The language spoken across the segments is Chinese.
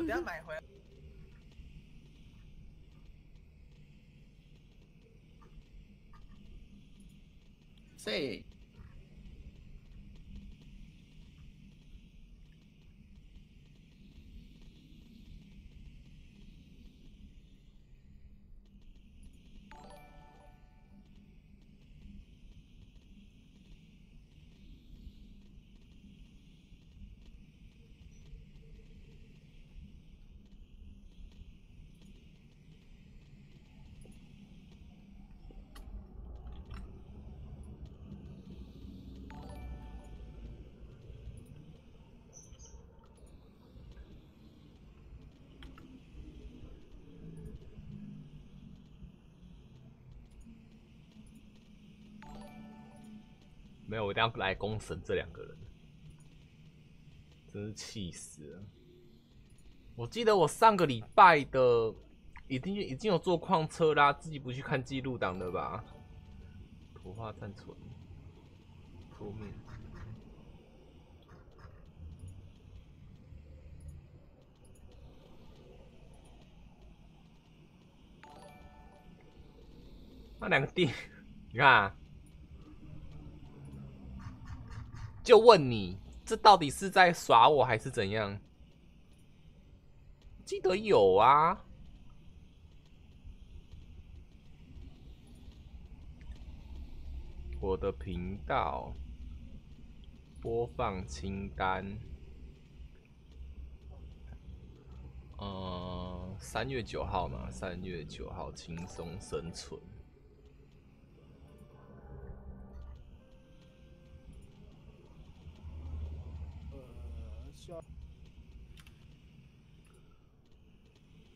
我等下买回来。谁？没有，我一定要来公审这两个人，真是气死了！我记得我上个礼拜的已经已经有坐矿车啦，自己不去看记录档的吧？图画暂存，图面。那两个地，你看、就问你，这到底是在耍我还是怎样？记得有啊，我的频道播放清单，呃，三月九号嘛，三月九号轻松生存。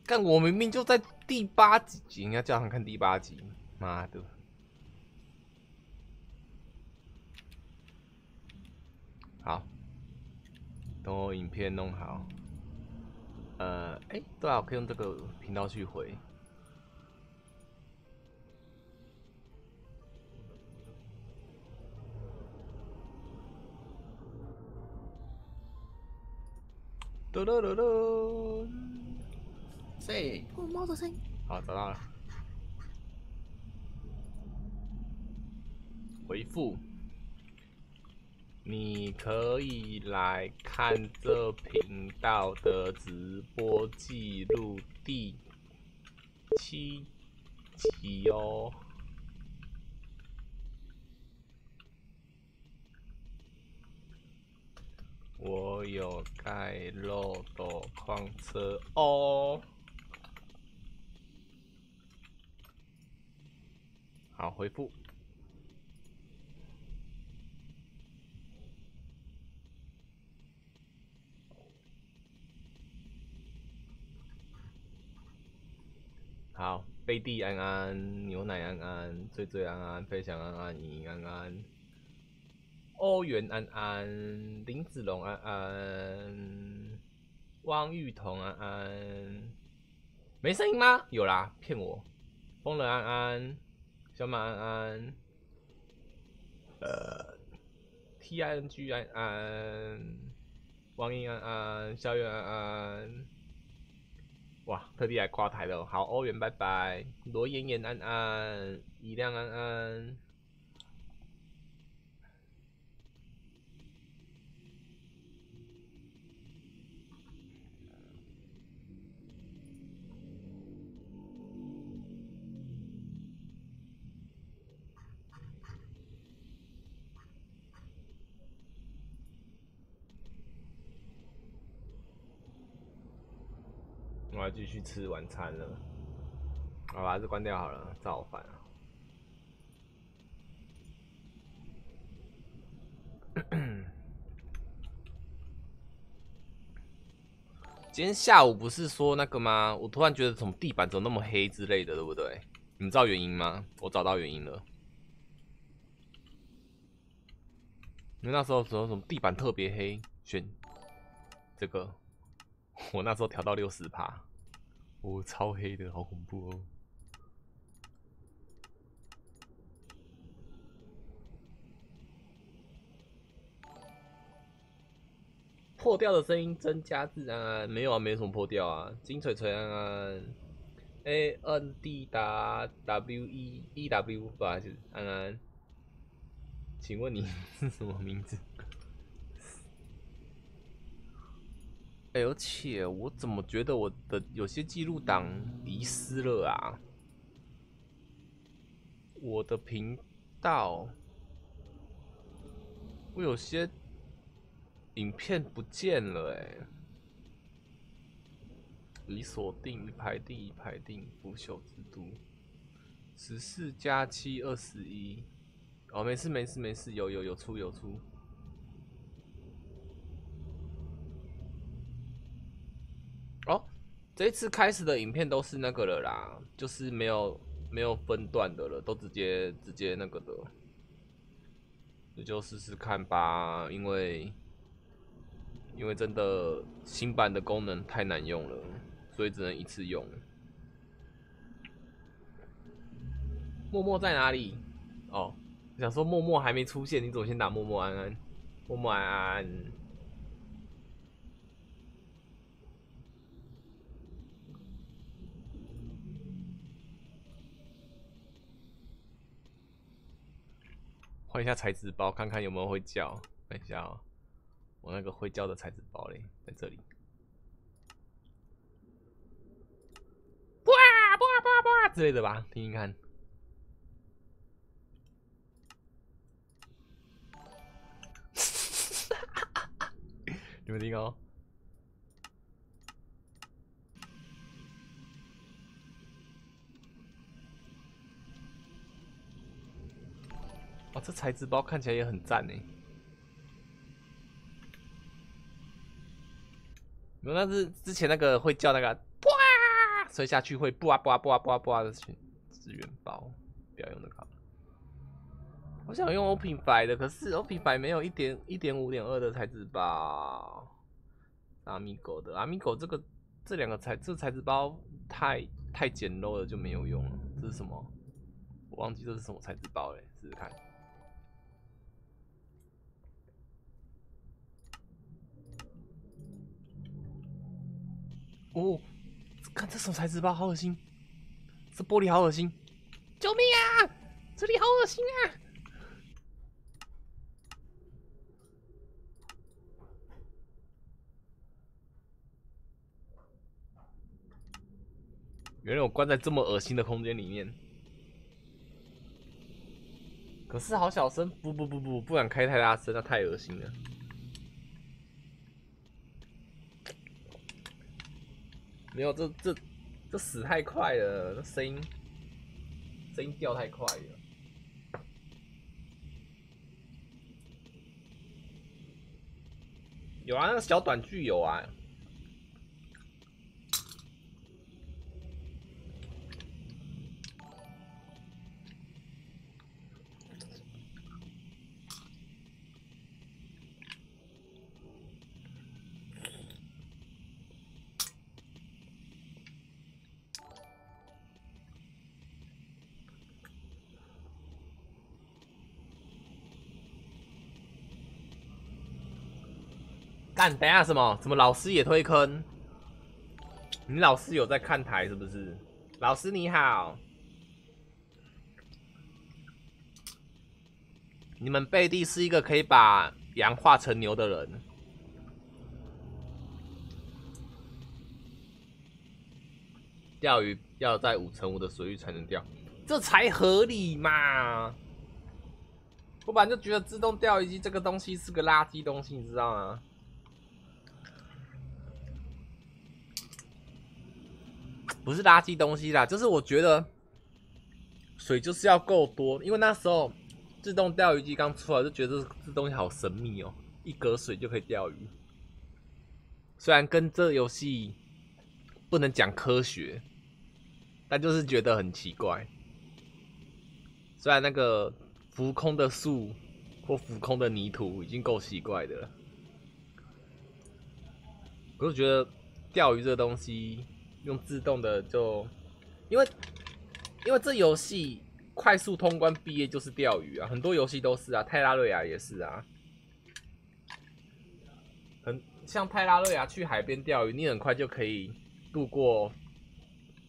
但我明明就在第八集，应该叫他看第八集。妈的！好，等我影片弄好。呃，哎，对啊，我可以用这个频道去回。嘟嘟嘟嘟。谁？我，猫的声音。好，找到了。回复。你可以来看这频道的直播记录第七集哦。我有盖漏斗矿车哦。好，回复。好，贝蒂安安，牛奶安安，醉醉安安，飞翔安安，莹莹安安，欧元安安，林子龙安安，汪玉彤安安，没声音吗？有啦，骗我。疯了安安。小马安安，呃，T I N G 安安，王英安安，小远安安，哇，特地来挂台的，好，欧元拜拜，罗妍妍安安，一亮安安。要继续吃晚餐了，好吧，还是关掉好了，造反啊！今天下午不是说那个吗？我突然觉得怎么地板怎么那么黑之类的，对不对？你们知道原因吗？我找到原因了，因为那时候说什么地板特别黑，选这个。我那时候调到六十帕，哦，超黑的，好恐怖哦！破掉的声音增加自然安安，没有啊，没什么破掉啊。金锤锤安安，A N D 打 W E E W，不好意思，安安，请问你 是什么名字？而且我怎么觉得我的有些记录档遗失了啊？我的频道，我有些影片不见了哎！已锁定，已排定，已排定，腐朽之都，十四加七二十一。哦，没事没事没事，有有有出有出。这一次开始的影片都是那个了啦，就是没有没有分段的了，都直接直接那个的，那就试试看吧。因为因为真的新版的功能太难用了，所以只能一次用。默默在哪里？哦，想说默默还没出现，你怎么先打默默安安？默默安安。换一下材质包，看看有没有会叫。等一下哦，我那个会叫的材质包嘞，在这里。哇哇哇哇之类的吧，听听看。你们听哦。哇，这材质包看起来也很赞呢。有那是之前那个会叫那个“哇”，摔下去会“啵啊啵啊啵啊啵啊啵”的资源包，不要用那个。我想用欧品牌的，可是欧品牌没有一点一点五点二的材质包。阿米狗的阿米狗这个这两个材这材质包太太简陋了，就没有用了。这是什么？我忘记这是什么材质包嘞，试试看。哦，看这什么材质包，好恶心！这玻璃好恶心！救命啊！这里好恶心啊！原来我关在这么恶心的空间里面，可是好小声，不不不不，不敢开太大声，那太恶心了。没有，这这这死太快了，这声音声音掉太快了。有啊，那个小短剧有啊。干，等下什么？怎么老师也推坑？你老师有在看台是不是？老师你好，你们贝蒂是一个可以把羊化成牛的人。钓鱼要在五乘五的水域才能钓，这才合理嘛！我本来就觉得自动钓鱼机这个东西是个垃圾东西，你知道吗？不是垃圾东西啦，就是我觉得水就是要够多，因为那时候自动钓鱼机刚出来就觉得这东西好神秘哦，一格水就可以钓鱼。虽然跟这游戏不能讲科学，但就是觉得很奇怪。虽然那个浮空的树或浮空的泥土已经够奇怪的了，我就觉得钓鱼这东西。用自动的就，因为因为这游戏快速通关毕业就是钓鱼啊，很多游戏都是啊，泰拉瑞亚也是啊，很像泰拉瑞亚去海边钓鱼，你很快就可以度过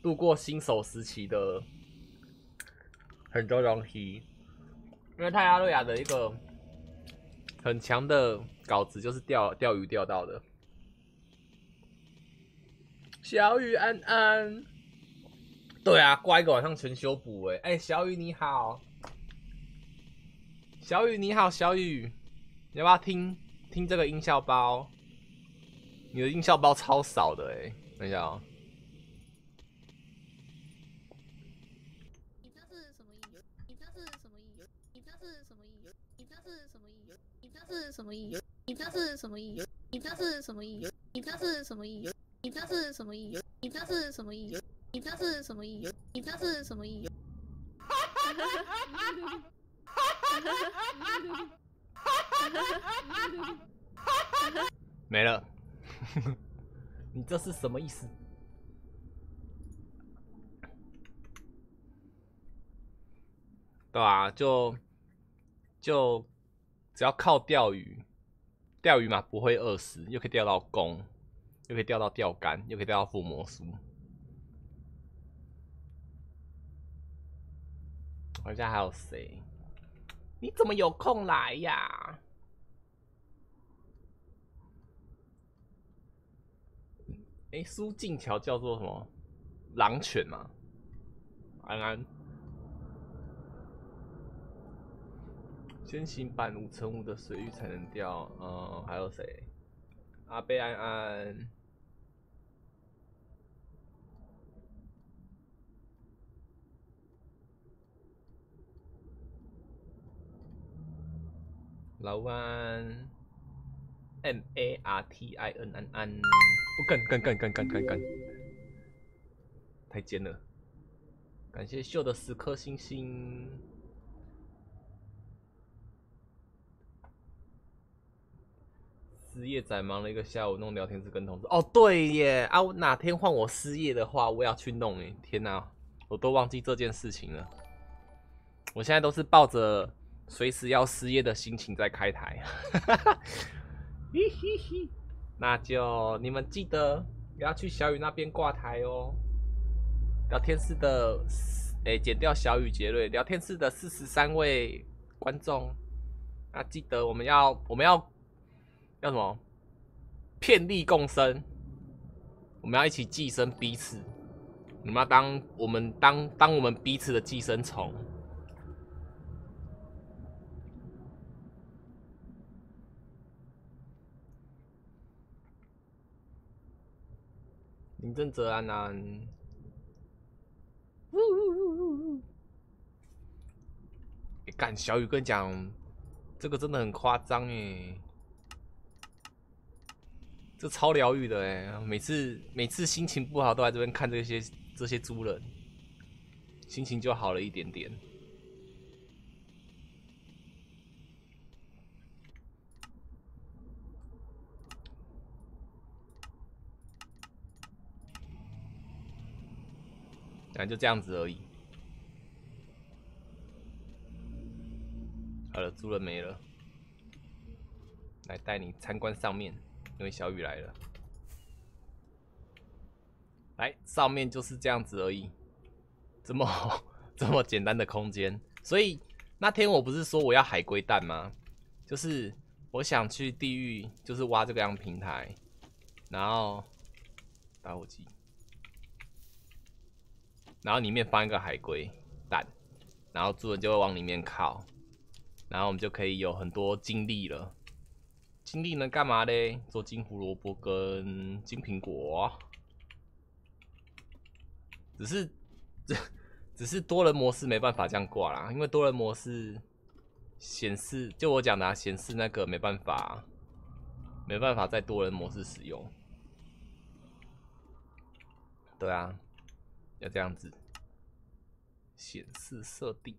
度过新手时期的很多东西，因为泰拉瑞亚的一个很强的稿子就是钓钓鱼钓到的。小雨安安，对啊，乖个晚上全修补哎哎，小雨你好，小雨你好，小雨，你要不要听听这个音效包？你的音效包超少的哎，等一下哦。你这是什么意思？你这是什么意思？你这是什么意思？你这是什么意思？你这是什么意思？你这是什么意思？你这是什么意思？你这是什么意思？你这是什么意思？你这是什么意思？你这是什么意思？你这是什么意思？没了，你这是什么意思？对啊，就就只要靠钓鱼，钓鱼嘛不会饿死，又可以钓到公，又可以钓到钓竿，又可以钓到附魔书。我家还有谁？你怎么有空来呀？哎，苏静桥叫做什么？狼犬吗？安安，先行版五乘五的水域才能钓。嗯，还有谁？阿贝安安，老安，M A R T I N 安安。不干干干干干干干，太尖了！感谢秀的十颗星星。失业仔忙了一个下午弄聊天室跟同事。哦，对耶！啊，哪天换我失业的话，我要去弄哎！天哪，我都忘记这件事情了。我现在都是抱着随时要失业的心情在开台。嘿嘿嘿。那就你们记得要去小雨那边挂台哦。聊天室的，哎，剪掉小雨杰瑞。聊天室的四十三位观众，那记得我们要我们要要什么？遍力共生，我们要一起寄生彼此。我们要当我们当当我们彼此的寄生虫。林正泽安安，呜呜呜干小雨跟你讲，这个真的很夸张哎，这超疗愈的哎，每次每次心情不好都来这边看这些这些猪人，心情就好了一点点。那就这样子而已。好了，猪人没了，来带你参观上面，因为小雨来了。来，上面就是这样子而已，这么这么简单的空间。所以那天我不是说我要海龟蛋吗？就是我想去地狱，就是挖这个样平台，然后打火机。然后里面放一个海龟蛋，然后主人就会往里面靠，然后我们就可以有很多精力了。精力能干嘛嘞？做金胡萝卜跟金苹果。只是，只 只是多人模式没办法这样挂啦，因为多人模式显示，就我讲的啊显示那个没办法，没办法在多人模式使用。对啊。这样子显示设定，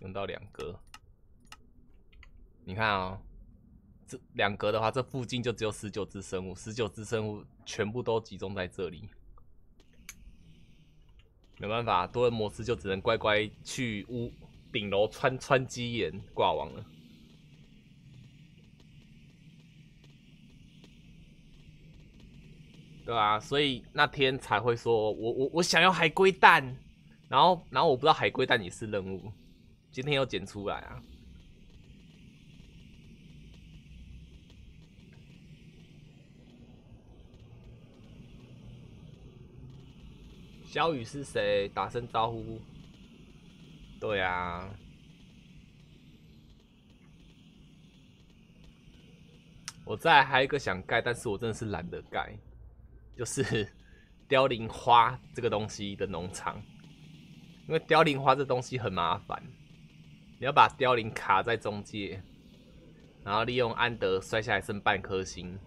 用到两格。你看啊，这两格的话，这附近就只有十九只生物，十九只生物全部都集中在这里。没办法，多人模式就只能乖乖去屋顶楼穿穿机岩挂网了。对啊，所以那天才会说我我我想要海龟蛋，然后然后我不知道海龟蛋也是任务，今天又剪出来啊。小雨是谁？打声招呼。对啊。我再还有一个想盖，但是我真的是懒得盖，就是 凋零花这个东西的农场，因为凋零花这东西很麻烦，你要把凋零卡在中介，然后利用安德摔下来剩半颗星，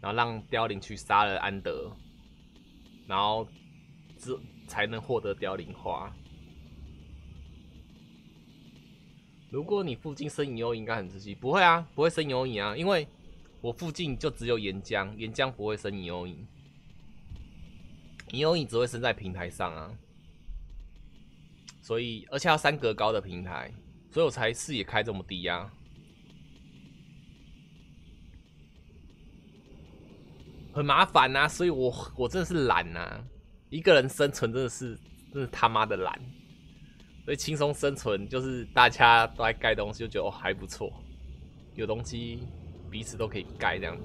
然后让凋零去杀了安德，然后这才能获得凋零花。如果你附近生影应该很仔细，不会啊，不会生幽影啊，因为。我附近就只有岩浆，岩浆不会生银幽影，你有你只会生在平台上啊。所以，而且要三格高的平台，所以我才视野开这么低呀，很麻烦呐。所以我我真的是懒呐，一个人生存真的是真的他妈的懒。所以轻松生存就是大家都在盖东西，就觉得哦还不错，有东西。彼此都可以盖这样子，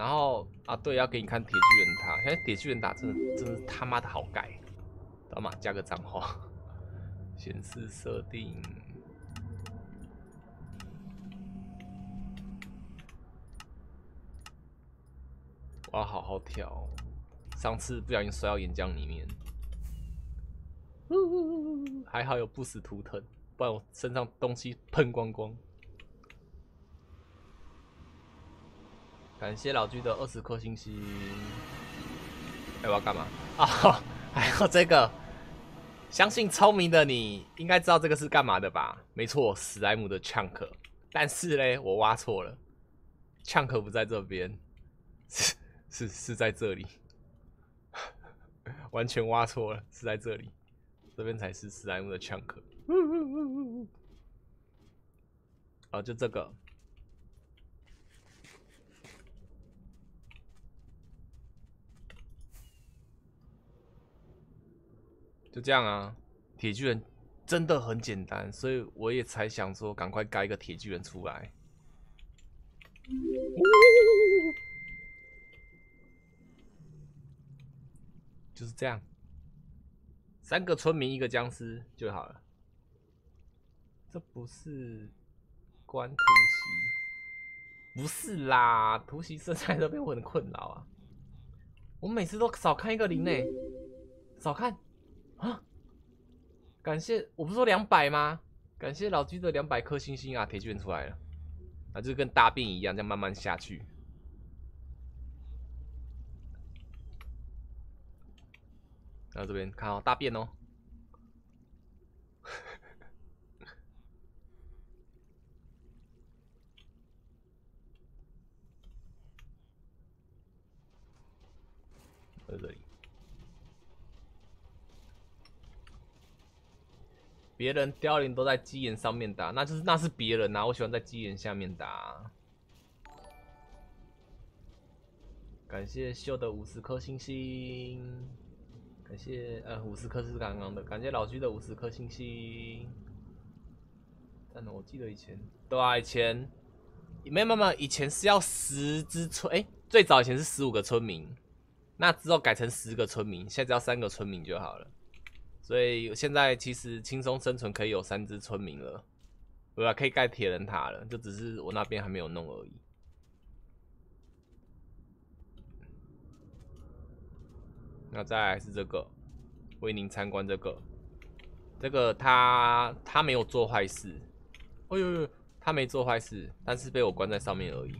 然后啊，对，要给你看铁巨人塔。现在铁巨人塔真的真是他妈的好改，知道吗？加个脏话，显示设定，我要好好调。上次不小心摔到岩浆里面。还好有不死图腾，不然我身上东西喷光光。感谢老居的二十颗星星。哎，我要干嘛？啊，还有这个。相信聪明的你应该知道这个是干嘛的吧？没错，史莱姆的 chunk。但是嘞，我挖错了，chunk 不在这边，是是是在这里，完全挖错了，是在这里。这边才是史莱姆的枪壳。啊，就这个，就这样啊。铁巨人真的很简单，所以我也才想说，赶快盖一个铁巨人出来。就是这样。三个村民，一个僵尸就好了。这不是关突袭，不是啦，突袭生在这边我很困扰啊。我每次都少看一个零呢，少看啊。感谢，我不是说两百吗？感谢老鸡的两百颗星星啊，铁卷出来了，啊，就跟大便一样，这样慢慢下去。然后这边看哦，大便哦，在这里，别人凋零都在基岩上面打，那就是那是别人呐，我喜欢在基岩下面打。感谢秀的五十颗星星。感谢呃五十颗是刚刚的，感谢老居的五十颗星星。但我记得以前对啊，以前没有没有，以前是要十只村，哎，最早以前是十五个村民，那之后改成十个村民，现在只要三个村民就好了。所以现在其实轻松生存可以有三只村民了，对吧？可以盖铁人塔了，就只是我那边还没有弄而已。那再来是这个，为您参观这个，这个他他没有做坏事，哎呦呦，他没做坏事，但是被我关在上面而已。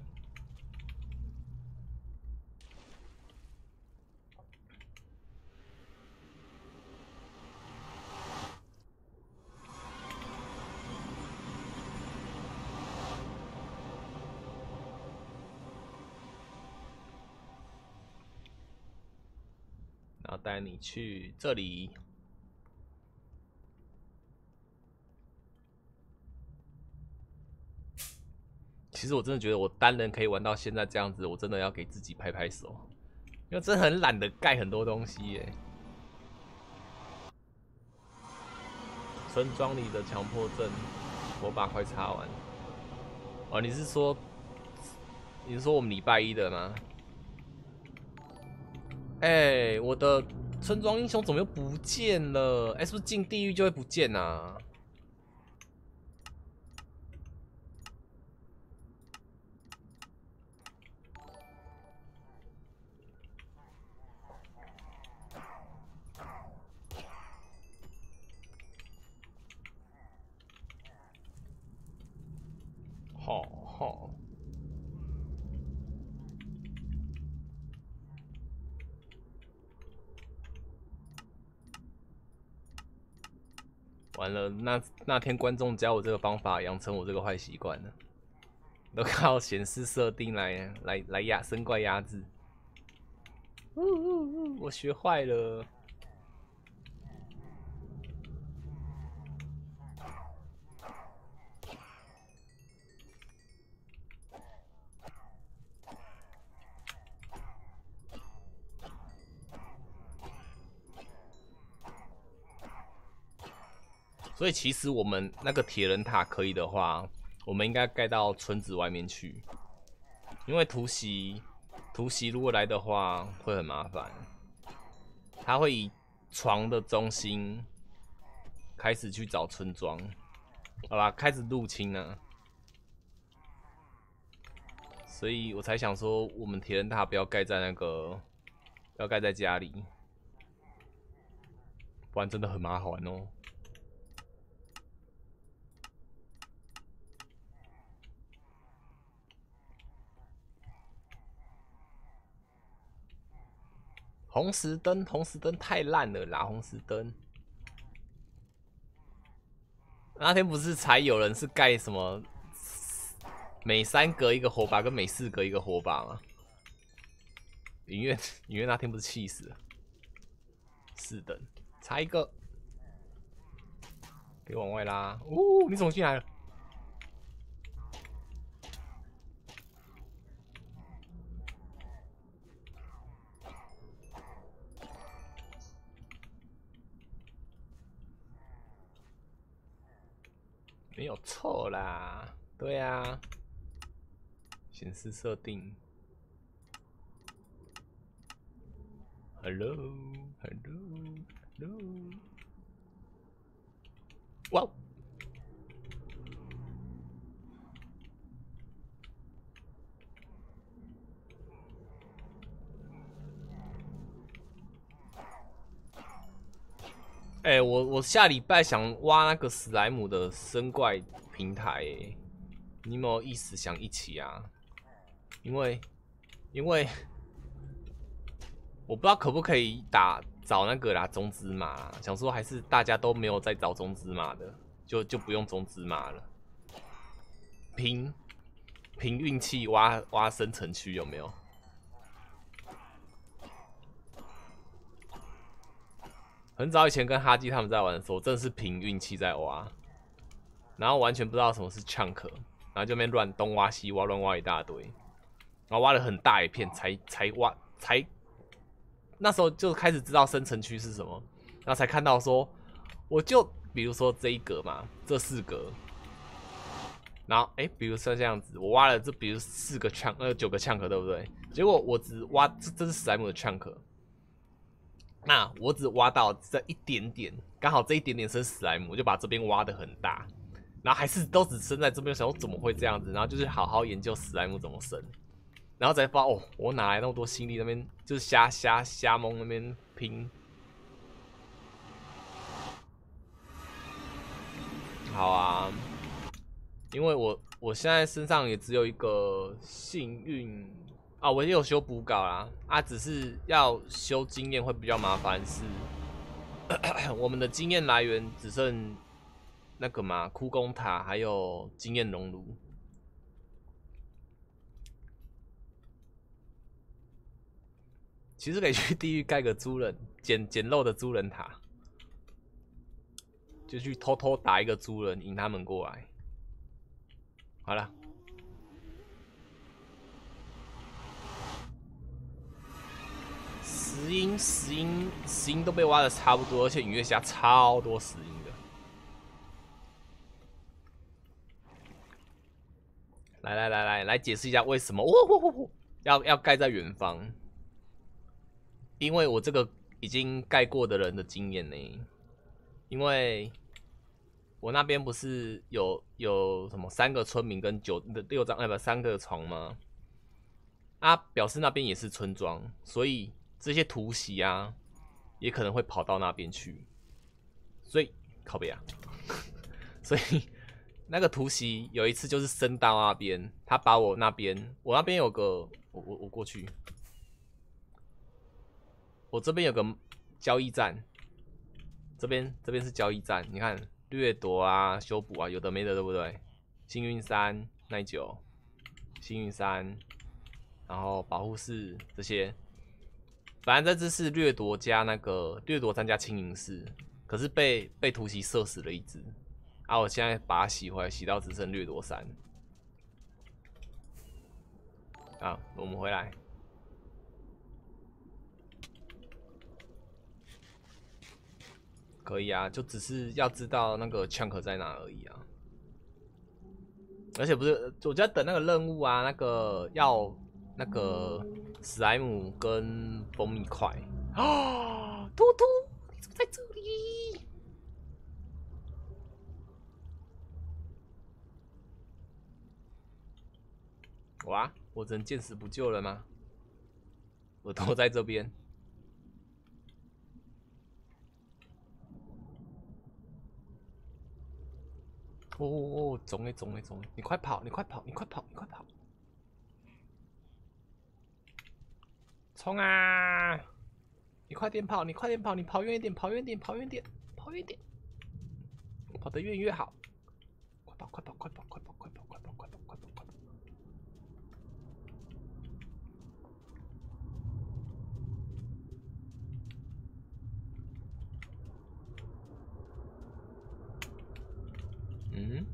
带你去这里，其实我真的觉得我单人可以玩到现在这样子，我真的要给自己拍拍手，因为真的很懒得盖很多东西耶。村庄里的强迫症，我把快擦完。哦，你是说，你是说我们礼拜一的吗？哎，我的村庄英雄怎么又不见了？哎，是不是进地狱就会不见啊？好好。完了，那那天观众教我这个方法，养成我这个坏习惯了，都靠显示设定来来来压生怪压制。呜呜呜！我学坏了。所以其实我们那个铁人塔可以的话，我们应该盖到村子外面去，因为突袭突袭如果来的话会很麻烦，他会以床的中心开始去找村庄，好吧，开始入侵了，所以我才想说，我们铁人塔不要盖在那个，要盖在家里，不然真的很麻烦哦。红石灯，红石灯太烂了啦！红石灯，那天不是才有人是盖什么每三格一个火把，跟每四格一个火把吗？影院，影院那天不是气死了？四灯，差一个，别往外拉！哦，你怎么进来了？没有错啦，对呀，显示设定，Hello，Hello，Hello，哇！哎，我我下礼拜想挖那个史莱姆的生怪平台，你有没有意思想一起啊？因为因为我不知道可不可以打找那个啦种子码，想说还是大家都没有在找种子码的，就就不用种子码了，凭凭运气挖挖深层区有没有？很早以前跟哈基他们在玩的时候，真的是凭运气在挖，然后完全不知道什么是 chunk，然后就边乱东挖西挖，乱挖一大堆，然后挖了很大一片，才才挖才那时候就开始知道深层区是什么，然后才看到说，我就比如说这一格嘛，这四格，然后哎，比如说这样子，我挖了这比如四个 chunk，呃九个 chunk 对不对？结果我只挖这这是史莱姆的 chunk。那我只挖到这一点点，刚好这一点点生史莱姆，我就把这边挖的很大，然后还是都只生在这边，想说怎么会这样子，然后就是好好研究史莱姆怎么生，然后再发哦，我哪来那么多心力那边就是瞎瞎瞎蒙那边拼，好啊，因为我我现在身上也只有一个幸运。啊，我也有修补稿啦，啊，只是要修经验会比较麻烦，是 我们的经验来源只剩那个嘛，枯工塔还有经验熔炉，其实可以去地狱盖个猪人简简陋的猪人塔，就去偷偷打一个猪人引他们过来，好了。石英石英石英都被挖的差不多，而且隐月峡超多石英的。来来来来来解释一下为什么，要要盖在远方，因为我这个已经盖过的人的经验呢，因为我那边不是有有什么三个村民跟九六张哎不三个床吗？啊，表示那边也是村庄，所以这些突袭啊，也可能会跑到那边去，所以靠北啊，所以那个突袭有一次就是升到那边，他把我那边，我那边有个，我我我过去，我这边有个交易站，这边这边是交易站，你看掠夺啊、修补啊，有的没的，对不对？幸运三耐久，幸运三。然后保护室这些，反正这只是掠夺加那个掠夺三加轻盈式，可是被被突袭射死了一只，啊！我现在把它洗回来，洗到只剩掠夺三。啊，我们回来，可以啊，就只是要知道那个枪壳在哪而已啊。而且不是，我在等那个任务啊，那个要。那个史莱姆跟蜂蜜块啊，突突，你怎么在这里？哇，我真见死不救了吗？我都在这边。哦哦哦，中了中了中了！你快跑，你快跑，你快跑，你快跑！冲啊！你快点跑！你快点跑！你跑远一点！跑远点！跑远点！跑远点！跑得越远越好！快跑！快跑！快跑！快跑！快跑！快跑！快跑！快跑！快跑！嗯？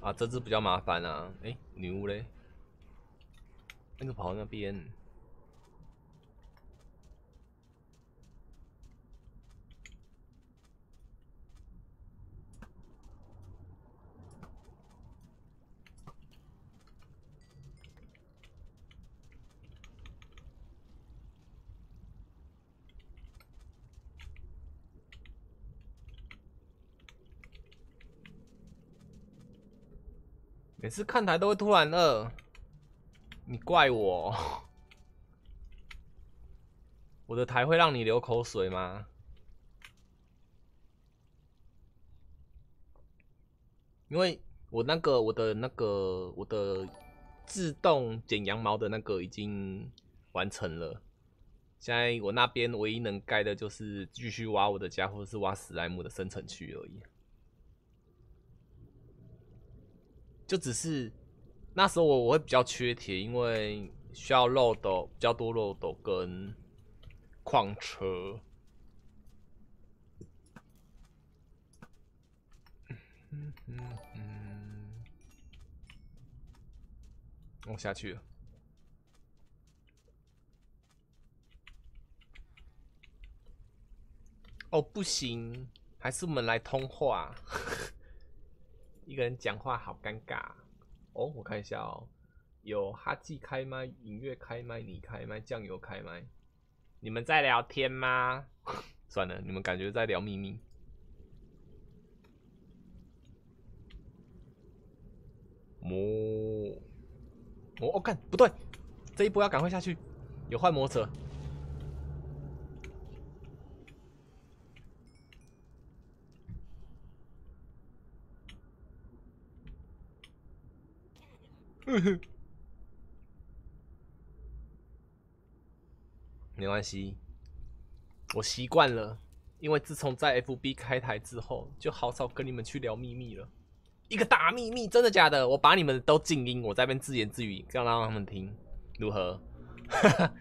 好，这只比较麻烦啊！哎，女巫嘞，那个跑到那边。每次看台都会突然饿，你怪我？我的台会让你流口水吗？因为我那个我的那个我的自动剪羊毛的那个已经完成了，现在我那边唯一能盖的就是继续挖我的家，或者是挖史莱姆的生成区而已。就只是那时候我我会比较缺铁，因为需要漏斗比较多漏斗跟矿车。嗯，我下去了。哦，不行，还是我们来通话。一个人讲话好尴尬哦，我看一下哦，有哈记开麦、音乐开麦、你开麦、酱油开麦，你们在聊天吗？算了，你们感觉在聊秘密。魔，我我看不对，这一波要赶快下去，有换魔者。嗯哼，没关系，我习惯了。因为自从在 FB 开台之后，就好少跟你们去聊秘密了。一个大秘密，真的假的？我把你们都静音，我在边自言自语，让让他们听，如何？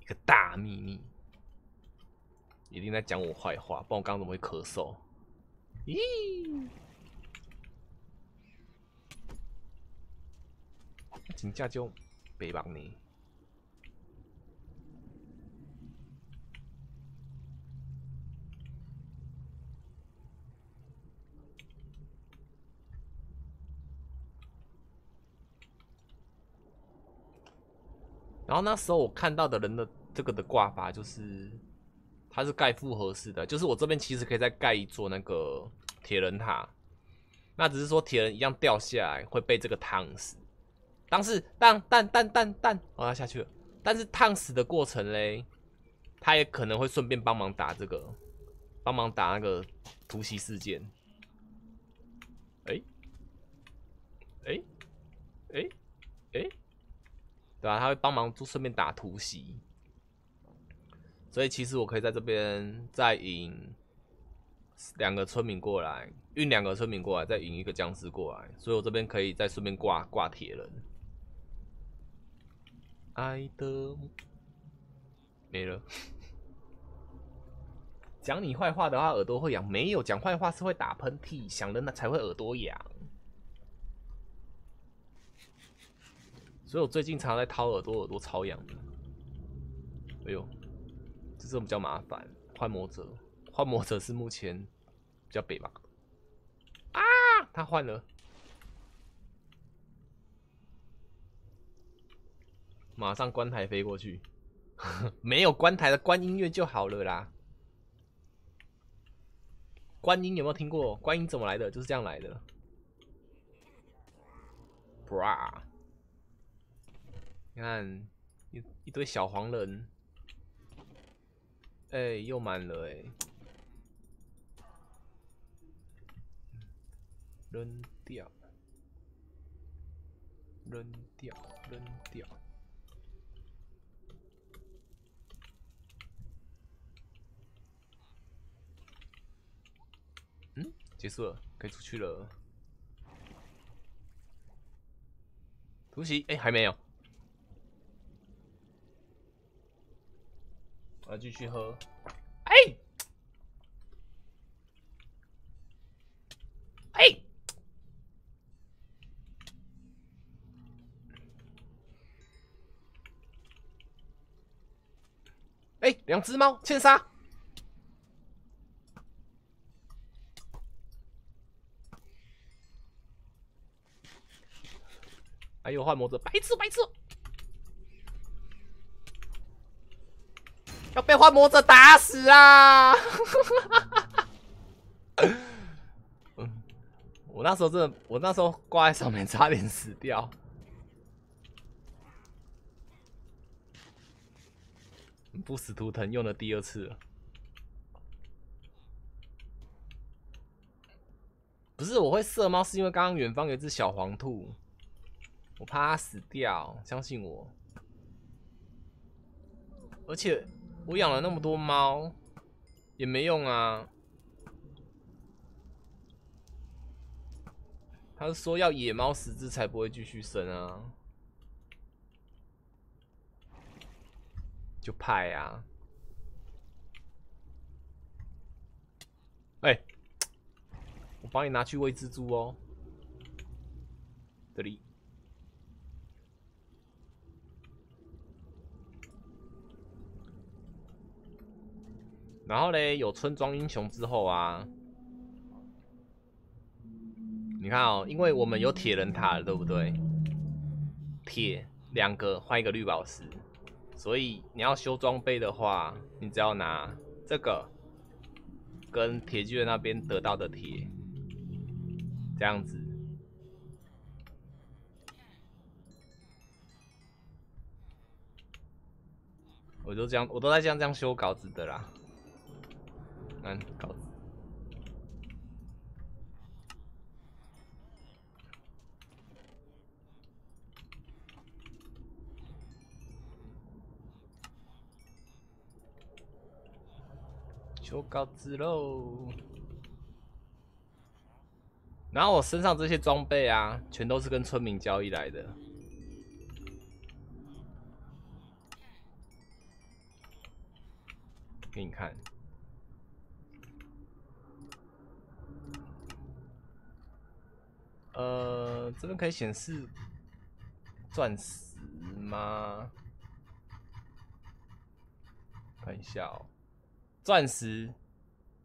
一个大秘密，一定在讲我坏话，不然我刚刚怎么会咳嗽？咦！请假就别帮你。然后那时候我看到的人的这个的挂法就是，它是盖复合式的，就是我这边其实可以再盖一座那个铁人塔，那只是说铁人一样掉下来会被这个烫死，但是但但但但但我要下去了，但是烫死的过程嘞，他也可能会顺便帮忙打这个，帮忙打那个突袭事件，哎，哎，哎，哎。对吧？他会帮忙就顺便打突袭，所以其实我可以在这边再引两个村民过来，运两个村民过来，再引一个僵尸过来，所以我这边可以再顺便挂挂铁人。爱的没了。讲你坏话的话，耳朵会痒；没有讲坏话是会打喷嚏，想的那才会耳朵痒。所以我最近常常在掏耳朵，耳朵超痒的。哎呦，这是比较麻烦。幻魔者，幻魔者是目前比较北吧？啊，他换了，马上关台飞过去。没有关台的关音乐就好了啦。观音有没有听过？观音怎么来的？就是这样来的。Bra。你看，一一堆小黄人，哎，又满了哎，扔掉，扔掉，扔掉，嗯，结束了，可以出去了。突袭，哎，还没有。我要继续喝。哎，哎，哎，两只猫欠杀。还有幻魔者，白痴白痴。要被幻魔者打死啊！嗯，我那时候真的，我那时候挂在上面差点死掉。不死图腾用了第二次了，不是我会射猫，是因为刚刚远方有一只小黄兔，我怕它死掉，相信我，而且。我养了那么多猫，也没用啊。他是说要野猫十只才不会继续生啊，就派啊。哎，我帮你拿去喂蜘蛛哦，这里。然后嘞，有村庄英雄之后啊，你看哦，因为我们有铁人塔了，对不对？铁两个换一个绿宝石，所以你要修装备的话，你只要拿这个跟铁巨人那边得到的铁，这样子，我就这样，我都在这样这样修稿子的啦。难搞。求稿子喽。然后我身上这些装备啊，全都是跟村民交易来的。给你看。呃，这边可以显示钻石吗？看一下哦，钻石，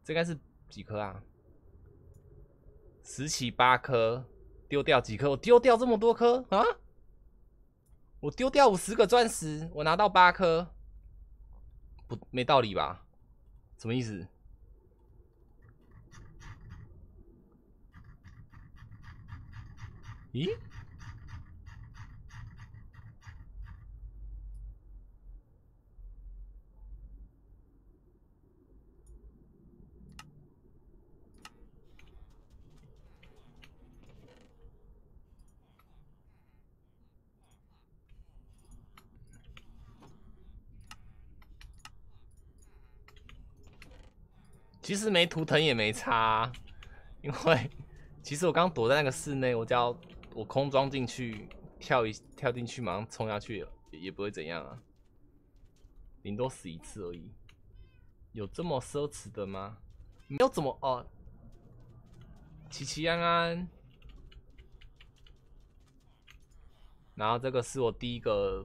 这该是几颗啊？十起八颗，丢掉几颗？我丢掉这么多颗啊？我丢掉五十个钻石，我拿到八颗。不，没道理吧？什么意思？咦？其实没图腾也没差，因为 其实我刚躲在那个室内，我只要我空装进去，跳一跳进去，马上冲下去，也也不会怎样啊，顶多死一次而已。有这么奢侈的吗？没有怎么哦，琪琪安安，然后这个是我第一个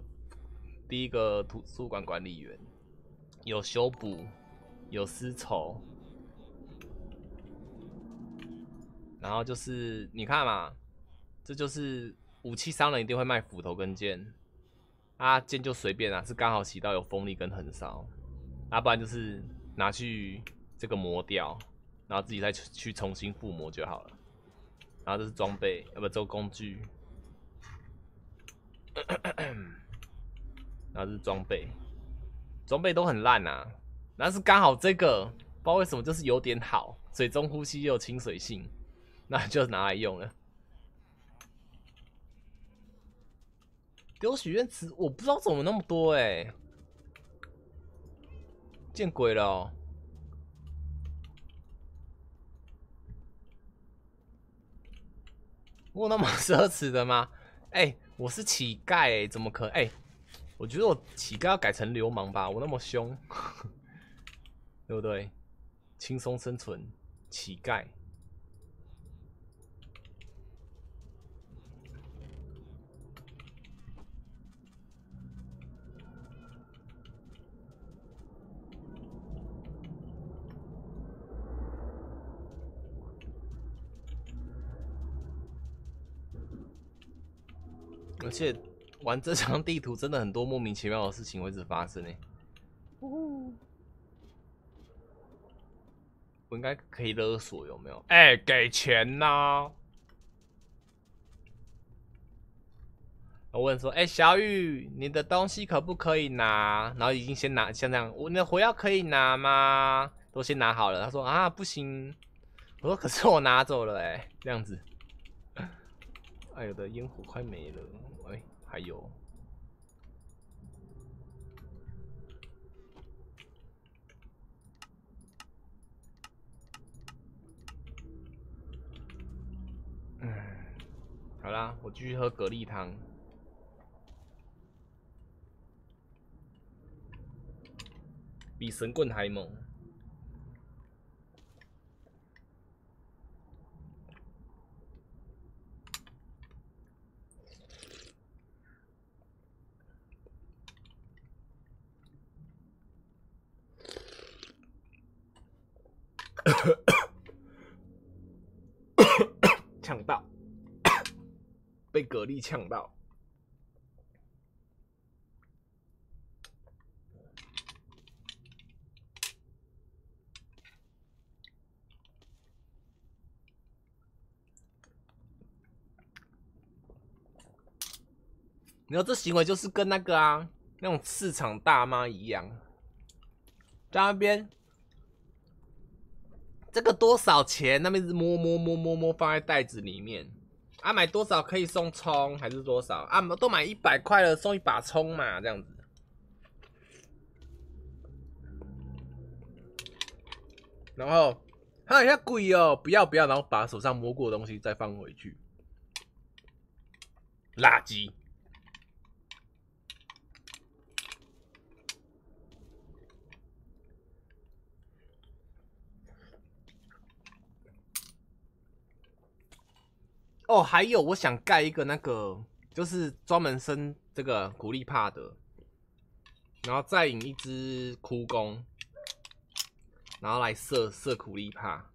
第一个图书馆管理员，有修补，有丝绸。然后就是你看嘛，这就是武器商人一定会卖斧头跟剑，啊剑就随便啊，是刚好洗到有锋利跟横烧，啊不然就是拿去这个磨掉，然后自己再去重新附魔就好了。然后这是装备，呃不，这个工具，然后这是装备，装备都很烂啊，那是刚好这个不知道为什么就是有点好，水中呼吸又有亲水性。那就拿来用了。丢许愿池，我不知道怎么那么多哎，见鬼了！我那么奢侈的吗？哎，我是乞丐，怎么可哎？我觉得我乞丐要改成流氓吧，我那么凶，对不对？轻松生存，乞丐。而且玩这张地图真的很多莫名其妙的事情会一直发生呢。我应该可以勒索有没有？哎，给钱呐！我问说，哎，小雨，你的东西可不可以拿？然后已经先拿，像这样，我你的火药可以拿吗？都先拿好了。他说啊，不行。我说可是我拿走了哎，这样子。哎，我的烟火快没了。哎还有，好啦，我继续喝蛤蜊汤，比神棍还猛。呛到，被蛤蜊呛到。你说这行为就是跟那个啊，那种市场大妈一样，在那边。这个多少钱？那边是摸摸摸摸摸，放在袋子里面。啊，买多少可以送葱？还是多少？啊，都买一百块了，送一把葱嘛，这样子。然后哈一下贵哦，不要不要，然后把手上摸过的东西再放回去，垃圾。哦，还有我想盖一个那个，就是专门生这个苦力怕的，然后再引一只枯弓，然后来射射苦力怕。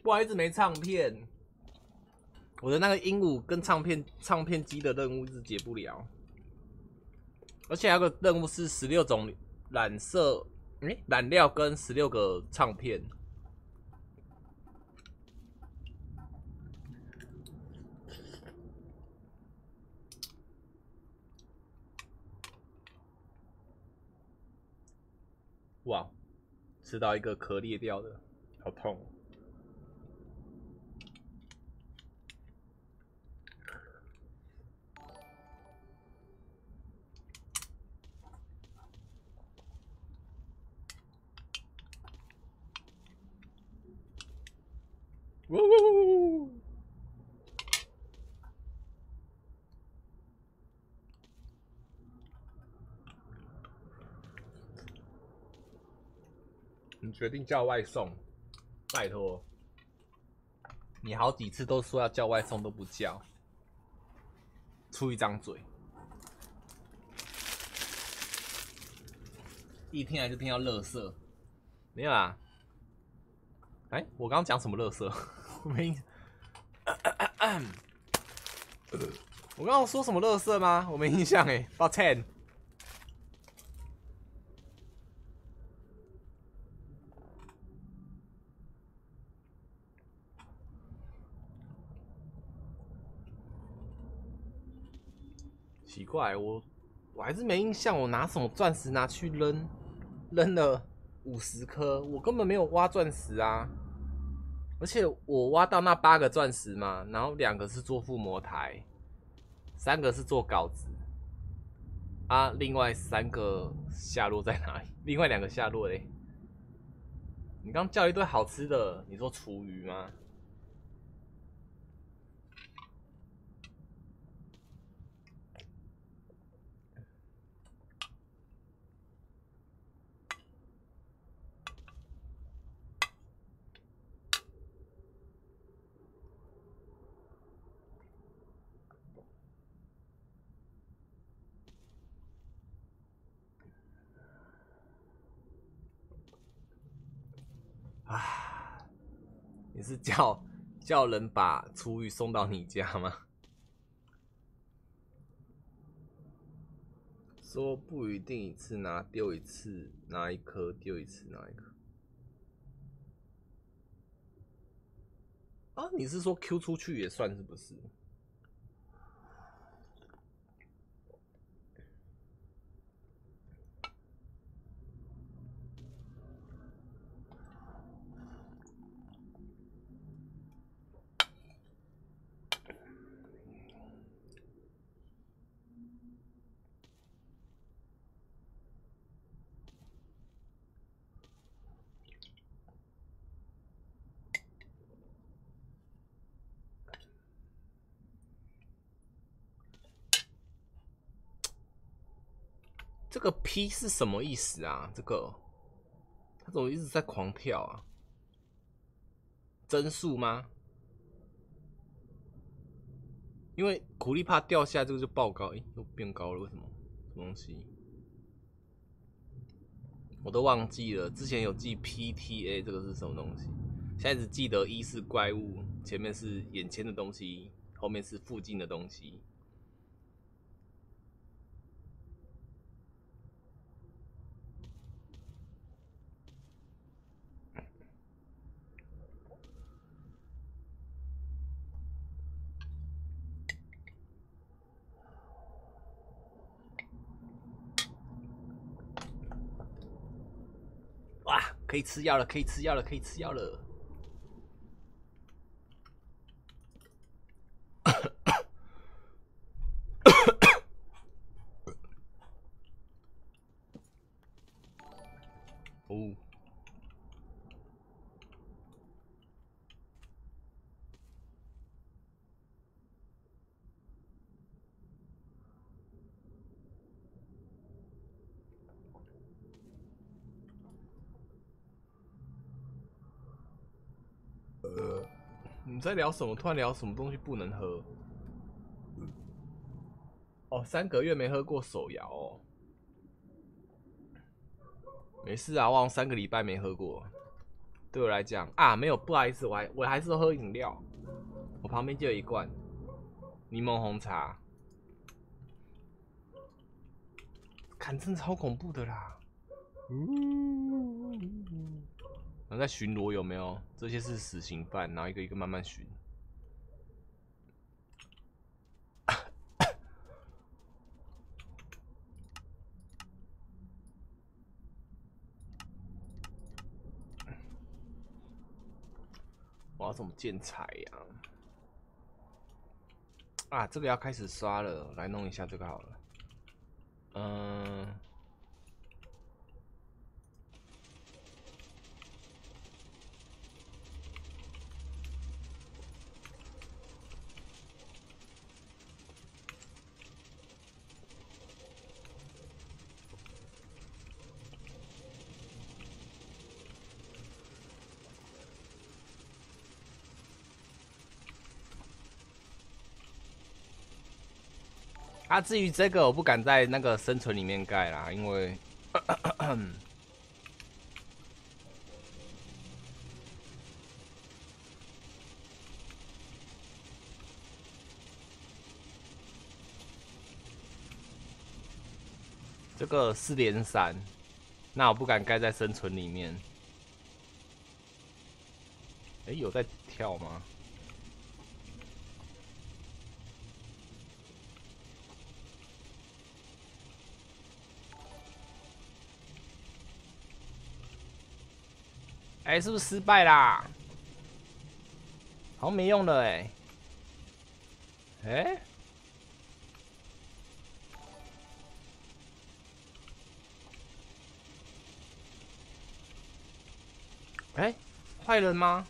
不好意思，没唱片，我的那个鹦鹉跟唱片唱片机的任务是解不了，而且还有个任务是十六种染色。哎，染料跟十六个唱片，哇，吃到一个壳裂掉的，好痛。呜！你决定叫外送？拜托，你好几次都说要叫外送都不叫，出一张嘴，一听来就听到乐色，没有啊。哎，我刚刚讲什么乐色？我没，我刚刚说什么乐色吗？我没印象哎，抱歉。奇怪，我我还是没印象，我拿什么钻石拿去扔，扔了五十颗，我根本没有挖钻石啊。而且我挖到那八个钻石嘛，然后两个是做附魔台，三个是做稿子，啊，另外三个下落在哪里？另外两个下落嘞？你刚叫一堆好吃的，你说厨余吗？啊！你是叫叫人把厨余送到你家吗？说不一定一次拿丢一次拿一颗丢一次拿一颗。啊，你是说 Q 出去也算是不是？这个 P 是什么意思啊？这个他怎么一直在狂跳啊？增速吗？因为苦力怕掉下，这个就爆高，哎，又变高了，为什么？什么东西？我都忘记了，之前有记 PTA 这个是什么东西，现在只记得一是怪物，前面是眼前的东西，后面是附近的东西。可可以吃药了，可以吃药了，可以吃药了。哦。呃，你在聊什么？突然聊什么东西不能喝？哦，三个月没喝过手摇哦。没事啊，我好像三个礼拜没喝过。对我来讲啊，没有，不好意思，我还我还是喝饮料。我旁边就有一罐柠檬红茶，看真的超恐怖的啦。然后在巡逻有没有？这些是死刑犯，然后一个一个慢慢巡。我要怎么建材呀？啊，这个要开始刷了，来弄一下这个好了。嗯。啊，至于这个，我不敢在那个生存里面盖啦，因为 这个四连闪，那我不敢盖在生存里面。哎，有在跳吗？哎，是不是失败啦？好像没用了哎。哎，哎，坏人吗？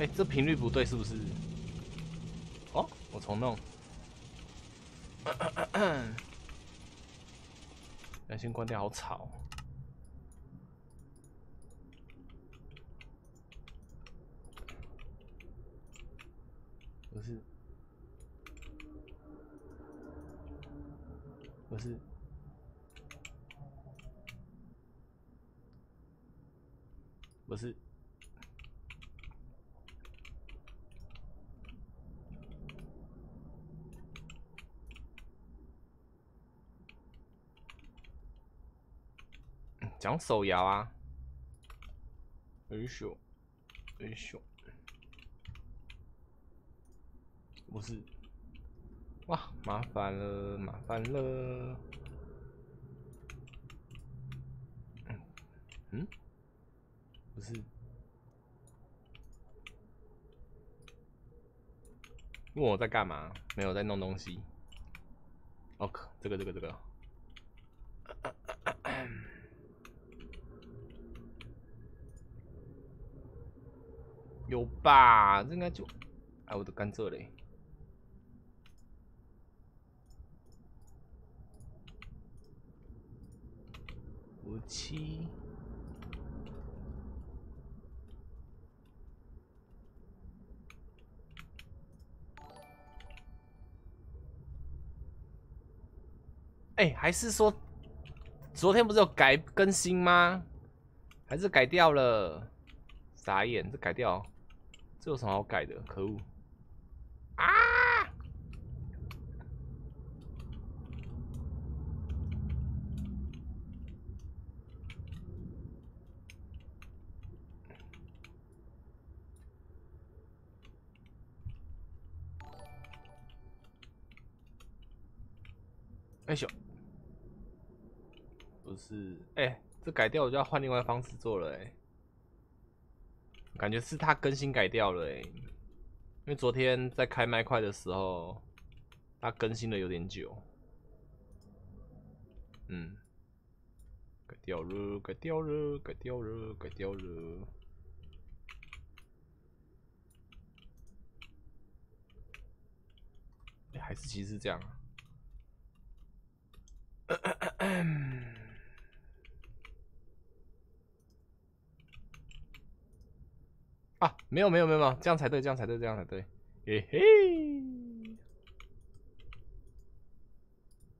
哎，这频率不对，是不是？哦，我重弄。那先关掉，好吵。不是，不是，不是。讲手摇啊，很秀，很秀，不是，哇，麻烦了，麻烦了，嗯，不是，问我在干嘛？没有在弄东西。哦，这个，这个，这个。有吧，应该就，哎，我的甘蔗嘞，武器，哎，还是说，昨天不是有改更新吗？还是改掉了？傻眼，这改掉。这有什么好改的？可恶。啊！哎小不是。哎这改掉我就要换另外方式做了哎。感觉是他更新改掉了，哎，因为昨天在开麦块的时候，他更新的有点久，嗯，改掉了，改掉了，改掉了，改掉了。还是其实这样 啊？没有没有没有没有，这样才对，这样才对，这样才对。嘿嘿。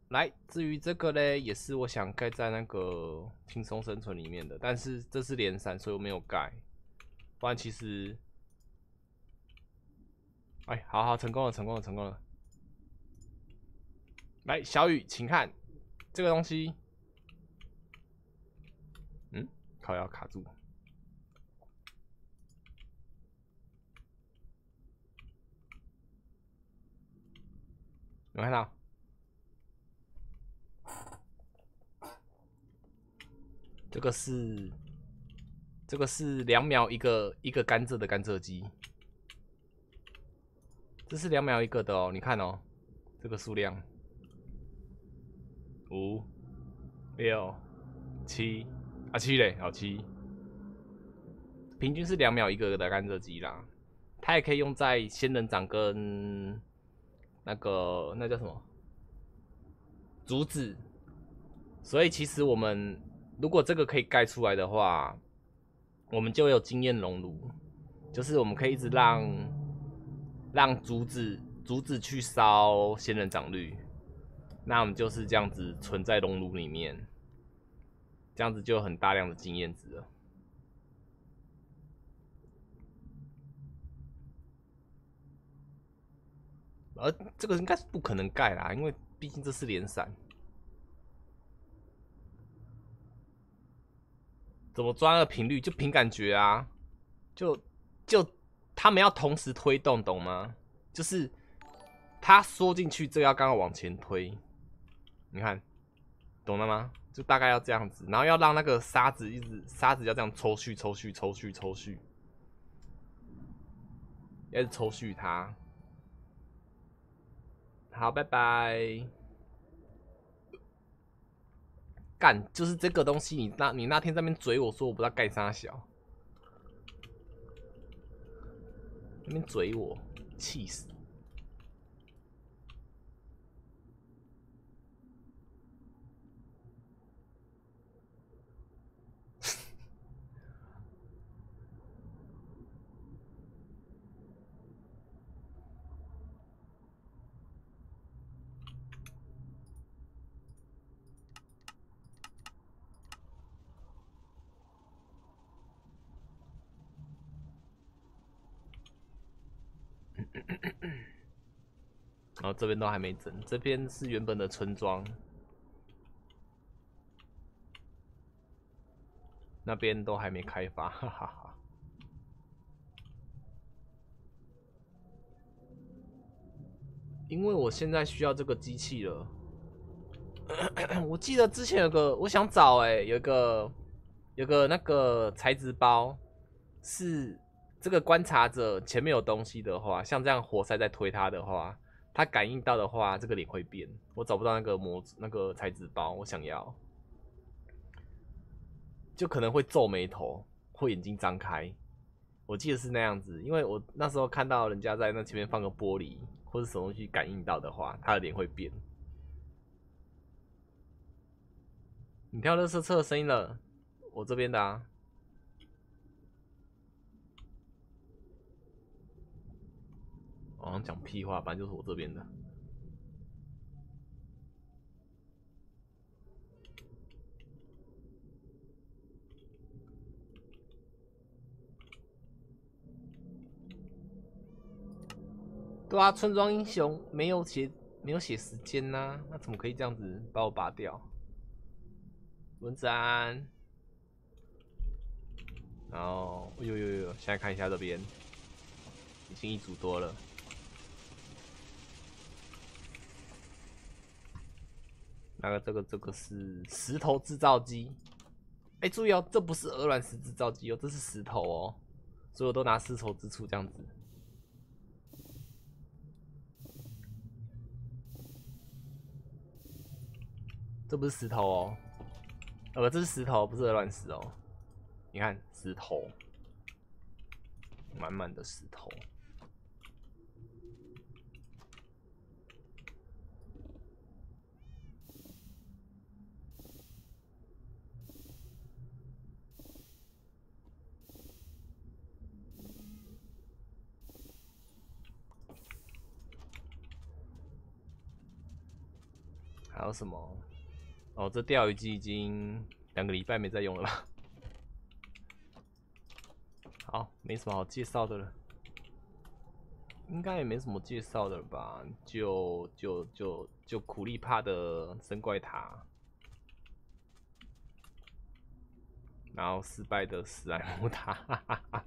来，至于这个嘞，也是我想盖在那个轻松生存里面的，但是这是连闪，所以我没有盖。不然其实，哎，好好，成功了，成功了，成功了。来，小雨，请看这个东西。嗯，靠，要卡住。有看到？这个是，这个是两秒一个一个甘蔗的甘蔗机。这是两秒一个的哦，你看哦，这个数量。五、六、七啊七嘞，好七，平均是两秒一个的甘蔗机啦。它也可以用在仙人掌跟那个那叫什么竹子。所以其实我们如果这个可以盖出来的话，我们就有经验熔炉，就是我们可以一直让让竹子竹子去烧仙人掌绿。那我们就是这样子存在熔炉里面，这样子就有很大量的经验值了。而这个应该是不可能盖啦，因为毕竟这是连闪。怎么抓那个频率？就凭感觉啊，就就他们要同时推动，懂吗？就是他缩进去，这要刚好往前推。你看，懂了吗？就大概要这样子，然后要让那个沙子一直沙子要这样抽蓄、抽蓄、抽蓄、抽蓄，要抽蓄它。好，拜拜。干，就是这个东西。你那，你那天在那边嘴我说我不知道盖啥小，那边嘴我，气死。然后这边都还没整，这边是原本的村庄，那边都还没开发，哈哈哈。因为我现在需要这个机器了。我记得之前有个，我想找哎，有个有个那个材质包是。这个观察者前面有东西的话，像这样活塞在推它的话，它感应到的话，这个脸会变。我找不到那个模那个材质包，我想要，就可能会皱眉头或眼睛张开。我记得是那样子，因为我那时候看到人家在那前面放个玻璃或者什么东西感应到的话，他的脸会变。你跳乐色车的声音了，我这边的啊。好像讲屁话，反正就是我这边的。对啊，村庄英雄没有写没有写时间呐，那怎么可以这样子把我拔掉？文子安，然后，哎呦呦呦，现在看一下这边，已经一组多了。那个这个这个是石头制造机。哎，注意哦，这不是鹅卵石制造机哦，这是石头哦。所以我都拿丝绸之处这样子。这不是石头哦，呃，这是石头，不是鹅卵石哦。你看，石头，满满的石头。还有什么？哦，这钓鱼机已经两个礼拜没再用了？好，没什么好介绍的了，应该也没什么介绍的吧？就就就就苦力怕的神怪塔，然后失败的史莱姆塔。哈哈哈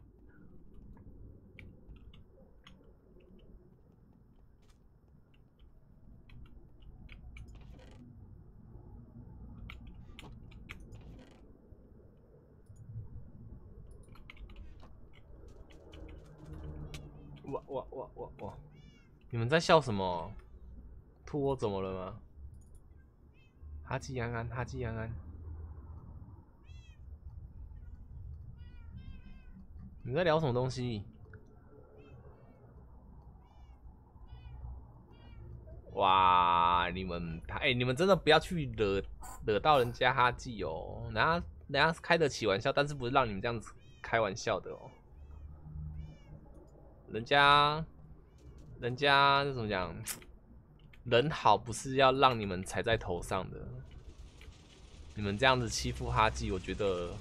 哇哇哇哇！你们在笑什么？兔窝怎么了吗？哈基安安，哈基安安，你在聊什么东西？哇！你们哎，你们真的不要去惹惹到人家哈基哦，人家人家开得起玩笑，但是不是让你们这样子开玩笑的哦。人家，人家怎么讲？人好不是要让你们踩在头上的。你们这样子欺负哈基，我觉得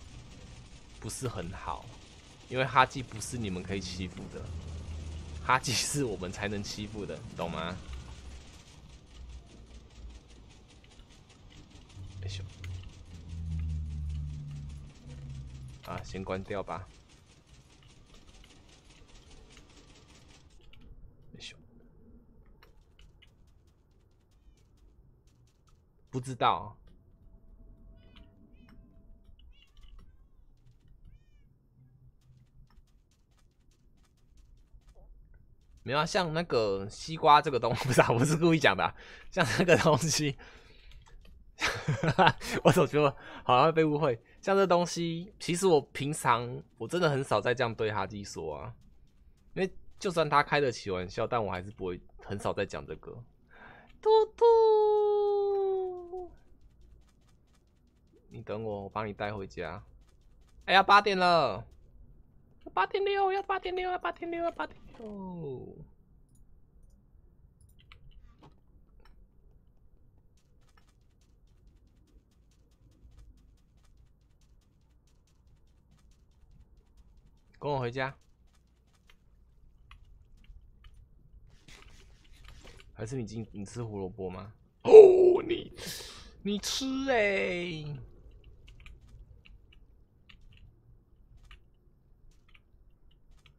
不是很好，因为哈基不是你们可以欺负的，哈基 是我们才能欺负的，懂吗？哎呦！啊，先关掉吧。不知道，没有啊像那个西瓜这个东西，不是，我是故意讲的。像那个东西，我总觉得好像会被误会。像这东西，其实我平常我真的很少再这样对哈基说啊，因为就算他开得起玩笑，但我还是不会很少在讲这个。嘟嘟。你等我，我帮你带回家。哎呀，八点了，八点六，要八点六，要八点六，要八点六。跟我回家，还是你今你吃胡萝卜吗？哦，你你吃哎。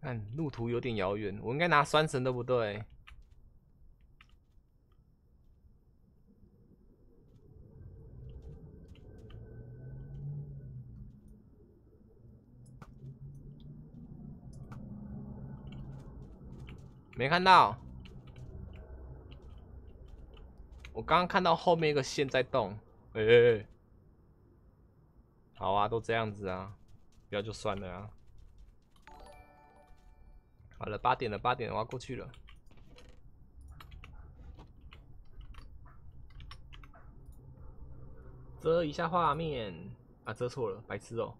看路途有点遥远，我应该拿酸绳对不对？没看到，我刚刚看到后面一个线在动，哎，好啊，都这样子啊，不要就算了啊。好了，八点了，八点我要过去了。遮一下画面啊，遮错了，白痴哦！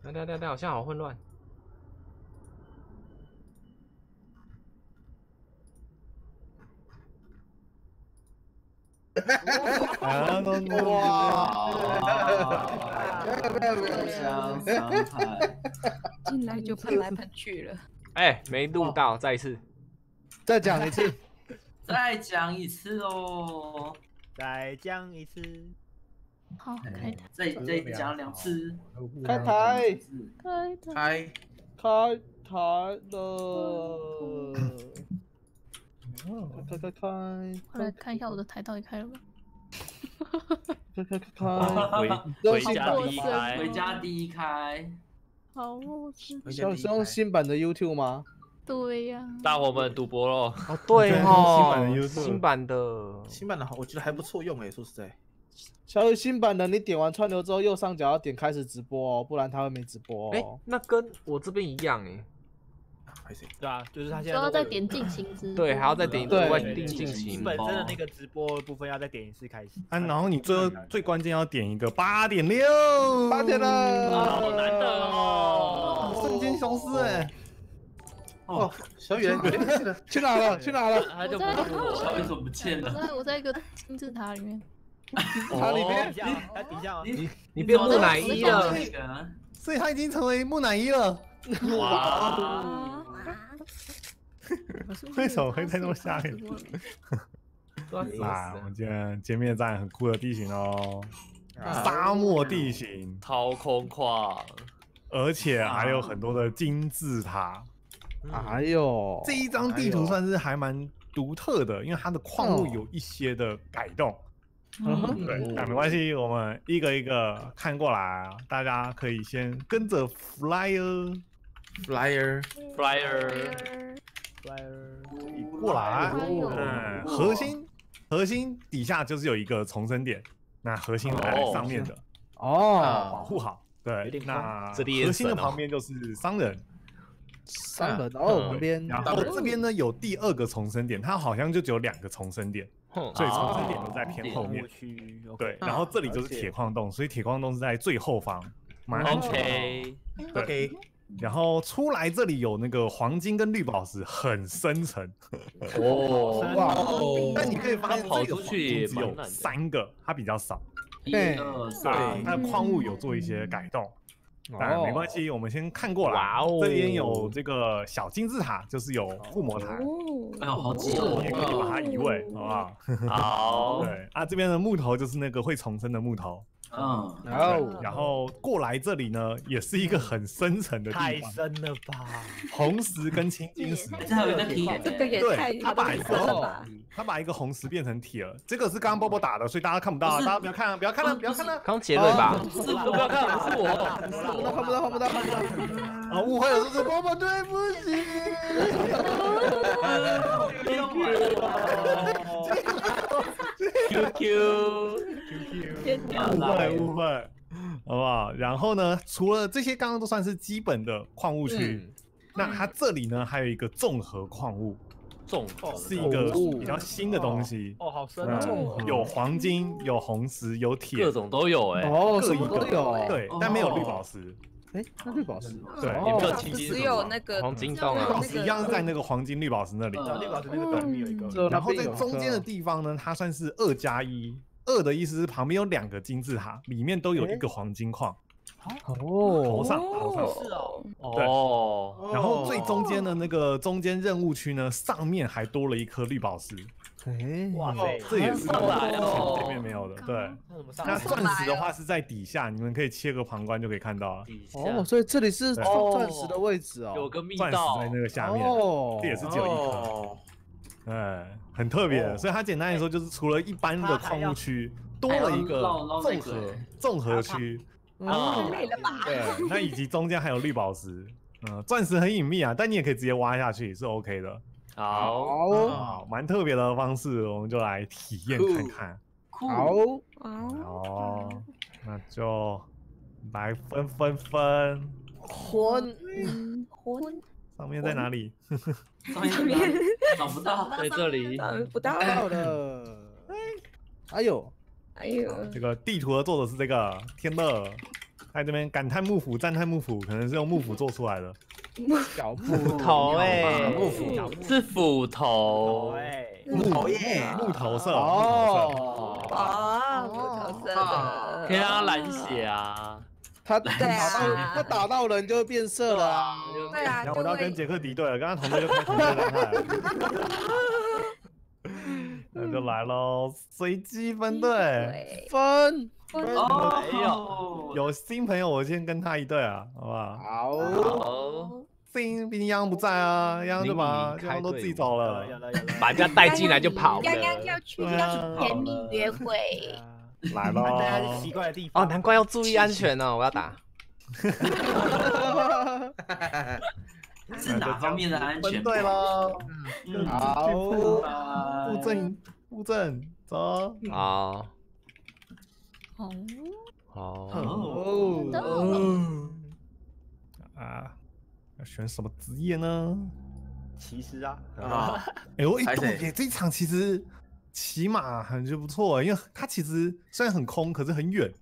等等等等，好像好混乱。进来就喷来喷去了。哎，没录到，再一次，再讲一次，再讲一次哦，再讲一次。好，开台。再再讲两次。开台，开台，开台了。开开开快来看一下我的台到底开了吗？开开开开！回回家？第一开回，家第一开，好陌生。是用是用新版的 YouTube 吗？对呀，大伙们赌博喽！哦，对对哦，新版的 YouTube 新版的，新版的好，我觉得还不错用诶，说实在。小雨新版的，你点完串流之后，右上角要点开始直播哦，不然它会没直播哎哦。，那跟我这边一样哎，还是对啊，就是他现在都要再点进行直播。对，还要再点对外定进行。本身的那个直播部分要再点一次开始。啊，然后你最后最关键要点一个八点六，八点了，好难的哦！瞬间消失哎，哦，小圆，去哪了？去哪了？我在。小雨怎么不见了？我在我在一个金字塔里面。塔里面你你你变木乃伊了，那个所以他已经成为木乃伊了。哇！为什么会在那么下面 啊，我们今天歼灭战很酷的地形哦，啊。沙漠地形，掏空旷，而且还有很多的金字塔。哎呦，这一张地图算是还蛮独特的，因为它的矿物有一些的改动。嗯哼。对，那没关系，我们一个一个看过来啊，大家可以先跟着 flyer flyer，flyer 过来。核心核心底下就是有一个重生点，那核心在上面的哦，保哦，护好。对，那核心的旁边就是商人，商人哦，旁边然后这边呢有第二个重生点，它好像就只有两个重生点，所以重生点都在偏后面。区对，然后这里就是铁矿洞，所以铁矿洞是在最后方，蛮安全 OK，然后出来这里有那个黄金跟绿宝石，很深沉。哦，哇但你可以发现它跑这个黄出去只有三个，它比较少。一对二对三，，它的矿物有做一些改动，但没关系，我们先看过来。哇哦这边有这个小金字塔，就是有附魔台，哎呦，好挤哦也可以把它移位，好不好？好，对啊，这边的木头就是那个会重生的木头。嗯，然后，然后过来这里呢，也是一个很深层的地方，深了吧？红石跟青金石。这还有一个铁，这个也太对，他把一个？他把一个红石变成铁了，这个是刚刚波波打的，所以大家看不到啊，大家不要看啊，不要看了，不要看了。刚结论吧？是都不要看，不是我，看不到，看不到，看不到，看不到。啊，误会了，这是波波，对不起。，QQ，误会误会，好不好？然后呢，除了这些，刚刚都算是基本的矿物区，嗯那它这里呢还有一个综合矿物，中是一个比较新的东西。哦，好深嗯哦。有黄金，有红石，有铁，各种都有哎，哦，什各一都有。对，但没有绿宝石。哎，那绿宝石。对哦也没有只有那个黄金洞绿宝啊，石一样是在那个黄金绿宝石那里。嗯绿宝石那个洞里面有一个然后在中间的地方呢，它算是二加一。二的意思是旁边有两个金字塔，里面都有一个黄金矿，哦头哦，上头上。是哦。哦，然后最中间的那个中间任务区呢，上面还多了一颗绿宝石，哎，哇塞，这也是上来哦前面没有的。对，那那钻石的话是在底下，你们可以切个旁观就可以看到了，哦，所以这里是钻石的位置哦。有个密钻石道在，那个下面，哦，这也是只有一颗。哦，哎，很特别的，所以它简单来说就是除了一般的矿物区，多了一个综合综合区。啊，累了吧？对，那以及中间还有绿宝石，嗯，钻石很隐秘啊，但你也可以直接挖下去，是 OK 的。好，蛮特别的方式，我们就来体验看看。好，好，那就来分分分，魂魂，上面在哪里？上面找不到，在这里，找不到，到了。哎。呦，哎呦，这个地图的作者是这个天乐，在这边感叹幕府、赞叹幕府，可能是用幕府做出来的。小木头哎，幕府是斧头哎，木头耶木头色。哦，哦，木头色的，可以让它染血啊，他对打到啊他打到人就会变色了啊。对啊，然后我要跟杰克敌对了，刚刚同队就开同队状态了。那就来喽，随机分队。分，哦，有有新朋友，我先跟他一队啊，好不好？好，好，Zing，毕竟央不在啊，央就把央都自己走了。把人家带进来就跑刚刚了。要去对啊要去甜蜜约会，来大家喽，奇怪的地方哦，难怪要注意安全哦，我要打。是哪方面的安全？分队喽，嗯，好，布阵布阵走。好，哦，好，哦，嗯，啊，要选什么职业呢？骑士啊，啊，哎呦，哎，还得对耶，这一场其实骑马很就不错，因为它其实虽然很空，可是很远。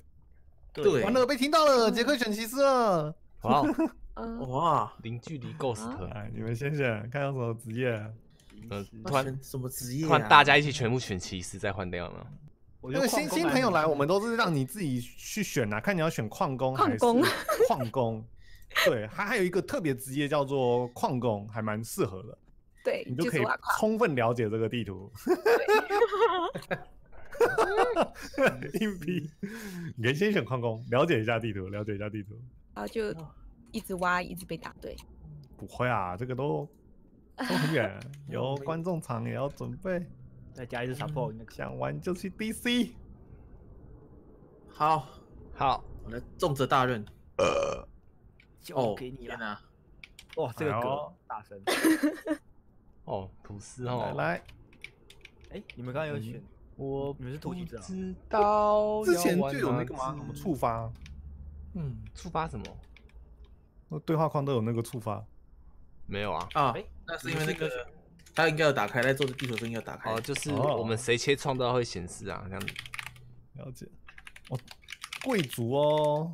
对。完，了，被听到了，杰克选骑士了。哇，嗯，哇，零距离 Ghost，哎，你们先选，看有什么职业。呃，那突然什么职业突啊？然大家一起全部选骑士，再换掉了。那个新新朋友来，我们都是让你自己去选啊，看你要选矿工还是矿工 矿工。对，还还有一个特别职业叫做矿工，还蛮适合的，对，你就可以充分了解这个地图。硬币，你可以先选矿工，了解一下地图，了解一下地图。然后就一直挖，一直被打对。不会啊，这个都都很远，有观众场也要准备，再加一只 support 那个想玩就去 DC。好，好，我来重责大任。就给你了。天哪，哇，这个歌哎大声。哦，吐司来哦，来，哎，你们刚刚有选我你们是突击者啊知道之前就有那个哪吗？什么触发？嗯触发什么？那对话框都有那个触发。没有啊。啊哎，那是因为那个他应该要打开，在做地球声应该要打开。哦，就是哦我们谁切创造会显示啊，这样子。了解。哦，贵族哦，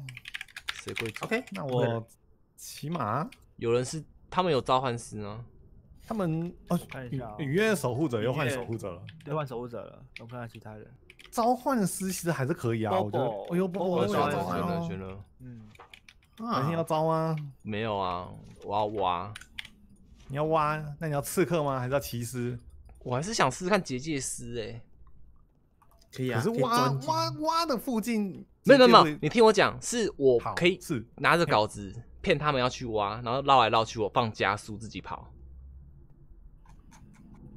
谁贵族？OK，那我骑马。有人是他们有召唤师吗？他们哦看，一下哦雨雨月守护者又换守护者了。又换守护者了，我看看其他人。召唤师其实还是可以啊，我觉得。我我选了，要召唤选了，哦选了。嗯，改天要招吗？没有啊，我要挖。你要挖？那你要刺客吗？还是要骑士？我还是想试试看结界师哎、可以啊。可是挖挖挖的附近，没有没有没有，你听我讲，是我可以是拿着稿子骗他们要去挖，然后绕来绕去，我放加速自己跑。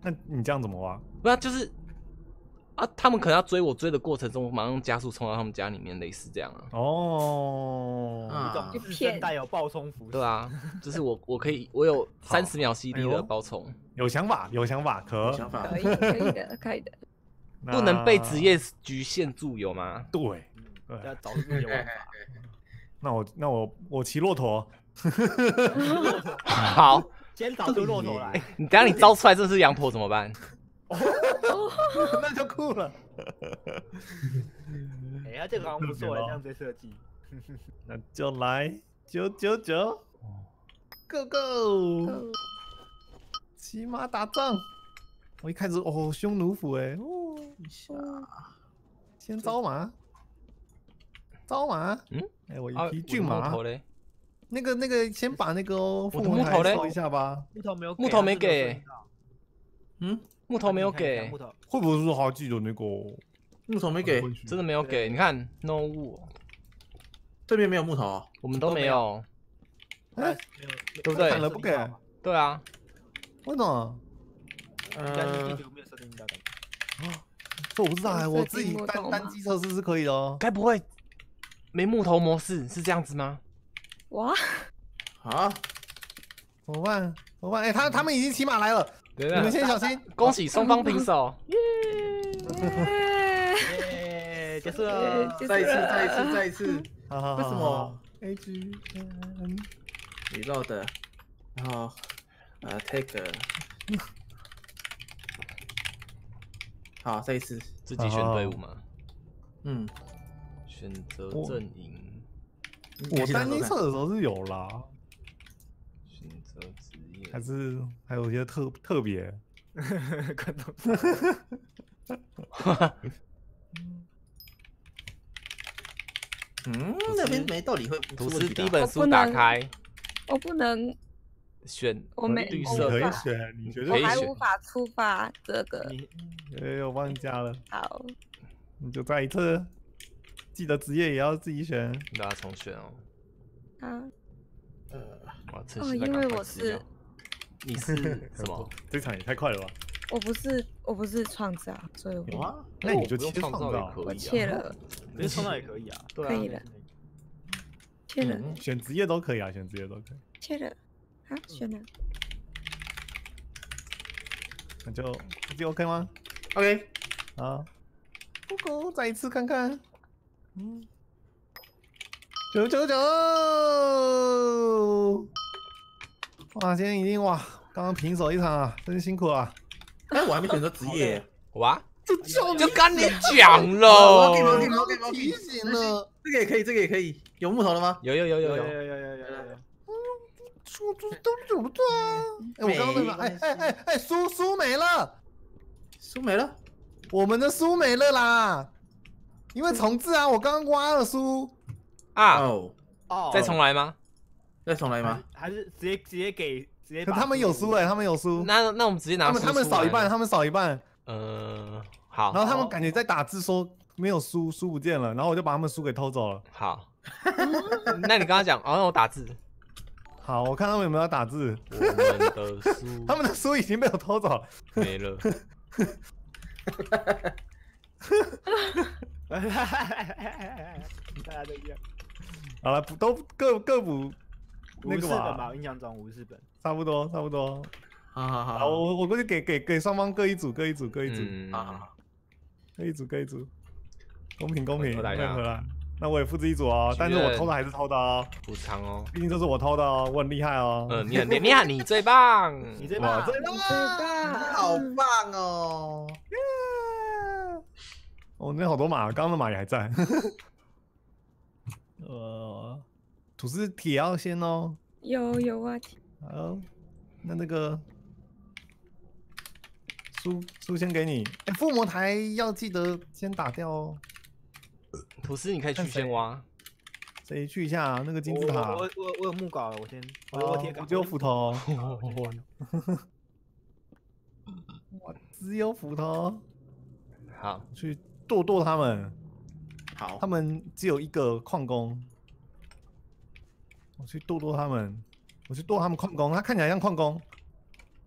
那你这样怎么挖？不要就是啊，他们可能要追我，追的过程中，我马上用加速冲到他们家里面，类似这样啊。哦，啊一种自骗身带有爆冲服。对，啊，就是我我可以我有三十秒 CD 的爆冲，有想法，有想法，可有想法可以，可以的，可以的。不能被职。那业局限住，有吗？对，嗯，要找出自己的。那我那我我骑骆驼，好，先找出骆驼来。你等下你招出来这是羊驼怎么办？那就酷了。哎呀，这个好像不错哎，这样子的设计。那就来九九九，Go Go，骑马打仗。我一开始哦，匈奴府哎，哦，一下。先招马，招马，嗯，哎，我一啊，匹骏马，头嘞？那个那个，先把那个哦，我的凤凰木头嘞？台收一下吧。木头没有木头没给。嗯，木头没有给木，头会不会是还记得那个？木头没给，真的没有给。你看，no wood，这边没有木头哦。我们都没有。哎，对不对反了不给对啊，为什么？应该是呃地，图没有设定到的。这我不知道哎，我自己单单机测试是可以的哦。该不会没木头模式是这样子吗？哇，啊，怎么办？怎么办？哎，他他们已经骑马来了，对你们先小心。恭喜双方平手。耶，结束了。再一次，再一次，再一次。好好好为什么？A G N，reload，然后呃 take，好，再一次，自己选队伍嘛，嗯，选择我阵营，我单机测的时候是有啦，选择职业还。是还有一些特特别。观众嗯，那边没道理会出吐司问题的啊第一本书打开，我不能，选我没绿我可以选，你绝我可以选还无法触发这个。你对，我帮你加了，好，你就再一次，记得职业也要自己选。大家重选哦。啊，呃，哦因为我是你是什么？这场也太快了吧？我不是我不是创造，所以我有啊，那你就不创造可以啊。切了直接创造也可以啊。对啊，可以了，切了嗯选职业都可以啊，选职业都可以。切了，好选了。那就这就 OK 吗？OK，啊，不够，再一次看看。嗯，九九九！哇，今天已经哇，刚刚平手一场啊，真辛苦啊！哎，我还没选择职业，哇，这就就跟你讲我喽提醒了，这个也可以，这个也可以，有木头了吗？有有有有有，有有有有有有有。说这都有不对啊！哎，我刚刚那个，哎哎哎哎，书书没了，书没了，我们的书没了啦，因为重置啊，我刚刚挖了书。啊，哦，哦再重来吗？再重来吗？还是直接直接给直接他们有输哎、他们有输，那那我们直接拿他们他们少一半，他们少一半，嗯，好，然后他们感觉在打字说没有书，书不见了，然后我就把他们书给偷走了。好。那你刚刚讲，哦，那我打字，好，我看他们有没有要打字，我们的书他们的书已经被我偷走了。没了。大家都一样。好了，补都各各补那个五十本吧，我，印象中五日本。差不多差不多。好好好，我我过去给给给双方各一组，各一组，各一组，嗯，好各一组，各一组，公平公平。我来一下，那我也复制一组哦，但是我偷的还是偷的哦，补偿哦。毕竟这是我偷的哦，我很厉害哦。嗯，你很厉害，你最棒。我你最棒最棒，好棒哦！哦，那好多马，刚刚的马也还在。呃，吐司铁要先哦。有有啊，好，那那个书书先给你。哎、附魔台要记得先打掉哦。吐司，你可以去先挖。谁去一下、啊、那个金字塔？我我我有木稿了，我先我哦我贴稿。我只有斧头。我只有斧头，好，去剁剁他们。好他，们只有一个矿工，我去剁剁他们，我去剁他们矿工。他看起来像矿工。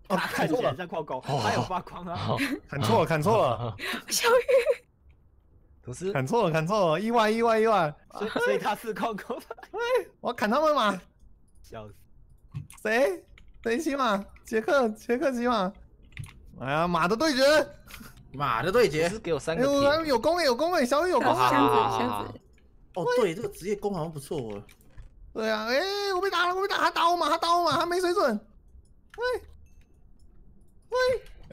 哦，砍错了，像矿工，他有发光啊。砍错了，砍错了，小雨，吐司，砍错了，砍错了，意外，意外，意外！所以所以他是矿工。我要砍他们嘛？笑死！谁？谁骑马？杰克，杰克骑马。哎呀，马的对决！马的对吐决。司给我三个有。有攻哎，有攻哎，小雨有攻好箱子箱子，哦，对，这个职业工好像不错哦。对啊，哎，我被打了，我被打，他打我马，他打我马，他没水准。喂，喂，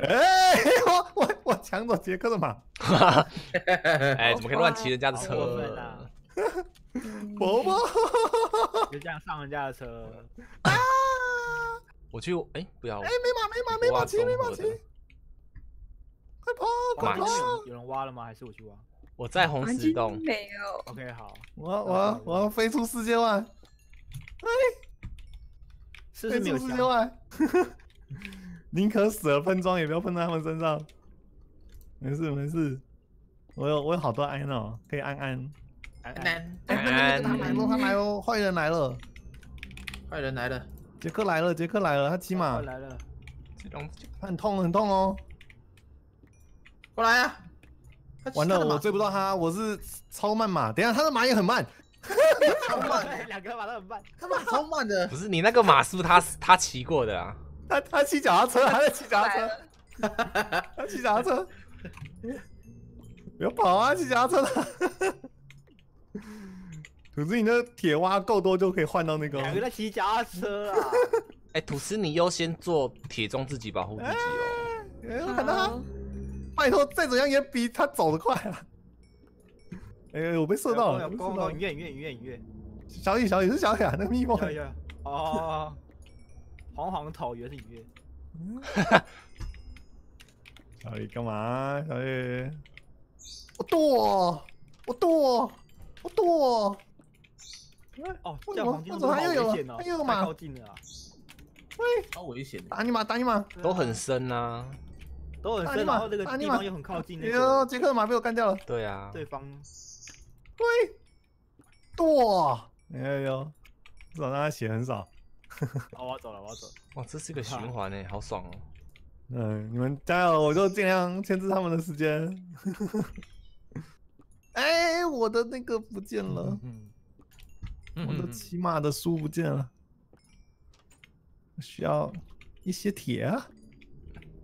哎，我我我抢走杰克的马，哎，怎么可以乱骑人家的好过分车啊？伯伯。就这样上人家的车，我去，哎，不要，哎，没马没马没马骑没马骑，快跑快跑！有人挖了吗？还是我去挖我在红石洞。没有，？OK，好，我我我要飞出世界外，飞是不是没有枪？宁可死了喷装也不要喷在他们身上。没事没事，我有我有好多安哦，可以安安。安安难，哎，那那个他来喽他来喽，坏人来了，坏人来了，杰克来了杰克来了，他骑马快，来了，这种他很痛很痛哦。过来啊！他完了，我追不到他，我是超慢马。等下他的马也很慢，超慢，两个马都很慢。他马超慢的不。是你那个马是不是他他骑过的啊？他他骑脚踏车，他在骑脚踏车，他骑脚踏车。不要跑啊！骑脚踏车的。可是你那铁挖够多就可以换到那个哦。两个在骑脚踏车啊！哎，吐司，你优先做铁中自己保护自己哦。哎，我看到他，拜托，再怎样也比他走得快啊！哎，我被射到了，有攻有攻，我被射到了影。院影院影院影院，小雨，小雨是小雨啊，那个蜜蜂。有有哦，黄黄头以为是影院，小雨干嘛？小雨，我剁，我剁，我剁。哦，为什么这样黄金为什么路好他又有有马靠近了啊，超危险的。打你马，打你马！都很深呐。都很深，然后这个地方又很靠近哎那个呦，杰克马被我干掉了。对啊，对方，喂，剁！哎呦，至少让他血很少。哦，我要走了，我要走了。哇，这是个循环呢，好爽哦。嗯，你们加油，我就尽量牵制他们的时间。哎，我的那个不见了，嗯，我的骑马的书不见了，需要一些铁啊。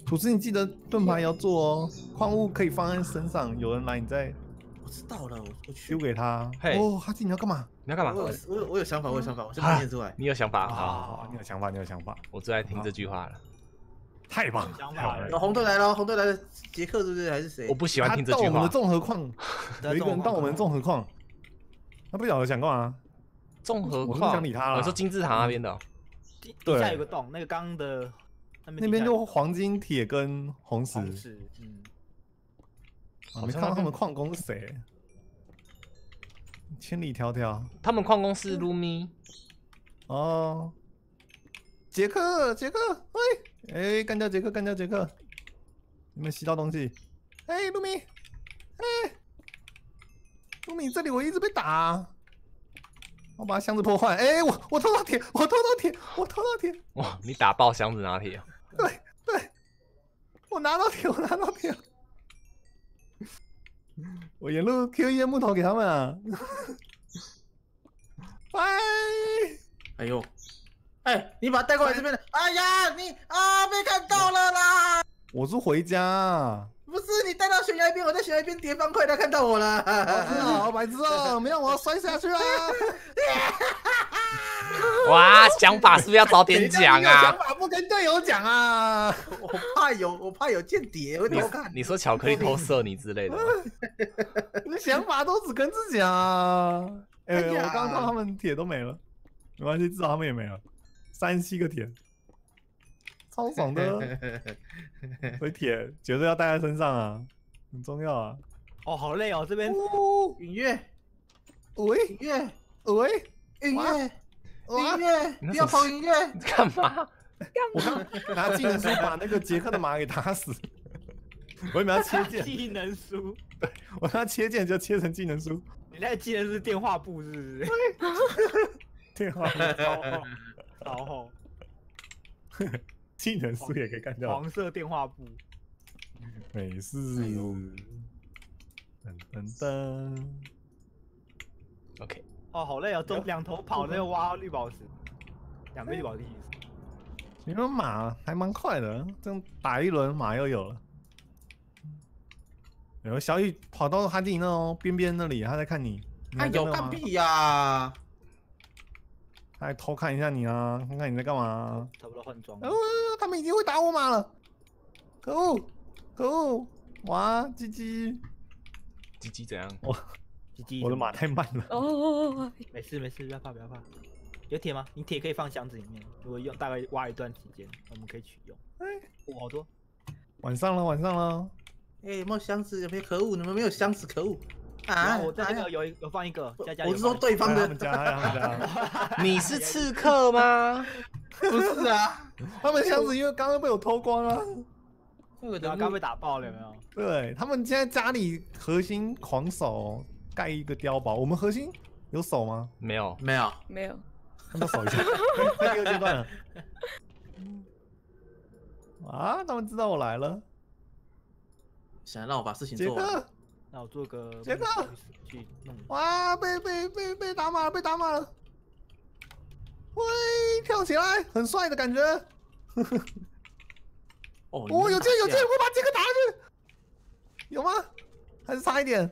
土司，你记得盾牌要做哦，矿物可以放在身上，有人来你再我知道了，我我去丢，给他。嘿哦，哈基，你要干嘛？你要干嘛？我有我有我有想法，我有想法，我先把它念出来。你有想法？啊好，，你有想法，你有想法，我最爱听这句话了。太棒了！想法了太棒了红队来了，红队来了，杰克是不是还是谁我？不喜欢听这句话到我们的。综合矿，有一个人到我们的综合矿，他不晓得想干嘛。综合我不，想理他了哦你说金字塔那边的哦，底对下有个洞，那个刚刚的那那边就黄金、铁跟红石，红石，嗯，我没看到他们矿工是谁，千里迢迢他们矿工是卢米，哦。杰克，杰克，喂，哎，干掉杰克，干掉杰克，有没有吸到东西？哎，露米，哎，露米，这里我一直被打，我把箱子破坏，哎，我我偷到铁，我偷到铁，我偷到铁，哇，你打爆箱子拿铁哦，对对，我拿到铁，我拿到铁，我沿路 Q 一些木头给他们啊。哎。哎呦，哎，你把他带过来这边的。哎呀，你啊，被看到了啦！我是回家、啊，不是你带到悬崖边，我在悬崖边叠方块，他看到我了。好白痴哦，没让我要摔下去啊！哇，想法是不是要早点讲啊想啊？法不跟队友讲啊！我怕有，我怕有间谍会你偷看。你说巧克力偷射你之类的吗，你想法都只跟自己啊！哎、我刚刚看到他们铁都没了，没关系，至少他们也没了，三七个铁，超爽的。所以铁绝对要带在身上啊，很重要啊。哦，好累哦，这边哦，音乐，喂音乐，喂，音哇乐，音乐，不要跑音乐。你干嘛？干嘛拿技能书把那个杰克的马给打死，我也没要切 剑，技能书，对我让他切剑就切成技能书，你那个技能是电话簿是不是？电话 超厚，超厚，技能书也可以干掉，黄色电话簿，没事。噔噔噔，OK，哦，好累哦，中两头跑那个挖绿宝石，两个绿宝石。你们马还蛮快的，这样打一轮马又有了。有小雨跑到哈迪那哦边边那里，他在看你。你哎有？干屁呀！他还偷看一下你啊，看看你在干嘛。差不多换装哦，他们已经会打我马了，可恶，可恶！哇，鸡鸡，鸡鸡怎样？鸡鸡我的马太慢了。哦哦哦，没事没事，不要怕不要怕。有铁吗？你铁可以放箱子里面，如果用大概挖一段时间，我们可以取用。哎哇，好多。晚上了，晚上了。哎，有没有箱子？有没有？可恶，你们没有箱子，可恶！然啊，后我在那个有一有放一个，佳佳我是说对方的。你是刺客吗？不是啊。他们箱子因为刚刚被我偷光了。那个对啊，刚被打爆了有没有？对他们现在家里核心狂守，盖一个碉堡。我们核心有守吗？没有，没有，没有，他们守一下。在第二阶段了。啊，他们知道我来了。想让我把事情杰做完。克，那我做个杰克去弄。哇，被被被被打码了，被打码了。喂，跳起来，很帅的感觉。哦，哦，有剑有剑，剑，我把杰克打下去。有吗？还是差一点？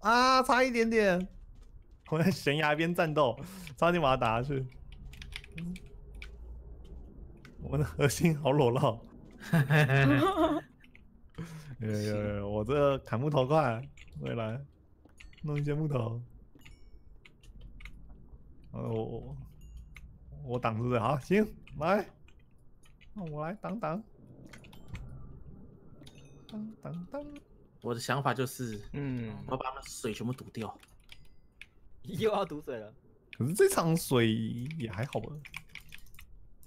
啊，差一点点。我在悬崖边战斗，差点把他打下去。嗯我们的核心好裸露。有有有，我这砍木头快，未来弄一些木头。呃，我我我挡住的，好行，来，那我来挡挡，挡挡挡。我的想法就是，嗯，我要把他们水全部堵掉。又要堵水了。可是这场水也还好吧？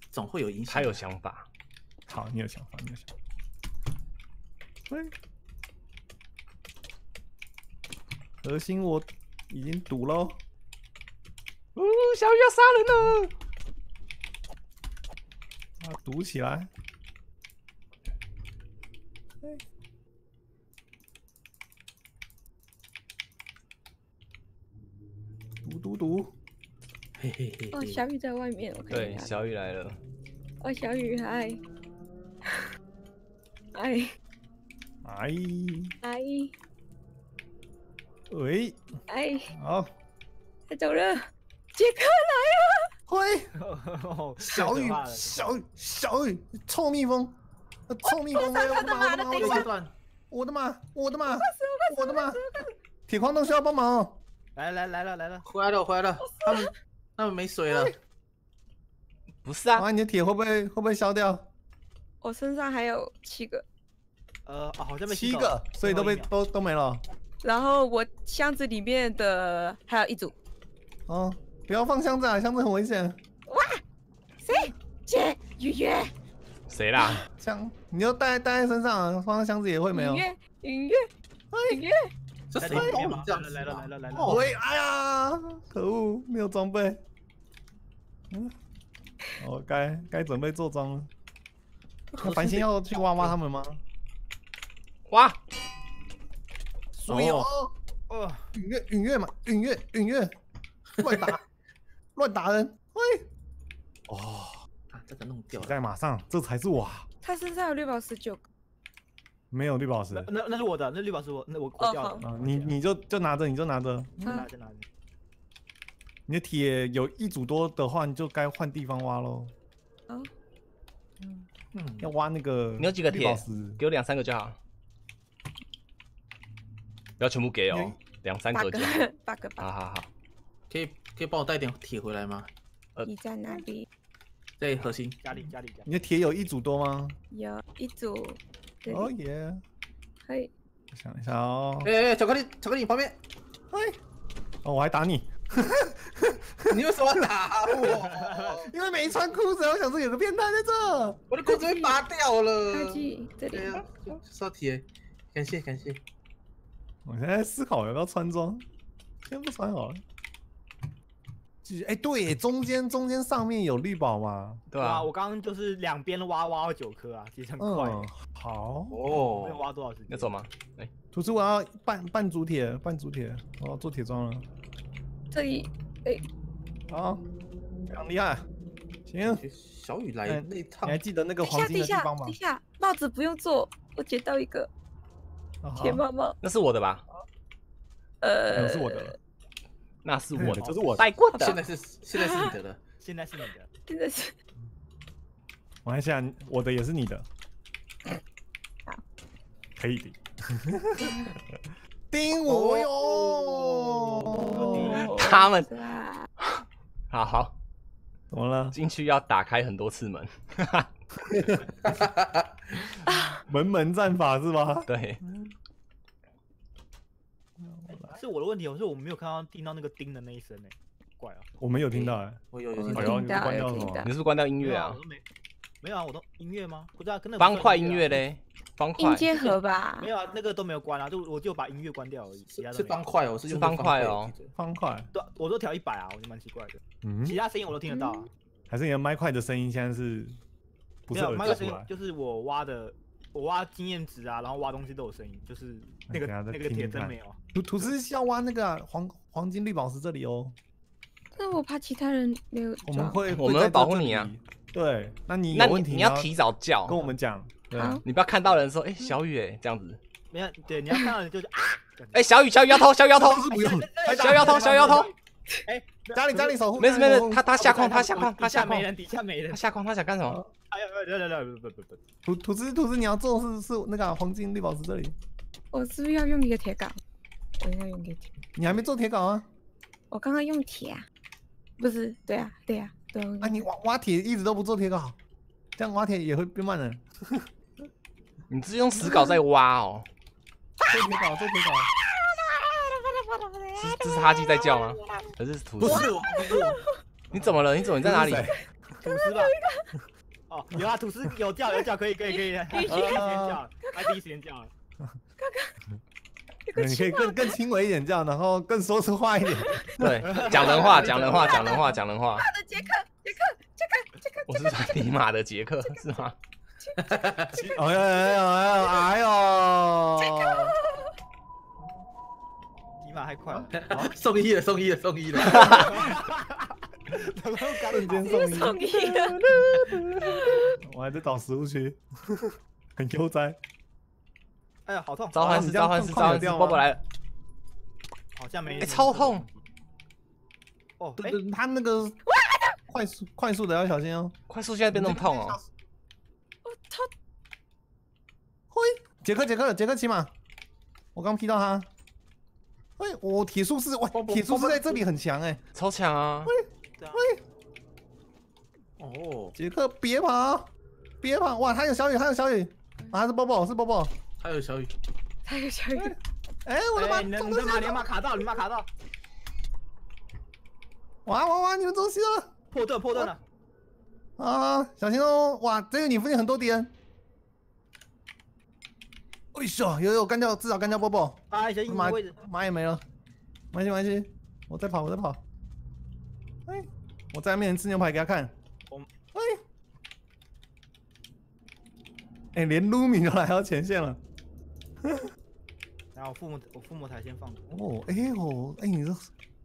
总会有影响。他有想法。好，你有想法，你有想法。对，核心我已经堵喽。哦，小雨要杀人了！啊堵起来。堵堵堵！嘿嘿嘿哦，小雨在外面，我看对，小雨来了。哦，小雨嗨，哎哎，哎喂，哎，好，他走了，杰克来了喂，哦小雨小雨，小雨，臭蜜蜂，呃臭蜜蜂！哎呦我的妈，我的妈，我的妈，我的妈，我的妈，我的妈！铁矿洞需要帮忙哦。来来来了来了，回来了回来了，他们他们没水了，不是啊，哇，你的铁会不会会不会消掉？我身上还有七个，呃，哦好像被七个，所以都被都都没了。然后我箱子里面的还有一组。哦，不要放箱子啊，箱子很危险。哇谁？姐，雨月，谁啦？箱你就带带在身上啊，放在箱子也会没有雨。月，雨月，雨月，这谁帮你里面嘛这样子来了啊来了来了哦喂，哎呀，可恶，没有装备。嗯，我，该该准备做装了。那繁星要去挖挖他们吗？哇，所以哦，哦，允月，允月嘛，允月，允月，乱打，乱打人，喂，哦，啊这个弄掉在马上，这才是我。啊，他身上有绿宝石九个。没有绿宝石。那那那是我的，那绿宝石我那我我掉了，啊，你你就就拿着，你就拿着，在哪在哪里？你的铁有一组多的话，你就该换地方挖喽，哦，嗯，要挖那个你有几个铁？给我两三个就好，不要全部给哦你，两三八个个就好。八个，八好好好，可以可以帮我带点铁回来吗？呃。你在哪里？在核心，家里家里家里，你的铁有一组多吗？有一组。这哦里耶，可以。我想一下哦，哎哎，巧克力巧克力你旁边，哎，哦，我还打你，你为什么要打我？因为没穿裤子，我想说有个变态在这。我的裤子被拔掉了阿。记这里对。呀，就是要铁，感谢感谢。我现在在思考要不要穿装，先不穿好了。继续，哎，对耶，中间中间上面有绿宝吗？对啊，，我刚刚就是两边挖挖了九颗啊，其实很快，嗯，好。哦，挖多少时间。要走吗？哎，图书我要半半主铁，半主铁，我要做铁装了。这里哎好，非常厉害。行，小雨来哎那一趟你还记得那个黄金的地方吗地？下帽子不用做，我捡到一个啊好铁帽帽。那是我的吧？呃，那是我的了，那是我的，这是我的带过的。现在是现在是你的了。现在是你的，真的是我看一下，我的也是你的。好，可以的。丁我哟！他们？好好怎么了？进去要打开很多次门，门门战法是吗？对，是我的问题，我是我没有看到听到那个叮的那一声呢，怪啊！我没有听到哎。我有有听到哎呦，你是关掉什么你？是不是关掉音乐啊没有我？都没没有啊，我都音乐吗？不知道，跟那个方块音音乐？嘞？方块硬结合 吧没？有啊，那个都没有关啊，就我就把音乐关掉而已，其他是都没有是方块哦，是方块哦方块。对啊，我都调一百啊，我就蛮奇怪的，嗯，其他声音我都听得到啊。还是你的麦块的声音现在是不是没有，麦克声音？就是我挖的，我挖经验值啊，然后挖东西都有声音，就是那个那个铁针没有啊。图图是要挖那个啊黄黄金绿宝石这里哦，那我怕其他人没有我们会我们会在保护你啊。对，那你那有问题你你要提早叫，跟我们讲。对啊，你不要看到人说，哎，小雨，哎，这样子，没有，对，你要看到人就是啊，哎，小雨，小雨要偷，小雨要偷，不用，小摇头，小摇头，哎，家里家里守护。没事没事，他他下矿，他下矿，他下矿，下没人，底下没人他。下矿，他想干什么？哎呀，来来来，不不不不，土土司土司，你要做的是是那个啊黄金绿宝石这里，我是不是要用一个铁镐？我应该用铁。你还没做铁镐啊？我刚刚用铁啊，不是？对啊，对啊，对啊。啊，你挖挖铁一直都不做铁镐，这样挖铁也会变慢的。你是用石镐在挖哦？这铁镐，做铁镐。是这是哈基在叫吗？还是吐司？不是我，不是我，你怎么了？你怎么你在哪里？这是谁吐司吧。哦，有啊，吐司有叫有叫，可以可以可以，他第一时间叫，他第一时间叫你可以更更轻微一点这样，然后更说出话一点。对，讲人话，讲人话，讲人话，讲人话。杰克，杰克，杰克我是传尼玛的杰克是吗？哎呦哎呦哎呀哎呦！尼玛太快，送医了，送医了，送医了。瞬间送医，送医了。我还在找食物区，很悠哉。哎呀，好痛！召唤师，召唤师，召唤师，波波来了，好像没。哎，超痛！哦，哎，对对，他那个快速快速的要小心哦。快速现在变那么痛哦，我操！嘿，杰克杰克杰克骑马，我刚劈到他。喂，我铁术士，哇，铁术士在这里很强哎。超强啊！对啊哦，杰克别跑，别跑！哇，他有小雨，他有小雨，啊，是波波，是波波。还有小雨，他有小雨，哎，我的妈！哎你的马，你的马卡到，你的马卡到，哇哇哇！你们中西了破盾破盾了。啊！小心哦！哇，这个你附近很多敌人。哎呦，有有干掉，至少干掉波波。哎，小心你马的位置。马也没了，没关系没关系，我在跑我在跑。哎，我在他面前吃牛排给他看。我哎，哎，连卢米都来到前线了。然后我父母我父母台先放。哦，哎呦，哎，你这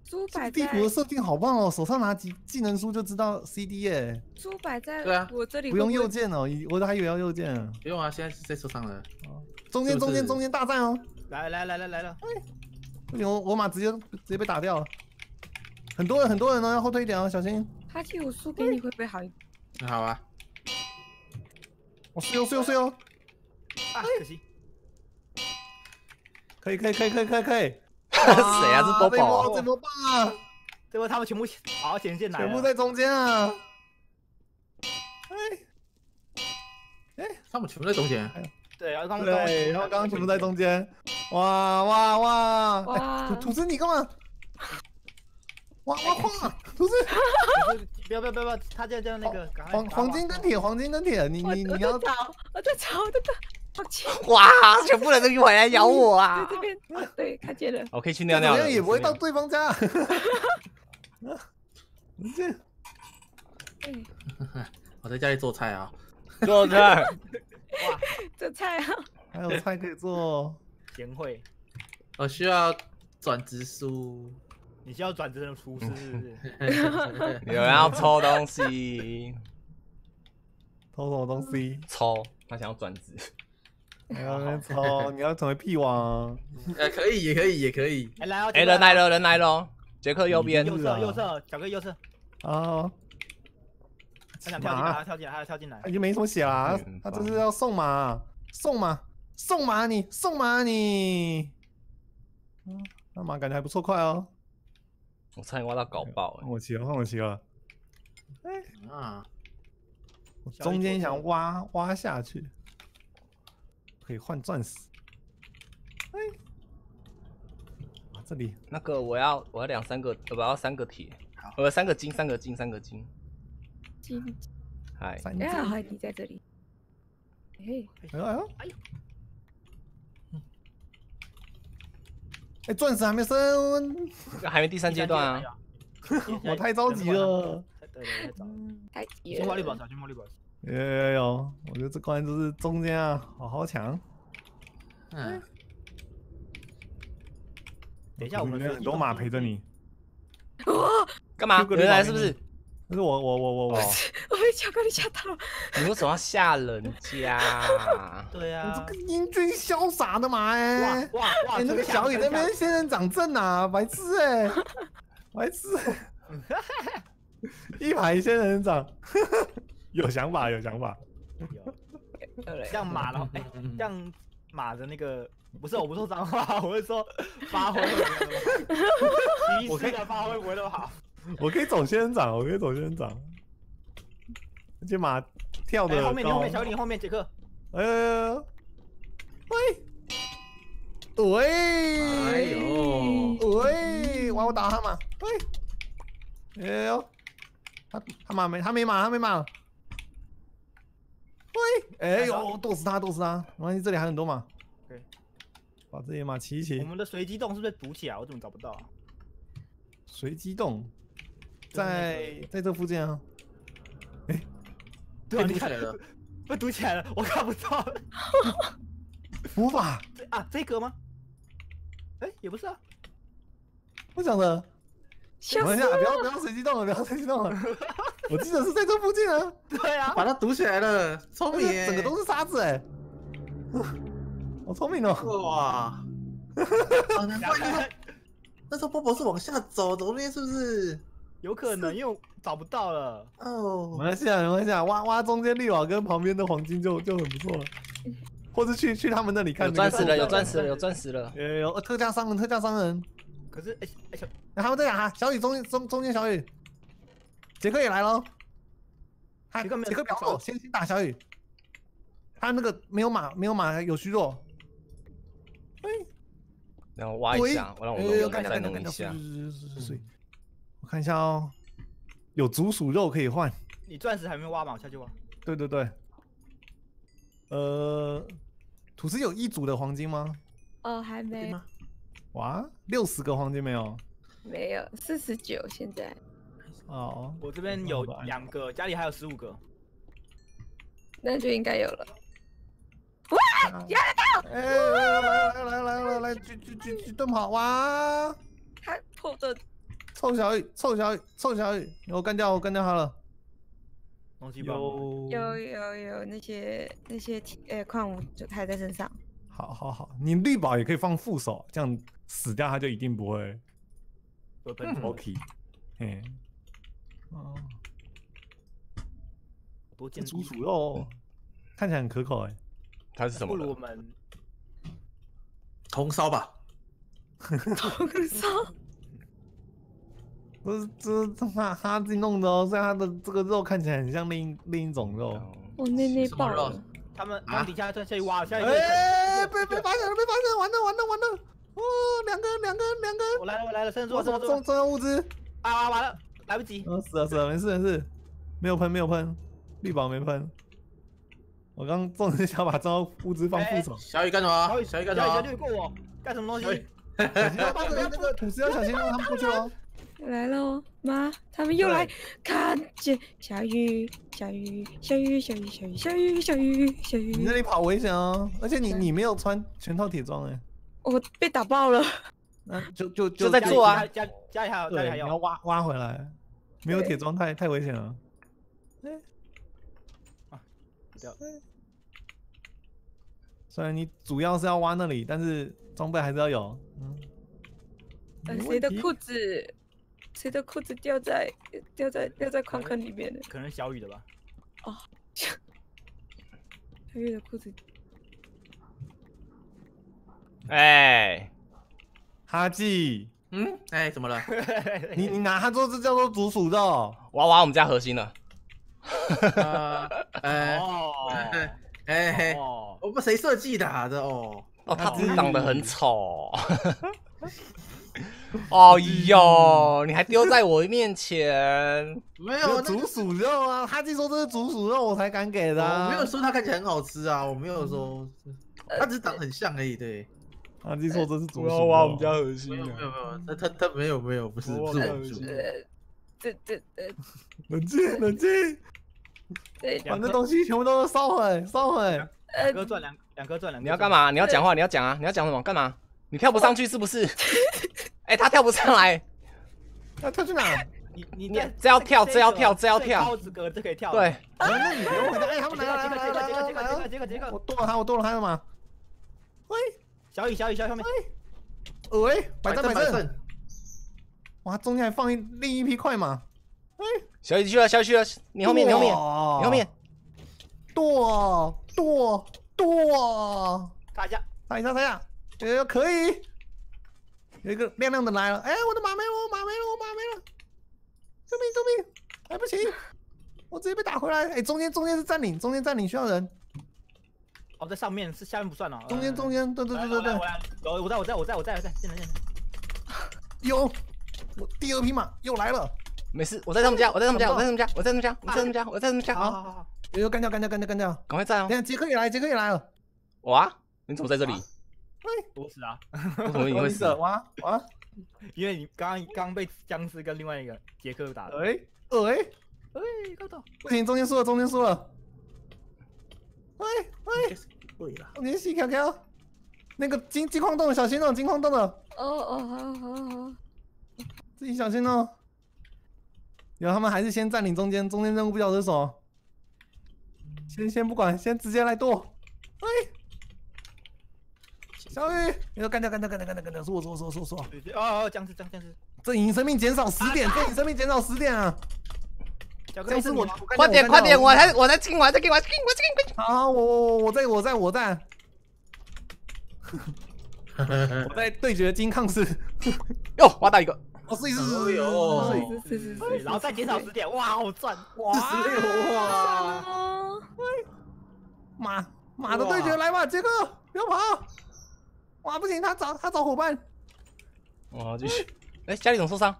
猪摆在地图的设定好棒哦，手上拿技技能书就知道 CD 耶，猪摆在对啊我这里不用右键哦，我都还以为要右键呢。不用啊，现在是在车上了。哦中间中间中间大战哦，来来来来来了，不行，我我马直接直接被打掉了。很多人很多人哦，要后退一点哦，小心。他替，我输给你会不会好一点？很好啊，我睡哦睡哦睡哦，啊，可惜。可以可以可以可以可以可以。谁啊？是波这波波。这波棒啊！这波他们全部跑到前线来了，全部在中间啊！哎哎，他们全部在中间。对，然后刚刚对，然后刚刚全部在中间，哇哇哇！哇土土司你干嘛？哇哇哇！土司不要不要不要不要，他叫叫那个黄黄金跟铁，黄金跟铁，你你你要我在找，我在找，我在找，好气！哇！全部人都回来咬我啊 在！这边，啊对，看见了。我可以去尿尿了。好像也不会到对方家。你这对，我在家里做菜啊。做菜。做菜啊，还有菜可以做，贤惠，我需要转职书。你需要转职的厨师是不是？有人要抽东西，偷什么东西？抽，他想要转职。你要那边抽，你要成为屁王。呃，可以，也可以，也可以。哎来哦，哎，人来了，人来了，杰克右边。右侧右侧，小哥右侧，啊，他想跳进来，他跳进来，他要跳进来已。经没什么血啦嗯，他这是要送马，送马，送马你，送马你。嗯，那马感觉还不错，快哦。我差点挖到搞爆哎换！我骑了，换我骑了。哎啊，我中间想挖挖下去，可以换钻石。哎，啊这里那个我要我要两三个，呃，我要三个铁，呃，三个金，三个金，三个金。金，嗨，三哎呀，只。海底在这里。哎，哎呦哎呦！哎，钻石还没升，还没第三阶段啊。我太着急了。太急了。金毛绿宝石，金毛绿宝石。有有有，我觉得这关就是中间啊，好好抢。嗯，等一下我们很多马陪着你。干嘛？有人来是不是？不是我我我我我，我被巧克力吓到了。你为什么要吓人家？对我啊这。个英俊潇洒的嘛哎、哇哇哇！哎、那个小雨那边仙人掌阵啊，白痴哎、白痴、一排仙人掌，有想法有想法。有。像马的，哎，像马的那个，不是我不说脏话，我是说发挥，骑士的发挥不会那么好。我可以走仙人掌，我可以走仙人掌，而且马跳的哎，后面你后面，小李后面，杰克，哎呦，喂，喂，哎呦，喂，哇！我打他马，喂，哎呦，他他马没他没马他没马，喂，哎呦，剁死他剁死他，没关系，这里还有很多马，对，把这些马骑一骑我，们的随机洞是不是堵起来？我怎么找不到啊？随机动，就是那在在这附近啊，对啊，被你看堵起来了。被堵起来了，我看不到。魔法，这啊，这一格吗？哎，也不是啊。不晓得。笑死等一下，不要不要随机动了，不要随机动了。我记得是在这附近啊，对啊，把它堵起来了，聪明整个都是沙子哎，好聪明哦。哇！啊，难怪那时候那时候波波是往下走，走那边是不是？有可能，因为找不到了。哦没哦，关系啊，没关系啊，挖挖中间绿瓦跟旁边的黄金就就很不错了。或者去去他们那里看有钻石了，有钻石了，有钻石了。有有特价商人，特价商人。可是，哎哎小，那他们在哪哈？小雨中间中中间小雨，杰克也来喽。他杰克杰克不要走，先先打小雨。他那个没有马，没有马有虚弱。哎然后挖一下，我让我哎呦弄再干掉干掉干掉，弄一下。是是是是是。我看一下哦，有竹鼠肉可以换。你钻石还没挖吗？我下去挖。对对对。呃，土司有一组的黄金吗？哦，还没吗？哇，六十个黄金没有？没有四十九，现在哦，我这边有两个，家里还有十五个。那就应该有了。压得到！哎，来来来来来来来，去去去去奔跑！哇，他破盾臭小雨，臭小雨，臭小雨，我干掉，我干掉他了。东西棒。有有有有那些那些体呃矿物就还在身上。好好好，你绿宝也可以放副手，这样死掉他就一定不会会喷出 OK。嘿，哦，多见这竹鼠肉看起来很可口哎。它是什么？不如我们红烧吧。烧不是，这是他他自己弄的哦，所以他的这个肉看起来很像另一另一种肉。我那那爆肉了，他们往底下再下去挖，下去。哎，被被发现了，被发现了，完了完了完了！哦，两个，两个，两个！我来了，我来了，撑住，撑住，重重要物资啊！完了，来不及，嗯、死了，死了，没事，没事，没有喷，没有喷，绿宝没喷。我刚重点想把重要物资放副手、小雨干什么？小雨，小雨干什么？小过我，干什么东西？小心，那个土司要小心，让他们过去哦。来喽，妈，他们又来，看见小雨，小雨，小雨，小雨，小雨，小雨，小雨，小雨。你那里跑危险哦，而且你你没有穿全套铁装哎。我被打爆了。那就就就在做啊家家里还有家对，里还有。你要挖挖回来，没有铁装太太危险了。掉虽然你主要是要挖那里，但是装备还是要有。嗯，谁的裤子？谁的裤子掉在掉在掉在矿坑里面了？可能小雨的吧。哦 小雨的裤子哎，哈记，嗯，哎，怎么了？你你拿它做这叫做竹鼠肉，我要挖我们家核心了。呃，哎哦哎嘿，哦，我们谁设计的啊？这哦，哦，它只是长得很丑。哦哟，你还丢在我面前，没有竹鼠肉啊！哈记说这是竹鼠肉，我才敢给的、啊。我没有说它看起来很好吃啊，我没有说，呃它只是长得很像而已，对。哈记说这是主要挖我们家。核心没有没有没有，他他他没有没有，不是不是这这呃，冷静冷静，对把那东西全部都烧毁烧毁。呃两颗钻两两颗钻两。你要干？嘛？你要讲话，你要讲啊！你要讲什么？干嘛？你跳不上去是不是？哎，他跳不上来。那他去哪？你你你这要跳这要跳这要跳高子格这可以跳。对，哎那你不用回答。哎，他们杰来了来了来了来了杰克杰克杰克，我剁了他，我剁了他了吗？喂小雨小雨小雨后面。喂，摆正摆正。正，哇，中间还放一另一批快马。小雨去了，小雨去了，你后面，你后面，哇你后面。剁剁剁！大家打一下，打一下，呃，可以。有一个亮亮的来了，哎，我的马没了，我马没了，我马没了！救命救命！来不及，我直接被打回来。哎，中间中间是占领，中间占领需要人，哦，在上面是下面不算哦。中间中间，对对对对对我，来，有我在我在我在我在我在，进来进来。有，我第二匹马又来了，没事，我在他们家，我在他们家，我在他们家，我在他们家，我在他们家，我在他们家。好好好好，又又干掉干掉干掉干掉。赶快站哦等！下杰克也来，杰克也来了，我啊，你怎么在这里？我死啊！为什么你会死？哇哇，因为你刚刚刚被僵尸跟另外一个杰克打的。哎哎，哎，高头。不行，中间输了，中间输了，喂喂，对了，联系 QQ，那个金金矿洞小心哦，金矿洞的哦哦，好好好，自己小心哦。然后他们还是先占领中间，中间任务不晓得是什么。先先不管，先直接来剁。喂，小雨，你要干掉干掉干掉干掉干掉，是我是我是我是我是我。哦哦，僵尸僵僵尸，阵营生命减少十点，阵营生命减少十点啊！小哥僵尸我快点快点，我还我在进，我还在进，我还在进，我在进。好，我我我我在我在我在，我在 对决金抗士。哟，挖到一个，哦，是一哎是呦，是是是，然后再减少十点，哇，好赚！哇十六哇！哦，马马的对决来吧，杰克，不要跑！哇，不行，他找他找伙伴。哦，继续。哎，家里怎么受伤？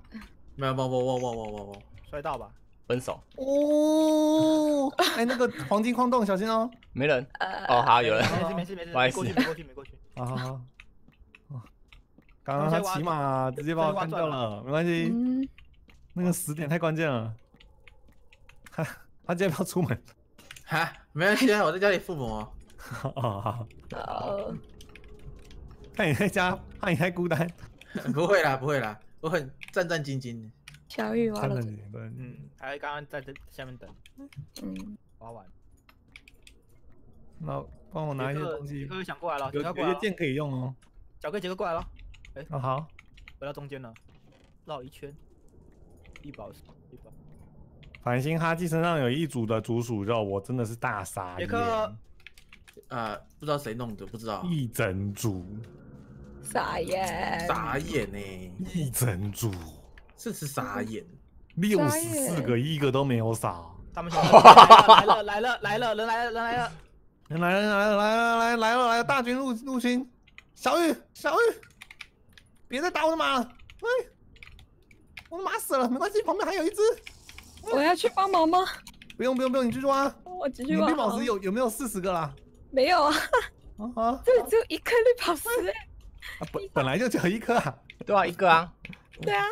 没有，我我我我我我我，摔到吧？分手，哦，哎，那个黄金矿洞小心哦。没人。呃，哦，好，有人。没事没事没事，不好意思没过去没过去没过去。好好 好。哦刚刚他骑马直接把我干掉了，没关系，嗯，那个死点太关键了。他 他今天不要出门。哈，没关系啊，我在家里附魔。好好好，好，看你在家，怕你太孤单。不会啦，不会啦，我很战战兢兢的。小雨挖了嗯，还刚刚在这下面等，嗯，挖完。那帮我拿一些东西杰，克想过来了，有有些剑可以用哦。小哥杰克过来了，啊好，回到中间了，绕一圈，一宝石，一宝。繁星哈基身上有一组的竹鼠肉，我真的是大傻眼。杰克啊，不知道谁弄的，不知道，一整组，傻眼，傻眼呢，一整组，是是傻眼。六十四个，一个都没有少。他们想来了 来了来了人来了人来了人，来了来了来了来了来了来了！大军入入侵，小雨小雨，别再打我的马了！喂，我的马死了，没关系，旁边还有一只。我要去帮忙吗？不用不用不用，你继续挖。我继续绿。宝石有有没有四十个啦？没有啊，啊啊！这只有一颗绿宝石欸。啊本本来就只有一颗啊，对啊，一个啊，对啊，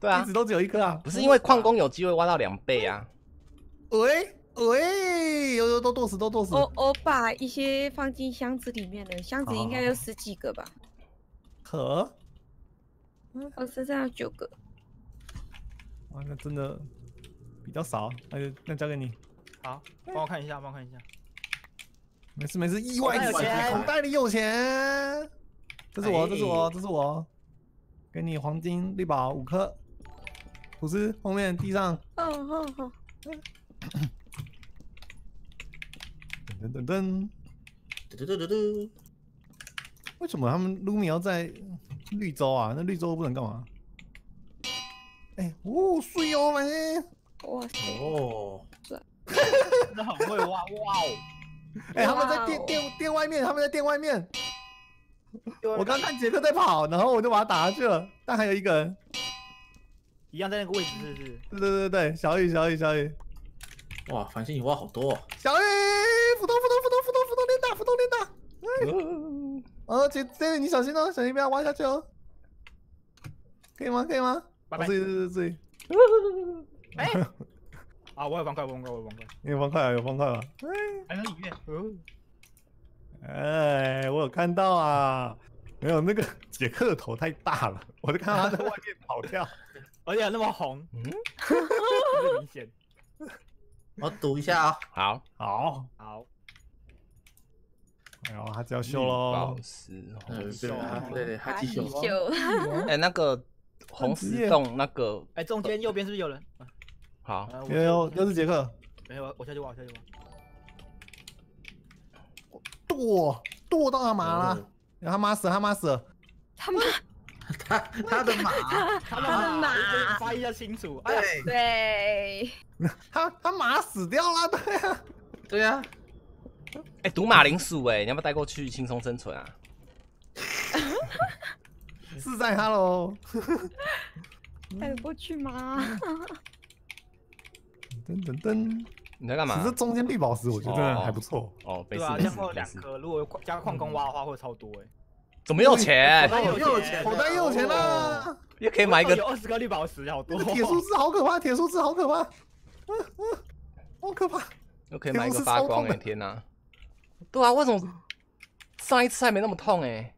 对啊一直，都只有一颗啊。不是因为矿工有机会挖到两倍啊。喂喂，有有都剁死都剁死。我我把一些放进箱子里面了，箱子应该有十几个吧。可，我身上有九个。哇，那真的比较少，那就那交给你。好，帮我看一下，帮我看一下。没事没事，意外之喜，口袋有钱口袋里有钱。这是我，这是我，哎这是我，给你黄金绿宝五颗。吐司后面地上，哦哦哦，噔噔噔。嘟嘟嘟嘟嘟，为什么他们卢米要在绿洲啊？那绿洲不能干嘛？哎，哦，水哦，反正，哇塞，哦，真的很会挖，哇哦！哎，他们在店店店外面，他们在店外面。我刚看杰克在跑，然后我就把他打下去了，但还有一个人。一样在那个位置，是不是？对对对对，小雨小雨小雨哇，繁星你挖好多哦。小雨，斧头斧头斧头斧头斧头连打斧头连打。哦，姐姐你小心哦，小心不要挖下去哦。可以吗？可以吗？拜拜哦。对对对对，哎，啊，我有方块，我有方块，我有方块，你有方块啊，有方块啊。还能里面。哦，哎，我有看到啊，没有那个杰克的头太大了，我就看到他在外面跑跳。而且那么红，嗯，不明显。我赌一下啊，好，好，好，哎呦，他就要绿秀喽宝。石，呃，红对啊，对对，哈基秀秀，哎，那个红石洞那个哎，中间右边是不是有人？啊好，呃我有有，又是杰克，没有，我下去挖，我下去挖。剁剁到他妈了，哦他妈死了，他妈死。了。他妈他他的马，他的马发一下清楚。哎呀，对对，他他马死掉了，对呀。对呀，哎，毒马铃薯，哎，你要不要带过去轻松生存啊？是在他喽。带得过去吗？噔噔噔，你在干嘛其？实中间绿宝石我觉得还不错。哦，没对啊，事没事这样会有，两颗，如果有加矿工挖的话会超多哎。怎么有钱？哦又有钱，口袋又有钱啦！也可以买一有个二十个绿宝石，好多那个。铁树枝好可怕，铁树枝好可怕，嗯嗯，好可怕。又可以买一个发光哎！天哪，对啊，为什么上一次还没那么痛哎、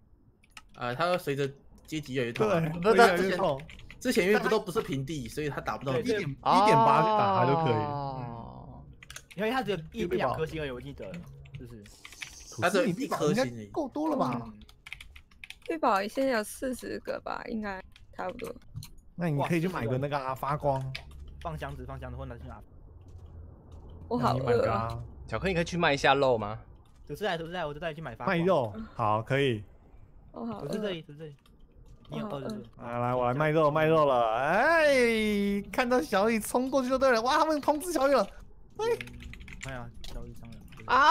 啊，它会随着阶级越来越痛对啊。，越来越痛，之前因为不都不是平地，所以它打不到一点。一点八打它就可以。哦，因为他只有一两颗星而已，我记得，就是它只有你一颗星够多了吧？嗯绿宝现在有四十个吧，应该差不多。那你可以去买个那个啊发光，放箱子放箱子或者拿去拿。我好饿啊！巧克力可以去卖一下肉吗？土司来土司来，我就带你去买发光。卖肉，好可以。我好土司这。里土司这里。你好饿饿是不是？来来，我来卖肉卖肉了。哎，看到小雨冲过去就对了。哇，他们通知小雨了。哎呀，小雨伤了。啊，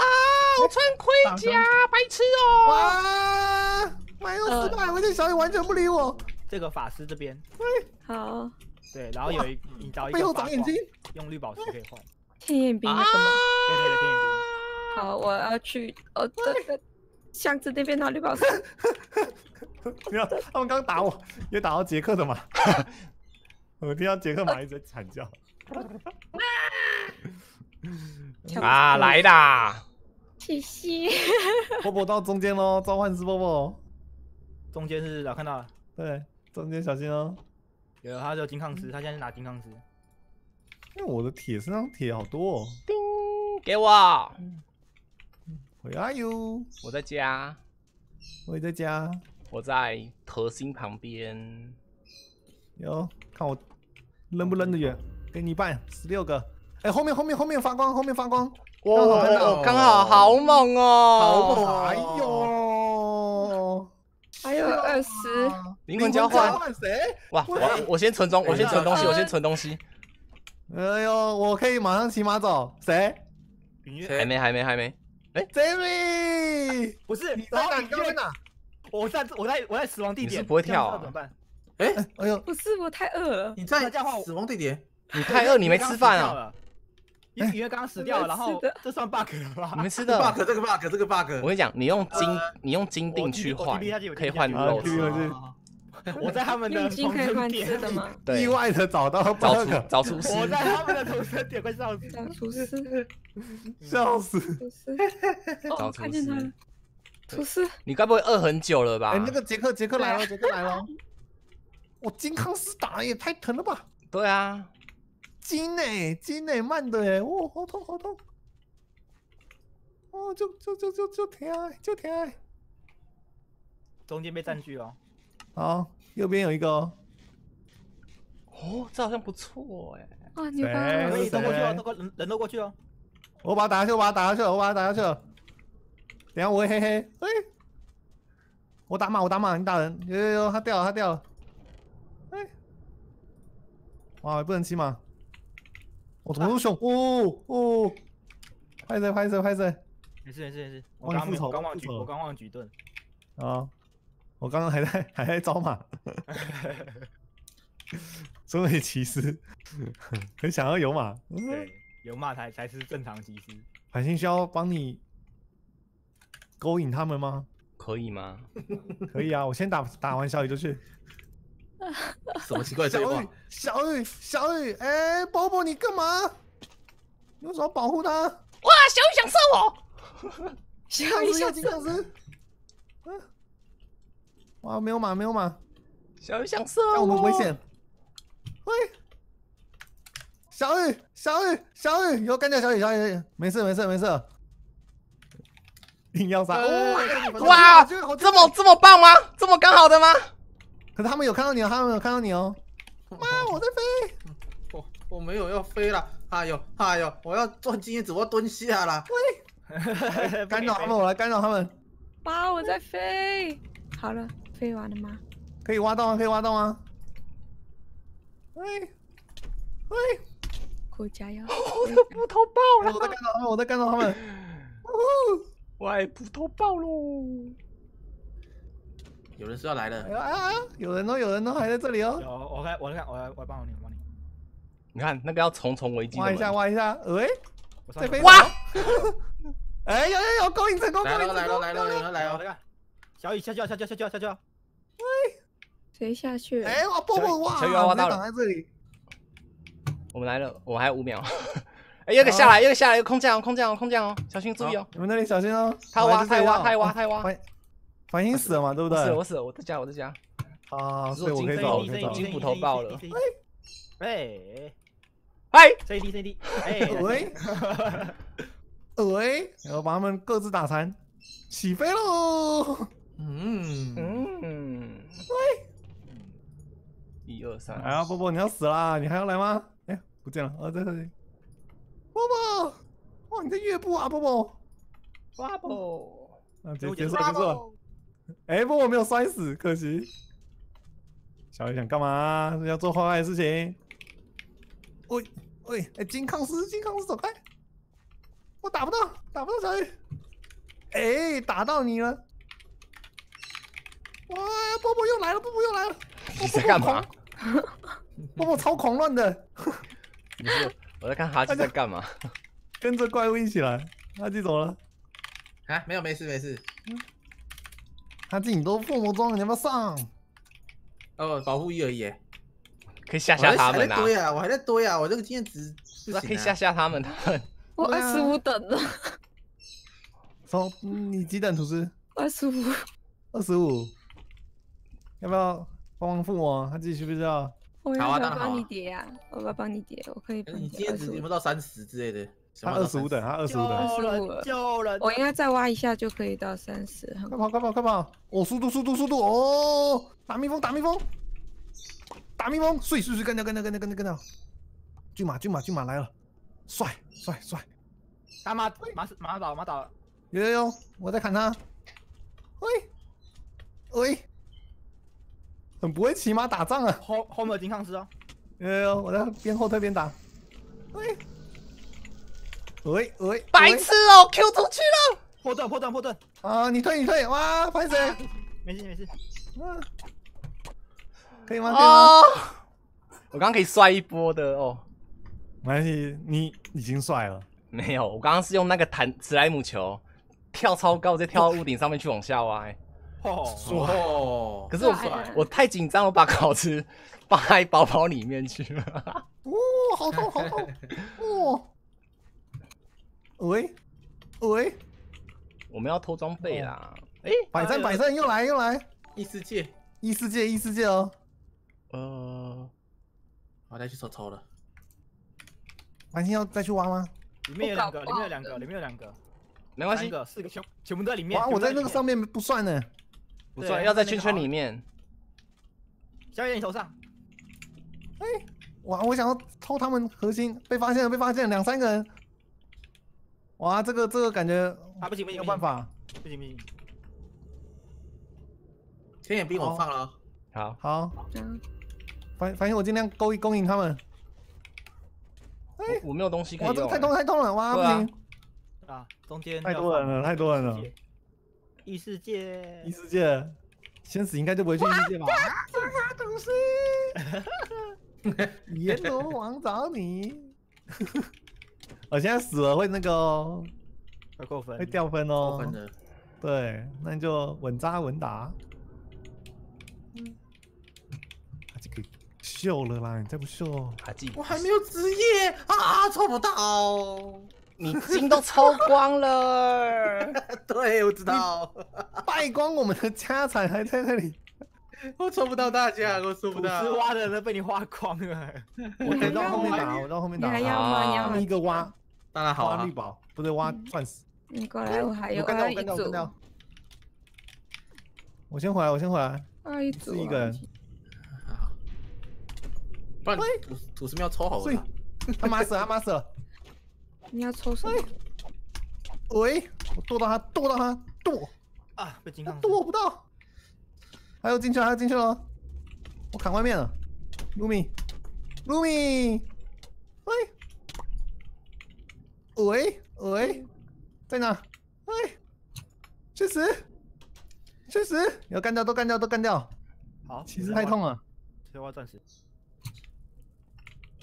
我穿盔甲，白痴哦！哇，卖肉失败，我这小野完全不理我，这个法师这边，好，对，然后有一你找一个背后长眼睛。用绿宝石可以换。天眼兵那个吗？对对对，天眼兵。好，我要去哦，这个箱子那边拿绿宝石。没有，他们刚打我，也打到杰克的嘛。我听到杰克马一直在惨叫。啊，来啦！谢谢。波波到中间喽，召唤师波波。中间是我看到了，对，中间小心哦。有他有金抗石，他现在是拿金抗石。因为我的铁身上铁好多哦。叮，给我，Where are you？我在家，我也在家。我在核心旁边。有，看我扔不扔得远？给你一半，十六个。哎，后面后面后面发光，后面发光。哇，刚好好猛哦！好猛哎呦，还有二十，灵魂交换，谁？哇！我我先存东，我先存东西，我先存东西。哎呦，我可以马上骑马走。谁云还没，还没，还没。？Jerry，不是，你在哪？你在哪？我在我在我在死亡地点，你是不会跳啊怎么办？哎，哎呦，不是我太饿了。你在那这样话我死亡地点，你太饿，你没吃饭啊？因为因为刚刚死掉了，然后这算 bug 了吧？你没吃这个的。bug 这个 bug 这个 bug，我跟你讲，你用金呃，你用金锭去我换可以换肉吃。我在他们的用金可以换意，外的找到找 bug，出找出师。我在他们的同生点，快笑死！找厨师，笑死！厨师。厨师看见他。厨师，你该不会饿很久了吧？哎，那个杰克，杰克来了，杰克来了。我金康斯打的也太疼了吧！对啊，金呢？金呢？慢的哎，哦，好痛好痛！哦，就就就就就疼啊，就疼啊！中间被占据了，好，右边有一个哦，哦，这好像不错哎。哇，牛谁掰可了！以都过去了，谁都过人人都过去哦。我把他打下去，我把他打下去了，我把他打下去了。等下我会嘿嘿，哎，我打马，我打马，你打人，有有有，他掉了，他掉了。哎，哇，不能骑马。我怎么那么凶？哦哦，拍谁拍谁拍谁！没事没事没事，我刚复仇我刚忘举，我刚忘举盾。啊，我刚刚还在还在招马。身为骑士，很想要有马。嗯，对，有马才才是正常骑士。海星需要帮你勾引他们吗？可以吗？可以啊，我先打打完小雨就去。什么奇怪的对话小雨？，小雨，小雨，哎、波波你干嘛？你为什么要保护他？哇，小雨想射 我！小僵尸要雨小金刚石。嗯，哇，没有马，没有马，小雨想射这样我们危险。喂，小雨，小雨，小雨，有干掉小雨，小雨，没事，没事，没事。硬要杀！呃哦哇好近好近这么这么棒吗？这么刚好的吗？可是他们有看到你哦，他们有看到你哦。妈，我在飞！我我没有要飞了，哎呦哎呦，我要赚经验值，我要蹲下了。喂。干扰他们，我来干扰他们。妈，我在飞。好了，飞完了吗？可以挖到吗？可以挖到吗？喂喂，苦加油！我的斧头爆了我在干扰他们，我在干扰他们。喂，斧头爆喽！有人是要来哎了，呀哎呀，有人哦，有人哦，还在这里哦。有，我看，我看，我来，我来帮你，我帮你。你看那个要重重危机挖一下，挖一下。喂，我上去在飞。哇！哎，有有 有，勾引成功，勾来了成功。了来了有人来了来了。小雨下去了，下去了，下去了，下去了。谁下去了？哎，哇，波波哇，小雨要挖到了挡在这里。我们来了，我们还有五秒。哎，有个下来，有个下来，有空降哦，空降哦，空降哦，小心注意哦。你们那里小心哦。他挖，我还是这样他挖，他挖，他挖。反反应死了嘛，对不对？我死了，我死了，我在家，我在家。啊，所以我可以走，我可以走。金斧头爆了。哎嗨，C D C D，哎，喂 喂，然后把他们各自打残，起飞喽！嗯，嗯，喂，一二三，哎呀，波波你要死啦，你还要来吗？哎，不见了，啊，在这里。波波，哇，你在越步啊，波波。哇波，啊，结结束了，结束了。哎，波波没有摔死，可惜。小雨想干嘛？要做坏坏的事情？喂喂，哎，金康斯，金康斯，走开！我打不到，打不到小雨。哎，打到你了！哇，波波又来了，波波又来了！你在干嘛？波波超狂乱的。你是，我在看哈基在干嘛。跟着怪物一起来，哈基走了。啊，没有，没事，没事。哈基，你都附魔装，你要不要上？哦，保护一而已。可以吓吓他们啊！我还在堆啊，我还在堆啊，我这个经验值。可以吓吓他们，他们。我二十五等了。说你几等，厨师？二十五。二十五。要不要帮忙附魔？他自己需不需要？我要不要帮你叠啊？我要帮你叠，我可以帮你。经验值有没有到三十之类的？他二十五等，他二十五等。二十五救了！我应该再挖一下就可以到三十。快跑，快跑，快跑！哦，速度，速度，速度！哦，打蜜蜂，打蜜蜂！打蜜蜂，碎碎碎，干掉，干掉，干掉，干掉，干掉！骏马，骏马，骏马来了，帅，帅，帅！打马，马马倒，马倒了！有有有，我在砍他！喂，喂，很不会骑马打仗啊！后后面有金抗师哦！有有有，我在边后退边打！喂，喂喂，白痴哦，Q 出去了！破盾，破盾，破盾！啊，你退，你退！哇，拍谁？没事没事。嗯。可以吗？哦，我刚刚可以摔一波的哦。没关系，你已经帅了。没有，我刚刚是用那个弹史莱姆球跳超高，再跳到屋顶上面去往下挖。哦，可是我我太紧张，我把稿子放在包包里面去了。哦，好痛，好痛！哦，喂喂，我们要偷装备啦！哎，百战百战又来又来，异世界，异世界，异世界哦。呃，我再去抽抽了。繁星要再去挖吗？里面有两个，里面有两个，里面有两个，没关系，四个，四个全全部在里面。哇，我在那个上面不算呢，不算，要在圈圈里面。小野，你头上。哎，哇，我想要偷他们核心，被发现了，被发现了，两三个人。哇，这个这个感觉啊，不行不行，没有办法，不行不行。天眼兵我放了，好，好。反反正我尽量勾引勾引他们。哎，我没有东西可以用。哇，这个太痛太痛了，哇，不行。啊，中间太多人了，太多人了。异世界，异世界，仙子应该就不会去异世界吧？东西。阎罗王找你。我现在死了会那个，会扣分，会掉分哦。扣分的。对，那你就稳扎稳打。这个秀了啦，你再不秀，我还没有职业啊，抽不到，你金都抽光了。对，我知道，败光我们的家产还在那里，我抽不到大家，我抽不到。是挖的人被你挖光了，我等到后面打，我到后面打。你还要吗？你要一个挖，当然好挖绿宝，不对，挖钻石。你过来，我还有二一组。我先回来，我先回来。二一组，是一个人。不然土土司庙抽好了，他妈死了，他妈死了。你要抽什么？喂，我剁到他，剁到他，剁啊！被金刚剁不到。还有进去，还有进去了。我砍外面了。露米，露米，喂，喂喂，在哪？喂，确实，确实要干掉，都干掉，都干掉。好，其实太痛了。先挖钻石。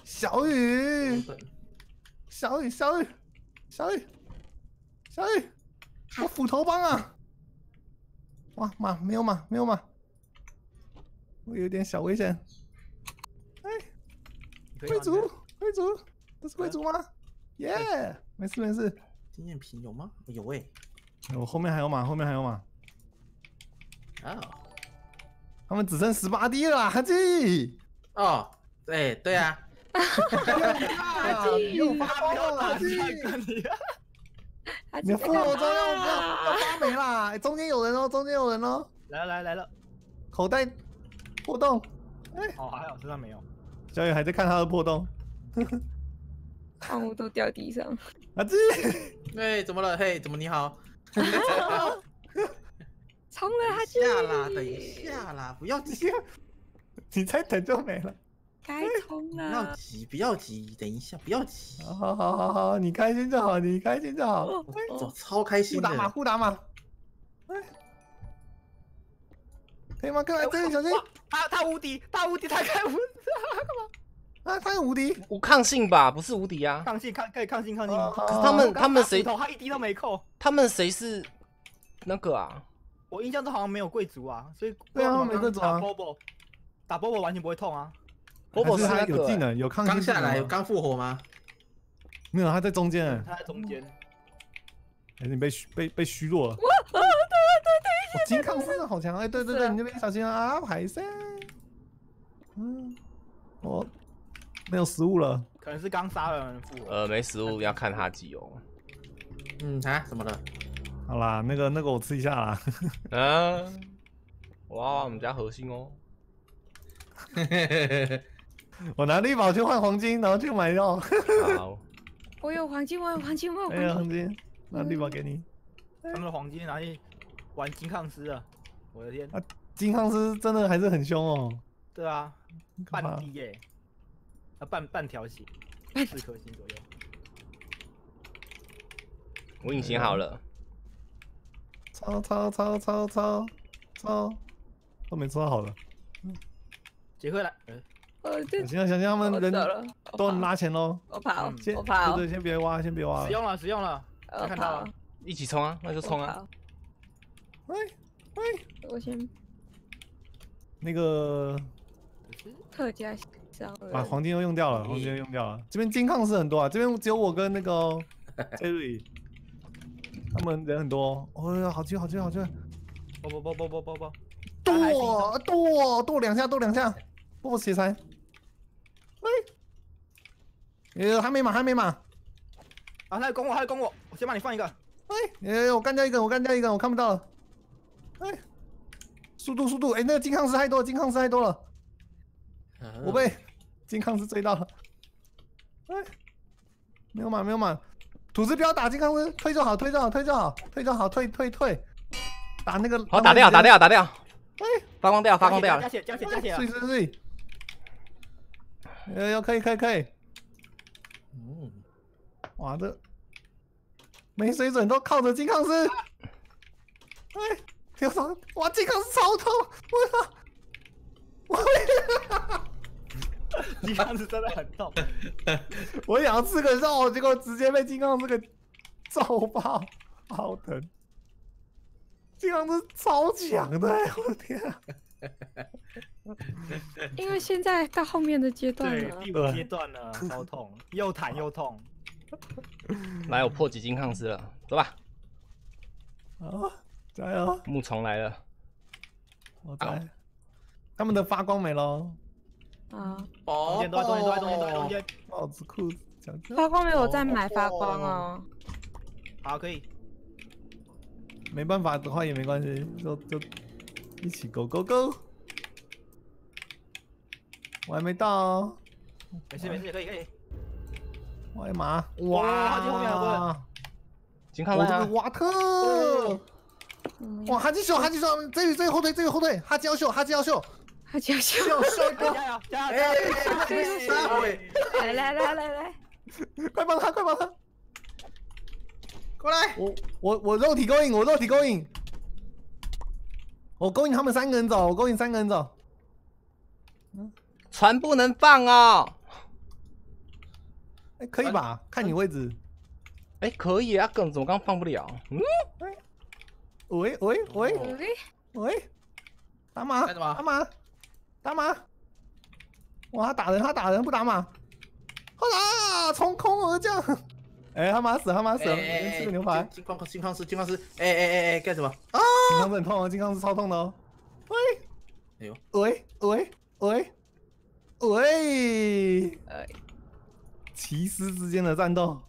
小雨，小雨，小雨，小雨，小雨，我斧头帮啊！哇，马没有马，没有马，我有点小危险。哎，贵族，贵族，这是贵族吗？耶，没事没事，经验瓶有吗？有哎、我后面还有马，后面还有马，啊他们只剩十八滴了，哈基，哦，对、对啊，啊你又发飙了，哈基，你的复活装要要要发霉啦，哎中间有人哦，中间有人哦，来了来了来了，口袋破洞，哎哦还好身上没有，小雨还在看他的破洞，矿物都掉地上。阿志，哎、怎么了？嘿，怎么你好？冲了他去！下啦，等一下啦，不要急，你再等就没了。该冲不要。急，不要急，等一下，不要急，好好好好好，你开心就好，你开心就好。哦走，超开心的互打。马，互打马。哎，可以吗？快来这里，小心！他他无敌，他无敌，他开无 啊，他有无敌。无抗性吧，不是无敌啊。抗性抗可以抗性抗性。哦可是他们他们谁头他一滴都没扣，他们谁是那个啊？我印象中好像没有贵族啊，所以对啊没贵族啊打 Bobo 打 Bobo 完全不会痛啊。波波还是他是那个欸有技能，有抗性刚下来，刚复活吗？没有，他在中间。他在中间，哎，你被虚被被虚弱了。对对对对，金抗真的好强！哎，对对对，你那边小心啊，海参。嗯，我没有食物了。可能是刚杀了人复活。呃，没食物要看哈基哦。嗯啊，怎么了？好啦，那个那个我吃一下啦。啊，哇，我们家核心哦。我拿绿宝去换黄金，然后去买肉。好，我有黄金，我有黄金，我有黄金。黄金，拿绿宝给你。他们的黄金拿去玩金抗师了，我的天！啊金抗师真的还是很凶哦。对啊，半滴耶，啊半半条血，四颗星左右。我隐形好了。超超超超超超，都没抽到好了。杰克来，呃我这小心啊，小心他们人都跑拉钱喽。我跑我跑，对对，先别挖，先别挖了。使用了使用了，我看到了，一起冲啊，那就冲啊！喂喂，我先那个特价上了。把黄金都用掉了，黄金都用掉了。这边金矿是很多啊，这边只有我跟那个 Jerry，他们人很多。哦呀，好击好击好击！啵啵啵啵啵啵啵，剁剁剁两下，剁两下，不血残。喂，呃，还没满，还没满。啊他要攻我，他要攻我，我先把你放一个，哎，哎，我干掉一个，我干掉一个，我看不到了。哎，速度速度，哎，那个金抗斯太多了，金抗斯太多了，我被金抗斯追到了。哎，没有马，没有马，土司不要打金抗斯，推就好，推就好，推就好，推就好，退退退，打那个。好，打掉，打掉，打掉。哎，发光掉，发光掉加。血加血加血碎碎碎。哎呦可以可以可以，嗯，哇，这没水准都靠着金抗斯。哎，有什么？哇，金抗斯超痛！我操！我金刚是真的很痛，我想要吃个肉，结果直接被金刚斯给揍爆，好疼！金刚是超强的、我天、啊！因为现在到后面的阶段，了，第五阶段了，超痛，又弹又痛，来，我破几金抗斯了，走吧。啊，加油！木虫来了，我在。他们的发光没了，啊，中宝间都在中间都在中间都在中间，帽子、裤子、脚脚。发光没有在买发光哦，好可以，没办法的话也没关系，就就一起 go go go。我还没到、哦，没事没事可以可以，我还马，哇好近后面好多！金抗来啊！我这个瓦特，嗯哇，哈基秀，哈基秀，这里这里后退，这里后退，哈基要秀，哈基要秀，他就秀，秀秀一波，加油加油哎加油！来来来来来，快帮他，快帮他！过来，我我我肉体勾引，我肉体勾引，我勾引他们三个人走，我勾引三个人走。船不能放哦。哎，可以吧？看你位置。哎，可以啊，梗怎么刚放不了？嗯，喂喂喂喂。喂，打马，干什么打马，打马！哇，他打人，他打人不打马，好啦，从空而降，哎，他妈死，他妈死了，吃个牛排。金矿金矿石金矿石，哎哎哎哎，干什么？啊！金刚是很痛哦，金刚是超痛的哦。喂，哎呦，喂喂喂。喂，哎，骑士之间的战斗。啊！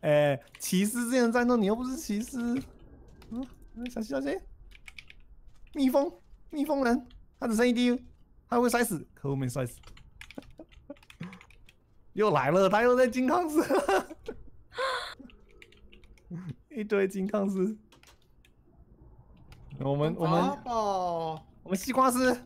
哎，骑士之间的战斗，你又不是骑士，嗯，小心小心！蜜蜂，蜜蜂人，他只剩一滴，他会摔死，可恶没摔死。又来了，他又在金矿石，一堆金矿石。我们我们哦，我们西瓜丝，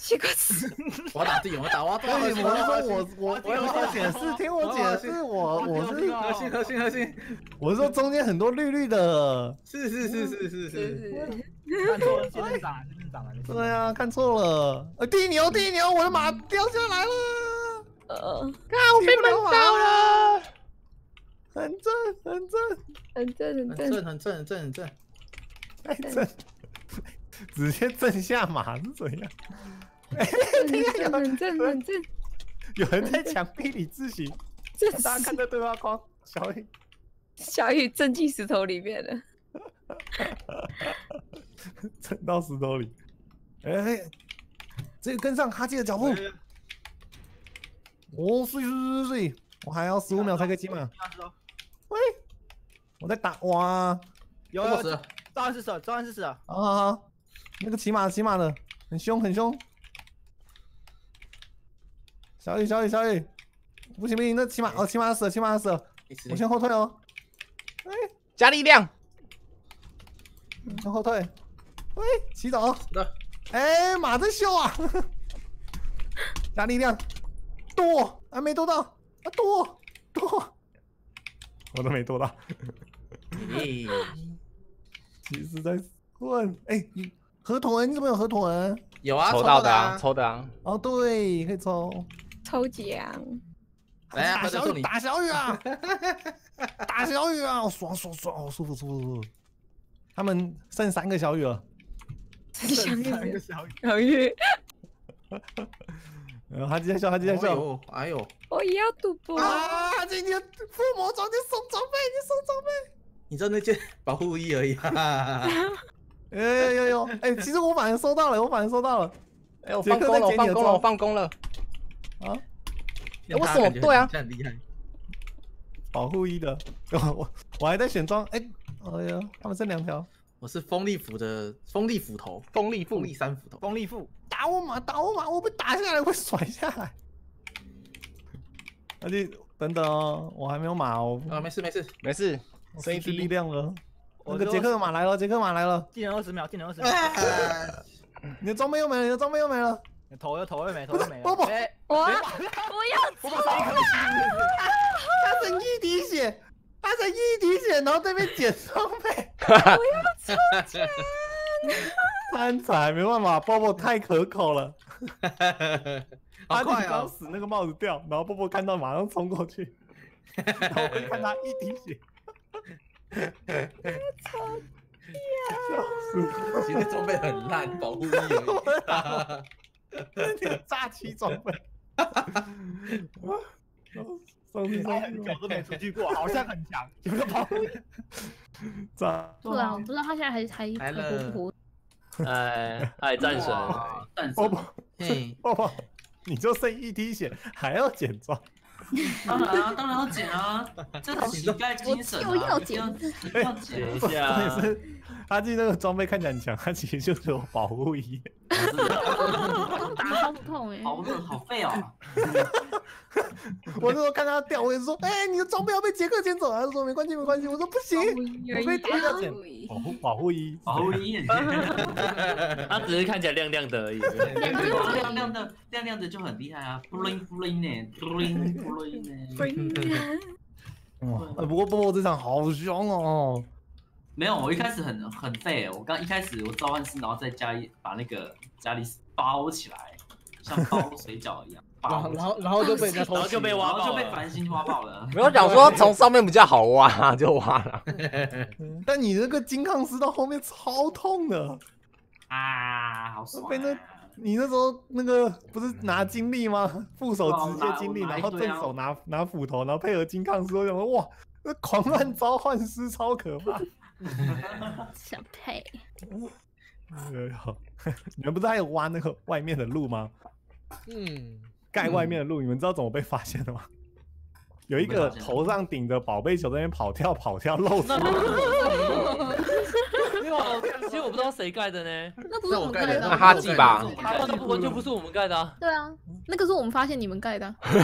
西瓜丝，我打自己，我要打，我要打，对，我是说我我我要我解释，听我解释，我我是核心核心核心，我是说中间很多绿绿的，是是是是是是，看错了，仙人掌，仙人掌了，对啊，看错了，呃，地牛地牛，我的马掉下来了，呃，看我被闷到了，很正很正。很正很很正，正很正很正很正，太正，直接正下马是怎样？很正很正很正，有人在墙壁里自行，这大家看着对话框，小雨。小雨正进石头里面了，沉到石头里，哎，这个跟上哈基的脚步。哦，睡睡睡睡睡，我还要十五秒才可以骑马。喂，我在打哇！有有，召唤师死了，召唤师死了，好好好，那个骑马骑马的。很凶很凶。小雨小雨小雨，不行不行，那骑马哦骑马死了骑马死了，我先后退哦。哎，加力量，先后退。喂，骑走。的。哎，马在笑啊！加力量，剁，还没剁到，啊剁剁，我都没剁到。咦，骑士在混，哎，你河豚你怎么有河豚？有啊，抽到的啊，抽的啊。哦，对，可以抽。抽奖，来啊，打小雨，打小雨啊！打小雨啊！爽爽爽，哦，舒服舒服舒服。他们剩三个小雨了。小雨一个小雨，小雨，然后他继续笑，他继续笑。哎呦，我也要赌博，啊！今天附魔装，你送装备，你送装备。你知道那件保护衣而已啊。哎呦呦呦！哎，其实我反而收到了，我反而收到了。哎，我放工了，我放工了，我放工了。啊？哎，为什么？对啊，很厉害。保护一的，我我还在选装。哎，哎呀，他们剩两条。我是风力斧的风力斧头，风力风力三斧头，风力斧，打我马，打我马，我被打下来会甩下来。而且等等哦，我还没有马哦。啊，没事没事没事，失去力量了。那我个杰克马来了，杰克马来了。技能二十秒，技能二十秒，你的装备又没了，你的装备又没了。头又头又没，投了没了。波波，哎，我不要我把少一颗他剩一滴血，他剩一滴血，然后对面捡装备。贪财没办法，波波太可口了。他刚啊！死那个帽子掉，然后波波看到马上冲过去，然后我一看他一滴血，笑死！其实装备很烂，保护力而已。你炸气装备。上次他很久都没出去过，好像很强，有个保护衣。炸对啊，我不知道他现在还还还活不活。哎，哎，战神，战神，波波嘿，波波，你就剩一滴血，还要捡装？当然啊，当然要捡啊，这是乞丐精神啊，我要捡一定要一定要捡一啊，下他自己那个装备看起来很强，他其实就是有保护衣。打超不痛哎、好热，好废哦。我那时候看他掉，我也是说，哎、你的装备要被杰克捡走了。他说没关系，没关系。我说不行，我被打掉捡保护保护衣。保护衣，他只是看起来亮亮的而已。亮亮的亮亮的就很厉害啊，bling bling 呢，bling bling 呢。哇，呃不过波波这场好凶哦。没有，我一开始很很废，我刚一开始我召唤师，然后在家里把那个家里包起来，像包 水饺一样，包然后然后然后就被人家偷然后就被然后就被。繁星挖爆了。没有讲说从上面比较好挖，就挖了。但你那个金抗师到后面超痛的，啊，好爽啊！被那你那时候那个不是拿金力吗？副手直接金力，然后正手拿拿斧头，然后配合金抗师，我想说哇，那狂乱召唤师超可怕。小配，你们不是还有挖那个外面的路吗？嗯，盖外面的路，你们知道怎么被发现的吗？有一个头上顶着宝贝球在那边跑跳跑跳露出 有啊，其实我不知道谁盖的呢，那不是我们盖的那啊。哈记吧，他那不完全不是我们盖的啊。对啊，那个是我们发现你们盖的啊。对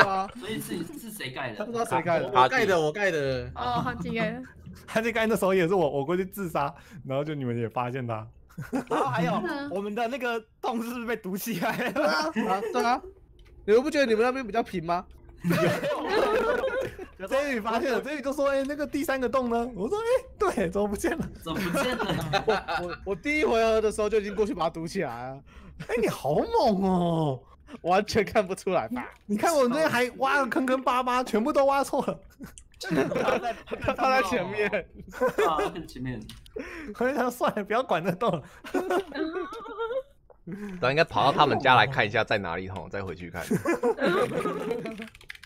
啊，所以是是谁盖的不？知道谁盖的。我盖的，我盖的。哦，哈基盖的。他就盖那时候也是我我过去自杀，然后就你们也发现他，然后还有嗯我们的那个洞是不是被堵起来了？啊，啊对啊，你们不觉得你们那边比较平吗？这里发现了，这里就说哎、那个第三个洞呢？我说哎、对，怎么不见了？怎么不见了？我我我第一回合的时候就已经过去把它堵起来了，哎、你好猛哦！完全看不出来吧？你看我们这边还挖了坑坑巴巴，全部都挖错了。他在他在前面，啊，跟前面我就想算了，不要管那洞了。然后应该跑到他们家来看一下在哪里吼，再回去看。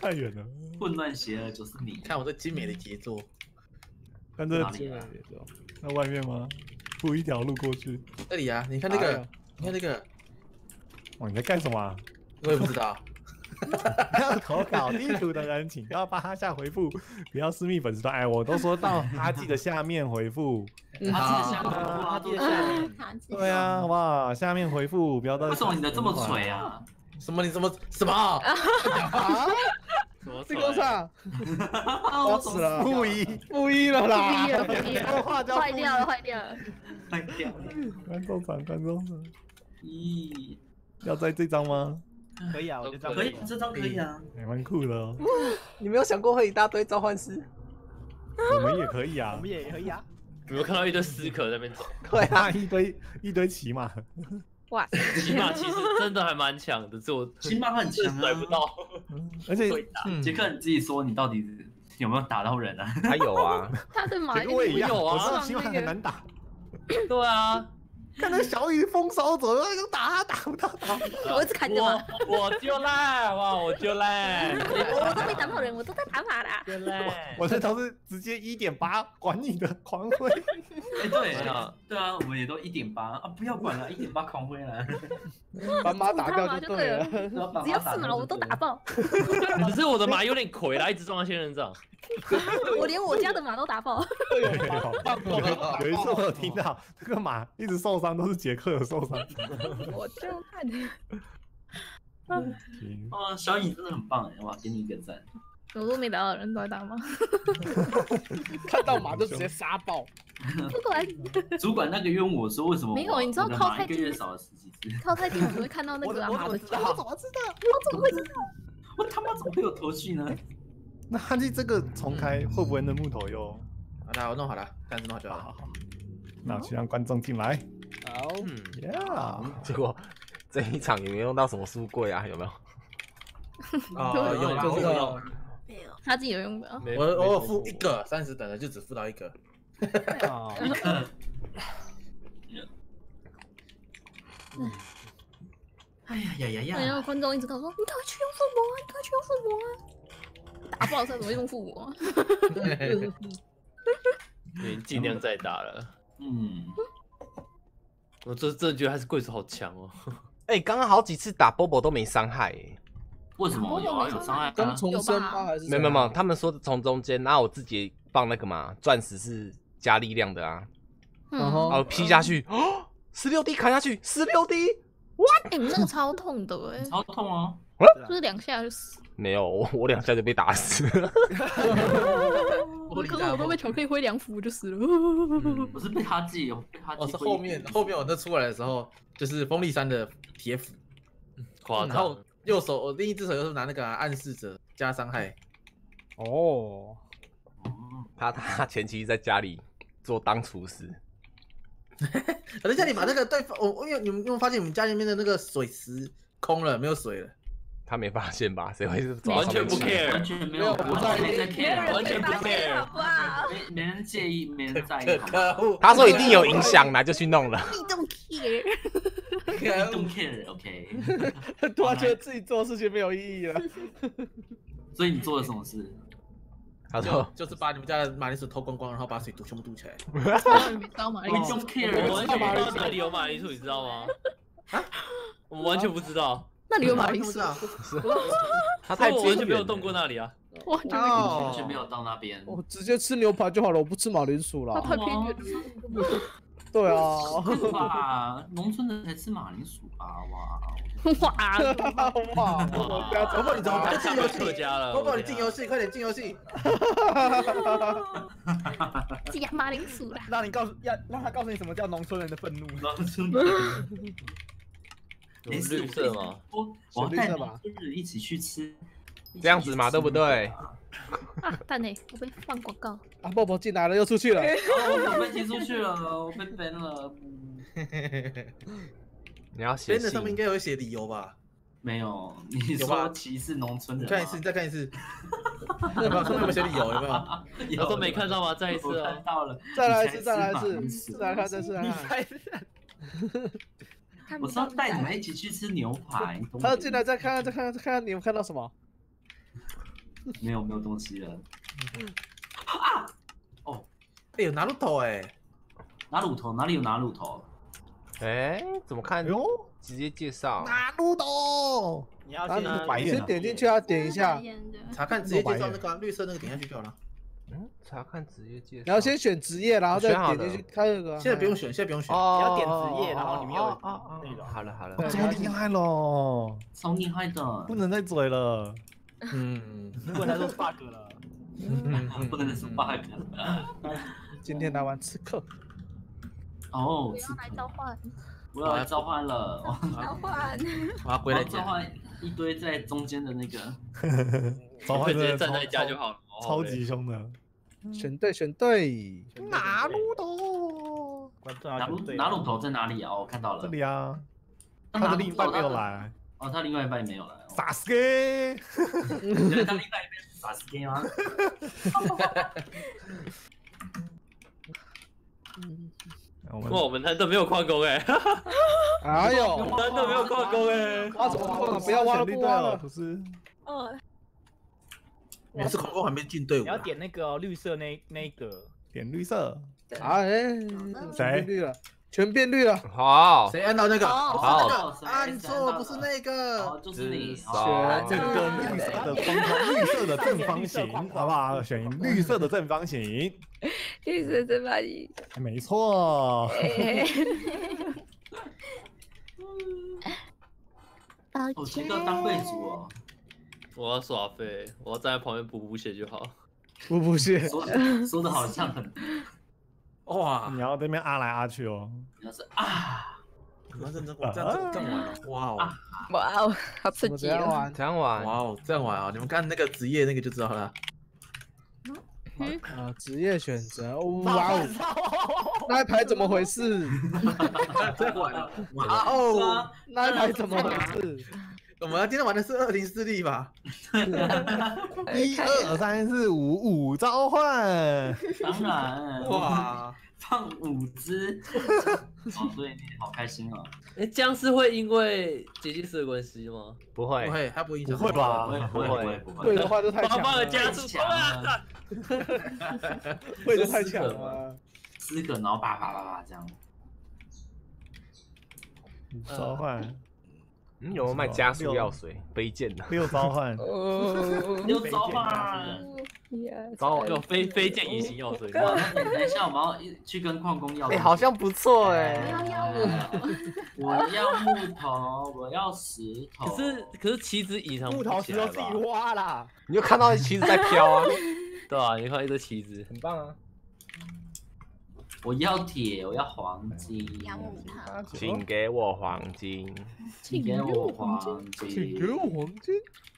太远了，混乱邪恶就是你。看我这精美的杰作，看这精美的杰作？在外面吗？铺一条路过去。这里啊，你看那个哎，你看那个，哇，你在干什么、啊？我也不知道。要投稿地图的人，请到巴下回复，不要私密粉丝团。哎，我都说到哈记的下面回复。他记的下面记的下面对啊，好不好？下面回复，不要到。为什么你的这么垂？啊？什么？你怎么什么？啊，什么这个上啊，我死了，负一，负一了啦！坏掉了，坏掉了。坏掉了。观众场，观众场，咦，要在这张吗？可以啊，我觉得这样可以，这张可以啊。还蛮酷的哦。你没有想过会一大堆召唤师？我们也可以啊我们，也可以啊。有没有看到一堆尸壳在那边走？对啊，啊，一堆一堆骑马，哇，骑马其实真的还蛮强的，这我起码很强啊甩不到。而且嗯杰克，你自己说，你到底有没有打到人啊？还有啊，他的马结果我也一样，有啊我骑马很难打。对啊，看那小雨风扫走，然后就打他打不到，打不到。我一直砍着马，我我就烂哇，我就烂，我都没打到人，我都在打马啦。就烂。我这都是直接一点八，管你的狂 挥。哎，对啊对啊，我们也都一点八啊，不要管了，一点八狂挥了。把马打掉就对了。只要是马我都打爆，只是我的马有点亏啦，一直撞到仙人掌。我连我家的马都打爆。有一次我有听到这个马一直受伤，都是杰克的受伤。我就看。你哦，小颖真的很棒哎，哇，给你一个赞。我都没打到人，都在打马。看到马就直接杀爆。主管主管那个冤我说为什么没有你知道靠太近一个月少了十几只，靠太近，我只会看到那个啊我我马的脚。怎么知道？怎么知道？我怎么会知道？我他妈怎么会有头绪呢？那汉季这个重开会不会那木头又？好了，我弄好了，这样子弄好就好。那先让观众进来。好，嗯，Yeah，结果这一场有没有用到什么书柜啊？有没有？哦，有啦，这我有用。个他自己有用的啊。没我我有付一个三十等的，就只付到一个。啊，哎呀呀呀呀！然后观众一直跟我说：“你赶快去用父母啊，你赶快去用父母啊！”打爆才怎么用父母 啊？你尽量再打了。嗯，我这真的觉得还是贵族好强哦。哎、刚刚好几次打 Bobo 都没伤害、欸，为什么有啊？有伤害啊刚？重生？还是没有没有没有，他们说从中间，然后我自己放那个嘛，钻石是加力量的啊，然后劈下去，哦，十六滴砍下去，十六滴，哎，你那个超痛的哎，超痛哦！就是两下就死。没有，我我两下就被打死了，我可是我都被巧克力挥两斧就死了。我是被他记，被他哦，记。是后面后面我那出来的时候，就是风力山的铁斧，夸然后，右手我另一只手又是拿那个啊暗示者加伤害。哦，哦他他前期在家里做当厨师，等一下，你把那个对方，我我因为你们有没有发现你们家里面的那个水池空了，没有水了？他没发现吧？谁会走到完全不 care 完全没有，没有完全没在没有 care，完全不 care 好不好没没人介意，没人在意可。可恶！他说一定有影响啦，就去弄了。We don't care。I don't care，OK。突然觉得自己做的事情没有意义了。所以你做了什么事？他说就是把你们家的马铃薯偷光光，然后把水堵全部堵起来。高马 I don't 我 care。完全不知道哪里有马铃薯，你知道吗？我完全不知道，那里有马铃薯，啊？他太所以我完全没有动过。那里啊。我觉得哦完全没有到那边。我直接吃牛排就好了，我不吃马铃薯他。太偏远了。对啊，哇，农村人才吃马铃薯啊？哇，哇，哇，我不要婆婆，你怎么不进游戏？了，婆婆，你进游戏，快点进游戏。自己马铃薯啦。让你告诉要让他告诉你什么叫农村人的愤怒。农村人。有绿色吗？我我要带农选绿色吧村人一起去吃，这样子嘛对不对？啊，蛋呢？我被放广告。啊，婆婆进来了，又出去了。哦，我被踢出去了，我被 ban 了。你要写编的上面应信，该有写理由吧？没有，你说歧视农村人看一次，你再看一次。有没有？上面有没有写理由？有没有？有我都没看到吗？再一次看！到了，再来一次，再来一次，再来看，再次来你看。我是要带你们一起去吃牛排。他吗进来再看看，再看看，再看看，你们看到什么？没有没有东西了。啊！哦哎，有拿鹿头哎，拿乳头哪里有拿乳头？哎，怎么看？哟，直接介绍。拿路斗，啊，你要先你先点进去啊，点一下，查看直接介绍那个啊绿色那个点下去就好了。嗯，查看职业介绍。然后先选职业，然后再选好了点进去看那个啊。现在不用选，现在不用选。哦，你要点职业然后里面有哦哦哦内容好了好了，对这么厉害喽，超厉害的，不能再嘴了。嗯，不能再说 bug 了。不能再说 bug 了。今天来玩刺客，哦我，要来召唤，我要来召唤了，我召唤。我要回来召唤一堆在中间的那个。召唤我直接站在家就好了。超级凶的。选对选对，拿路斗，观众拿乳要选对拿乳头在哪里啊？哦我看到了。这里啊，他的另一半没有来。哦，他另外一半没有来。哦萨斯给，觉得他另外一半是傻 s k 吗？我 们哇，我们难得没有矿工哎，哎呦，难得没有矿工哎。挖怎么挖了？不要挖了，不挖了。不是？哦，我是空空还没进队伍啊。你要点那个哦绿色那那一个，点绿色，哎，全变绿了，全变绿了。好，谁按到那个？哦不是那好个，按错，不是那哦，个。就是你。至哦少这个绿色的框框，绿色的正方形，好不好？选绿色的正方形，绿色正方形，没错。哎抱我歉这个当贵族哦，我要耍废，我要站在旁边补补血就好。补补血，说说的好像很，哇你，要这边啊来啊去哦。你要是啊，你们认真玩，这样这样玩哦。哇哦，哇哦，好刺激哦！这样玩？这样玩。哇哦，这样玩啊！你们看那个职业那个就知道了。啊，职业选择，哇哦，那一排怎么回事？这样玩啊！哇哦，那一排怎么回事？我们今天玩的是二零四力吧？一二三四五五召唤，当然，哇，放五只，哦，所以你好开心哦，哎，僵尸会因为结界式的关系吗？不会。不，会，他不会影响。不会吧？不会不会不会不会，的话就太强了，加速强啊，会的太强了。四个，然后叭叭叭叭这样，召唤嗯，有没有卖加速药水？飞剑的。六召唤，哦，有召唤。呀招有飞飞剑隐形药水。等一下我们要一去跟矿工要。哎，好像不错不哎。我，我要木头，我要石头。可是可是棋子隐藏木头石头自己挖啦。你就看到棋子在飘啊，对啊，你看一堆棋子，很棒啊。我要铁，我要黄金，请给我黄金。请给我黄金请金，给我黄金。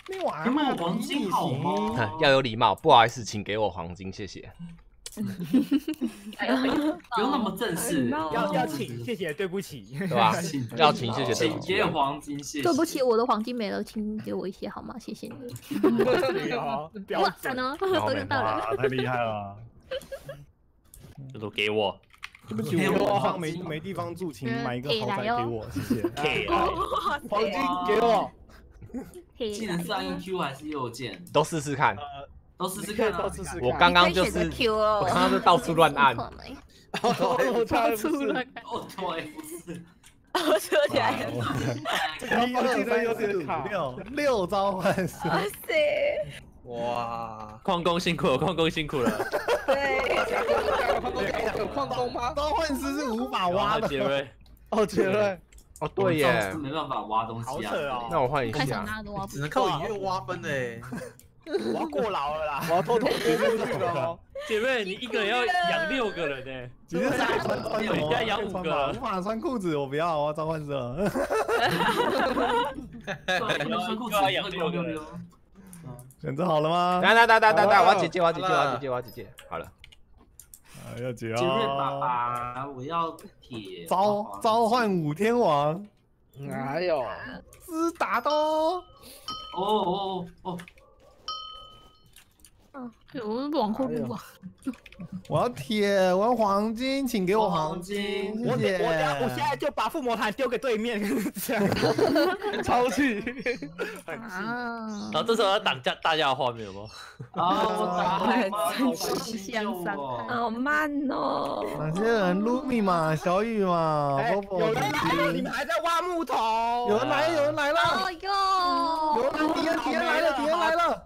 没有啊给我黄金好吗？哼要有礼貌，不好意思，请给我黄金，谢谢。不用那么正式，要要请，谢谢，对不起。对吧请 要请谢谢对不起请给黄金，谢谢。对不起，我的黄金没了，请给我一些好吗？谢谢你。哇，准赞。哦，好都用到了。哇，太厉害了！这都给我。对不起，我没没地方住，请买一个豪宅给我，谢谢。给黄金给我，技能是按 Q 还是右键？都试试看。都试试看啊。都试试看。我刚刚就是 Q 哦我刚刚就到处乱按。我，到出来，哦，对，不是。我说起来了，一 二三四五六六召唤师，哇塞，哇，矿工辛苦了，矿工辛苦了。对，有矿工吗？召唤师是无法挖的。杰瑞，哦，杰瑞，哦，对耶是，没办法挖东西啊。扯哦！那我换一下。只能靠音乐挖分的哎。我要过劳了啦。我要偷偷飞出去了 姐妹，你一个人要养六个人呢。你是想穿穿什么？人家养五个无法穿裤子，我不要，我要召唤师 穿裤子，会光溜溜。选择好了吗？来来来来来来，我要姐姐，我要姐姐，我要姐姐，我要姐姐。好了，啊，要解杰瑞爸啊！爸，我要铁召召唤五天王，哪有？斯达多。哦哦哦我们往后路吧。我要铁，我要黄金，请给我黄金，我谢谢。我等我现在就把附魔毯丢给对面，这样。超气！啊然后这时候要挡架大家的画面，有吗？啊！我打太好相伤哦。好慢哦。哪些人？露米嘛，小雨嘛，哎波波有人来了，你们还在挖木头。有人来了，有人来了，哦哟，有人来，敌人敌人来了，敌人来了，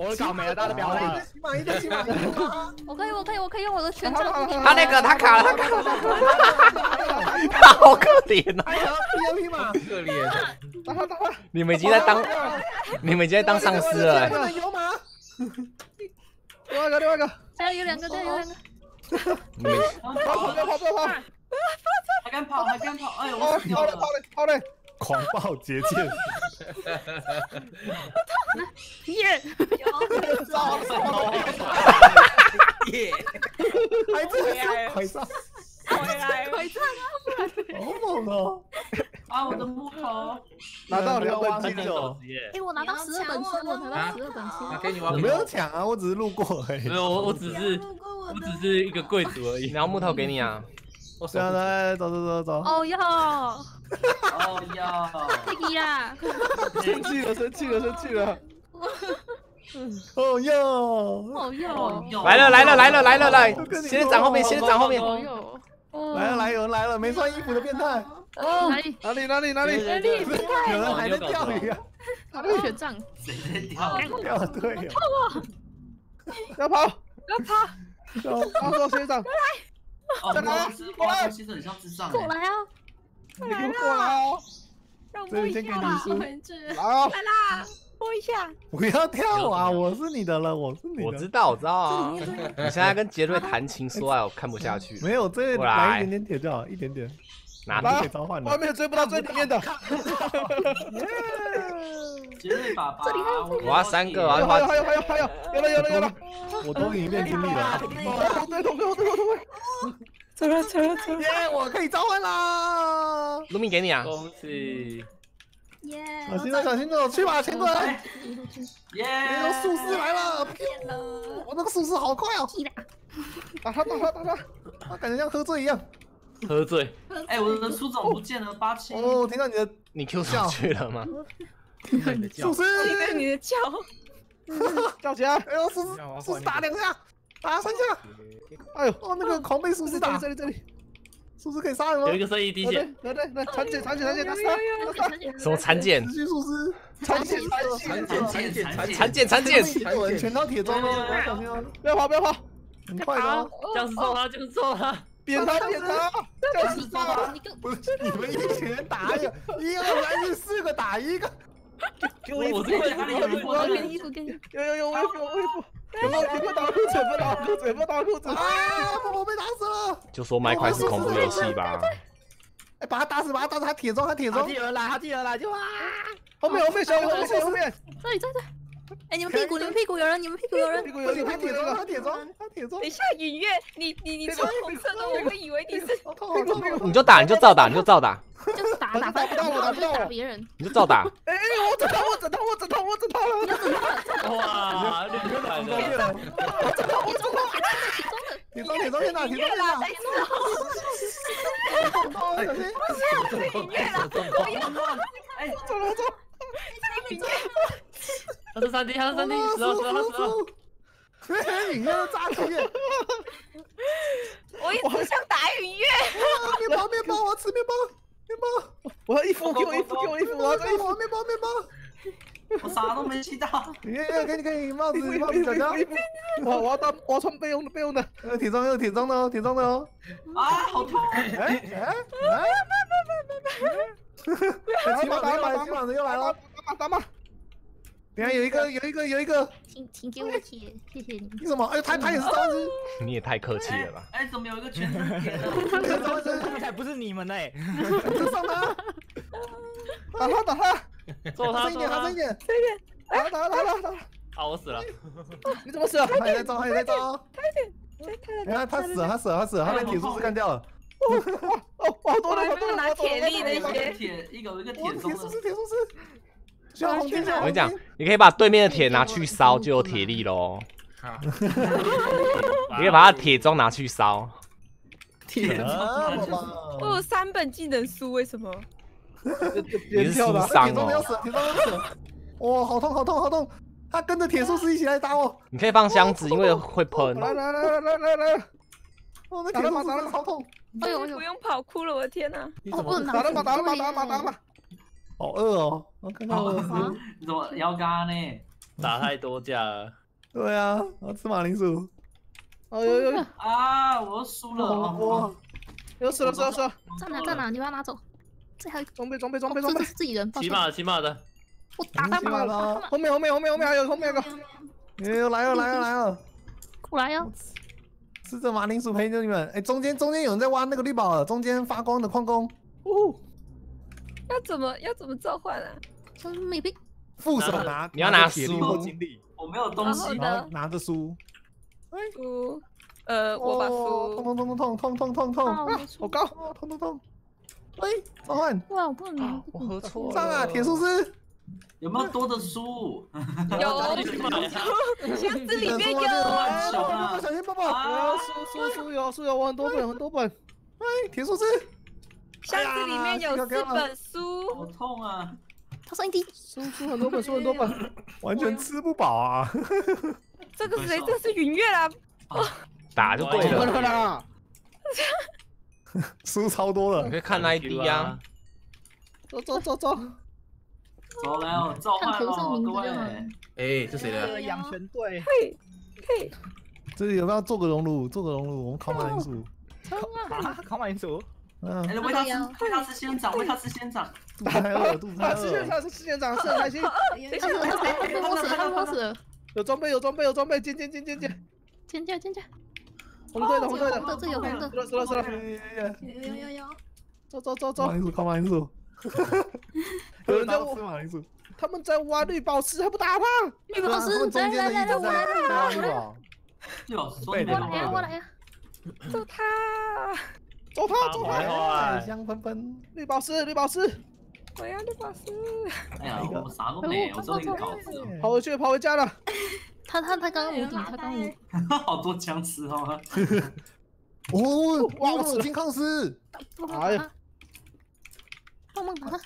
我的搞没了，大家都不要乱一个。起码一个起码。一个。我可以，我可以，我可以用我的权杖。他那个他卡了，他卡了，他好可怜啊！还有 PMP 嘛，可怜，打他打他！你们已经在当，你们已经在当丧尸了。不欸。能有马，另外一个，另外一个，加油，有两个，加油，有两个。你们跑跑跑跑跑跑！还敢跑，还敢跑！哎呦，跑嘞跑。嘞跑嘞！狂暴捷径，耶！耶！还真是快上，回来了，快上啊！好猛哦！啊，我的木头！拿到两本金很久，哎，我拿到十二本吃，我拿到十二本啊，吃。给你挖我没有抢啊，我只是路过而已没。有，我我只是我只是一个贵族而已。然后木头给你啊，我手对啊，来走走走走。哦哟，哦呀！这个啦，生气了，生气了，生气了！哦哟，哦哦哟，哟！来了来了来了来了来，仙人掌后面，仙人掌后面。哦哟，来了来，有人来了，没穿衣服的变态，哦，哪里？哪里哪里哪里？哪里？有人还在钓鱼啊，哪里权杖？谁在跳？钓对哦。要跑！要跑，他说学长，哦，木头师，哇，其实很像智障哎。过来啊！你给我过来哦！让我摸一这里先给下。来啦，摸一下。不要跳啊！我是你的了，我是你的。我知道我知道啊，你现在跟杰瑞谈情说爱，我看不下去。没有，这过来来一点点铁就好，一点点，拿就可以来召唤了外。面追不到最里面的，杰瑞爸爸，我要三个，我还有还有还有还有，有了有了有了！我都已经变经历了。同队同队同队同队！走了走了走了。耶，我可以召唤啦！卢米给你啊，恭喜！耶！小心了，小心了，去吧，前滚！耶！那个术士来了，我那个术士好快哦，打他打他打他！他感觉像喝醉一样。喝醉，哎，我的书怎么不见了？八七。哦，听到你的你 Q 上去了吗？术士，听到你的叫，叫起来！哎呦，术士，术士打两下，打三下，哎呦，哦，那个狂被术士打这，里这里，术士可以杀人吗有一？个生意滴血，来来来，残剑，残剑，残剑，他杀什么残剑？持续术士，产检产检产检残剑残检！有人全套铁装哦，小心哦，不要跑不要跑，很快的哦。僵尸揍他，僵尸揍他！扁他扁他！叫死他！你跟不是你们一群人打一个，一二三四四个打一个，给我衣服，我给我衣服，给我衣服，给你衣服，给你。有有有，我衣服我衣服，有没有有没有打裤子？有没有打裤子？有没有打裤子？啊！我被打死了！就说麦块是恐怖游戏吧。哎，把他打死，把他打死，他铁中，他铁中他自。己人来，他自己人来就啊！后面后面小雨后面后面，这里这里。哎，你们屁股，你们屁股有人，你们屁股有人屁。股有点他铁装，他铁了他，铁装，他铁装等一。下，隐月，你你你穿红色的，我会以为你是！你就打，你就照打，你就照打，就是打打打不到我打不到我打别人。你就照打。哎，我整他我整他我整他我整他了，哇，厉害的！铁装，铁装，铁装，先打，铁装先打。了，小心！哎，走了走。他是三 D，他是三 D，十二十二十二。嘿，影月。都炸起耶！我一直想打允月。面包面包，我要吃面包面包。我要衣服，给我衣服，给我衣服，我要面包面包面包。我啥都没吃到。给你给你帽子帽子，小张。我我要当我要穿备用的备用的。呃，铁装有铁装的哦，铁装的哦。啊，好痛！哎哎哎！骑马的又来，骑马的又来了，打打马！等下有一个，有一个，有一个。请请给我铁，谢谢你。你怎么？哎，他他也是招式。你也太客气了吧？哎，怎么有一个全身铁的？招式才不是你们嘞！上 他！打他 打他！揍他！声一点，大声一点，这一点。打打打打打！啊，我死了！你怎么死了？他也在招，他也在招。快点！你看他死了，他死了，他死了，他被铁柱子干掉了。哦哦，好多人，好多人拿铁力那些。铁一个一个铁铁术士，铁术士。我跟你讲，你可以把对面的铁拿去烧，就有铁力喽。你可以把他铁装拿去烧。铁装，我有三本技能书，为什么？你是受伤哦。铁装要死，铁装要死。哇，好痛，好痛，好痛！他跟着铁术士一起来打我。你可以放箱子，因为会喷。来来来来来来来！哦，那铁术士真的好痛。哎呦，不用跑哭了，我的天哪！哦，不能打了吧，打了吧，打了吧，打了吧。好饿哦！我看到你怎么腰杆呢？打太多架了。对啊，我吃马铃薯。哎呦呦！啊，我输了！我！又死了，死了，死了！在哪？在哪？你把它拿走。这还有装备，装备，装备，装备。自己人。骑马的，骑马的。我打他马了！后面，后面，后面，后面还有，后面有个。哎，来了，来了，来了！过来哟！吃着马铃薯陪着你们。哎，中间，中间有人在挖那个绿宝了，中间发光的矿工。哦。要怎么要怎么召唤啊？没被副手拿，你要拿书或精力。我没有东西，拿着书。书，呃，我把书。痛痛痛痛痛痛痛痛！好高，痛痛痛！喂，召唤！哇，我不能，我喝错了。上啊，铁术士！有没有多的书？有，箱子里面有。小心抱抱！书书书有书有，我很多本很多本。哎，铁树枝！箱子里面有四本书，好痛啊！他剩一滴，书书很多本，书很多本，完全吃不饱啊！这个是谁？这是云月啦！打就对了啦！书超多了，你可以看 ID 啊！走走走走，走来哦，召唤哦，各位！哎，这谁的？养全队。嘿，嘿，这里有没有做个熔炉？做个熔炉，我们烤马铃薯。啊，烤马铃薯。嗯，喂他吃，喂他吃仙掌，喂他吃仙掌。肚子太饿，肚子太饿。吃仙掌，吃仙掌，吃很开心。他死了，他死了，被摸死了，被摸死了。有装备，有装备，有装备，尖尖尖尖尖，尖尖尖尖。红队的，红队的，这有红的。死了，死了，死了。有有有。走走走走。马铃薯，烤马铃薯。有人在吃马铃薯。他们在挖绿宝石，还不打他？绿宝石，中间的一直在挖绿宝。绿宝石，我来呀，我来呀。揍他！走他，走他！香喷喷，绿宝石，绿宝石！我要绿宝石！哎呀，我啥都没，我只有一个宝石。跑回去，跑回家了。他他他刚刚无敌，他刚无。好多僵尸哦！哦，哇，我金抗师！哎呀！帮忙打他！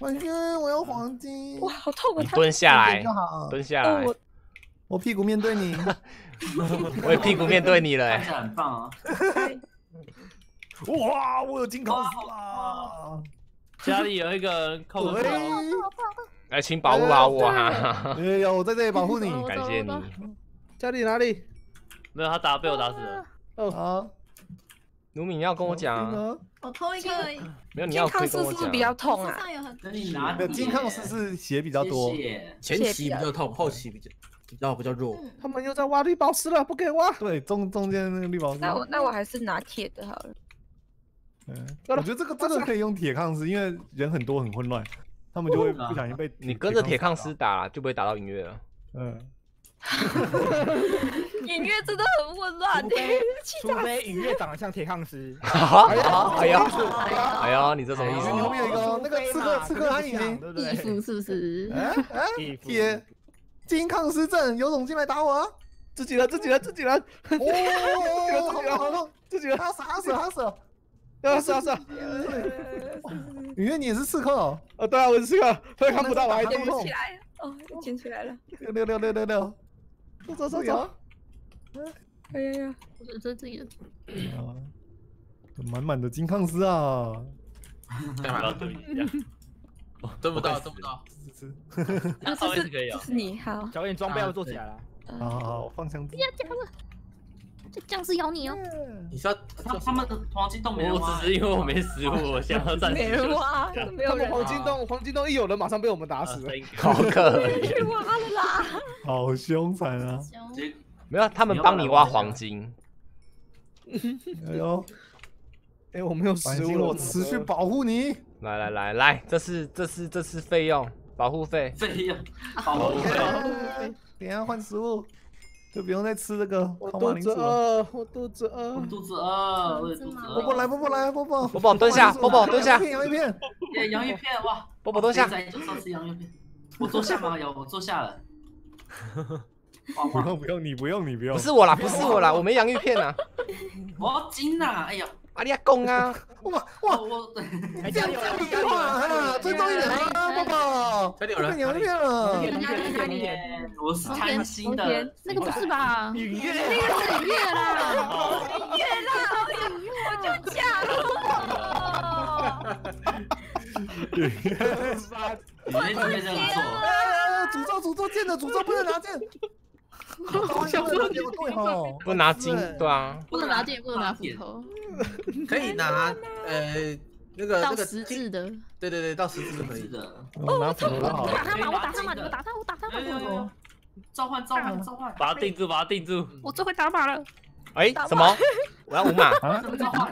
文轩，我要黄金！哇，好痛你！蹲下来，蹲下来。我屁股面对你，我也屁股面对你了，看起来很棒啊！哇，我有金抗死啦！家里有一个扣子，来，请保护好我哈！哎呀，我在这里保护你，感谢你。家里哪里？没有，他打被我打死了。哦好，卢敏要跟我讲，我偷一个。没有，你要跟我讲。是不是比较痛啊？金抗师是血比较多，前期比较痛，后期比较比较比较弱。他们又在挖绿宝石了，不给挖。对，中中间那个绿宝石。那我那我还是拿铁的好了。嗯，我觉得这个真的可以用铁抗师，因为人很多很混乱，他们就会不小心被你跟着铁抗师打，就不会打到音乐了。嗯，音乐真的很混乱，除非音乐长得像铁抗师。哎呀，哎呀，哎呀，你这什么意思？你后面有一个那个刺客，刺客他已经义父是不是？哎哎，铁金抗师阵有种进来打我啊！自己人，自己人，自己人！哦，自己人，自己人，他死，他死，他死了！啊是啊是啊，雨月你也是刺客哦，呃对啊我是刺客，突然看不到我还捡起来，哦，捡起来了，六六六六六六，走走走走，哎呀呀，我这这里啊，满满的金抗丝啊！不要对一下，蹲不到，蹲不到。是那稍微是可以啊这。是你好，小点装备要做起来了。好好好，放枪支。这僵尸咬你哦！你说他他们的黄金洞没人我挖只是因为我没食物，我 想要暂时没人挖，没有他们人黄金洞黄金洞一有人马上被我们打死了，好可去怜。挖了啦。好凶残啊！结没有，他们帮你挖黄金。哎呦，哎我没有食物了，我持续保护你。来来来来，这是这是这是费用，保护费。费用，保护费。等一下换食物，就不用再吃这个我号码肚子零食了。饿，我肚子我饿，肚子饿，我也肚子饿。波波来，波波来，波波。波波蹲下波波蹲下洋芋片，耶，洋芋片 哇！波波蹲下现在就是要吃洋芋片。我坐下吗？有，我坐下了。不用不用，你不用你不用。不是我啦，不是我啦，我没洋芋片啊。我要金呐！哎呀，阿你阿公啊，哇我 哇，我哎，这样这样的话啊，尊重一点啊，波波。这里有人变洋芋片了。甜甜甜甜甜，耶我是贪心的。那个不是吧？雨月，那个是月啦，月 啦，我就讲了，诅咒诅咒剑的诅咒不能拿剑。好像不拿金，对啊，不能拿剑，不能拿斧头，可以拿呃那个那个十字的。对对对，到十字就可以。的。哦，拿斧头就好了。打他嘛，我打他嘛，你们打他，我打他嘛。召唤召唤召唤！把他定住，把他定住。我最会打马了，哎，什么？我要五马，啊，召唤！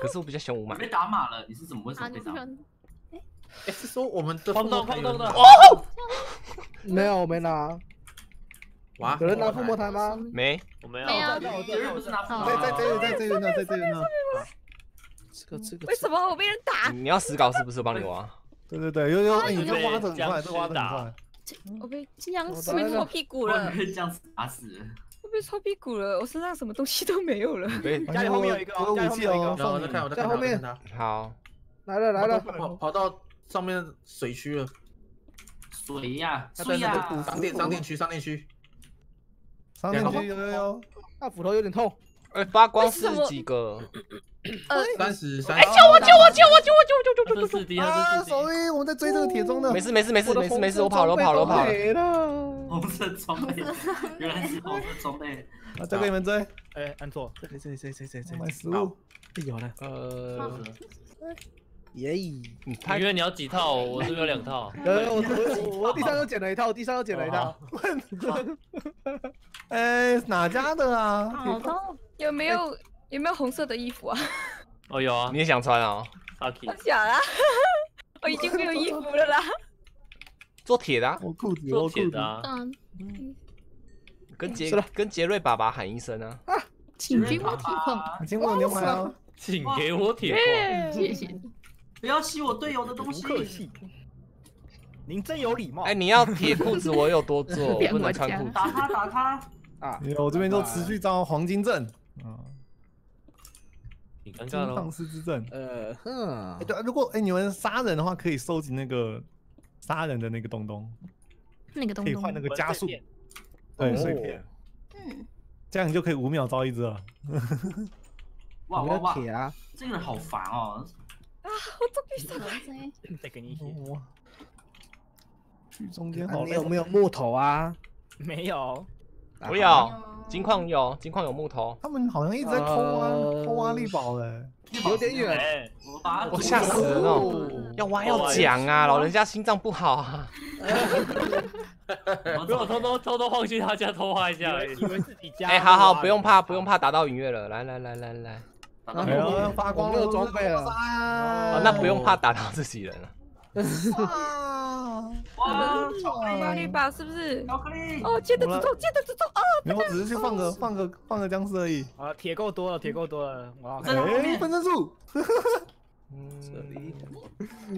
可是我比较喜欢五马你。被打马了，你是怎么为什啊，么被打？哎，是说我们的晃动晃动的哦 没有我没拿，哇有人拿附魔台吗？没，我没有。没有有人不是拿在在这里，在这里呢，在这里呢。这个这个为什么我被人打？你要死搞是不是？我帮你挖。对对对，有有，哎，你你被这挖的很快，僵尸这挖的很打快。我被僵尸我被抽屁股我了，被这样子打死了。我被抽屁股了，我身上什么东西都没有了。你被家里后面有一个哦我有武器哦，然后我在看，我在看他，我在看他，好，来了来了，跑跑到上面水区了，水呀，水呀个！商店商店区商店区，上面去有有有。那斧头有点痛，哎，发光是几个？三十三。哎，救我救我救我救我救我救这是第啊！二，这是第手一，我们在追这个铁钟的。没事没事没事没事没事，红我跑了我跑了我跑了。红色装备，原来是红色装备。啊，交给你们追。哎，按错，这里这里这里这里这里这买里，食物。有了，呃，耶！因为你要几套？我这边有两套。呃，我我我我地上又捡了一套，地上又捡了一套，哎，哪家的啊？好痛！有没有有没有红色的衣服啊？哦，有啊你也想穿啊？，Saki 我。想啊，我已经没有衣服了啦。做铁的啊，我裤子，做。铁的啊，嗯，跟杰跟杰瑞爸爸喊一声啊。请给我铁矿，请问牛排啊？请给我铁矿。谢谢你。不要吸我队友的东不西。客气。您真有礼貌。哎，你要铁裤子，我有多做，我不能穿裤子。打他打他！啊，有，我这边就持续招黄金阵。啊，你尴金尬了。丧尸之阵。呃哼哎，，对，如果哎你们杀人的话，可以收集那个杀人的那个东东，那个东东可以换那个加速，对，碎片，嗯，这样你就可以五秒招一只了。哇 哇哇！铁啊？这个人好烦哦。我终于上来。再给你一些。哇，去中间啊好累你有没有木头啊？没有，不要，金矿有，金矿有木头。他们好像一直在偷挖呃偷挖力宝嘞。有点远，哎，我把他我吓死了那种，要挖要讲啊，老人家心脏不好啊。我给我偷偷偷偷晃去他家偷挖一下而已。以为自己家。哎，好好，不用怕，不用怕打到云月了。来来来来来，打到哎呦，要发光没有装备了啊，那不用怕打到自己人了。啊！哇！巧克力，宝是不是？巧克力！哦，剑的诅咒，剑的诅咒啊！没有，我只是去放个放个放个僵尸而已。啊，铁够多了，铁够多了，我要在他后哎，分身术，嗯，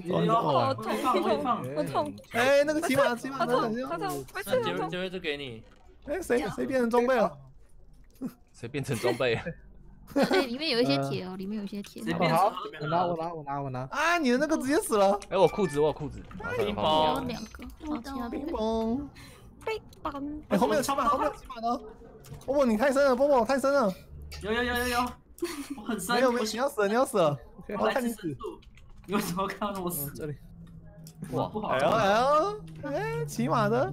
有有，我会放，我会放。我痛，哎，那个骑马骑马好痛，好。痛，没事，那杰杰瑞就给你。哎，谁谁变成装备了？谁变成装备 了？哎，里面有一些呃铁哦，里面有一些铁。好，我拿我拿我拿我拿。啊，你的那个直接死了。哎，我裤子，我裤子，冰放雹有两个，哦，其他冰。崩。哎，后面有骑马，后面有骑马的哦。波波，你太深了，波波太深了。有有有有有，我很深，没有没有，你要死了，你要死了。我看你死。你为什么看到我死嗯，？这里哇，不好哎，骑马的，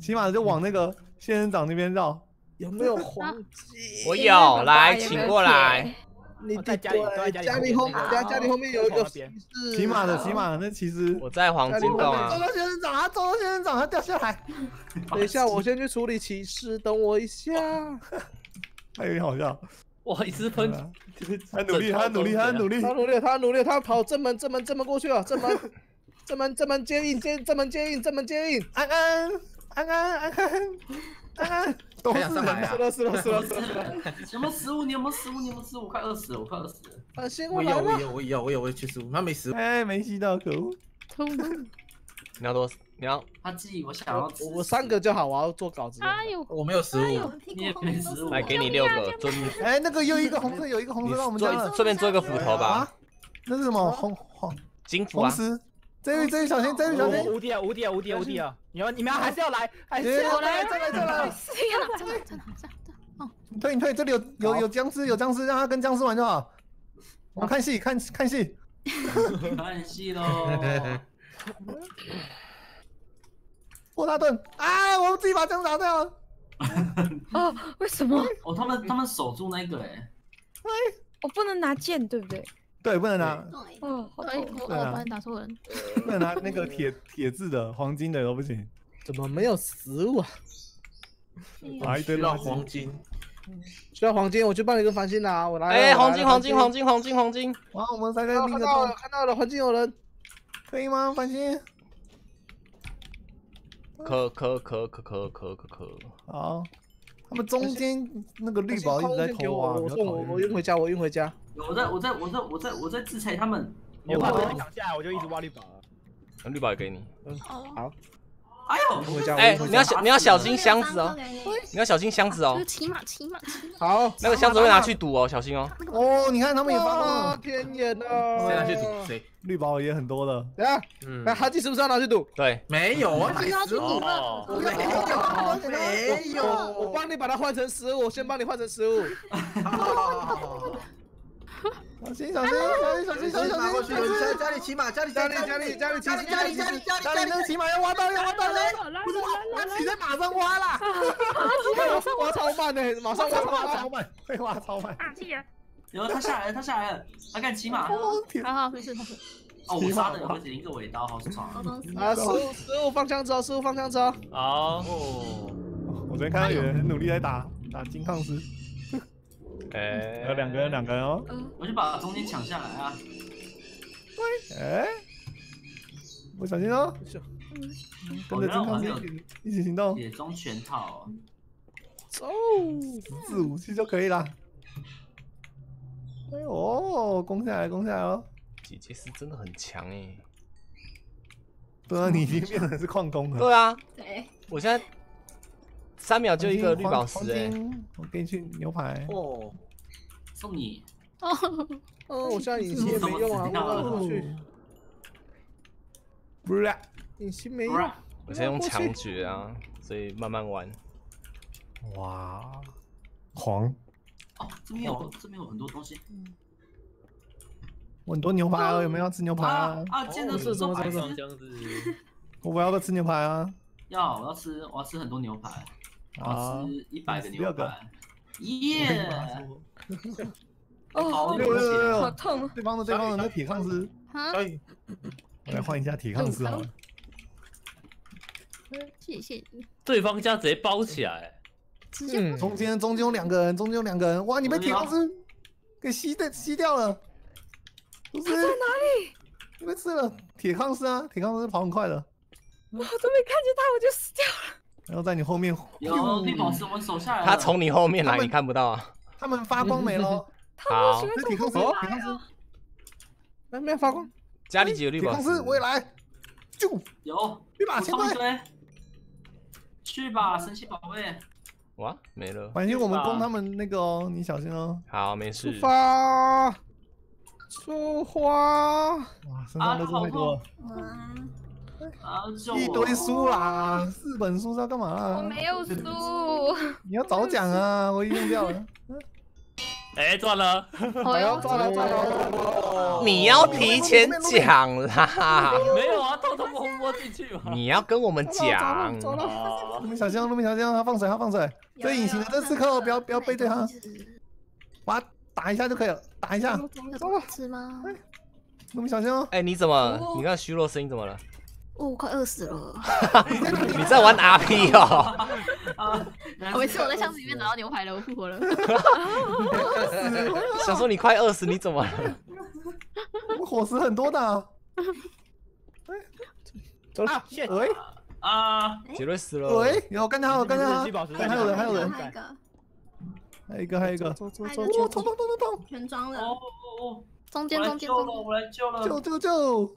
骑马的就往那个仙人掌那边绕。有没有 黄金？我有，来，请过来。你我在家里在家里家里后那个家家里后面有一个那边是骑马的，骑马的，那其实我在黄金洞撞啊，到仙人掌啊，撞到仙人掌，它掉下来。等一下，我先去处理骑士，等我一下。他有点好笑，哇，一直喷，他努力，他努力，他努力。他努力，他努力，他跑正门，正门，正门过去了，正门，正门，正门接应，接正门接应，正门接应。安安安安安安安安，都是人啊还想上来啊是！了，是了，是了，是了。有没有食物？你有没有食物？你有没有食物？我快饿死了，我快饿死了。啊，先我有。我有，我有，我有，我有去食物，他没食物。哎，没吸到，可恶！你要多，你要他记我想要吃我我三个就好，我要做稿子。哎呦，我没有食物，你也没食物，来给你六个，尊，哎，那个又一个红色，有一个红你色，让我们做顺便做一个斧头吧啊，那是什么？红红金斧啊，红丝。这位这位小心，这位小心。无敌啊无敌啊无敌啊无敌啊！你们你们还是要来，还是哎要来。再来再来！天哪，真的真的真的，哦，你退你退，这里有有有僵尸有僵尸，让他跟僵尸玩就好。我们看戏看看戏，看戏喽。霍 大顿啊！我们自己把僵尸打掉了。哦，为什么哦，他们他们守住那个哎，我不能拿剑，对不对？对，不能拿对，哦，好哎，痛。我我对啊把你打错人。不能拿那个铁铁质的黄金的都不行。怎么没有食物啊？拿，一堆需要垃圾黄金。需要黄金，我去帮你跟繁星拿。我来了。哎，我来了黄金，黄金，黄。金，黄金，黄金，哇，我们三个看到了，洞，看到了，黄金有人。可以吗？繁星，可可可可可可可可，好。他们中间那个绿宝一直在偷啊，我送我我运回家，我运回家。我在我在我在我在我在制裁他们。你把这个挡下来，我就一直挖绿宝了。那绿宝也给你。嗯，好，哎呦，回家，哎。你要小你要小心箱子哦，你要小心箱子哦是，骑马骑马骑马。好。那个箱子会拿去赌哦，小心哦。哦，你看他们也发光哇，了，天眼谁啊！拿去赌？谁？绿宝也很多的。等下，嗯那哈基是不是要拿去赌？对，没有啊，买食物。哦，没有，我我帮你把它换成食物，我先帮你换成食物。小心小心小心小心小心拿过去，小心！家家里骑马，家里家里家里家里家里家里家里家里家里那个骑马要挖到要挖到了，不是他骑在马上挖啦，挖超慢的，马上挖超挖慢超。慢，会挖超慢。有他下来了，他下来了，他敢骑马。好好，没事没事。哦，我杀的有会一个尾刀，好爽啊！啊，食物食物放枪走，食物放枪走。好，哦，我昨天看到有人很努力在打打金抗师，哎，还有两个人两个人哦，我就把中间抢下来啊！哎，我小心哦，跟着金抗师一起一起行动，铁中全套，走。四武器就可以了。哎呦，攻下来攻下来哦！姐姐是真的很强哎。对啊，你已经变成是矿工了。对啊，对，我现在三秒就一个绿宝石哎。金，我给你去牛排。哦，送你。哦，哦，我现在隐形也没用啊，我去。不是，隐形没用。我现在用强决啊，所以慢慢玩。哇，狂！哦，这边有这边有很多东西。我很多牛排哦，有没有要吃牛排啊？啊，见到是什么什么什么这样子，我不要不要吃牛排啊？要，我要吃，我要吃很多牛排，我啊一百个牛16个排。耶！哦，好有有有有好痛哦。对方的对方的那铁抗师，啊，小雨，我来换一下铁抗师好了。谢谢你。对方家直接包起来，直接嗯，中间中间有两个人，中间有两个人，哇，你被铁抗师给吸的吸掉了，不是？在哪里？你被吃了，铁抗师啊，铁抗师跑很快的，我都没看见他，我就死掉了。然后在你后面，有绿宝石，我们手下来。他从你后面来，你看不到啊。他们发光没喽，好，那铁抗师，哦铁抗师，来没有发光。家里几个绿宝石？我也来，就有，一把补充一千块，堆。去吧，神奇宝贝。哇，没了。反正我们攻他们那个哦，你小心哦。好，没事出事。发，出发，哇，身上都是太多了，啊，救我 一堆书啦，四本书是要干嘛啦？我没有书，你要早讲啊，我已经用掉了。哎，赚了！哎呦，赚了赚了！你要提前讲啦，没有啊，偷偷摸摸进去嘛。你要跟我们讲。走了，啊陆明小心哦，陆明小心哦，他放水，他放水。这隐形的这刺客哦，不要不要背对他，把他打一下就可以了，打一下。有东西吃吗？陆明小心哦。哎，你怎么？你刚才虚弱声音怎么了？哦，我快饿死了。你在玩 RP 哦？啊，每次我在箱子里面拿到牛排了，我复活了。想说你快饿死，你怎么了？我伙食很多的啊。走了，喂啊，杰瑞死了。喂，有干掉他，干掉他还有人，还有人，还有一个，还有一个，还有一个。走走还走走走有一个全砰砰砰砰全装了，哦哦哦，中间中间来救了，中间。我来救了，救救救！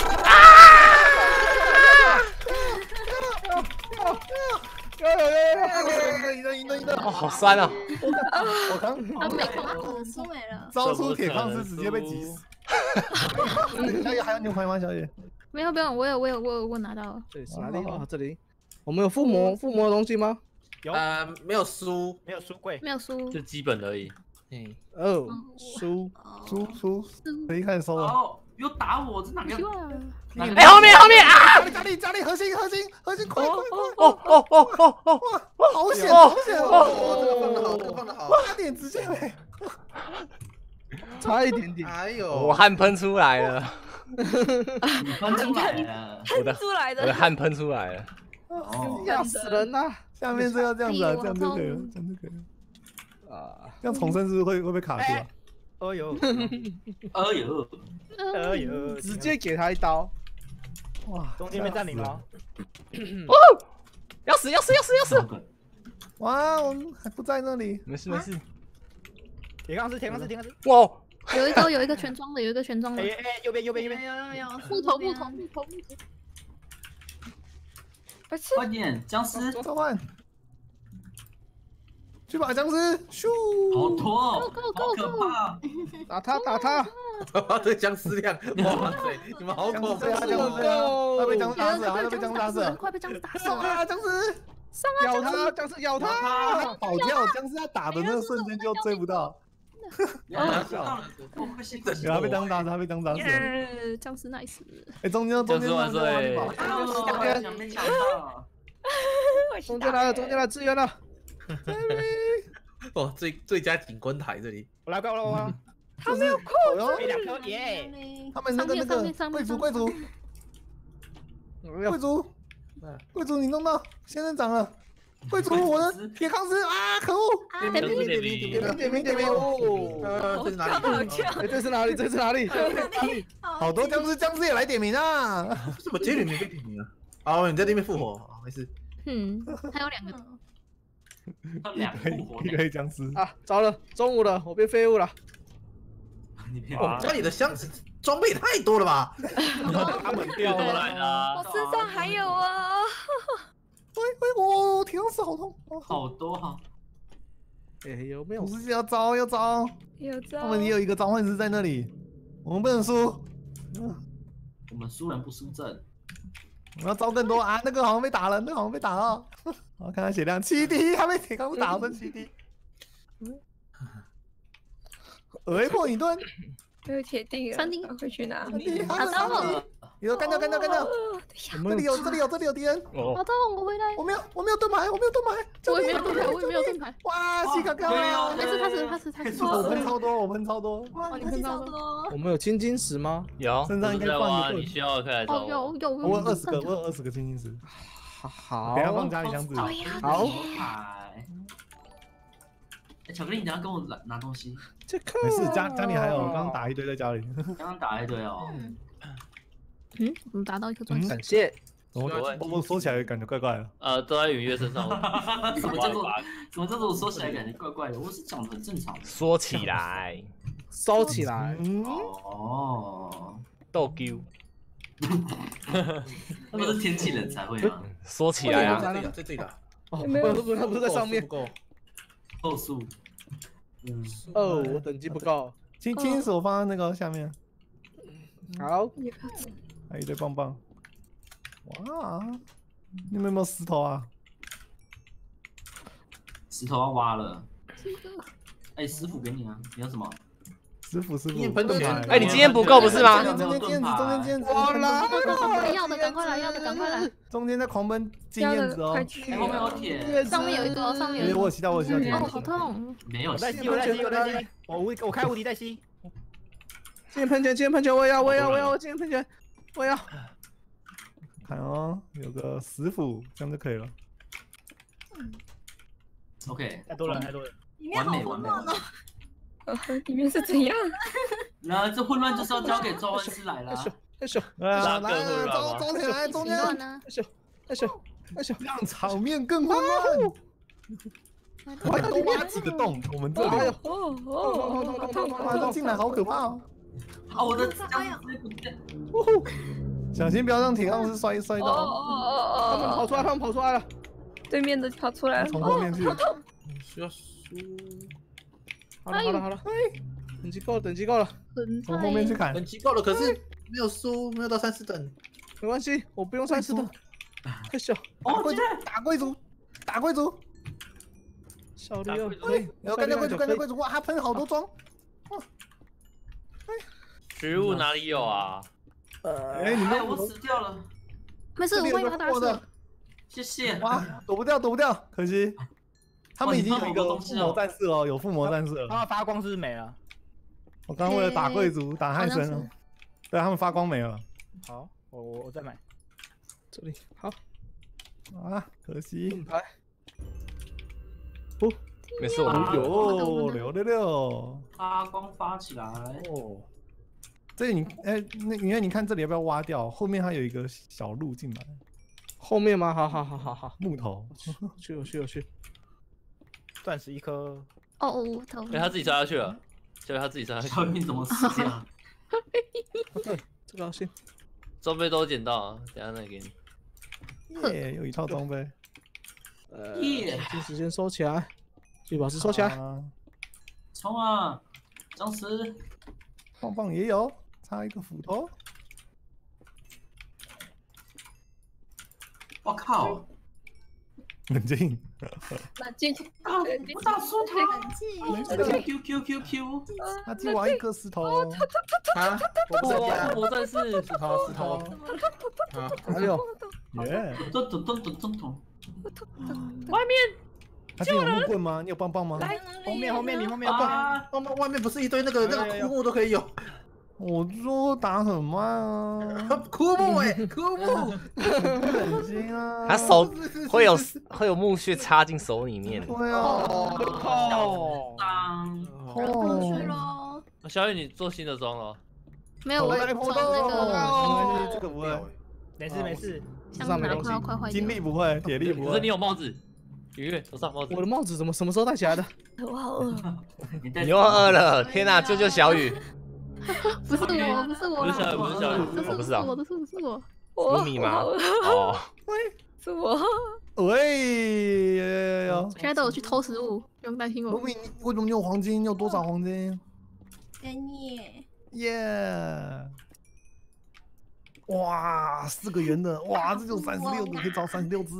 有有有有！赢了赢了赢了！哦，好酸啊！我刚啊，没空，输没了。招出铁矿石，直接被挤死。小野还有牛排吗？小野？没有没有，我有我有我有我拿到了。这里是哪里啊？这里，我们有附魔附魔的东西吗？有呃，没有书，没有书柜？没有书。就基本而已。嗯，哦，书，输输，谁一开始收了？又打我，这哪个？哎，后面后面啊！家里家里核心核心核心，快快快！哦哦哦哦哦！哇好险哦好险哦，这个放的好，这个放的好。差点直接没。差一点点。哎呦，我汗喷出来了，你翻出来了。我的出来的我的汗喷出来了。哦，要死人呐！下面是要这样子这样就可以了，这样就可以了。啊，这样重生是不是会会被卡住啊？哦呦，哦 呦，哦呦，直接给他一刀。哇，中间被占领了哦。要死要死要死要死！哇，我们还不在那里。没事没事。铁钢丝，铁钢丝，铁钢丝。哇，有一个有一个全装的，有一个全装的哎。哎，右边右边右边。有有有，木头木头木头木头。快点，僵尸，召唤，去把僵尸咻！好多哦，Go, 好 go, 可怕！打他打他！这僵尸量，哇塞，你们好恐怖尸啊，僵尸啊！他被僵尸打死了，他被僵尸打死了。快被僵尸打死了！上啊，僵尸！咬他，僵尸咬他！他跑掉，僵尸他打的那个瞬间就追不到。到了，我快信死有他被僵尸打死，他被僵尸打死僵尸 nice。哎，中间中间僵尸万岁跑了，想被抢到。中间来了，中间来支援了！哦，最最佳景观台这里，我来过来过来，他没有扣哟被两颗耶！他们那个那个贵族贵族贵族贵族，你弄到仙人掌了。贵族，我的铁康斯啊！可恶！点名点名点名点名点名哦！呃，这是哪里？哎，这是哪里？这是哪里？好多僵尸，僵尸也来点名啊！为什么杰里没被点名啊？哦，你在那边复活，没事。嗯，还有两个。两一一堆僵尸啊！糟了，中午了，我变废物了。哦，家里的箱子装备太多了吧？他们又都来了我。身上还有啊！喂喂，我铁康斯好痛！好多哈。哎，有没有不？是要招要招，有招。他们也有一个召唤师在那里，我们不能输。我们输人不输阵。我要招更多啊！那个好像被打了，那个好像被打了。我看看血量七滴，他被铁康斯打分七滴。俄破一顿，没有铁定了，三丁我回去拿。好到了，有干掉干掉干掉！这里有这里有这里有敌人，好到我回来。我没有我没有盾牌，我没有盾牌，我也没有盾牌，我也没有盾牌。哇，西卡高啊！没事，他是他是他是。我喷超多，我喷超多。哇，你喷超多。我们有青金石吗？有，身上应该在放一挖，你需要可以来找哦，有我。有。我有二十个，我有二十个青金石，好不要放家里箱子。好牌。哎巧克力，你等下跟我拿拿东西。这个没事，家家里还有，刚刚打一堆在家里。刚刚打一堆哦。嗯，我们达到一颗钻石。感谢。我我我说起来感觉怪怪的。呃，都在允月身上。什么叫做什么叫做我说起来感觉怪怪的？我是讲的很正常的。说起来，收起来。哦，逗丢。那不是天气冷才会吗？说起来啊，在这里的。哦，不是不是不是在上面。后速。嗯。哦，我等级不够。金金手放在那个下面。好。还有一堆棒棒。哇，你们有没有石头啊？石头要挖了。哎，石斧给你啊！你要什么？石斧，石斧。哎，你经验不够不是吗？中间剑子，中间剑子。我来了！要的赶快来，要的赶快来。中间在狂奔金燕子哦。后面有铁。上面有一个，上面有一个。我吸到，我吸到。哦，好痛！没有。我在吸，我在吸，我在吸。我无，我开无敌在吸。金喷泉，金喷泉，我要，我要，我要，金喷泉，我要。看哦，有个石斧，这样就可以了。OK，太多了，太多了。完美完美。里面是怎样？然后这混乱就是要交给召唤师来了。哎咻，来来，走走起来，中间。哎咻，哎咻，哎咻，让场面更混乱。快多挖几个洞，我们这里。哦哦哦！快都进来，好可怕哦！啊，我的家伙直接不见。小心不要让铁杠师摔摔哦到。哦哦！他们跑出来，他们跑出来了。对面的跑出来了。从后面去。需要输。好了好了好了，等级够了，等级够了。从后面去砍。等级够了，可是没有输，没有到三十等。没关系，我不用三十等。快小，哦，贵族，打贵族，打贵族。小六可以，然后干掉贵族，干掉贵族，哇，他喷好多装。哇，食物哪里有啊？呃哎，你们我死掉了。没事，我会把他打死。谢谢。哇，躲不掉，躲不掉，可惜。他们已经有一个附魔战士了，有附魔战士了。他们发光是不是没了？我刚为了打贵族，打汉神了。对，他们发光没了。好，我我我再买。这里好。啊，可惜。牌。不，没事，我们有六六六。发光发起来。哦。这里你哎，那因为你看这里要不要挖掉？后面还有一个小路进来。后面吗？好好好好好。木头。去去去有去。钻石一颗。哦哦，头。哎，他自己摔下去了。结果他自己摔下去。小命怎么死这样？对，这个行。装备都捡到，等下再给你。耶，有一套装备。呃，金时间收起来，绿宝石收起来。冲啊！僵尸。棒棒也有，差一个斧头。我靠！冷静。冷静。啊！我打输他。Q Q Q Q。他只挖一颗石头。啊！哇！魔战士。石头石头。啊！还有。耶！咚咚咚咚咚咚。外面。他有木棍吗？你有棒棒吗？来，后面后面你后面棒棒棒外面不是一堆那个那个枯木都可以有。我说打很慢啊，枯木哎，枯木，冷静啊！他手会有会有木屑插进手里面。对啊，哦，当，哦，小雨，你做新的装了？没有，我从那个，这个不会，没事没事，上面快要快坏精力不会，铁力不会。可是你有帽子，雨月头上帽子。我的帽子怎么什么时候戴起来的？我好饿。你又饿了，天哪！救救小雨！不是我，不是我，不是小雨，不是小雨，不是啊，我的是不是我？卢米吗？哦，喂，是我。喂，有有有，现在都有去偷食物，不用担心我。卢米，为什么你有黄金？你有多少黄金？给你。耶！哇，四个圆的，哇，这就三十六个，可以找三十六只，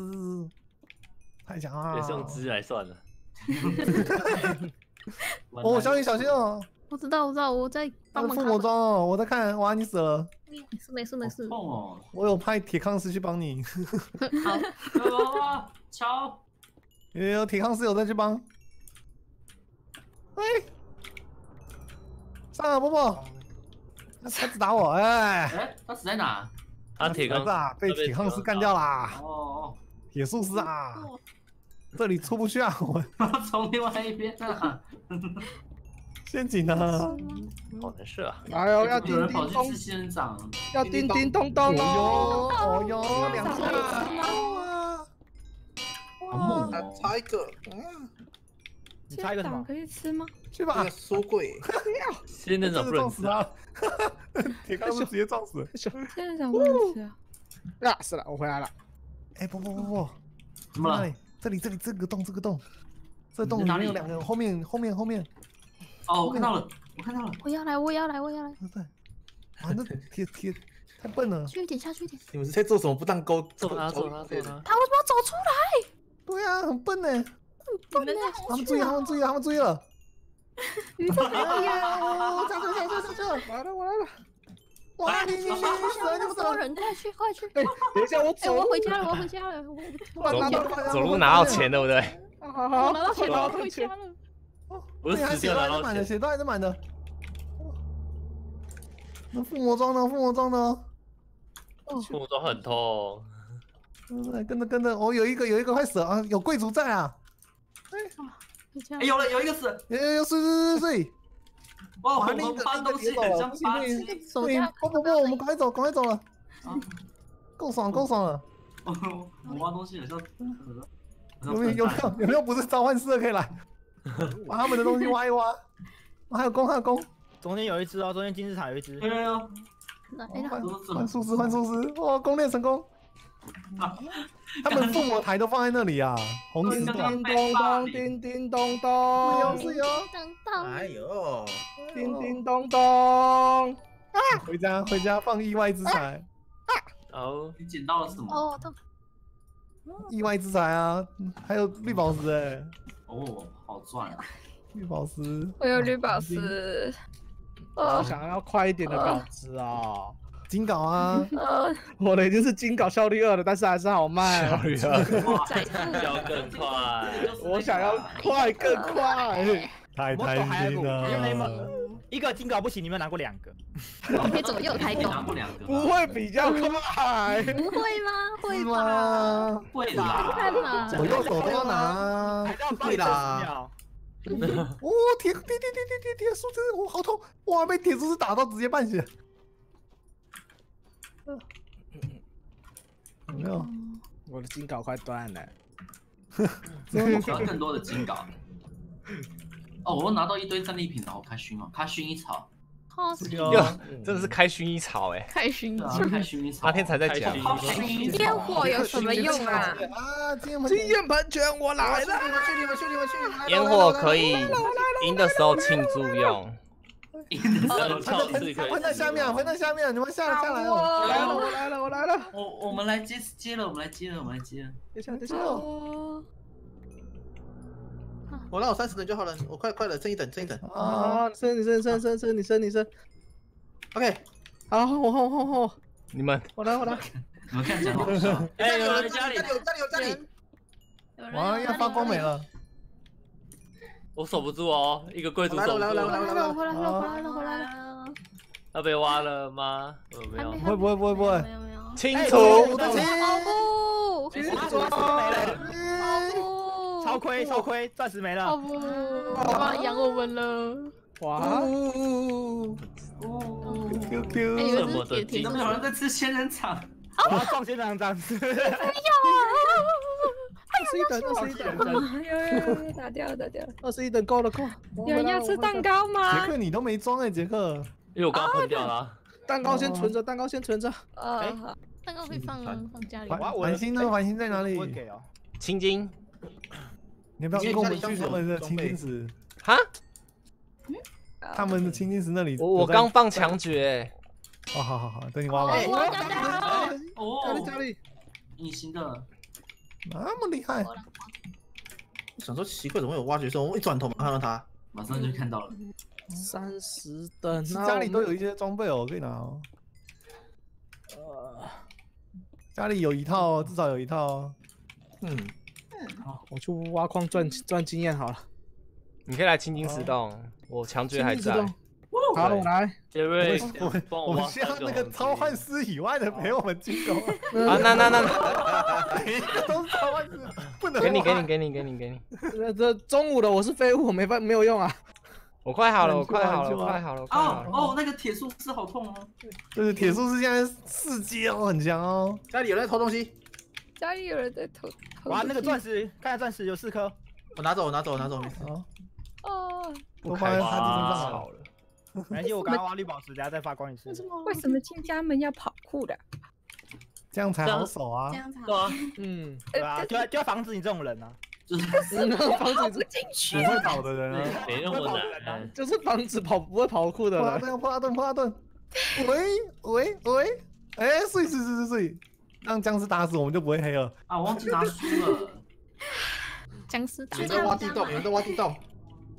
太强了。也是用只来算的。哦，小雨小心哦。我知道，我知道，我在帮忙。附魔装哦，我在看，哇，你死了。没事没事没事。痛哦！我有派铁康师去帮你。好，哇，敲。有有铁康师有在去帮。喂，上了，波波。他他只打我，哎。哎，他死在哪？他铁康啊，被铁康师干掉啦。哦。铁术师啊。这里出不去啊！我 从另外一边啊，陷阱呢！好难射啊！哎呦，要有叮人跑去叮咚吃，仙人掌，要叮叮咚咚哦哦！哟哦哟，两长只可以吃吗？啊！好猛啊哦！差一个，嗯，你猜一个什么？长可以吃吗？去吧那个，书柜，仙人掌不能吃啊！啊！铁刚是直接撞死。仙人掌不能吃啊！呀，是了，我回来了。哎，不不不不，怎么了？哪里？这里这里这个洞这个洞，这洞哪里面有两个，后面后面后面，哦，我看到了，我看到了，我要来，我要来，我要来，对对，啊，那铁铁太笨了。去一点，下去一点。你们是在做什么不当勾？揍他勾揍他揍！他！他为什么要走出来？对啊，很笨呢。很笨呢？他们注意，他们注意，他们注意了。宇宙飞哎呀！呀，加油加油加油加油！来了，我来了。哇，你你你你死了，你不死了！所有人，快去快去！哎，等一下，我哎，走。我回家了，我回家了，我我走拿到走路拿到钱，对不对？好好好，我拿到钱了，我我拿到钱。回家了。我是死血掉拿到都还是满的，钱。血都还是满的。那附魔装呢？附魔装呢？附魔装很痛，来跟着跟着，哦，有一个有一个快死了啊！有贵族在啊！回家哎，。有了，有一个死，有有有，睡睡睡睡！哇，我哇，们那个搬东西那个很像别走了不不不不不，我们赶快走，赶快走了，啊，够爽够爽了！我挖东西很像，有没有有没有有没有不是召唤师的可以来，把他们的东西挖一挖。哦还有弓还有弓，中间有一只哦，中间金字塔有一只。有有有，来了，换换术师换术师，哦，攻略成功。他们附魔台都放在那里啊，红石头。叮咚咚，叮叮咚是咚有，是有。等到哎呦，叮叮咚咚。回家回家放意外之财，然后你捡到了什么？哦，到意外之财啊，还有绿宝石哎，哦，好赚啊！绿宝石。我有绿宝石。我哦，想要快一点的稿子哦。金稿啊，呃，我的已经是金稿效率二了，但是还是好慢哦。哇，再快要更快。我想要快更快。太贪心了。一个金稿不行，你们拿过两个。你可以左右开可以拿动。过两个吧，不会比较快。不会吗？会？吗？会啦，看嘛，左右手都要拿会啦啦。哦，铁铁铁铁铁铁铁树枝，我好痛！哇，被铁树枝打到直接半血。有没有？我的金稿快断了。我需要更多的金稿。哦，我又拿到一堆战利品了，我开薰了，开薰衣草，哟，真的是开薰衣草哎，开薰衣草，开薰衣草。阿天才在讲开。好薰衣草烟火有什么用啊？啊，经验喷泉我来了。去你们去你们去你们去你们！烟火可以赢的时候庆祝用。上跳是可以混在下面，混在下面，你们下来下来我哦。来了，我来了，我来了。我我们来接接了，我们来接了，我们来接了。等一下，等一下。哦，我让我三十等就好了，我快快了，剩一等剩一等。啊，啊，升你升升升升你升你升。OK，好，我我我我，你们我来我来。你们看起来好笑。哎，有人家里家里有家里有家里，哇，要发光没了。我守不住哦，一个贵族来守不住了来了来。回来了，回来了，回来了，回来了。要被挖了吗？呃，没有不会不会不会不会没有没有。清哎除我的钱哦不，哇，钻石没了，哦不，超亏超亏，钻石没了。哦不，爸爸养我们了。哇，呜哦，，QQ，哎，这么的有一只铁精怎么有人在吃仙人掌？我要撞仙人掌子。二十一等，二十一等，有有有，打掉了打掉了。二十一等够了够了。有人要吃蛋糕吗杰？克你都没装哎，杰克。因为我刚刚喷掉了啊。蛋糕先存着，蛋糕先存着。呃，好蛋糕可以放放家里。繁哇我的繁星呢？繁星在哪里不？会给哦。青金你要不要跟我们去他们的青金石？哈，他们的青金石那里。我我刚放墙诀，哦，好好好，等你挖完。哎我要家里哦，家里。隐形的，那么厉害，想说奇怪，怎么会有挖掘声？我一转头看到他，马上就看到了。三十等，家里都有一些装备哦，可以拿哦。呃，家里有一套哦，至少有一套哦。嗯，好，我去挖矿赚赚经验好了。你可以来青金石洞，我墙诀还在经济自动。好，我来。杰瑞我们，我们需要那个召唤师以外的陪我们进攻。啊，那那那，每一个都是召唤师，不能给你给你给你给你给你，这这中午的我是废物，我没办没有用啊。我快好了，我快好了，快好了，快好了。哦哦，那个铁术师好痛哦！就是铁术师现在四阶哦，很强哦。家里有人在偷东西，家里有人在偷。哇，那个钻石，看下钻石有四颗。我拿走，我拿走，我拿走。哦，哦，我放在他身上哇了。好了，没关系，我刚刚挖绿宝石，等下再发光一次。为什么进家门要跑酷的？这样才好守啊这。样才对啊，嗯，对啊，就要就要防止你这种人啊。就是跑 防止不进去不。会跑的人啊。没那么难。就是防止跑不会跑酷的人。破拉顿，破拉顿，破拉顿。喂喂喂，哎，睡睡睡睡睡，让僵尸打死我们就不会黑了。啊，我忘记拿书了。僵尸打有人在挖地洞，有人在挖地洞。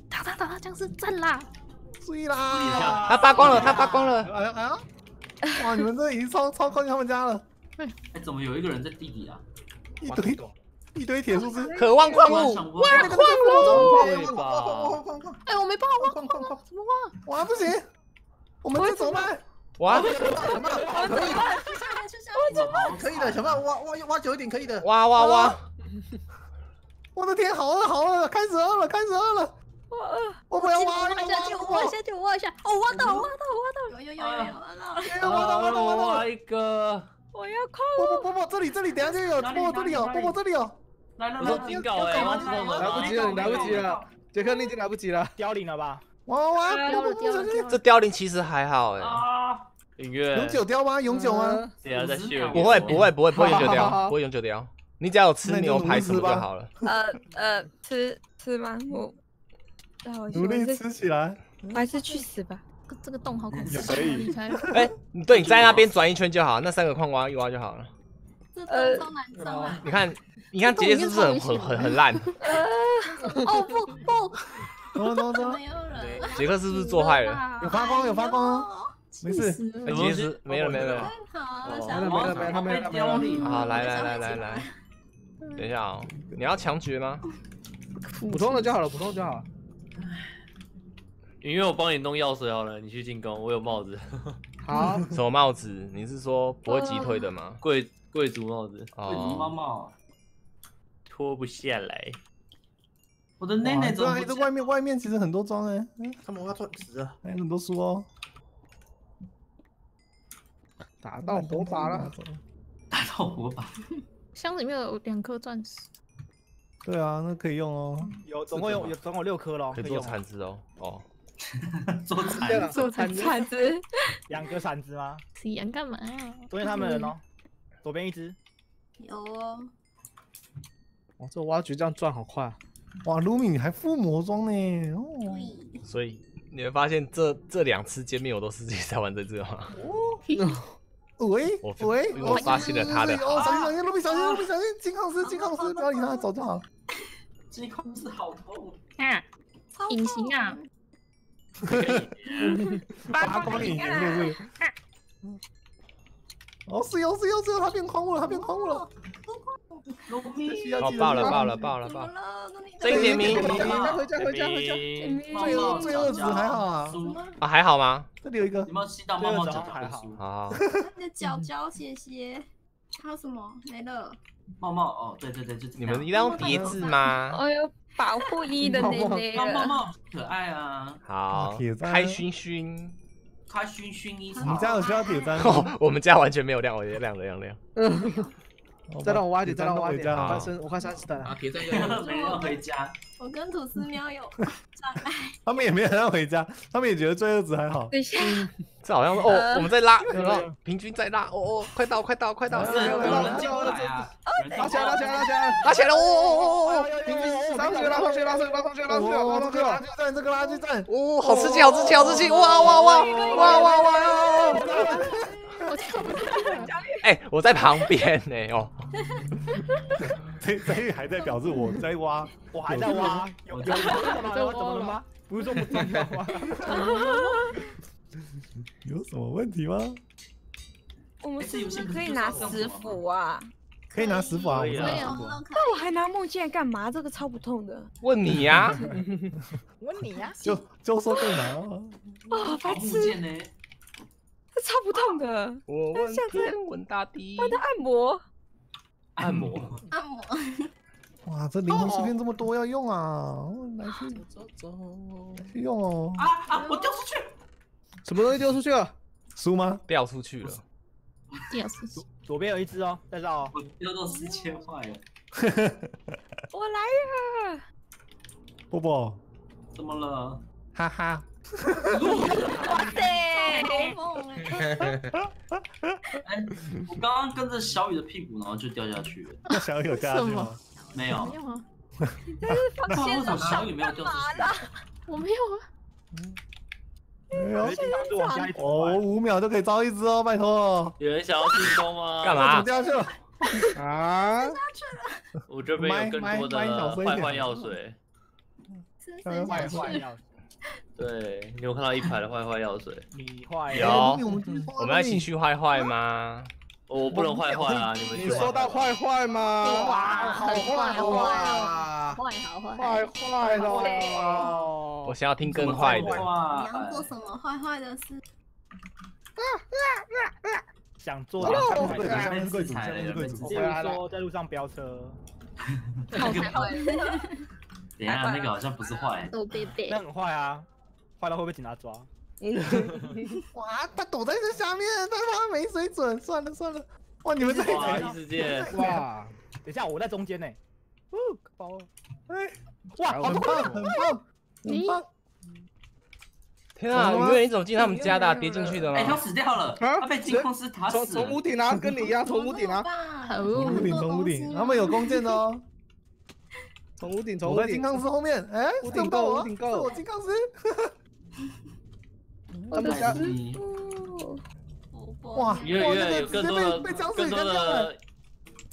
打打打打僵尸站啦！睡啦！他发光了，他发光了。哎呀哎呀！哇，你们这已经超超靠近他们家了，哎，怎么有一个人在地底啊？一堆一堆铁树枝。渴望矿物，想挖挖矿喽！哎，我没办法挖矿矿矿，怎么挖？哇，不行，我们这怎么办？挖可以，怎么可以的，小曼挖挖挖久一点，可以的。挖挖挖！我的天，好饿好饿，开始饿了，开始饿了。我饿，我不要挖，挖一下，去我挖一下，去我挖一下。哦，挖到，挖到，挖到，有有有有有，挖到了。哎挖到挖到挖到！挖一个，我要矿波波波波，这里这里，等下就有，哪里波波这里有，哪里波波这里有。来来来，警告哎，挖这种来不及了，你来不及了，杰克，你已经来不及了。凋零了吧？哇哇这了。凋零其实还好哎，啊！音乐永久雕吗？永久吗？嗯？等下再秀。不会不会不会不会永久好好雕，好不会永久雕。你只要有吃牛排什么就好了。呃呃，吃吃吗？我努力吃起来。我还是去死吧。这这个洞好恐怖，可以。哎，你对你在那边转一圈就好，那三个矿挖一挖就好了。这呃洞超难上来。你看你看姐姐是不是很很很很烂？哦不不？没有人。杰克是不是做坏了？有发光有发光哦，没事。哎，姐姐是没了没了。好，没了没了没了他没了没了了好，来来来来来，等一下哦，你要强决吗？普通的就好了，普通就好了。音乐我帮你弄药水好了，你去进攻，我有帽子，好，什么帽子？你是说不会击退的吗？贵贵族帽子，为什么妈哦，妈？脱不下来。我的奶奶怎么哇这这外面外面其实很多装哎，嗯他们挖钻石啊！还有很多书哦。打到火把了。打到火把？箱子里面有两颗钻石，对啊，那可以用哦。有总共有有总共有六颗咯，可以做铲子哦。哦，做对菜了，做成铲子，两个铲子吗？是羊干嘛？昨天他们人哦，左边一只，有哦，哇，这挖掘这样转好快啊！哇，卢米你还附魔装呢哦。所以你会发现这这两次见面我都是自己在玩这只吗？喂我喂，我发现了他的哦，小心小心，卢米小心卢米小心，金控师金控师，不要理他，走就好。金控是好痛。啊，隐形啊，发光你是不是？哦，是哟是哟是哟，他变矿物了，他变矿物了。需要哦，记得记得爆了爆了爆了爆了！了？这一点名回家回家回家回家。最后最后值还好啊，书啊，还好吗？这里有一个有没有吸到猫猫脚脚的书？好，好你的脚脚谢谢，还有什么没了？猫猫哦，对对对，你们一定要用叠字吗？我有保护衣的那那个。猫猫猫可爱啊，好铁，簪开熏熏。开熏熏衣你们家有需要铁赞吗？哦，我们家完全没有亮，我觉得亮了亮亮。再让我挖一点，再让我挖一点，我好快升，我快三十等啊，了。铁钻没人回家。我跟吐司喵有 障碍。他们也没有让回家，他们也觉得罪恶值还好。等一下，这好像是哦，我们在拉？平均在拉，哦哦，快到快到快到！拉起来，拉起来，拉起来！拉起来哦！哦哦哦上去，拉上去，拉上去，拉上去，拉上去，拉上去了！垃圾站，这个垃圾站，哦，好吃气，好吃气，好吃气！哇哇哇哇哇哇！我跳不上哎，我在旁边呢哦。这这还在表示我在挖，我还在挖，有有吗？怎么了？怎么了吗？不是说不重要吗？有什么问题吗？我们是不是可以拿石斧啊？可以拿石斧啊，我可以。那我还拿木剑干嘛？这个超不痛的。问你呀、问你呀，就就说可以拿啊。哦，白木痴，剑呢？这超不痛的。我问天，问大地他，的按摩，按摩。按摩。哇，这灵魂碎片这么多要用啊，来去走走，来去用哦。啊啊！我掉出去！什么东西丢出去了？输吗？掉出去了。掉出去。左边有一只哦，在这哦。我掉到四千块了，我来了。波波，怎么了？哈哈，哇塞！哎，我刚刚跟着小雨的屁股，然后就掉下去了。那小雨有掉下去吗？没有，没有啊，放不知道为什么线上小雨没有掉出去。我没有啊。哦，五秒就可以招一只哦，拜托。有人想要进攻吗？干嘛掉下去了？啊？我这边有更多的坏坏药水。呃坏坏药，对，你有看到一排的坏坏药水？你坏有哎我们要情绪坏坏吗？我不能坏坏啊！你们你去说到坏坏吗？哇好坏哇哇！坏好坏。坏坏的哦！我想要听更坏的。哇！你要做什么坏坏的事？想做点看贵族，看下面是贵族，下面是贵族。例如说在路上飙车，那个坏等一下，那个好像不是坏，豆贝贝那。很坏啊，坏了会被警察抓。哇，他躲在这下面，他妈没水准，算了算了。哇，你们这哇，里异世界，哇！等一下，我在中间呢。哦，包了。哎，哇，好很多棒，很棒，很棒。天啊！你们你怎么进他们家的啊？跌进去的吗哎，他？死掉了，啊他被金控师打从死了。从屋顶啊，跟你一样，从屋顶啊，好从屋顶，从屋顶，他们有弓箭的哦。从屋顶，从屋顶我在金。刚师后面，哎，屋顶够看不到我，屋顶够我金刚师。他们家哇，月哇月有这个直接更多的被被僵更多尸干掉了。的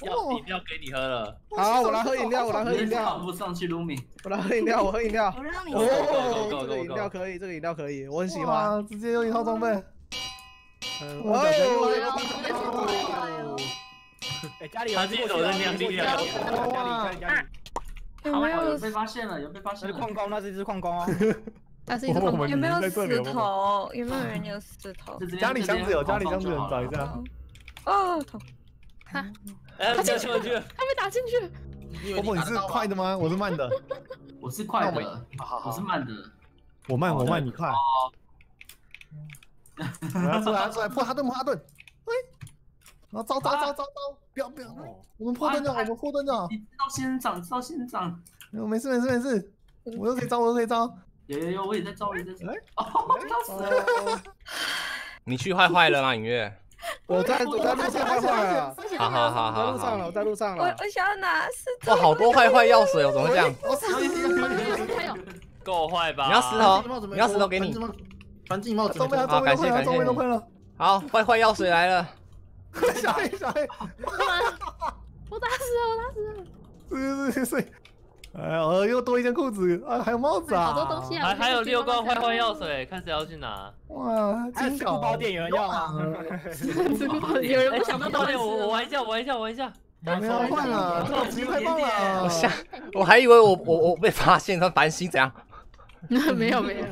要饮料给你喝了。好，我来喝饮料，我来喝饮料，不上去，卢米。我来喝饮料，我喝饮料。我让你这个饮料可以，这个饮料可以，我很喜欢。直接用一套装备。哎，家里有他自己走在亮力量家里家里家里，有没有有人被发现了，有人被发那现矿工，那是一只矿工哦。它是一只我们有没有石头？有没有人有石头？家里箱子有，家里箱子有，找一。下。哦，痛！哎，他进去了。他被打进去了。波波，你是快的吗？我是慢的。我是快的，好好我是慢的。我慢，我慢，你快。我要出来，出来 破哈顿，破哈顿。喂，然后招招招招招，不要不要，我们破盾就好，我们破盾就好。你知道仙人掌，知道仙人掌。没事没事没事，我又可以招，我又可以招。有有有，我也在招，我也在招。哎哦，要死了！哦 你去坏坏了吗？影月？我在我在路上坏坏了，好好好我在好好路上了，我。在路上了。我我想要拿石头。哇，好多坏坏药水哦，怎么会这样？够坏吧？你要石头？你要石头给你。传进帽子，装备装备都快了，装备都快了。好，坏坏药水来了。小黑小黑，我打死了，我打死了。是是是是。哎呦，又多一件裤子啊，还有帽子啊，好多东西啊还还有六罐坏坏药水，看谁要去拿。哇，还有金搞吃不包店有人要吗？有人哎不想到导演，我我玩一下，我玩一下，我玩一下。没有换了，这种机太棒了。我吓，我还以为我我我被发现，他繁星怎样？没有没有没有。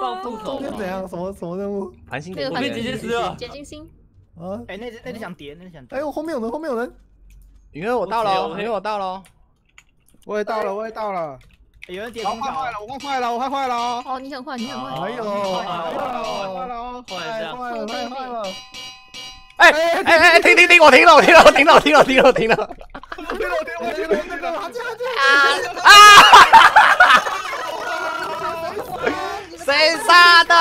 放副手中间怎样？什么什么任务？繁星那个我被姐姐死了。结晶星，啊？哎，那只那只想叠，那只想叠。哎，呦后面有人，后面有人。因为我到了因为我到了哦。我也到了，我也到了。哎有人点我空调坏坏了，我坏坏了，我坏坏了哦。哦，你很快，你很快。哎呦，坏哎呦，了哦。坏这太样。坏了，太坏了！哎哎哎哎，停停停，我停了，我停了，我停了，我停了，我停了，我停了。我听了，我听了，我听了，那个他这样谁杀的？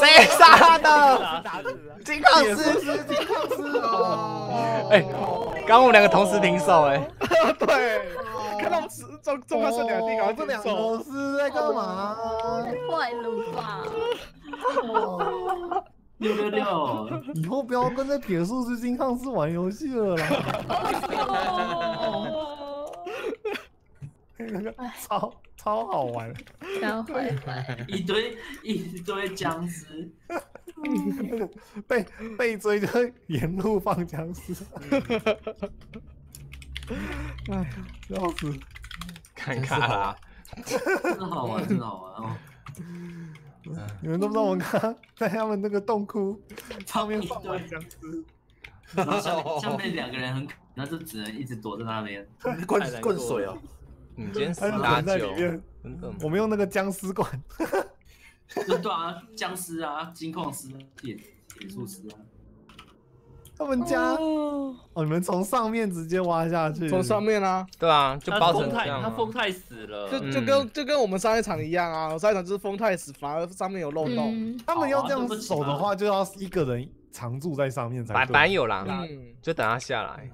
谁杀的？金矿也师。是金矿师哦。哎，刚刚我们两个同时停手，哎，对，看到中中他剩两地，赶快哦这两走。个是在干嘛？坏了吧？六六六，以后不要跟着铁树之金矿师玩游戏了啦。超超好玩，然后坏坏。一堆一堆僵尸，被被追就会沿路放僵尸。哎呀，笑死！看看啦，真好玩，真好玩哦。你们都不知道我刚刚在他们那个洞窟 上面放对完僵尸，然后下面下面两个人很可，那就只能一直躲在那边。灌灌水哦，你今天死在里九，面。我们用那个僵尸罐，对对啊，僵尸啊，金矿师、铁铁术师啊，他们家哦，哦，你们从上面直接挖下去，从上面啊，对啊，就包成这样啊。他风太死了，就就嗯跟就跟我们上一场一样啊，我上一场就是封太死，反而上面有漏洞。嗯，他们要这样好啊对不起嘛走的话，就要一个人常住在上面才白对。白有啦，嗯，就等他下来。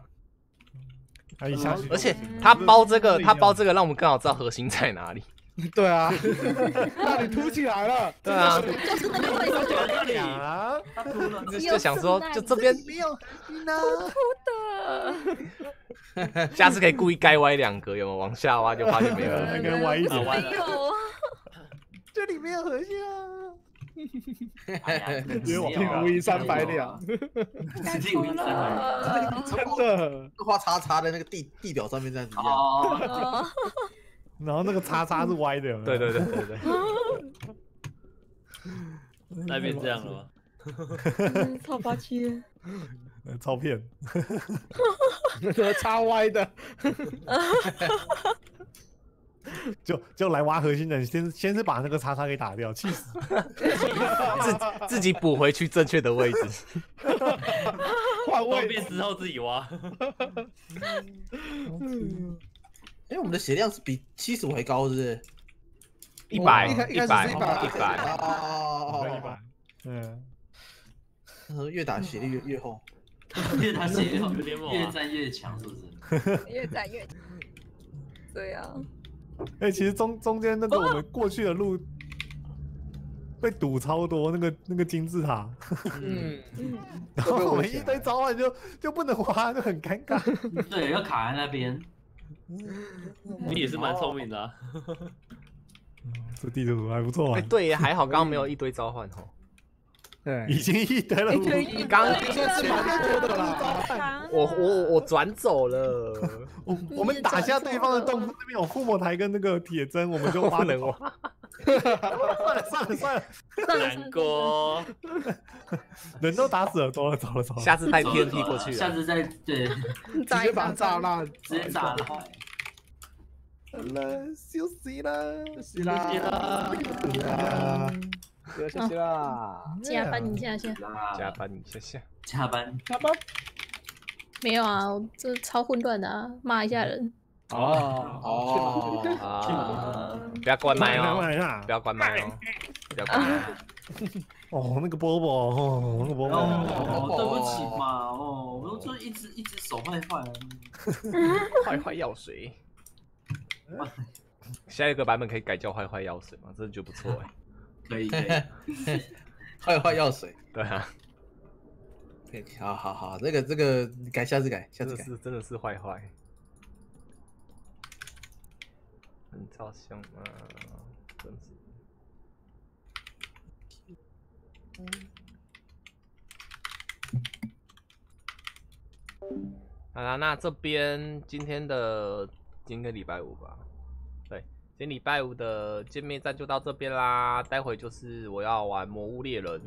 他一下去，而且他包这个，嗯他包这个，让我们更好知道核心在哪里。对啊，那你凸起来了，对啊，就是那个位置。在那里，啊，他秃了，就就想说，就这边没有核心呢。的，下次可以故意该歪两格，有没有？往下挖就发现没有应了。该歪一点，没有啊，这里没有核心啊。因为我一无一三百两，直接无一三百两。了，真的。画叉叉在那个地地表上面这样子哦然后那个叉叉是歪的，有没有？对对对对对，那边这样了吗？嗯超霸气。的，呃照片，那个超歪的，就就来挖核心的，先先是把那个叉叉给打掉，气死！自自己补回去正确的位置。换方位便之后自己挖，哎，我们的血量是比七十五还高，是不是？一百一百一百一百是100一百，嗯。他说，越打血力越越厚。越打血越有点猛啊越战越强，是不是？越战越，对啊，哎，其实中中间那个我们过去的路被堵超多，那个那个金字塔，嗯，嗯，然后我们一堆召唤就就不能挖，就很尴尬。对，要卡在那边。你也是蛮聪明的啊。这地图还不错哎，啊，对耶，还好刚刚没有一堆召唤哦。对，已经一堆了一。堆一刚现在是蛮多的啦啦我我我转走了，我我们打下对方的洞窟，那边有附魔台跟那个铁针，我们就挖不能得挖。算了算了算了，难过，人都打死了，走了走了走了。下次带 TNT 过去啊。下次再对，直接把它炸烂，直接炸了。好了，休息了，休息啦，啊，谢谢啦，加班一下下，加班一下下，加班，加班。没有啊，我这超混乱的啊，骂一下人。哦哦，啊！不要关麦哦，不！要关麦哦，不要关麦。哦，那个波波，哦，那个波波，哦，对不起嘛，哦，我就一直一直手坏坏。坏坏药水。下一个版本可以改叫坏坏药水吗？真的觉得不错哎。可以可以，坏坏药水。对啊，可以，好好好，这个这个改，下次改，下次改。是真的是坏坏。很照相啊，真是。好啦，那这边今天的今天礼拜五吧，对，今天礼拜五的见面战就到这边啦。待会就是我要玩魔物猎人，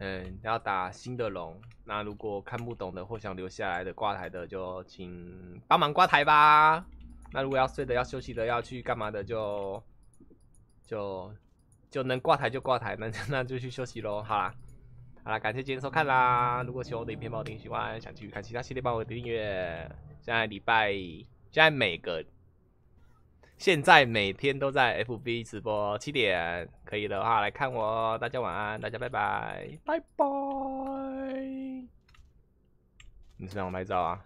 嗯，要打新的龙。那如果看不懂的或想留下来的挂台的，就请帮忙挂台吧。那如果要睡的、要休息的、要去干嘛的，就就就能挂台就挂台，那 那就去休息喽。好啦，好啦，感谢今天收看啦。如果喜欢我的影片，帮我点喜欢，想继续看其他系列，帮我订阅。现在礼拜，现在每个现在每天都在 FB 直播七点，可以的话来看我。大家晚安，大家拜拜，拜拜。你是不是想拍照啊？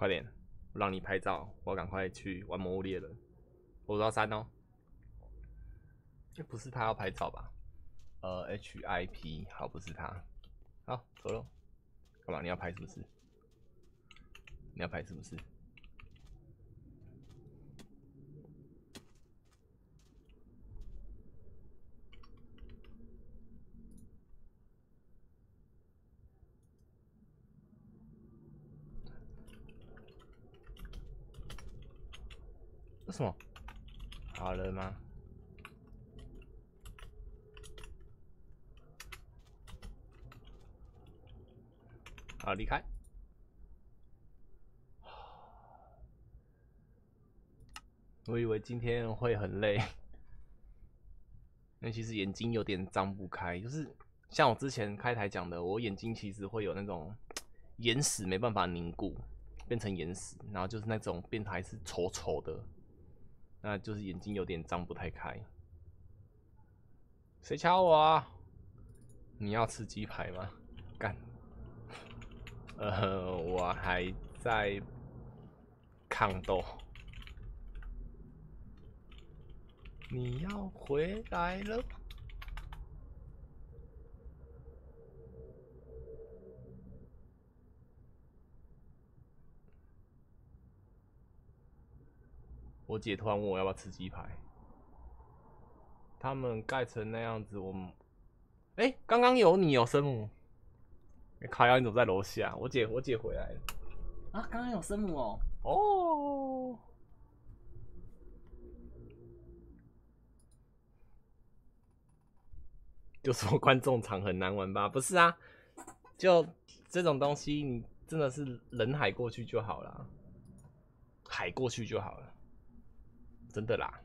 快点，我让你拍照，我赶快去玩魔物猎人。我到三哦，这不是他要拍照吧？呃，H I P，好，不是他。好，走喽。干嘛？你要拍是不是？你要拍是不是？为什么？好了吗？好，离开。我以为今天会很累，因为其实眼睛有点张不开，就是像我之前开台讲的，我眼睛其实会有那种眼屎没办法凝固，变成眼屎，然后就是那种变态是丑丑的，那就是眼睛有点张不太开。谁敲我啊？你要吃鸡排吗？干。呃，我还在抗斗。你要回来了？我姐突然问我要不要吃鸡排。他们盖成那样子，我们……哎，刚刚有你哦，生母。卡瑶，你怎么在楼下？我姐，我姐回来了。啊，刚刚有生母哦。哦。就说观众场很难玩吧？不是啊，就这种东西，你真的是人海过去就好了，海过去就好了，真的啦。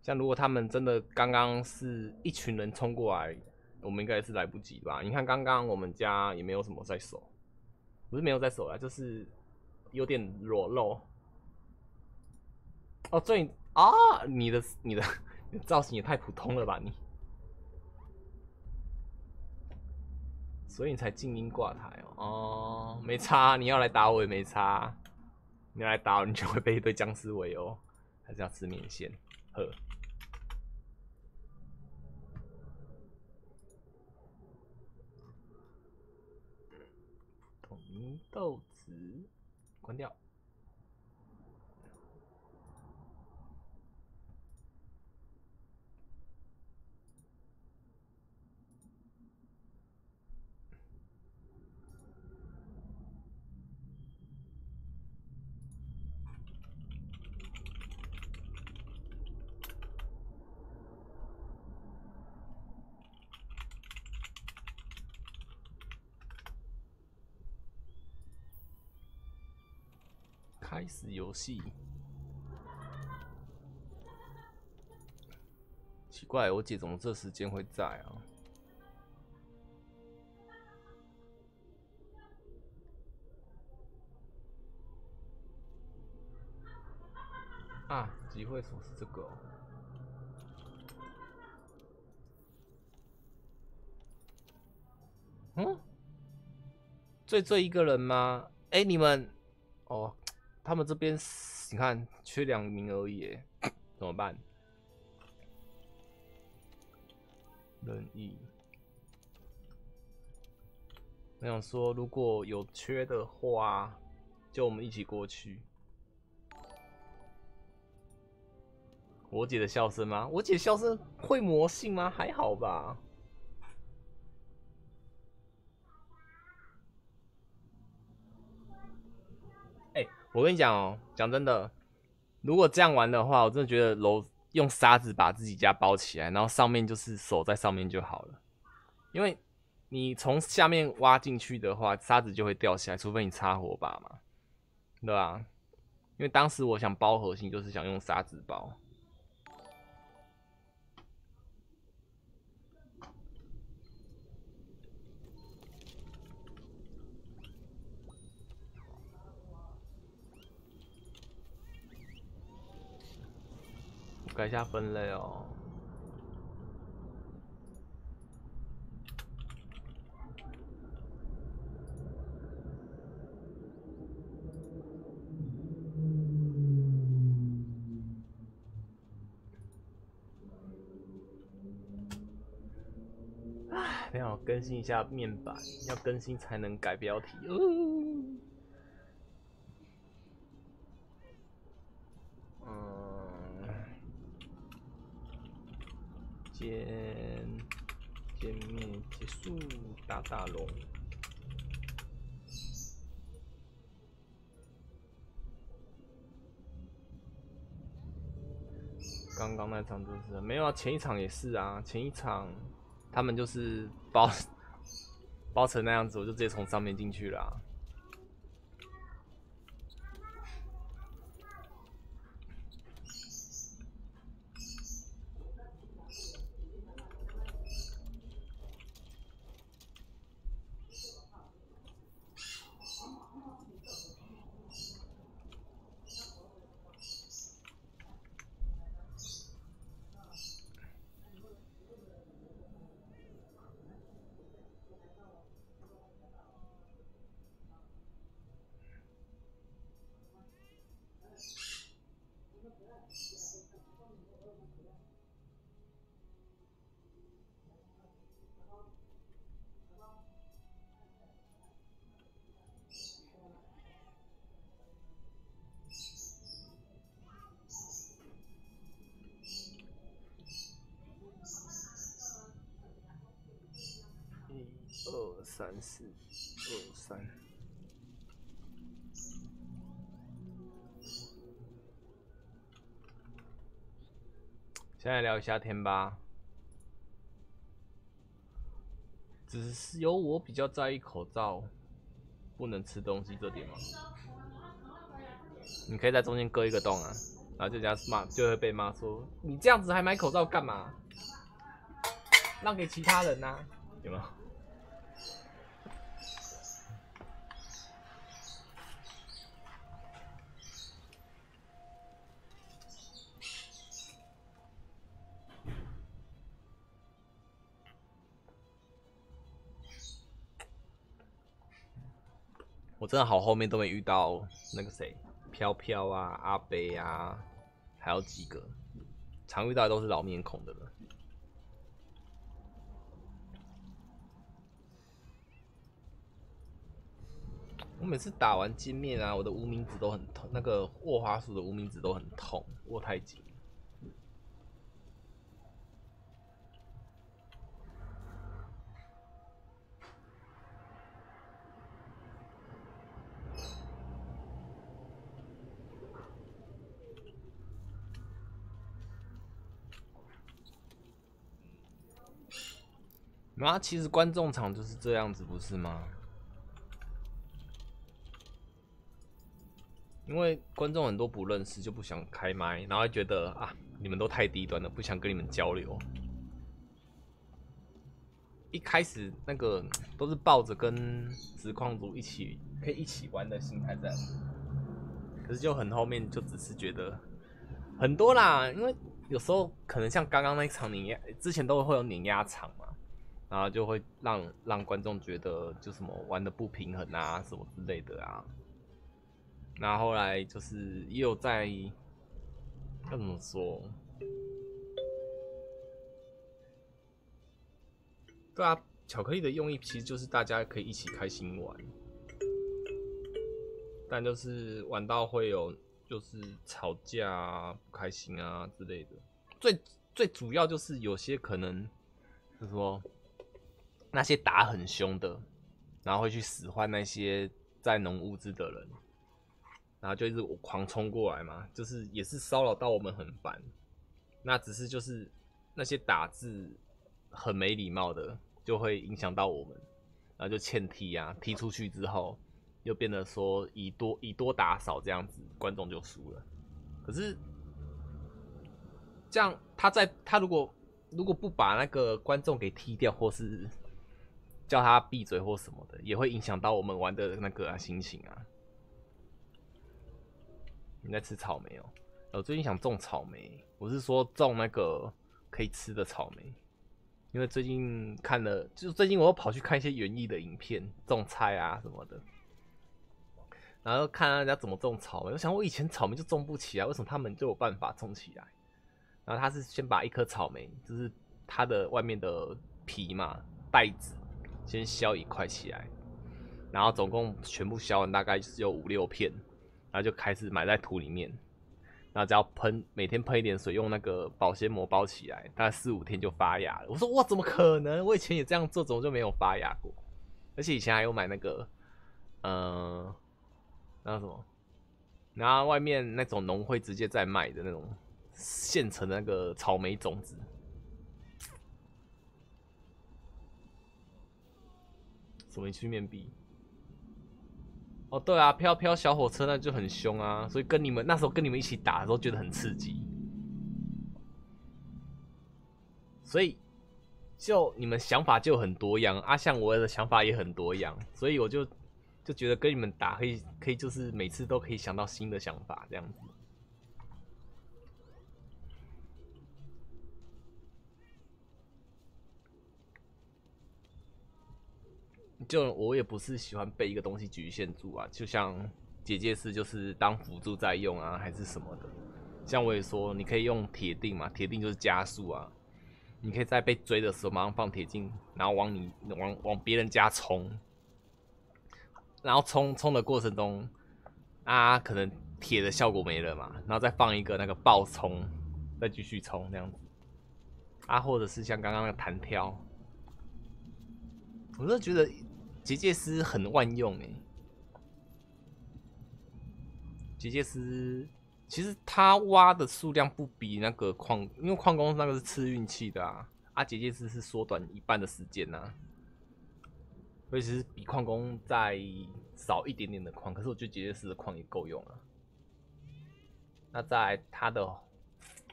像如果他们真的刚刚是一群人冲过来，我们应该是来不及吧？你看刚刚我们家也没有什么在守，不是没有在守啊，就是有点裸露。哦，最啊，你的你的。造型也太普通了吧你，所以你才静音挂台哦。哦，没差，你要来打我也没差，你来打我你就会被一堆僵尸围哦，还是要吃面线？呵，红豆子，关掉。开始游戏，奇怪，我姐怎么这时间会在啊？啊，集会所是这个。嗯，最最一个人吗？哎，你们，哦。他们这边你看缺两名而已，怎么办？任意。我想说，如果有缺的话，就我们一起过去。我姐的笑声吗？我姐笑声会魔性吗？还好吧。我跟你讲哦，讲真的，如果这样玩的话，我真的觉得楼用沙子把自己家包起来，然后上面就是守在上面就好了。因为你从下面挖进去的话，沙子就会掉下来，除非你插火把嘛，对吧？因为当时我想包核心，就是想用沙子包。改一下分类哦。唉，要更新一下面板，要更新才能改标题。见没有啊，前一场也是啊，前一场他们就是包 包成那样子，我就直接从上面进去了、一二三四，二三。先来聊一下天吧。只是有我比较在意口罩不能吃东西这点吗？你可以在中间割一个洞啊，然后就人家骂，就会被骂说你这样子还买口罩干嘛？让给其他人呐、有没有？我真的好后面都没遇到那个谁，飘飘啊、阿贝啊，还有几个，常遇到的都是老面孔的了。我每次打完金面啊，我的无名指都很痛，那个握花束的无名指都很痛，握太紧。啊其实观众场就是这样子，不是吗？因为观众很多不认识，就不想开麦，然后觉得啊，你们都太低端了，不想跟你们交流。一开始那个都是抱着跟实况组一起可以一起玩的心态在，可是就很后面就只是觉得很多啦，因为有时候可能像刚刚那一场碾压，之前都会有碾压场嘛，然后就会让让观众觉得就什么玩的不平衡啊，什么之类的啊。那后来就是也有在要怎么说？对啊，巧克力的用意其实就是大家可以一起开心玩，但就是玩到会有就是吵架啊、不开心啊之类的。最最主要就是有些可能就是说那些打很凶的，然后会去使唤那些在农物资的人。然后就一直狂冲过来嘛，就是也是骚扰到我们很烦。那只是就是那些打字很没礼貌的，就会影响到我们，然后就欠踢啊，踢出去之后又变得说以多以多打少这样子，观众就输了。可是这样他在他如果如果不把那个观众给踢掉，或是叫他闭嘴或什么的，也会影响到我们玩的那个、啊、心情啊。你在吃草莓哦？我最近想种草莓，我是说种那个可以吃的草莓，因为最近看了，就是最近我又跑去看一些园艺的影片，种菜啊什么的，然后看人家怎么种草莓，我想我以前草莓就种不起来，为什么他们就有办法种起来？然后他是先把一颗草莓，就是它的外面的皮嘛袋子，先削一块起来，然后总共全部削完大概只有五六片。然后就开始埋在土里面，然后只要喷，每天喷一点水，用那个保鲜膜包起来，大概四五天就发芽了。我说哇，怎么可能？我以前也这样做，怎么就没有发芽过？而且以前还有买那个，呃，那什么，然后外面那种农会直接在卖的那种现成的那个草莓种子。什么去面壁？哦，对啊，飘飘小火车那就很凶啊，所以跟你们那时候跟你们一起打的时候觉得很刺激，所以就你们想法就很多样啊，像我的想法也很多样，所以我就就觉得跟你们打可以可以就是每次都可以想到新的想法这样子。就我也不是喜欢被一个东西局限住啊，就像姐姐是就是当辅助在用啊，还是什么的。像我也说，你可以用铁锭嘛，铁锭就是加速啊。你可以在被追的时候马上放铁锭，然后往你往往别人家冲，然后冲冲的过程中啊，可能铁的效果没了嘛，然后再放一个那个爆冲，再继续冲这样子。啊，或者是像刚刚那个弹跳，我就觉得。结界师很万用哎，结界师其实他挖的数量不比那个矿，因为矿工那个是吃运气的啊，啊结界师是缩短一半的时间呐，所以其实比矿工再少一点点的矿，可是我觉得结界师的矿也够用了。那在他的，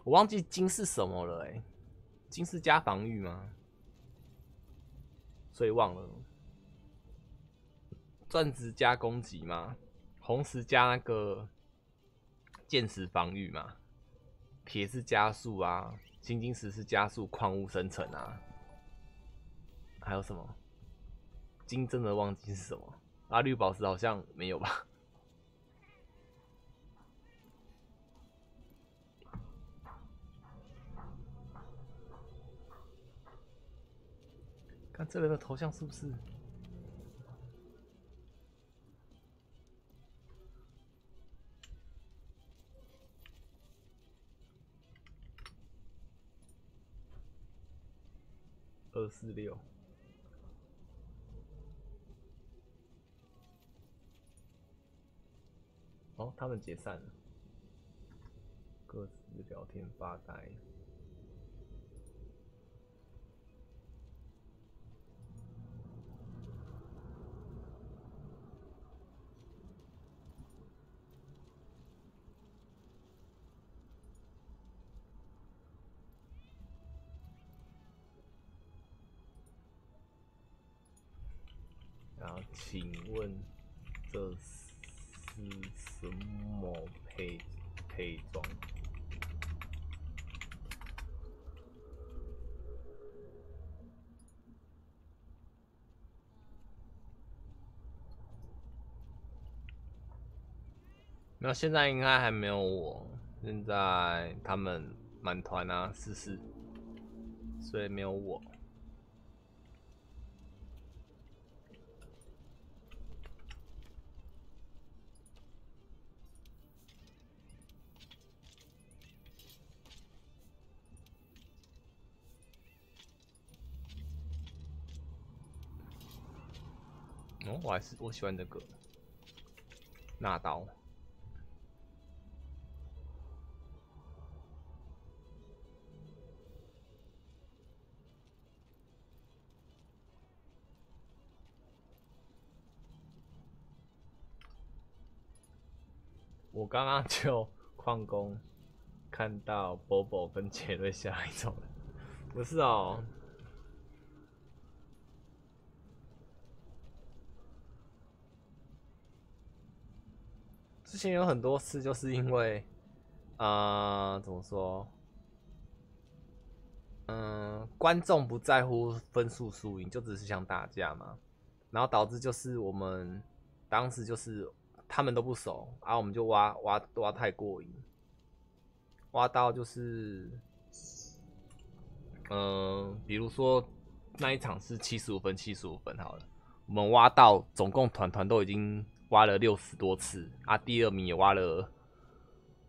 我忘记金是什么了哎，金是加防御吗？所以忘了。钻石加攻击嘛，红石加那个剑石防御嘛，铁是加速啊，青金石是加速矿物生成啊，还有什么？金真的忘记是什么？啊，绿宝石好像没有吧？看这人的头像是不是？二四六，哦，他们解散了，各自聊天发呆。请问这是什么配配装？那现在应该还没有我，现在他们满团啊，四四，所以没有我。我还是我喜欢这个纳刀。我刚刚 就矿工看到 Bobo 跟杰瑞下一种，不是哦。之前有很多次，就是因为，呃，怎么说？嗯，观众不在乎分数输赢，就只是想打架嘛。然后导致就是我们当时就是他们都不熟，然后我们就挖挖挖太过瘾，挖到就是，嗯，比如说那一场是七十五分，七十五分好了，我们挖到总共团团都已经。挖了六十多次啊，第二名也挖了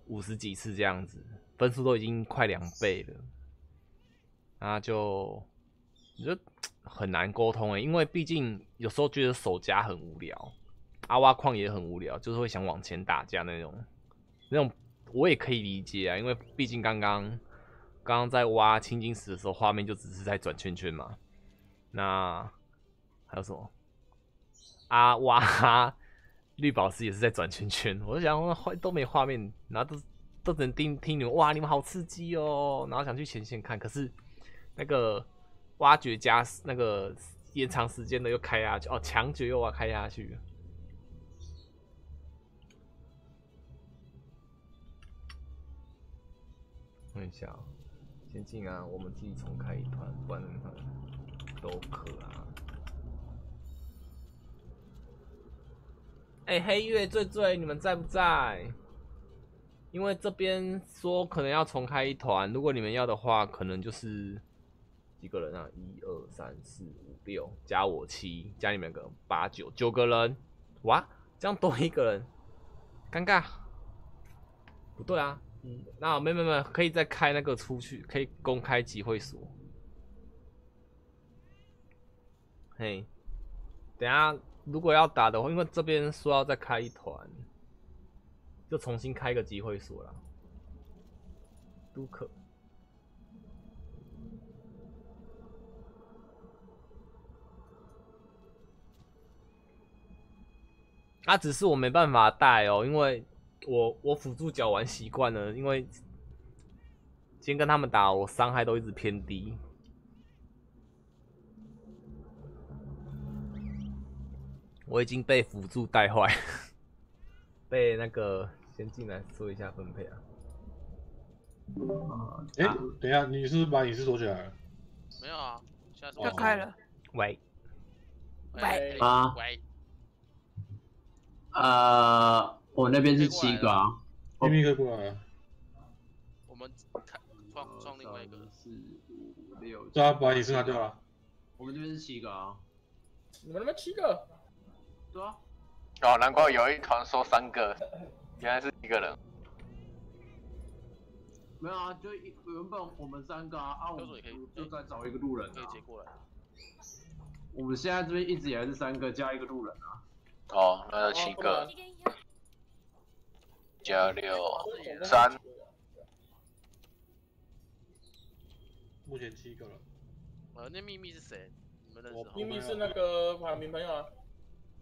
五十几次，这样子分数都已经快两倍了，那就我觉得很难沟通诶，因为毕竟有时候觉得守家很无聊，阿挖矿也很无聊，就是会想往前打架那种，那种我也可以理解啊，因为毕竟刚刚刚刚在挖青金石的时候，画面就只是在转圈圈嘛。那还有什么？啊挖绿宝石也是在转圈圈，我就想画都没画面，然后都都只能听听你们哇，你们好刺激哦，然后想去前线看，可是那个挖掘加那个延长时间的又开下去，哦，强掘又要开下去。看一下、先进啊，我们自己重开一团，不然都可啊。哎、黑月最最，你们在不在？因为这边说可能要重开一团，如果你们要的话，可能就是几个人啊？一二三四五六，加我七，加你们个八九九个人。哇，这样多一个人，尴尬。不对啊，嗯，那没没没，可以再开那个出去，可以公开集会所。嘿，等下如果要打的话，因为这边说要再开一团，就重新开个集会所了，都可。那、只是我没办法带哦，因为我我辅助脚玩习惯了，因为今天跟他们打，我伤害都一直偏低。我已经被辅助带坏，被那个先进来做一下分配啊。哎、等一下，你是不是把隐私锁起来了？没有啊，现在是要我开了。喂，喂。啊。喂，呃，我那边是七个啊，明明可以过来啊，我们开创创另外一个，四五六，对啊，把隐私拿掉了。我们这边是七个啊，你们那边七个，对啊，哦，难怪有一团说三个，原来是一个人。没有啊，就一原本我们三个啊，啊，我们就再找一个路人可以啊。接过来。我们现在这边一直以来是三个加一个路人啊。哦，那就七个，加六三，目前七个了。呃，那秘密是谁？你们认识？秘密是那个海明朋友啊。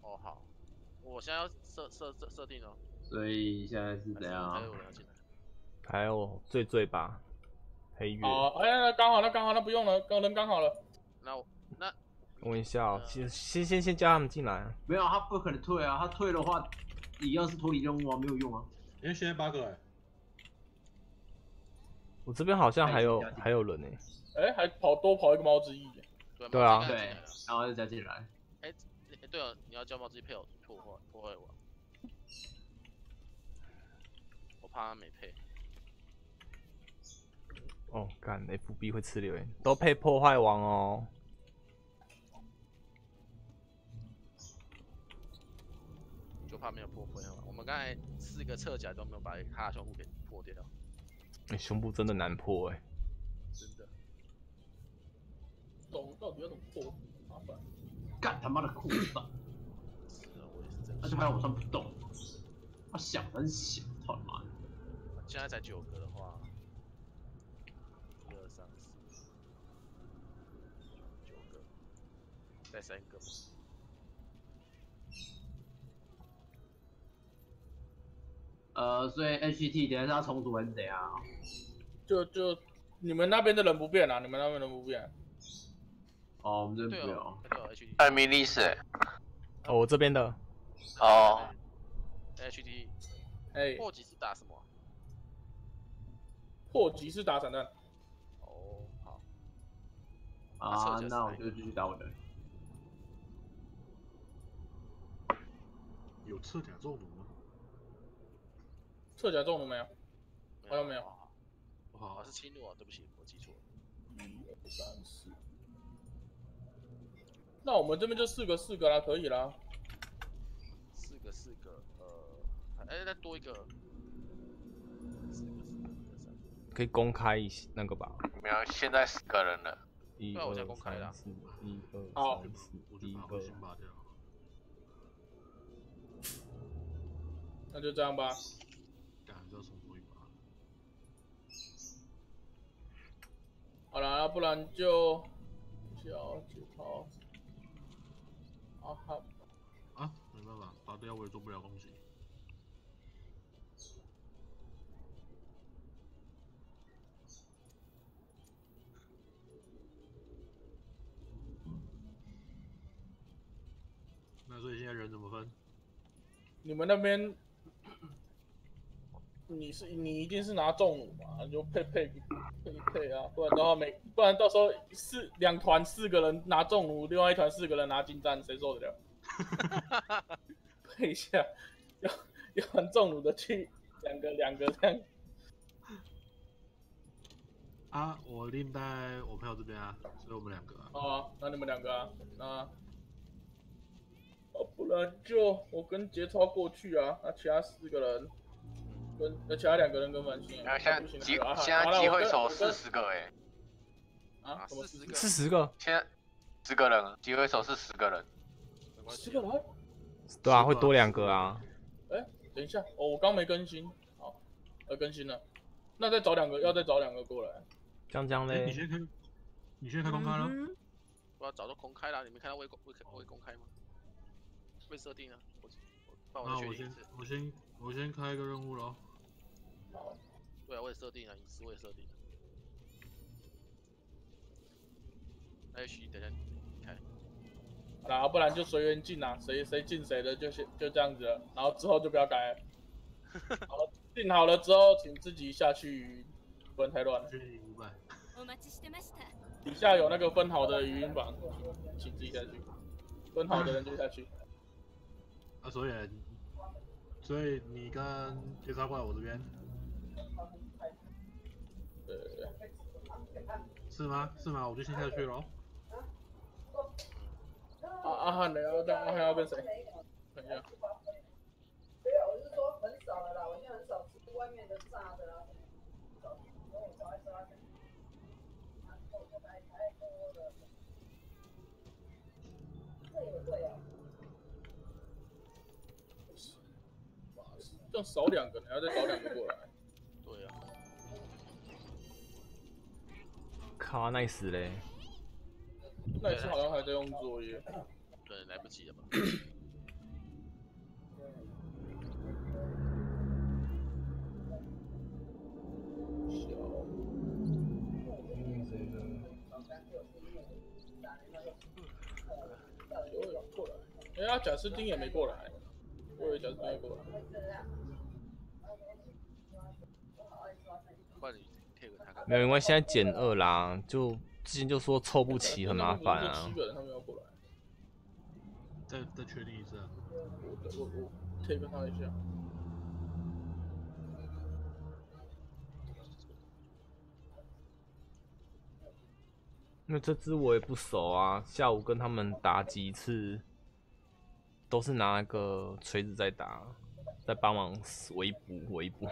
哦，好，我现在要设设设设定哦。所以现在是怎样啊还有？人要进来。还有醉醉吧，黑月。哦，哎，那刚好，那刚好，那不用了，刚人刚好了。那我那问一下哦，先先先先叫他们进来啊。没有，他不可能退啊，他退的话你要是脱离任务啊，没有用啊。因为现在八个哎、我这边好像还有还有人呢、哎，还跑多跑一个猫之翼。对啊对，然后再加进来。对了，你要叫猫自己配偶破坏破坏我，我怕他没配。哦，干，FB 会吃留言，都配破坏王哦。就怕没有破坏王。我们刚才四个侧甲都没有把他的胸部给破掉，哎、胸部真的难破哎、真的。懂到底要怎么破？干他妈的裤子，是啊，我也是这样而且还有我穿不动，他想很小，操他妈的！现在才九个的话，一二三四，九个，再三个嘛。呃，所以 HT 等一下是要重组还是怎样？就就你们那边的人不变啊，你们那边人不变。哦，我们这边没有。艾米丽是欸哦，我这边的哦，H D。哎，破级是打什么啊？破级是打散弹。哦，好，啊，那我就继续打我的。有侧甲中毒吗？侧甲中毒没有？好像没有。哦，是轻弩啊，对不起，我记错了。一二三四。那我们这边就四个四个啦，可以啦。四个四个，呃，哎，再多一个。可以公开一些那个吧。没有，现在四个人了。那我先公开了。一二三四，一二三四，那就这样吧。好了，不然就。好。啊好，啊，没办法，打掉我也做不了东西。那所以现在人怎么分？你们那边，你是你一定是拿重弩嘛？就配配配配啊，不然的话每，不然到时候四两团四个人拿重弩，另外一团四个人拿近战，谁受得了？配一下，要要玩重弩的去两个两个这样。啊，我另在我朋友这边啊，所以我们两个啊。哦，那你们两个啊，那，哦，不然就我跟杰超过去啊，那其他四个人跟那其他两个人跟满星啊，现在不行机啊现在机会手我跟我跟四十个哎，啊，四个？四十个，现在十个人，机会手是十个人。十个人？对啊，会多两个啊。哎，等一下，哦，我刚没更新，好，呃，更新了，那再找两个，要再找两个过来。江江嘞，你，先开，你先开公开了。嗯我要早都公开了，你没看到未公未未公开吗？未设定啊，我我我先我再确定一次。我先我先开一个任务喽。好，对啊，我也设定了，隐私我也设定了。那也许等下你开。然后不然就随缘进啊，谁谁进谁的就先就这样子了，然后之后就不要改了。好了，定好了之后，请自己下去，不然太乱了。五百。お待ちしてました。底下有那个分好的语音房，请自己下去。分好的人就下去。啊，所以 所以你跟杰超过来我这边，对对对。是吗？是吗？我就先下去喽。啊阿汉的要跟阿汉要跟谁？等一下。没有，我是说很少了啦，我现在很少吃外面的炸的啦。这也会啊。这样少两个，你还要再找两个过来。对啊。靠，奈斯嘞！那一次好像还在用作业。对，来不及了吧？过来。哎呀，贾斯汀也没过来，我以为贾斯汀会过来。不然你贴给他看。没有，因为现在减二啦，就之前就说凑不齐，很麻烦啊七。个人他们要过来，再再确定一次啊。我我我他一下。那这只我也不熟啊，下午跟他们打几次，都是拿那个锤子在打，在帮忙围捕围捕。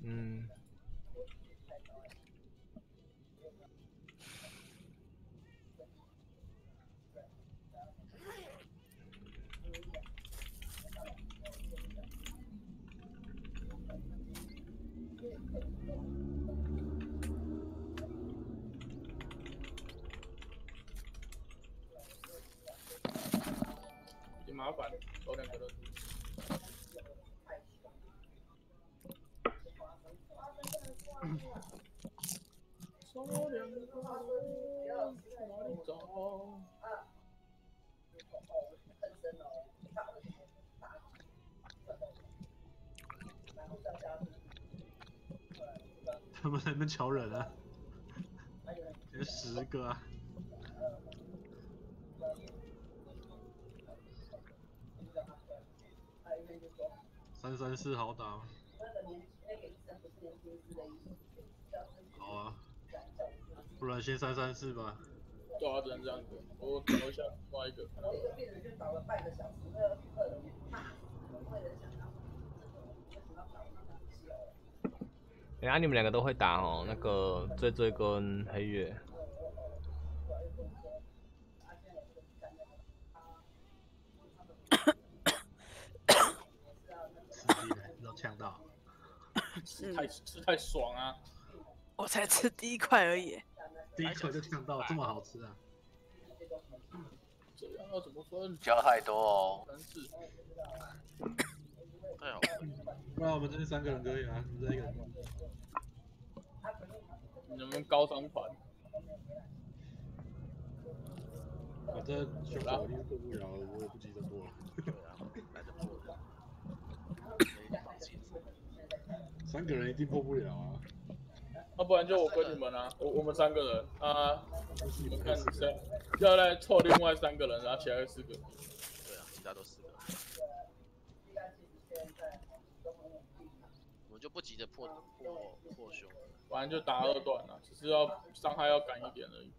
嗯，挺麻烦，找两个人。他们在那边瞧人啊，有十个啊。三三四好打吗？好啊，不然先三三四吧。对啊，只能这样子。我找一下另外一个病人就倒了半个小时，那个客人就骂，怎么会人想到。哎、呀，你们两个都会打哦，那个醉醉跟黑月。吃鸡的都呛到。吃太吃太爽啊！我才吃第一块而已。第一口就呛到，这么好吃啊！这样要怎么分？加太多哦。太好 那我们这边三个人可以啊，你们这一个人。你们高三团，反正胸口一定过不了，我也不急着过了。来着破的。三个人一定破不了啊！要、不然就我跟你们啊，我我们三个人啊，你们看谁要来凑另外三个人，然后其他四个。对啊，其他都四个。我们就不急着破破破胸。反正就打二段了，只是要伤害要赶一点而已。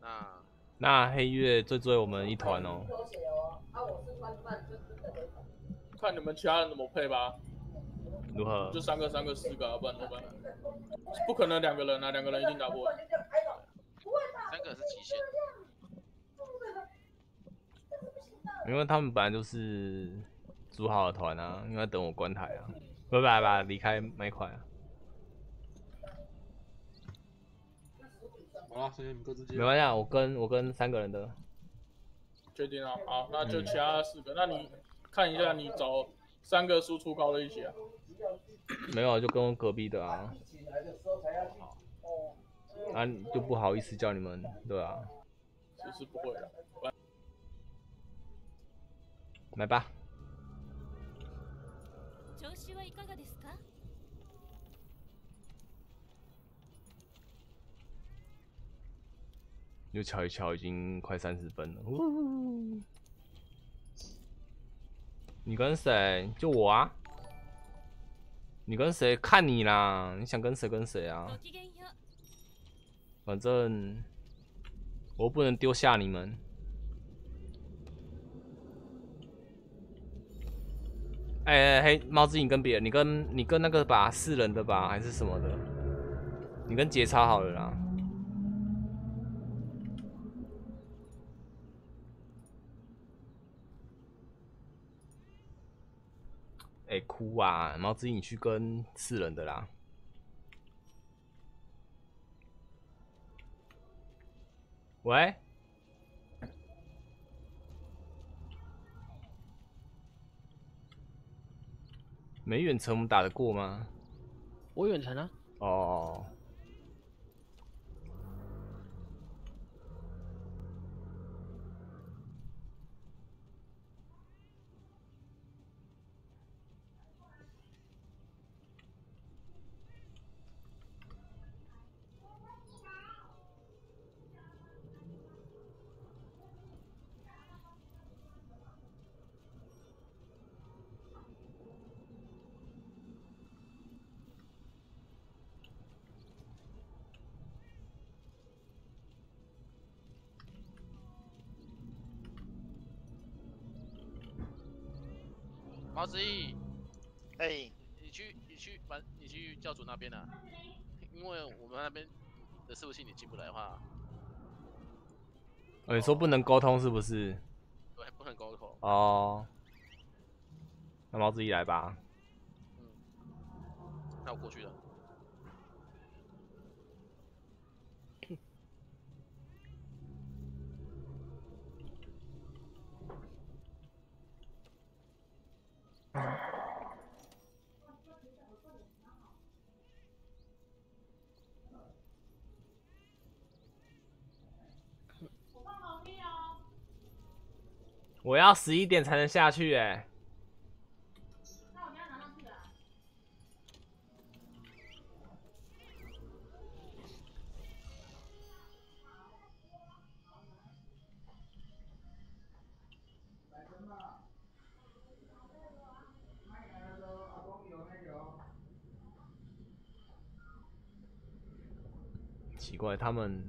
那那黑月最追我们一团哦。看你们其他人怎么配吧，如何就？三个、三个、四个、啊，不然怎么办？不可能两个人啊，两个人一定打不完。三个是极限。因为他们本来就是组好的团啊，应该等我关台啊，拜拜吧，离开麦块啊。好了，剩下你们各自接。没关系啊，我跟我跟三个人的。确定啊，好，那就其他四个。那你看一下，你找三个输出高的一起啊。没有，就跟我隔壁的啊。啊，就不好意思叫你们，对啊，其实不会的。来吧。又瞧一瞧，已经快三十分了。呜你跟谁？就我啊。你跟谁？看你啦，你想跟谁跟谁啊？ごきげんよう反正我不能丢下你们。哎、哎、嘿，猫子，你跟别人，你跟你跟那个吧，四人的吧，还是什么的？你跟节操好了啦。 哎、哭啊！毛子，你去跟四人的啦。喂，没远程我们打得过吗？我远程啊，哦，你去反你去教主那边啊，因为我们那边的伺服器你进不来的话，哦，你说不能沟通是不是？对，不能沟通。哦，那毛子怡来吧。嗯那我过去了。我要十一点才能下去哎、奇怪，他们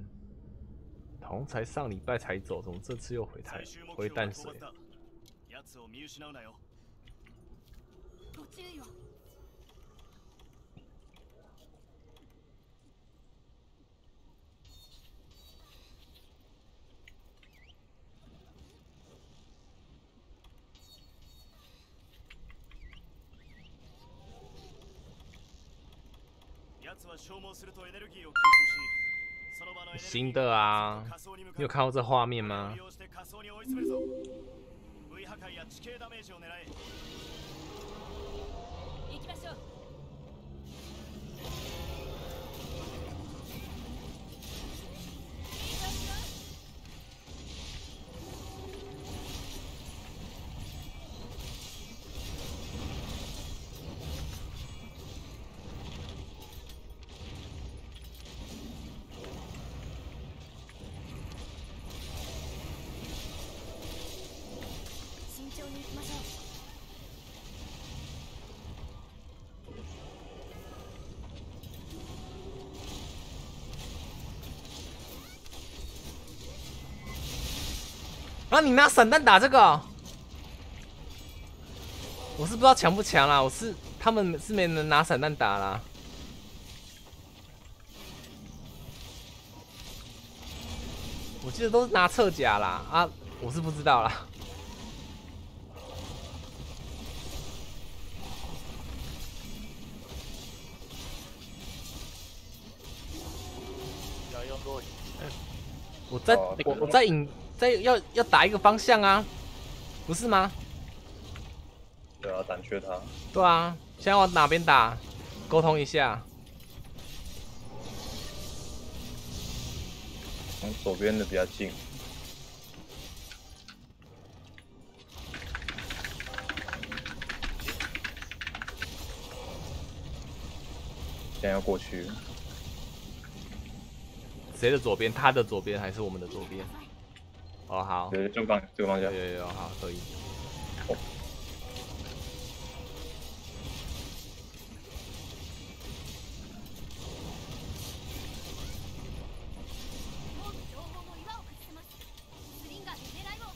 好像才上礼拜才走，怎么这次又回台回淡水？ 奴を見失うなよご注意を奴は消耗するとエネルギーを吸収し 新的啊，你有看过这画面吗？啊，你拿散弹打这个哦、我是不知道强不强啦，我是他们是没人拿散弹打啦。我记得都是拿侧甲啦，啊，我是不知道啦。我在、我在引在要要打一个方向啊，不是吗？对啊，胆怯他。对啊，现在往哪边打？沟通一下。从左边的比较近。现在要过去，谁的左边？他的左边还是我们的左边？哦，好。对，这个方这个方向。有有有，好，可以。情報の岩を崩せますスリンガーで狙いを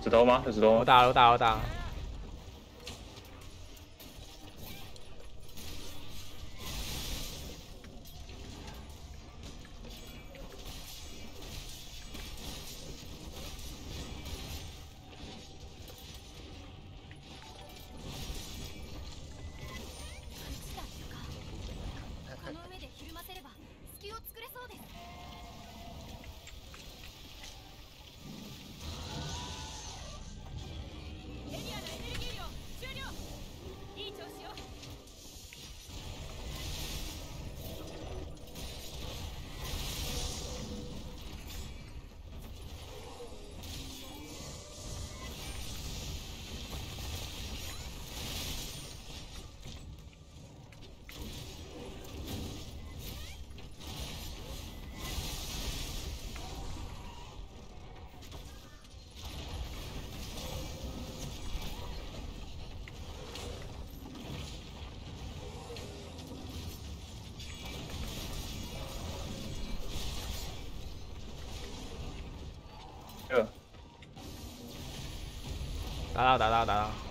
石头吗？有石头吗？我打了，我打了，我打了。 打到，打到，打到。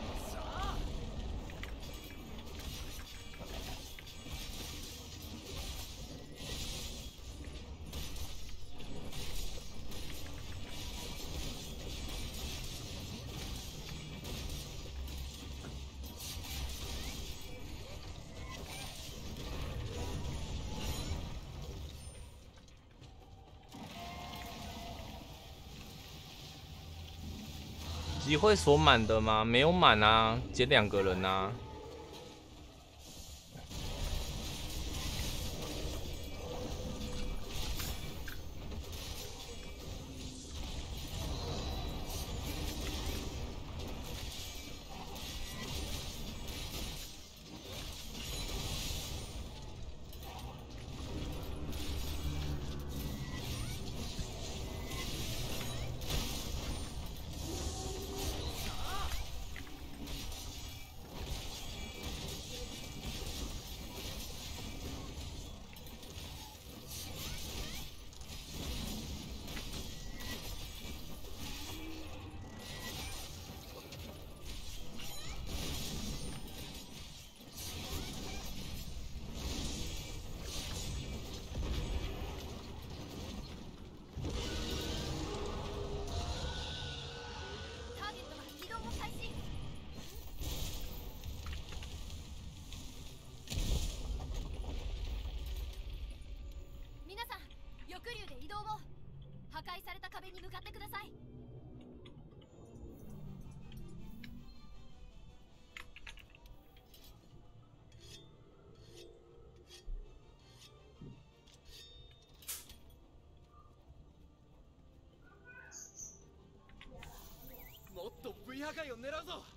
会锁满的吗？没有满啊，减两个人啊。と V 破壊を狙うぞ。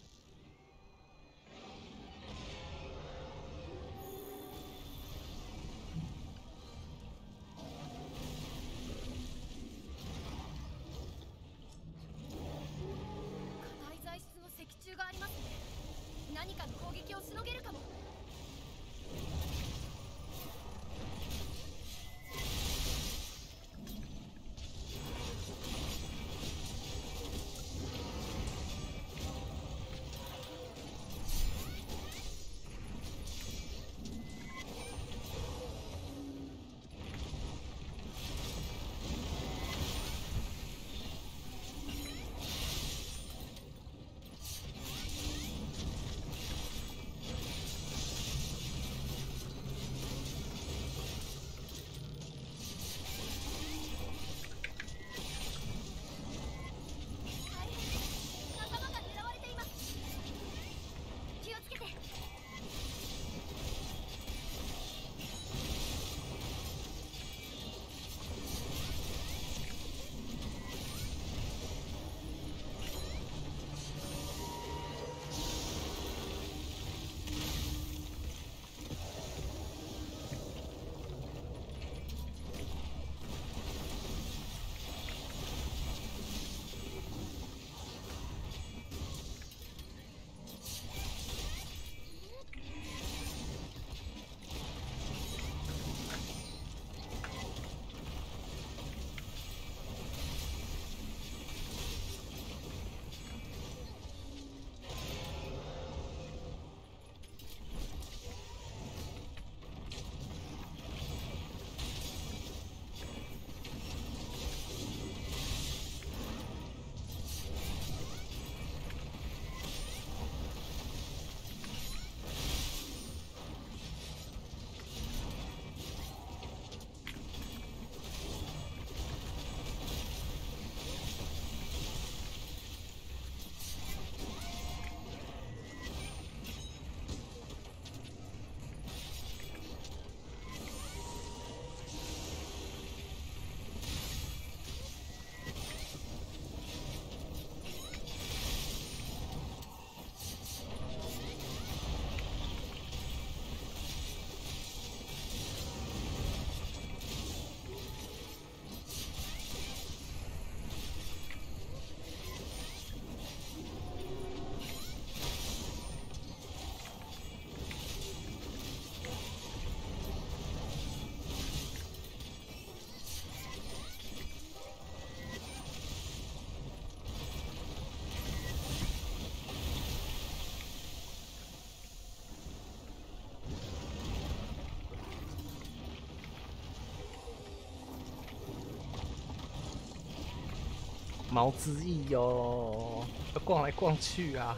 毛之翼哟，要逛来逛去啊，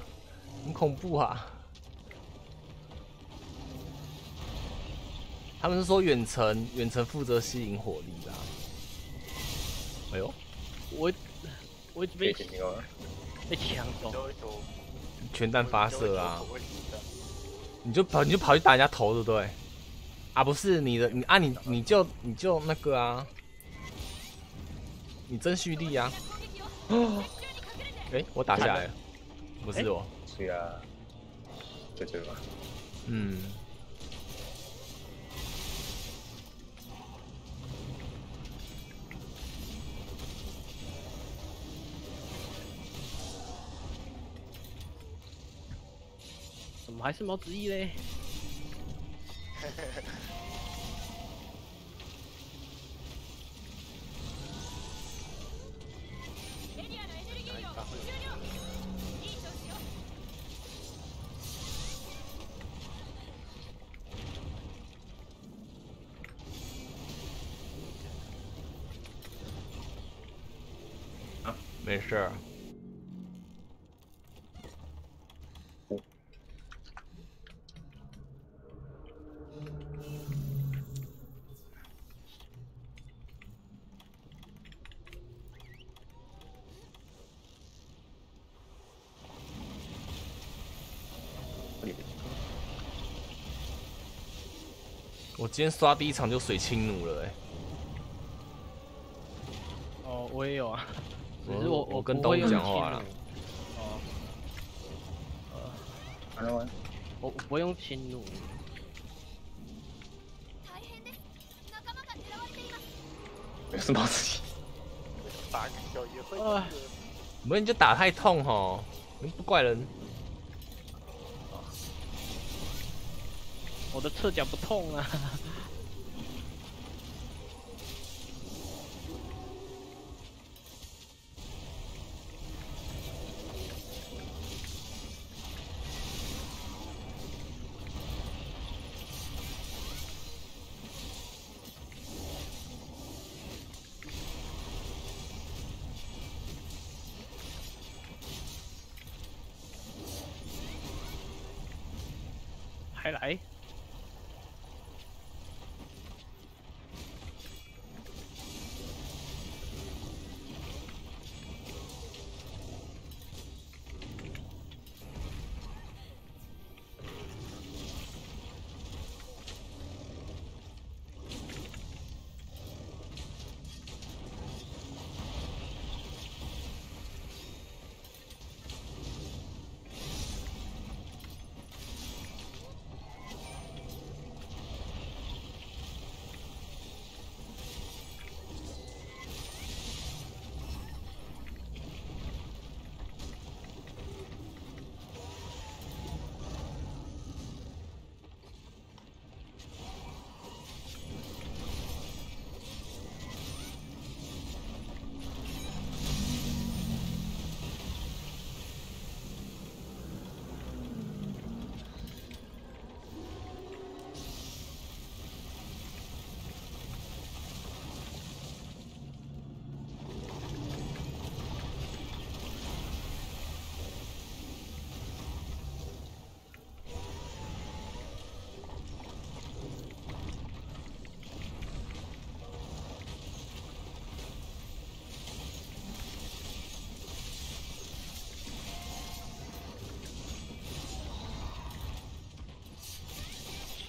很恐怖啊。他们是说远程，远程负责吸引火力的啊。哎呦，我我被被停了。被抢走。全弹发射啊！你就跑，你就跑去打人家头，对不对？啊，不是你的，你啊你你就你就那个啊，你真蓄力啊！哎、我打下来了，不是我。是啊，就这吧。嗯，怎么还是毛子义嘞？今天刷第一场就水清弩了哎、哦，我也有啊，只是我我我跟东不讲话了。哦，完了完了，我我不会用轻弩。有什么事情？打个小野会哎没你就打太痛吼，你不怪人。我的侧脚不痛啊。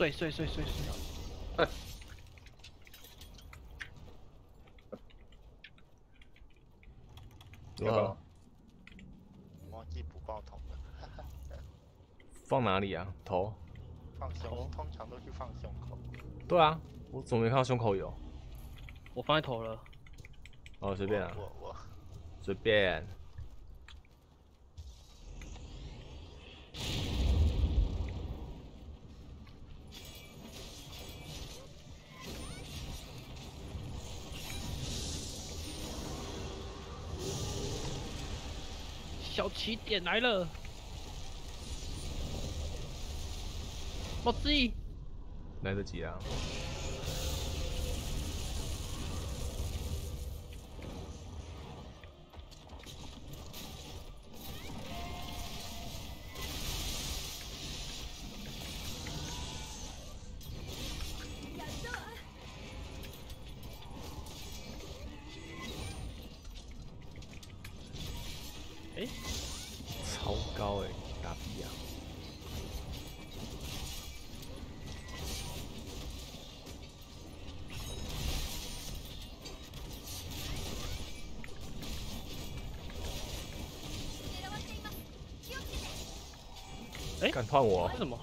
睡睡睡睡睡。多好？忘记补爆头了，放哪里啊？头？放胸，通常都是放胸口。对啊，我怎么没看到胸口有？我放在头了。哦，随便啊，我我随便。起点来了，莫之意，来得及啊！换我？为什么？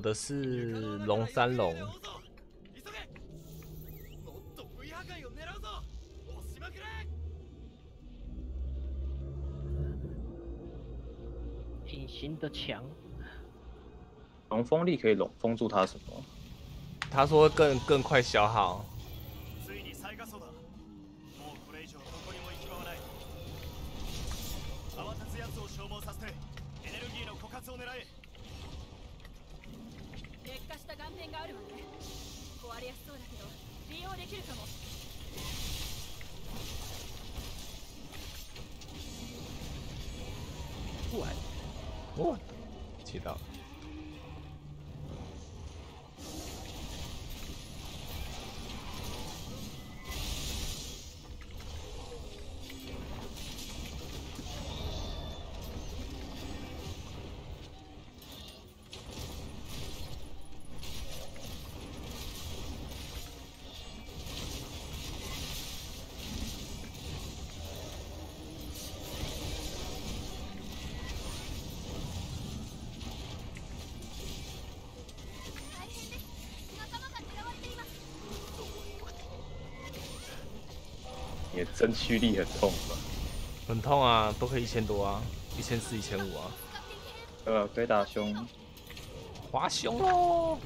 的是龙三龙。隐形的墙。龙风力可以拢封住他什么？他说更更快消耗。蓄力很痛吗？很痛啊，都可以一千多啊，一千四、一千五啊。呃，被打胸，滑胸喽。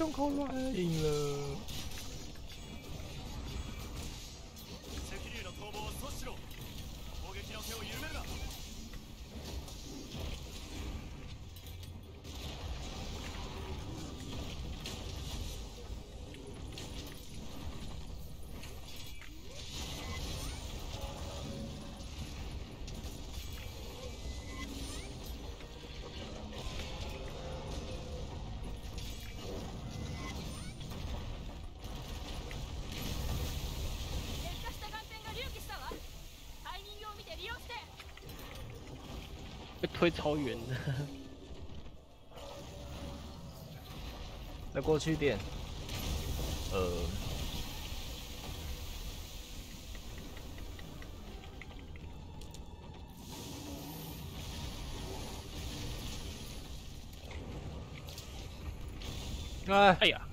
胸口乱，赢了。被推超远的。再过去一点，呃，哎，哎呀，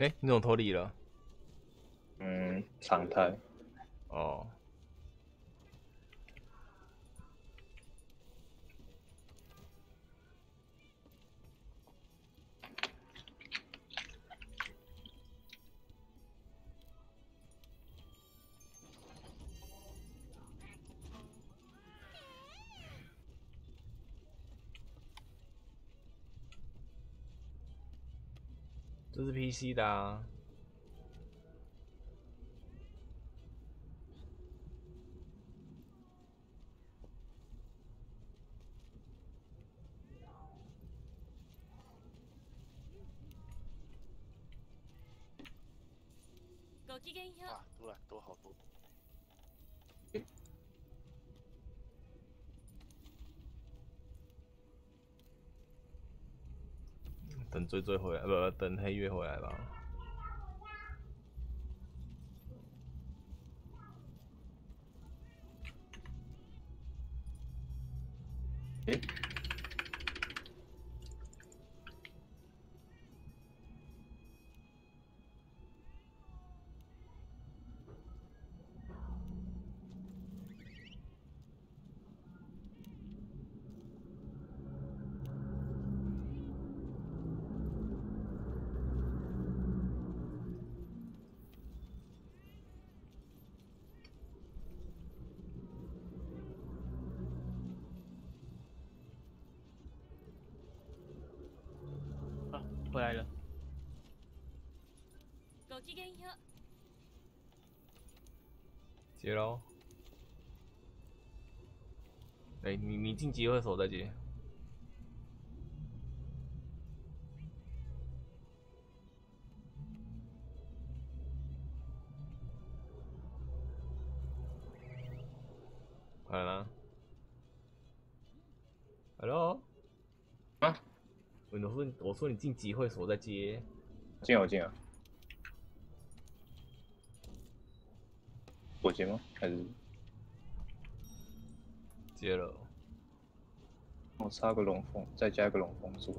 哎，你怎么脱离了？嗯，常态。这是 PC 的啊。追追回来，不不，等黑月回来吧。接喽。哎、你你进集会的时候再接。快来啦！Hello？啊？我说你我说你进集会所再接。进啊我进啊。我接吗？还是接了？我插个龙凤，再加一个龙凤柱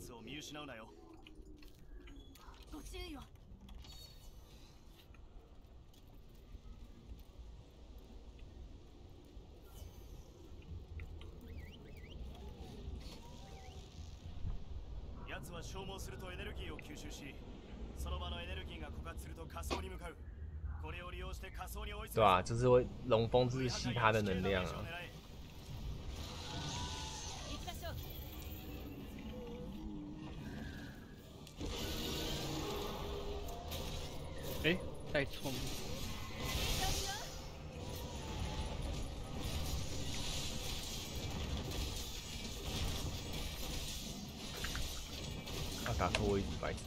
奴を見失うなよ。ご注意を。奴は消耗するとエネルギーを吸収しその場のエネルギーが枯渇すると仮想に向かう。これを利用して仮想に追い詰め对吧、就是会龙风就是吸他的能量啊。哎，带错吗？他打错位置，白痴！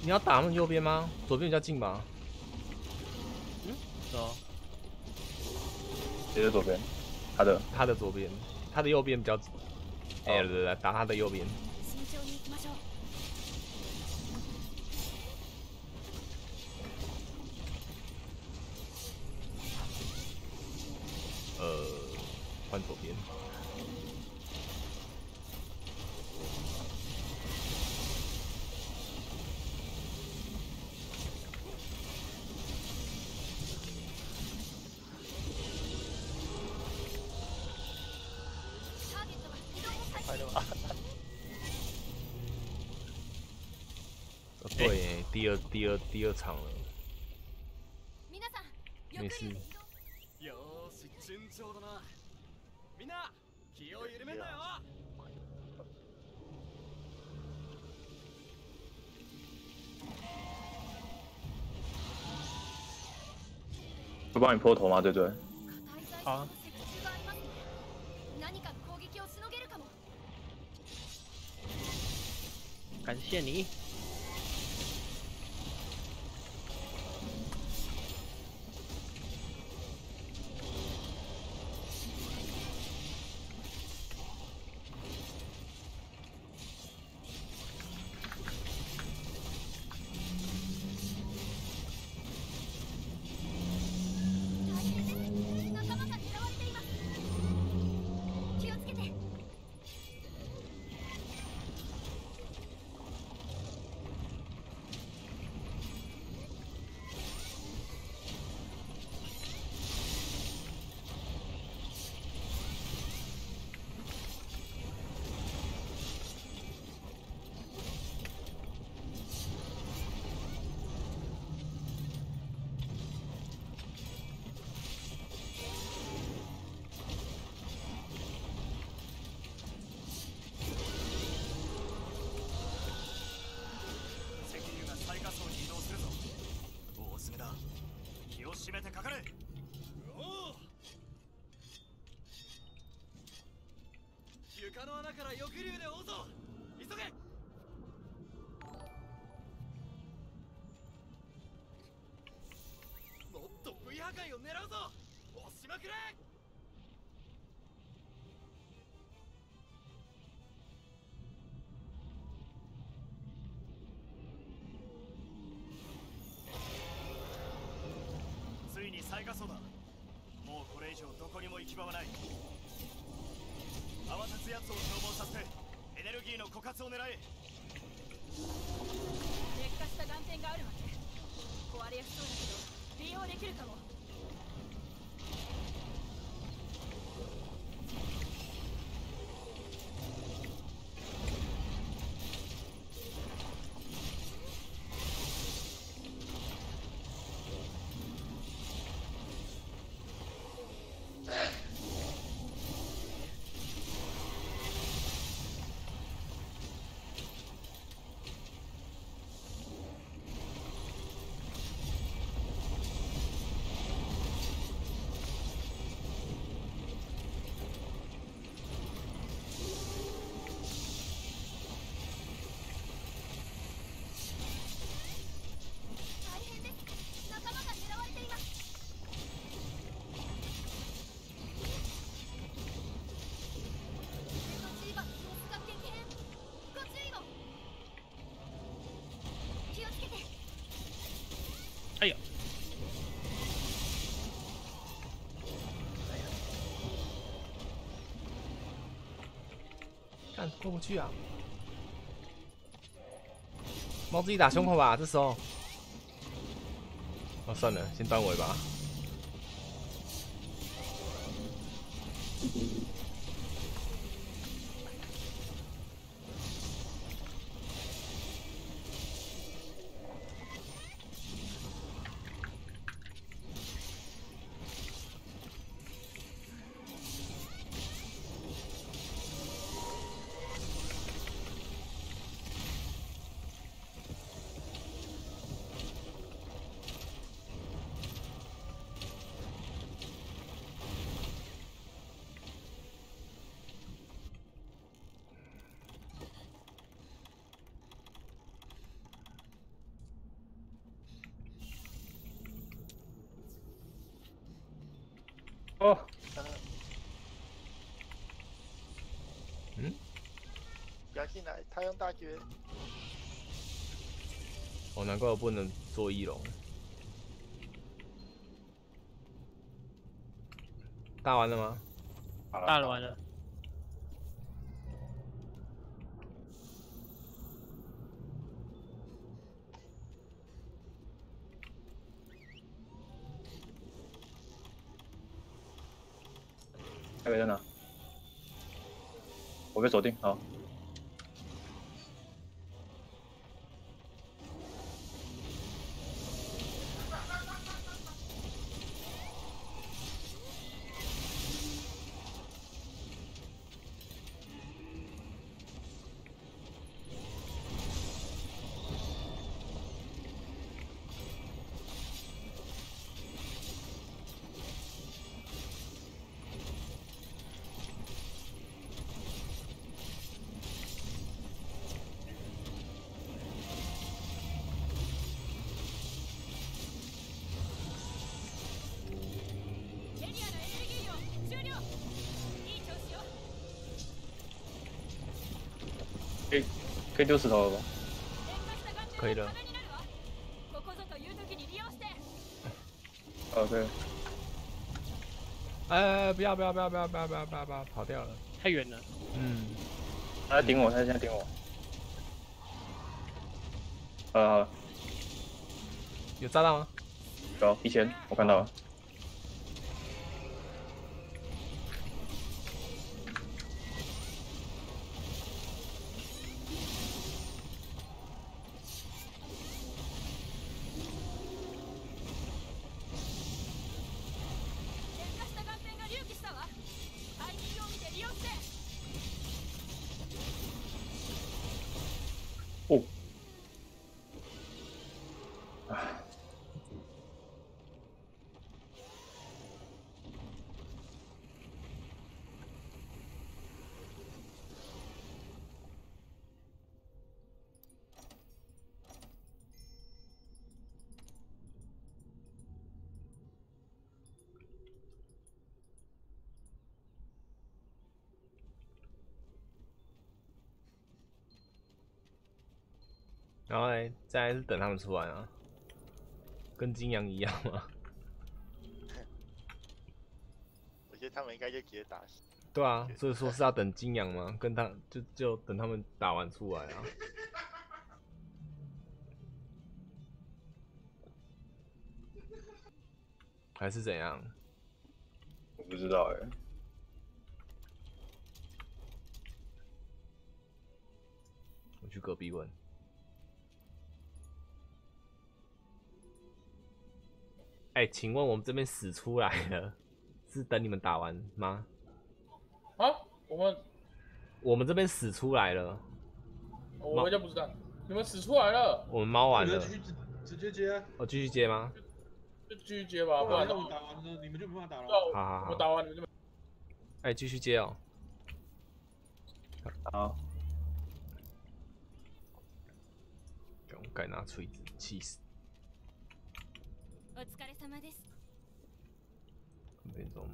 你要打他们右边吗？左边比较近吧？嗯，是哦。谁的左边？他的。他的左边，他的右边比较。哎、对对对，打他的右边。二第二第二场了，皆さん没事。や 慎重だなみんな気を緩めんなよ会帮你破头吗？对对。好，何かの攻撃をしのげるかも感谢你。 場はない。慌てつやつを消耗させエネルギーの枯渇を狙え。劣化した断片があるわけ壊れやすそうだけど利用できるかも。过不去啊！猫自己打胸口吧，这时候。哦，算了，先断尾吧。进来，他用大绝。哦，难怪我不能做翼龙。大完了吗？大了完了。台北在哪？我被锁定，好。丢石头了吧？可以了。ここぞという時に利用して哦，对，哎，不要不要不要不要不要不要不要不要，跑掉了。太远了。嗯，他在顶我，他现在顶我。好了好了，有炸弹吗？有一千，我看到了。 ou 然后嘞，再来是等他们出来啊，跟金阳一样嘛。我觉得他们应该就直接打死。对啊，所以说是要等金阳吗，跟他就就等他们打完出来啊。还是怎样？我不知道哎。我去隔壁问。哎、请问我们这边死出来了，是等你们打完吗？啊，我们我们这边死出来了，我们家不知道，你们死出来了，我们猫完了你们。继续接接啊，我继续接吗？就继续接吧，不不然然我们打完了，你们就没办法打了。对啊好好好我打完你们就没。哎、继续接哦。好，赶快拿锤子，气死！お疲れ様です变种，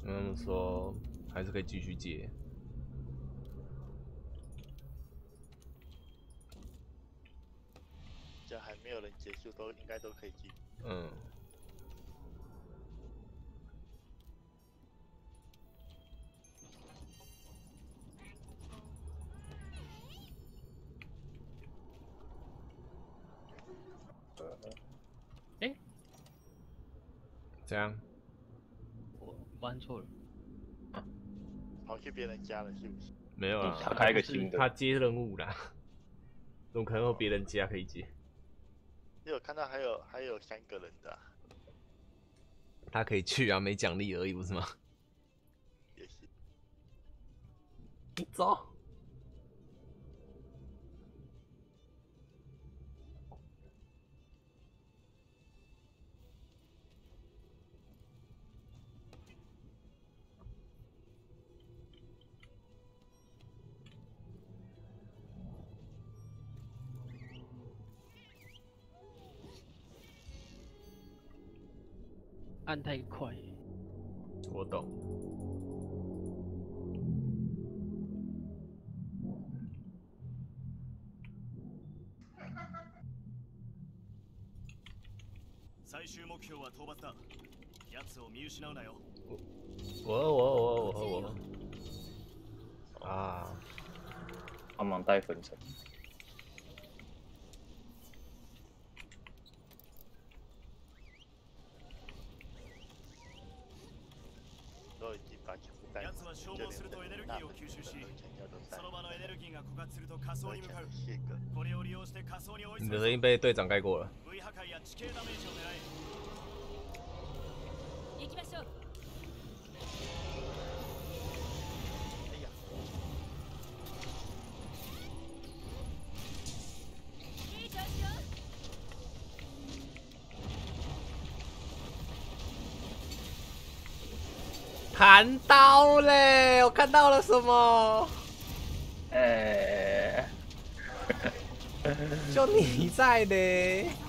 他们说还是可以继续接。只要还没有人结束，都应该都可以进。嗯， 怎样？我玩错了。跑去别人家了是不是？没有啊，他开一个新的他接任务啦，怎么可能有别人接啊？可以接？因为我看到还有还有三个人的啊、他可以去啊，没奖励而已，不是吗？也是。你走。按太快。我懂。最終目標は討伐だ奴を見失うなよ我我我我我啊！帮忙带粉尘。 你的声音被队长盖过了。砍刀嘞！我看到了什么？诶。就你在嘞！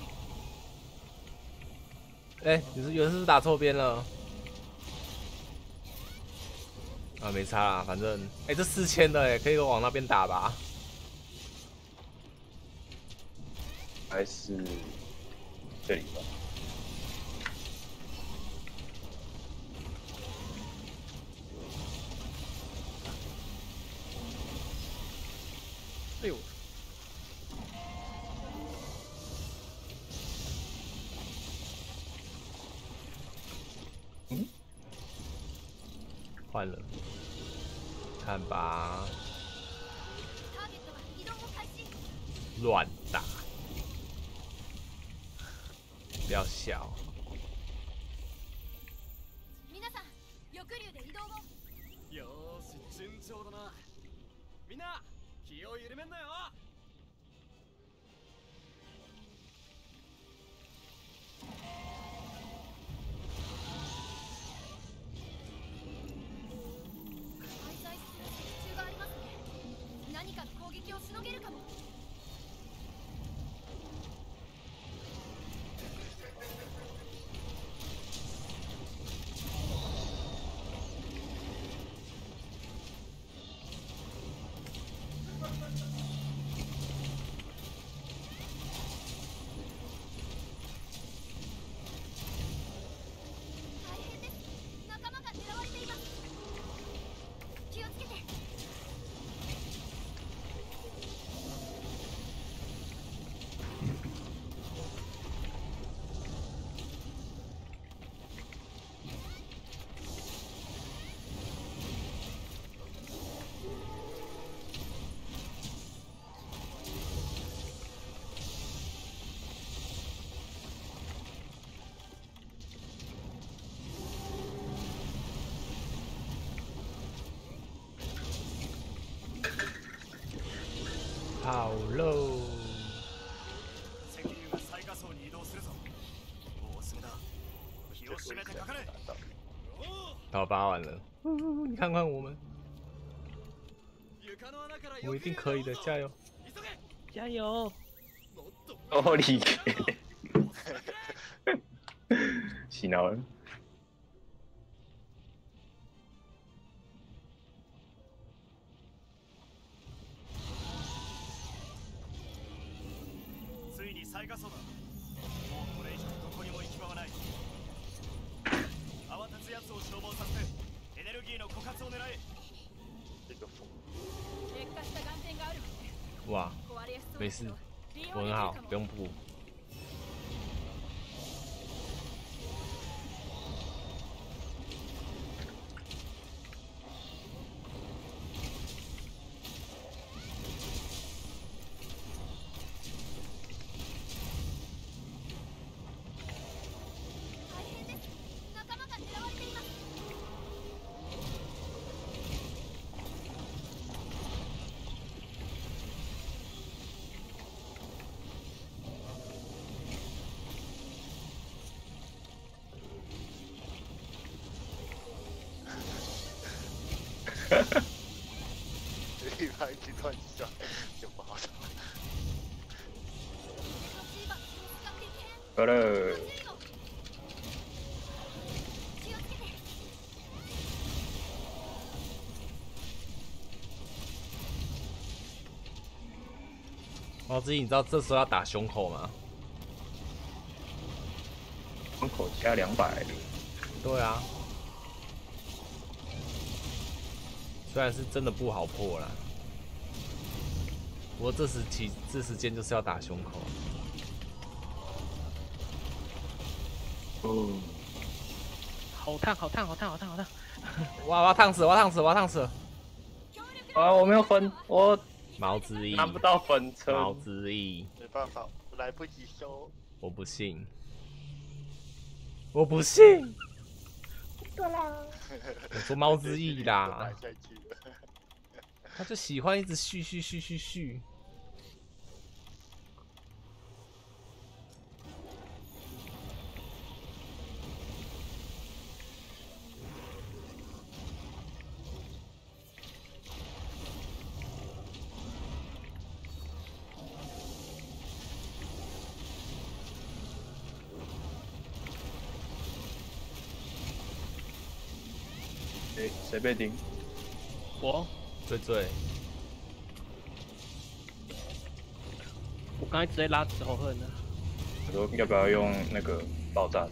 哎、你是有人是不是打错边了？啊，没差啦，反正哎、这四千的哎，可以往那边打吧？还是这里吧。换了，看吧，乱打，不要笑。皆さん翼竜で移動をよーし順調だなみんな気を緩めんなよ かれ到八万了，你看看我们，床の穴から我们一定可以的，加油！加油！哦，你洗脑了。 一般一段笑就不好笑。好了，毛子怡，你知道这时候要打胸口吗？胸口加两百，对啊，虽然是真的不好破啦，不过这时期这时间就是要打胸口。哦，好烫，好烫，好烫，好烫，好烫！哇，我要烫死，我要烫死，我要烫死了！啊，我没有分，我毛之翼拿不到分车。毛之翼，没办法，来不及收。我不信，我不信。我说 猫之翼啦。他就喜欢一直续续续续续。被盯？我最最，我刚才直接拉子仇恨了。我说要不要用那个爆炸的？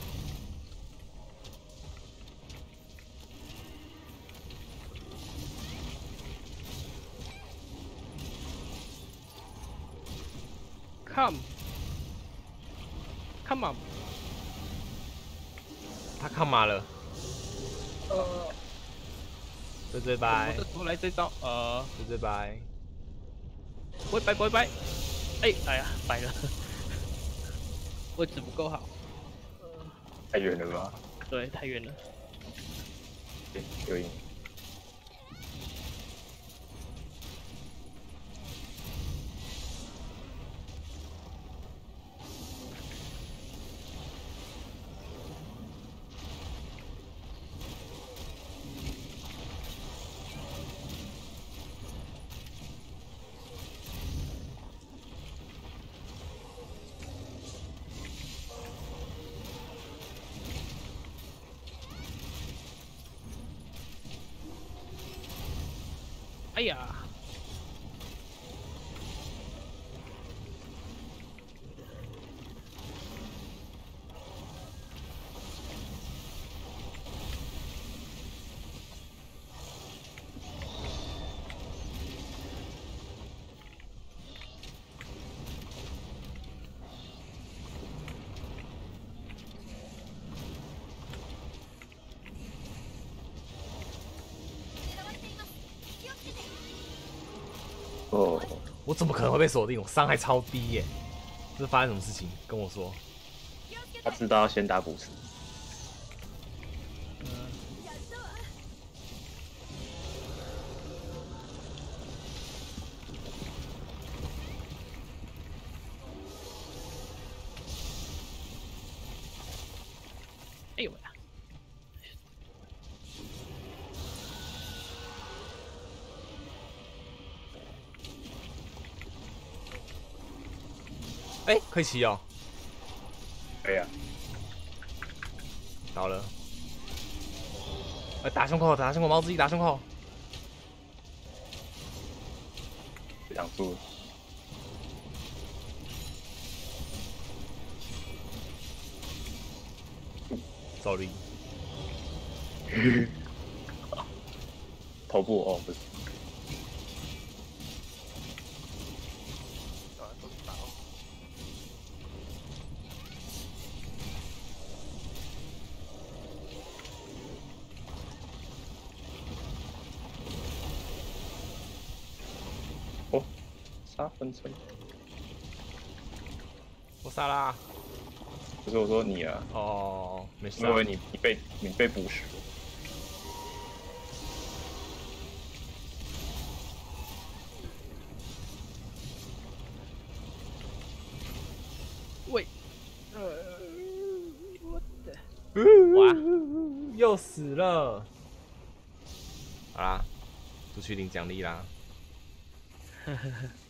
最最拜我，来这招，呃，拜拜拜，不会掰不会掰，哎哎呀白了，位置不够好，太远了吧？对，太远了。对，有影。怎么可能会被锁定？我伤害超低耶！这是发生什么事情？跟我说。他知道要先打补池。可以骑哦。可以啊。倒了。哎，打胸口，打胸口，猫子一打胸口。挡住。Sorry。头部哦，不是。不是我说你啊。哦，没事、啊。我以为你你被你被捕食。喂，呃，我的，哇，又死了。好啦，出去领奖励啦。啊，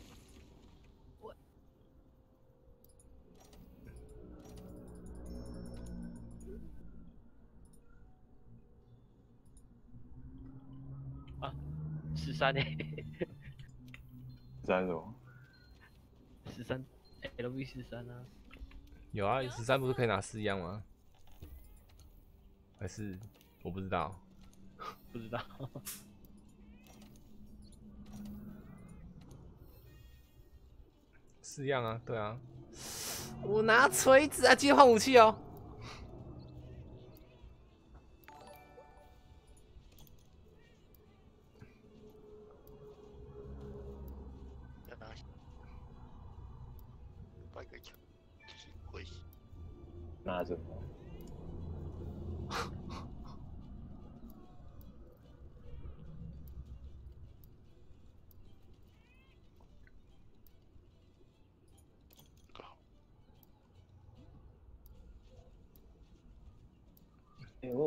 什么？十三，LV 十三啊。有啊，十三不是可以拿四样吗？还是我不知道，不知道。四样啊，对啊。我拿锤子啊，接换武器哦。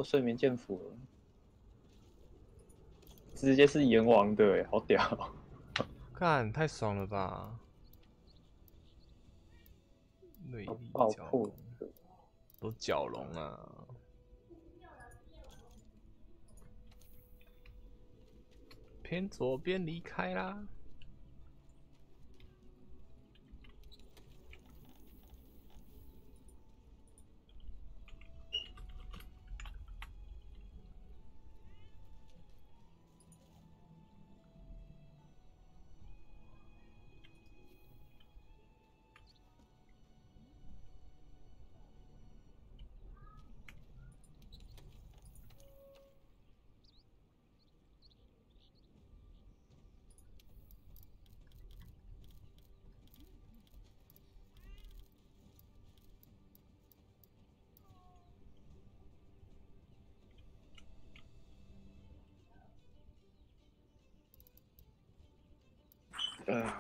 我睡眠剑斧了，直接是阎王的哎，好屌！看太爽了吧！内力爆蛟破龙，都角龙啊！偏左边离开啦！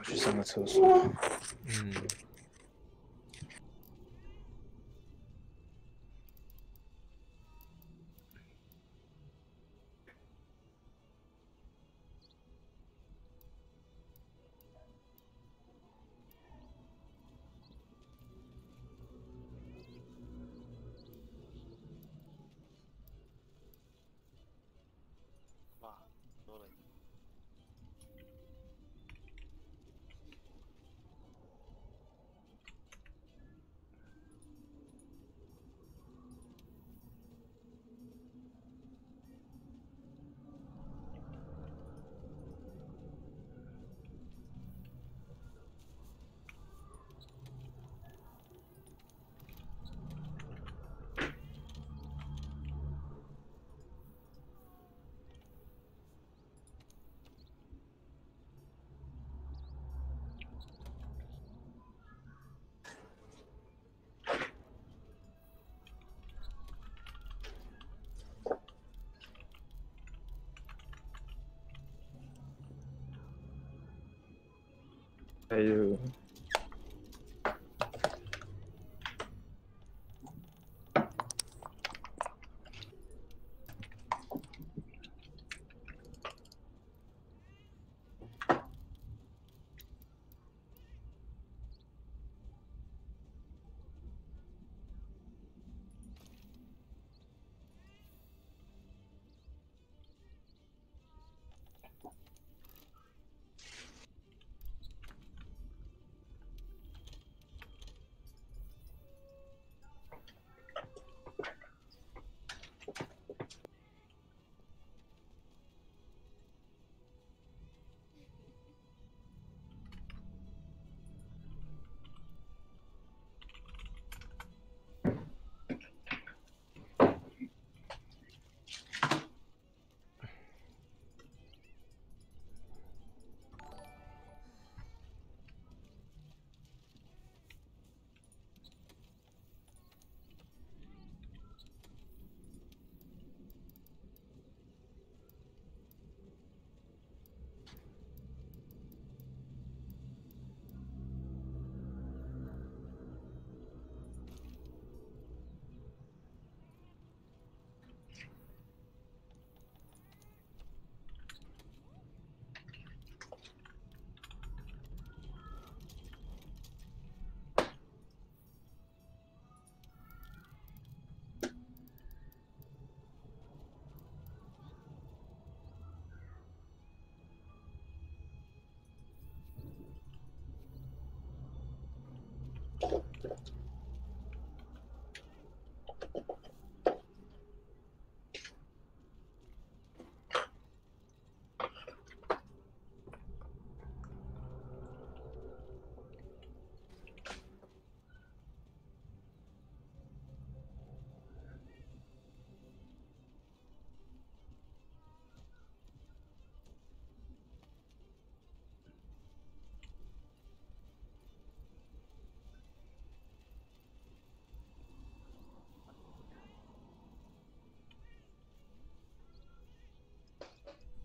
去上个厕所。嗯，哎呦，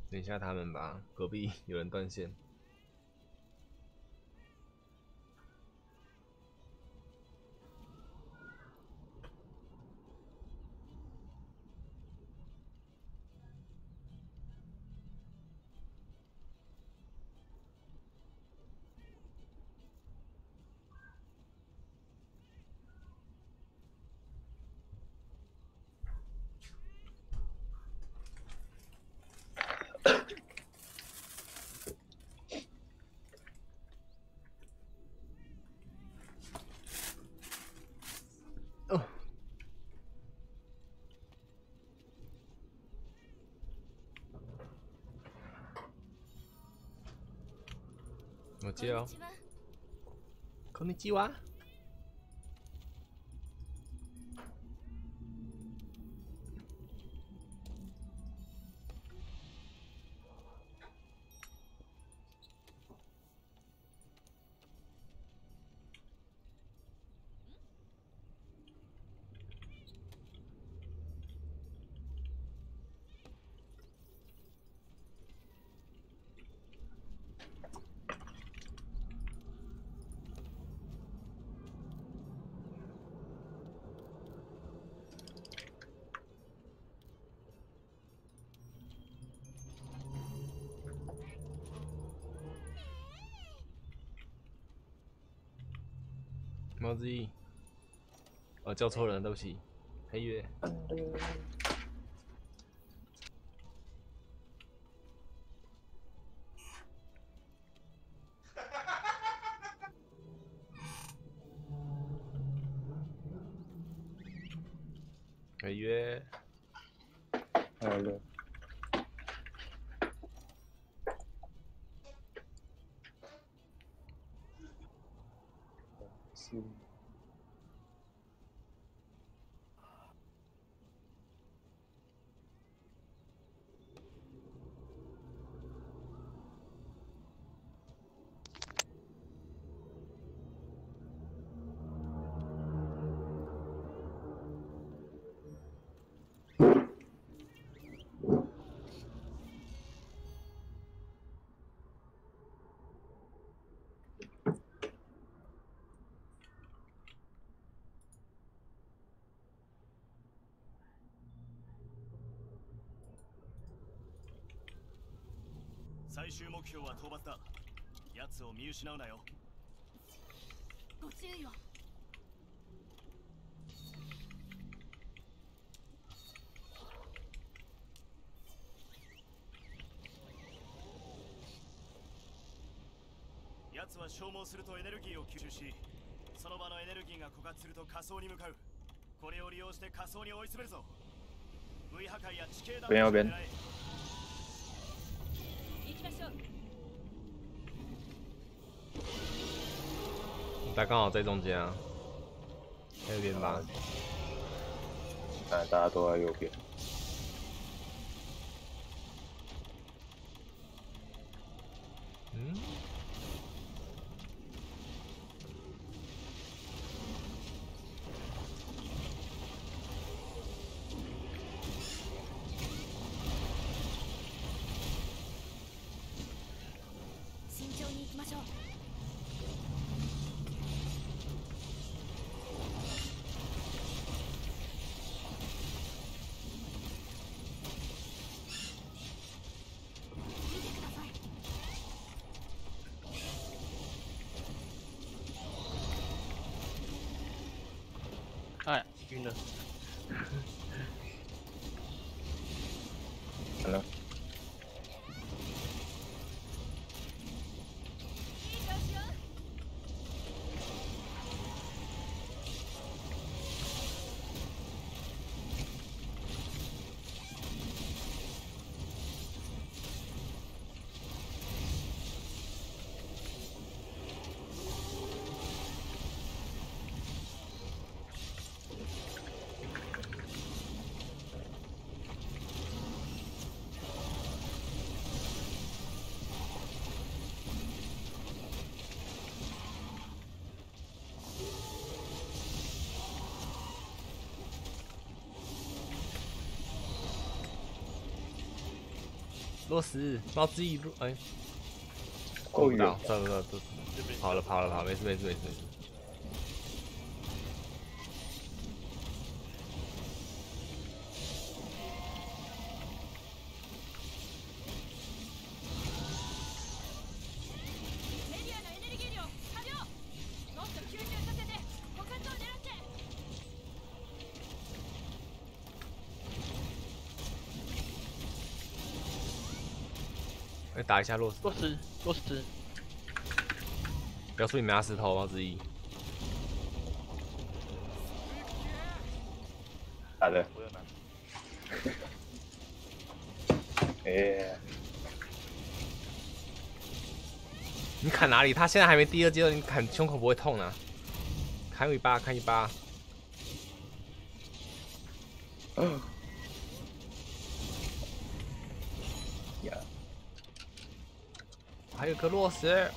等一下他们吧，隔壁有人断线。ちは。こんにちは。毛子怡，哦，叫错人了，对不起，黑月。最終目標は討伐だ。奴を見失うなよ。ご注意を。奴は消耗するとエネルギーを吸収しその場のエネルギーが枯渇すると仮想に向かう。これを利用して仮想に追い詰めるぞ。V 破壊や地形ダ他刚好在中间啊，右边吧。哎大家都在右边。哎，落实，猫之翼落，哎，够远。够不到，算了算了，都跑了。跑了跑了，没事没事没事没事。打一下落落实落实，不要说你没拿石头，吗之一。好的。哎，你砍哪里？他现在还没第二阶段，你砍胸口不会痛啊？砍尾巴，砍尾巴。克罗斯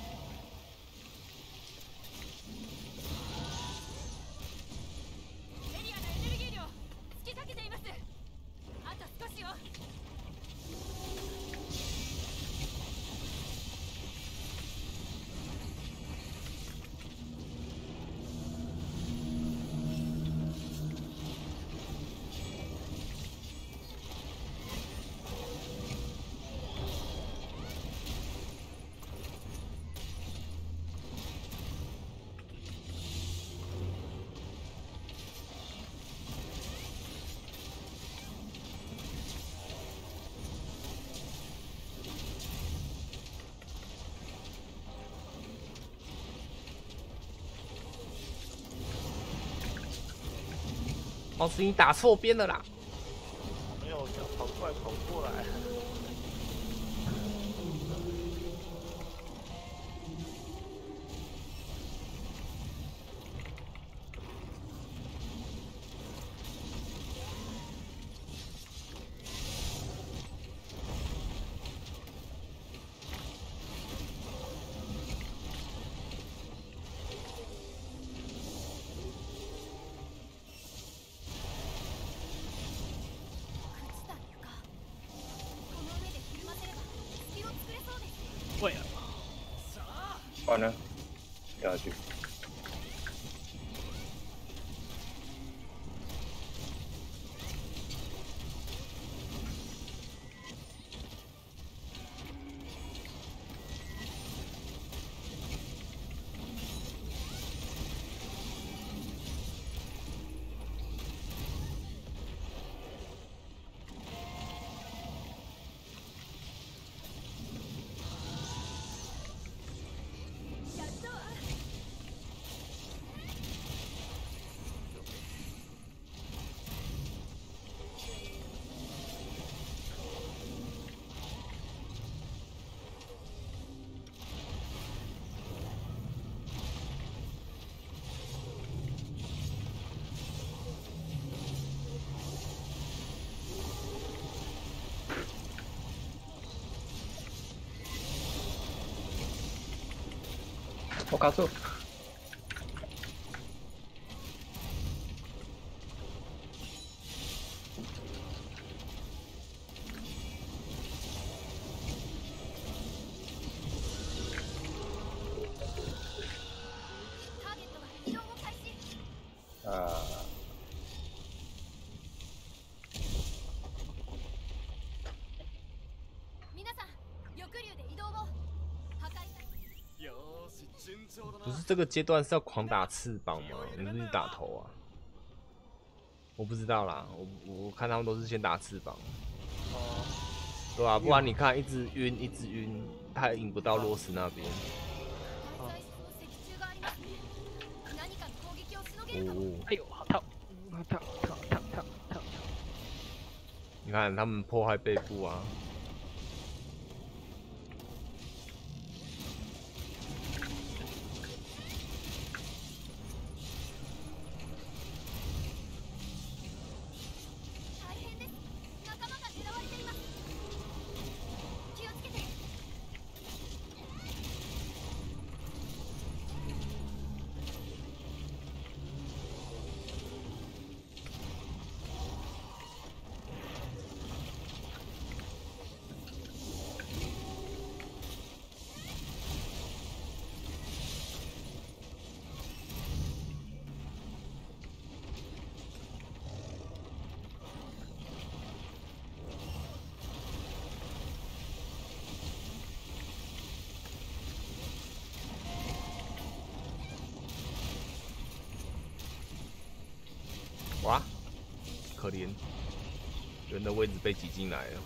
老师，你打错边了啦！没有，想跑快跑过来。我不是这个阶段是要狂打翅膀吗？你是不是打头啊？我不知道啦，我我看他们都是先打翅膀。对啊，不然你看一直晕一直晕，他也引不到洛斯那边。何かの攻撃をしのげるかも哦，哎呦，好痛，好痛，痛痛痛痛！你看他们破坏背部啊。 可怜，人的位置被挤进来了。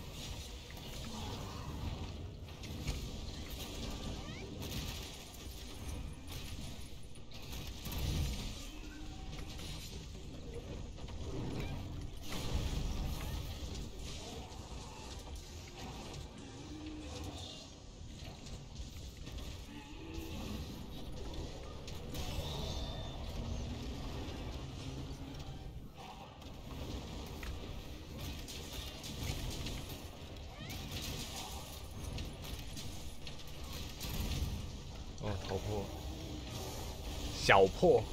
咬破，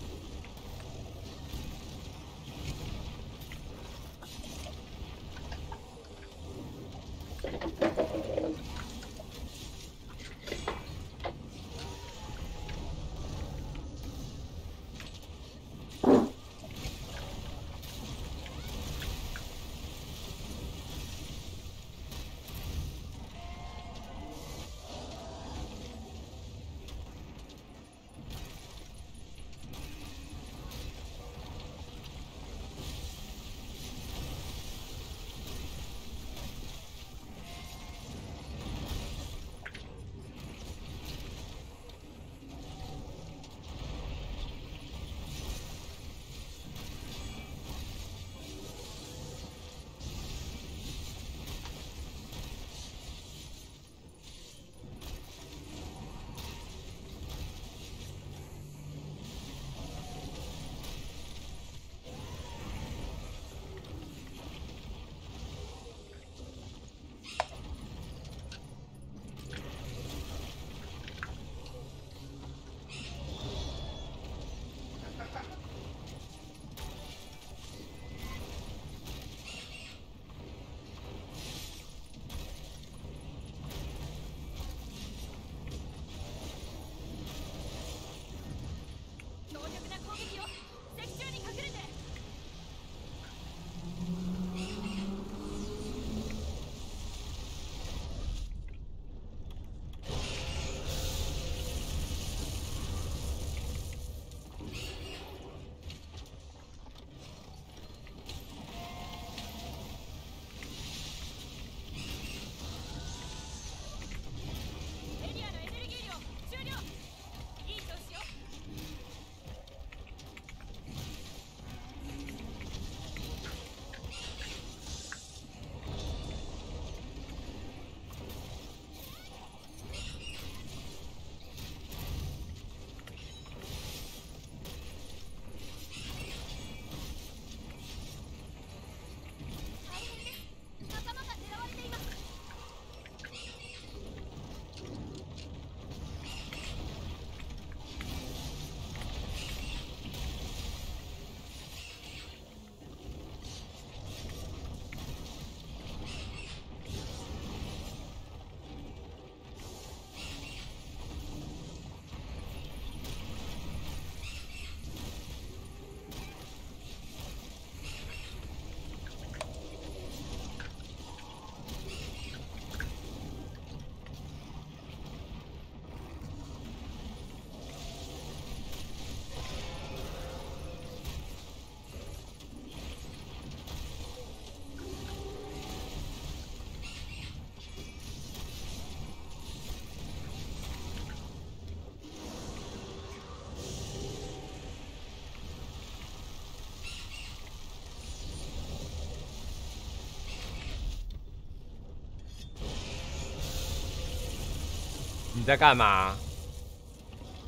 你在干嘛？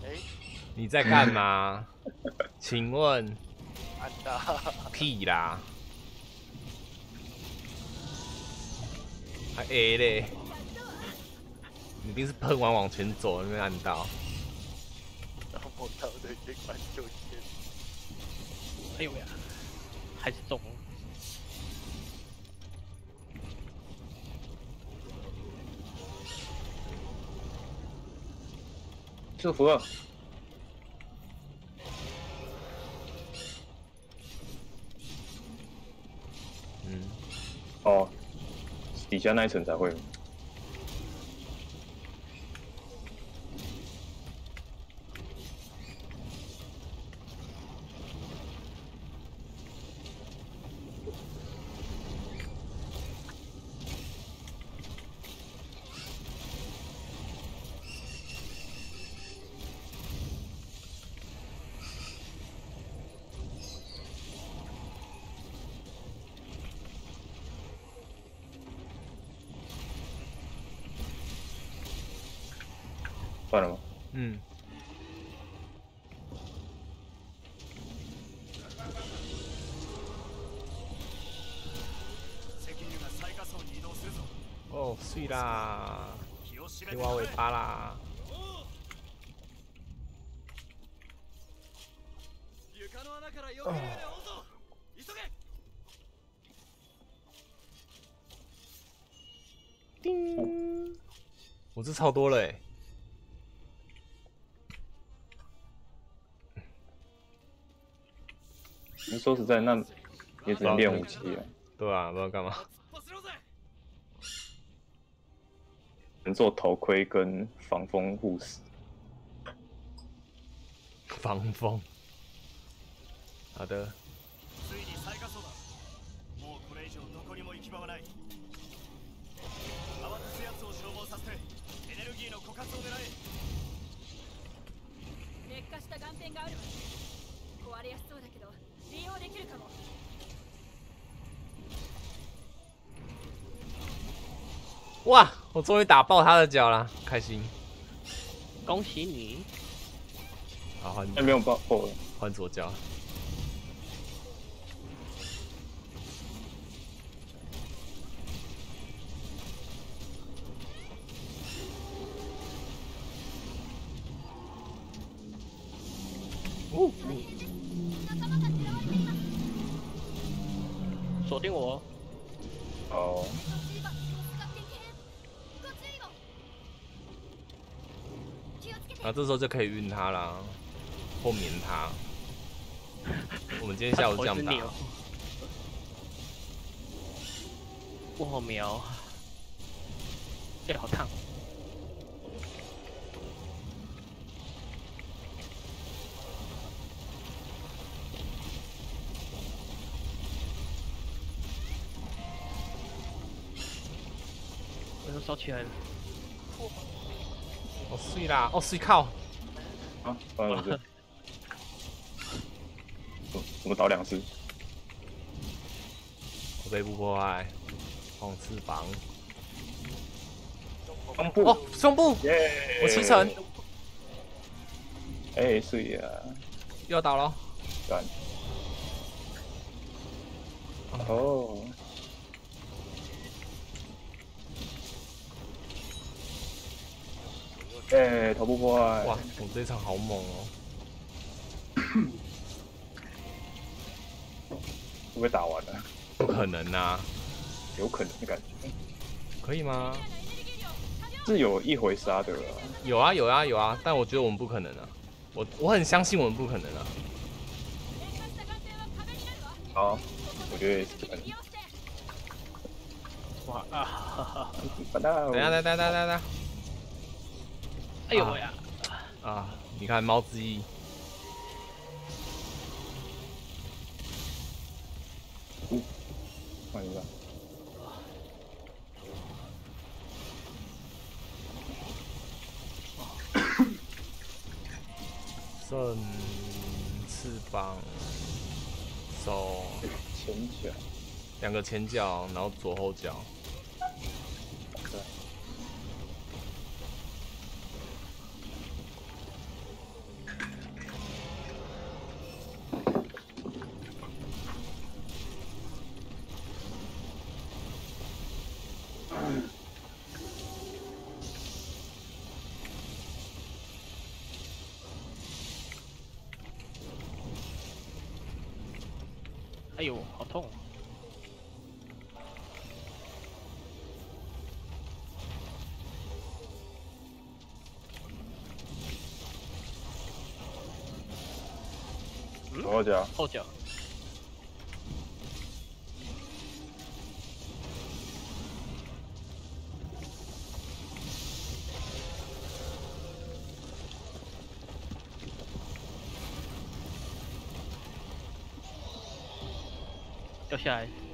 哎，你在干嘛？请问屁啦！还 A 嘞？你一定是喷完往前走，没按到。然后的就先，哎呦呀，还是中。祝福了。嗯，哦，底下那一层才会。超多了哎，你说实在，那也只能练武器啊，对啊，不知道干嘛，能做头盔跟防风护士。防风。好的，我终于打爆他的脚了，开心。恭喜你！好换，哎，没有爆破了，换左脚。这时候就可以晕他啦，或免他。我们今天下午这样打。不好瞄。哎，好烫。我要烧起来了。哦碎啦，哦碎靠！啊，发生什么事？怎怎么倒两次？我背部破坏，红翅膀。胸部哦，胸部，耶！我七成。哎，是呀，又要倒了。干。哦。哇，我这一场好猛哦！会不会打完了？不可能啊！有可能的感觉。可以吗？是有一回杀的啊。有啊有啊有啊，但我觉得我们不可能啊！我我很相信我们不可能啊！好，我觉得也是可能。哇啊！哈哈！等下等下等下等下等下！哎呦呀！啊，你看猫之翼，换一个。剩翅膀，手前脚，两个前脚，然后左后脚。脚，后脚。掉下来。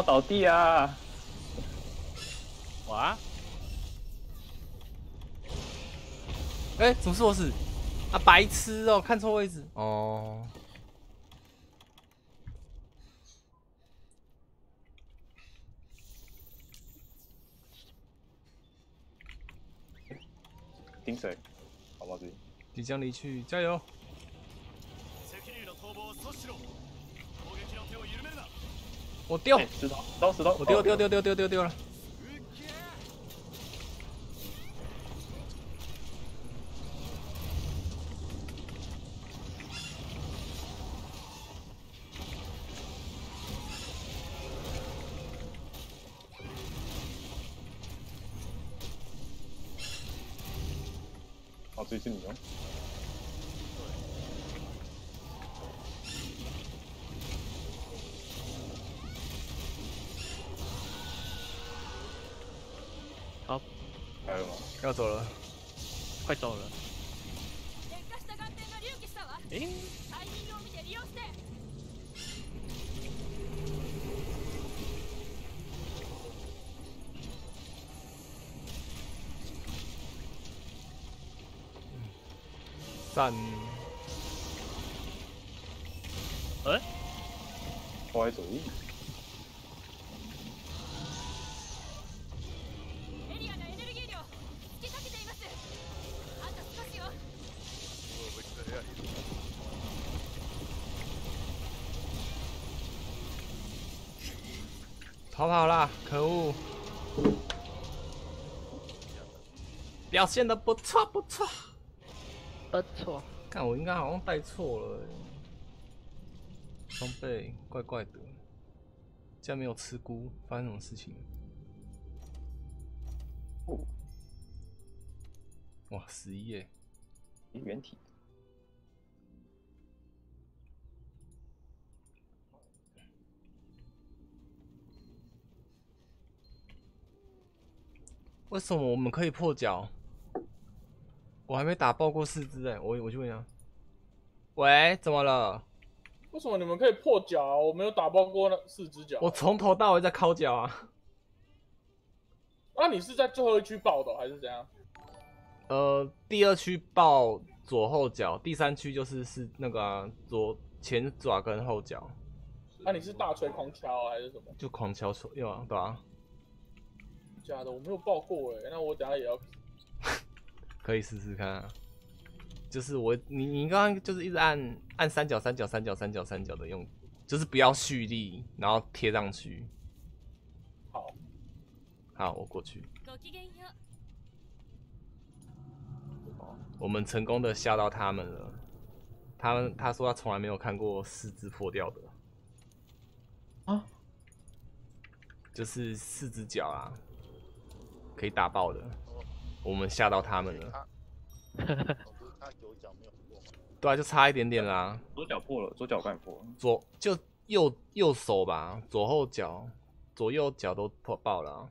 我倒地啊！哇！哎、怎么是我死？啊，白痴哦，看错位置哦。盯谁？好帽子。即将离去，加油！我丢，石头，刀石头，我丢哦丢。丢丢丢丢丢了。散。哎、不爱走路。エリアのエネルギー量尽きかけていますあと少しよ逃跑啦！可恶！表现的不错不错， 不错。看我应该好像带错了欸，装备怪怪的，竟然没有吃菇，发生什么事情？哦，哇，十一耶！原体。为什么我们可以破角？我还没打爆过四只哎，我我去问一下。喂，怎么了？为什么你们可以破脚啊？我没有打爆过那四只脚。我从头到尾在敲脚啊。那、你是在最后一区爆的还是怎样？呃，第二区爆左后脚，第三区就是是那个啊、左前爪跟后脚，那、你是大锤狂敲、啊、还是什么？就狂敲手右啊，对啊，假的，我没有爆过哎、那我等下也要。可以试试看啊。就是我你你刚刚就是一直按按三角三角三角三角三角的用，就是不要蓄力，然后贴上去。好，好，我过去。ごきげんよう我们成功的吓到他们了。他们他说他从来没有看过四肢破掉的啊，就是四只脚啊，可以打爆的。 我们吓到他们了。他左脚没有过吗？对啊，就差一点点啦。左脚破了，左脚半破了。左就右右手吧，左后脚、左右脚都破爆了啊、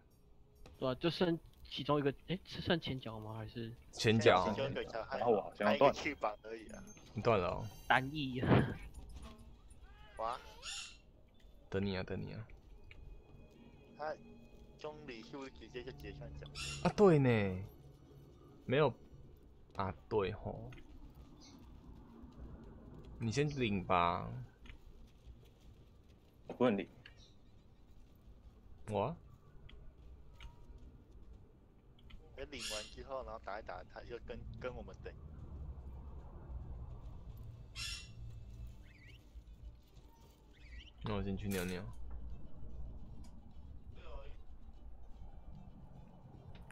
对啊，就剩其中一个，哎，是算前脚吗？还是前脚其中一个脚还然后我好像还有一个断翅膀而已啊。你断了、哦，单翼？哇，等你啊，等你啊。他中里是不是直接就结算脚？啊，对呢，没有啊，对吼，你先领吧。我不能领。我啊哎，领完之后，然后打一打，他又跟跟我们等。那我先去尿尿。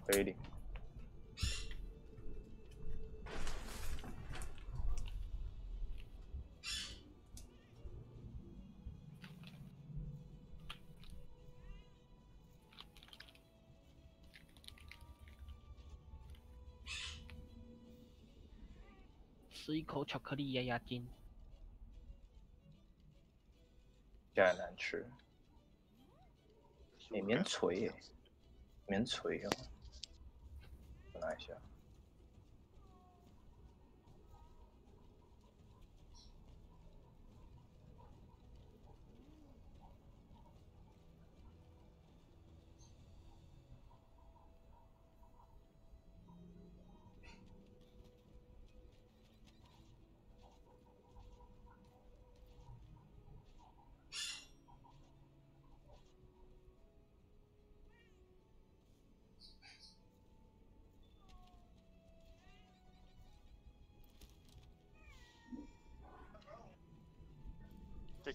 可以领。吃一口巧克力压压惊。这样难吃。诶、棉锤耶，棉锤哦，我拿一下。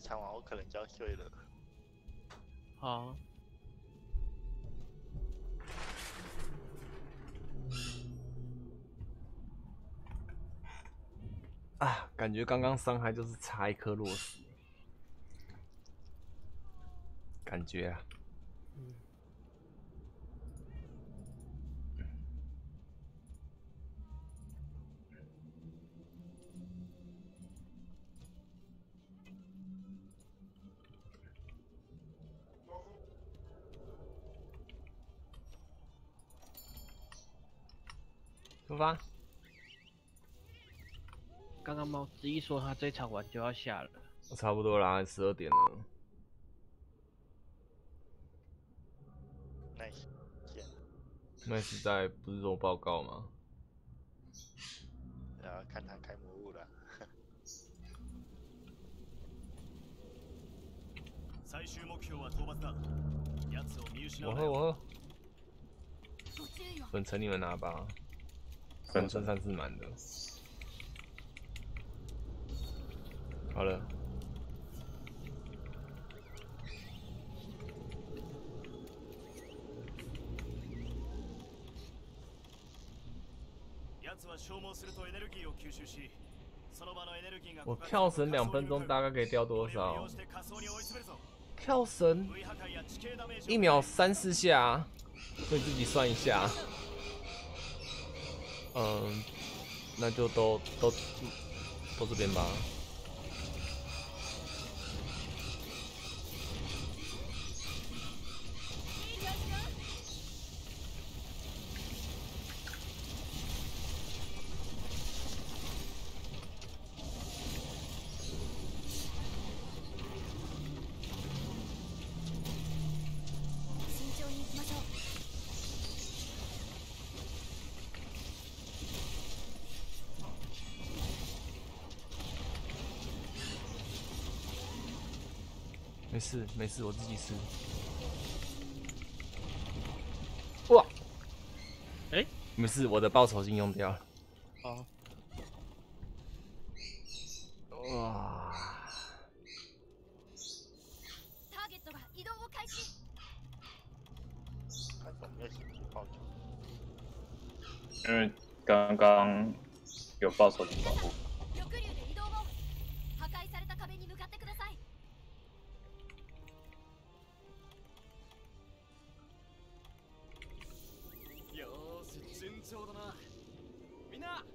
唱完，我可能就要睡了。好，啊，感觉刚刚伤害就是差一颗螺丝，感觉啊，出发。刚刚猫子一说他这场完就要下了，差不多啦，十二点了。 nice，见。那时在不是说报告吗？然后看他开魔物了。最終目標は討伐だ奴を見失我うなよ喝我喝，ご注意を粉尘你们拿吧， 本身算是满的。好了。我跳绳两分钟大概可以掉多少？跳绳一秒三四下，所以自己算一下。嗯，那就都都都这边吧。事没事，我自己吃。哇！哎，没事，我的报酬金用掉了。好，哇！ターゲットが移動を開始看有没有兴趣报仇。因为刚刚有报酬 ちょうどな。みんな。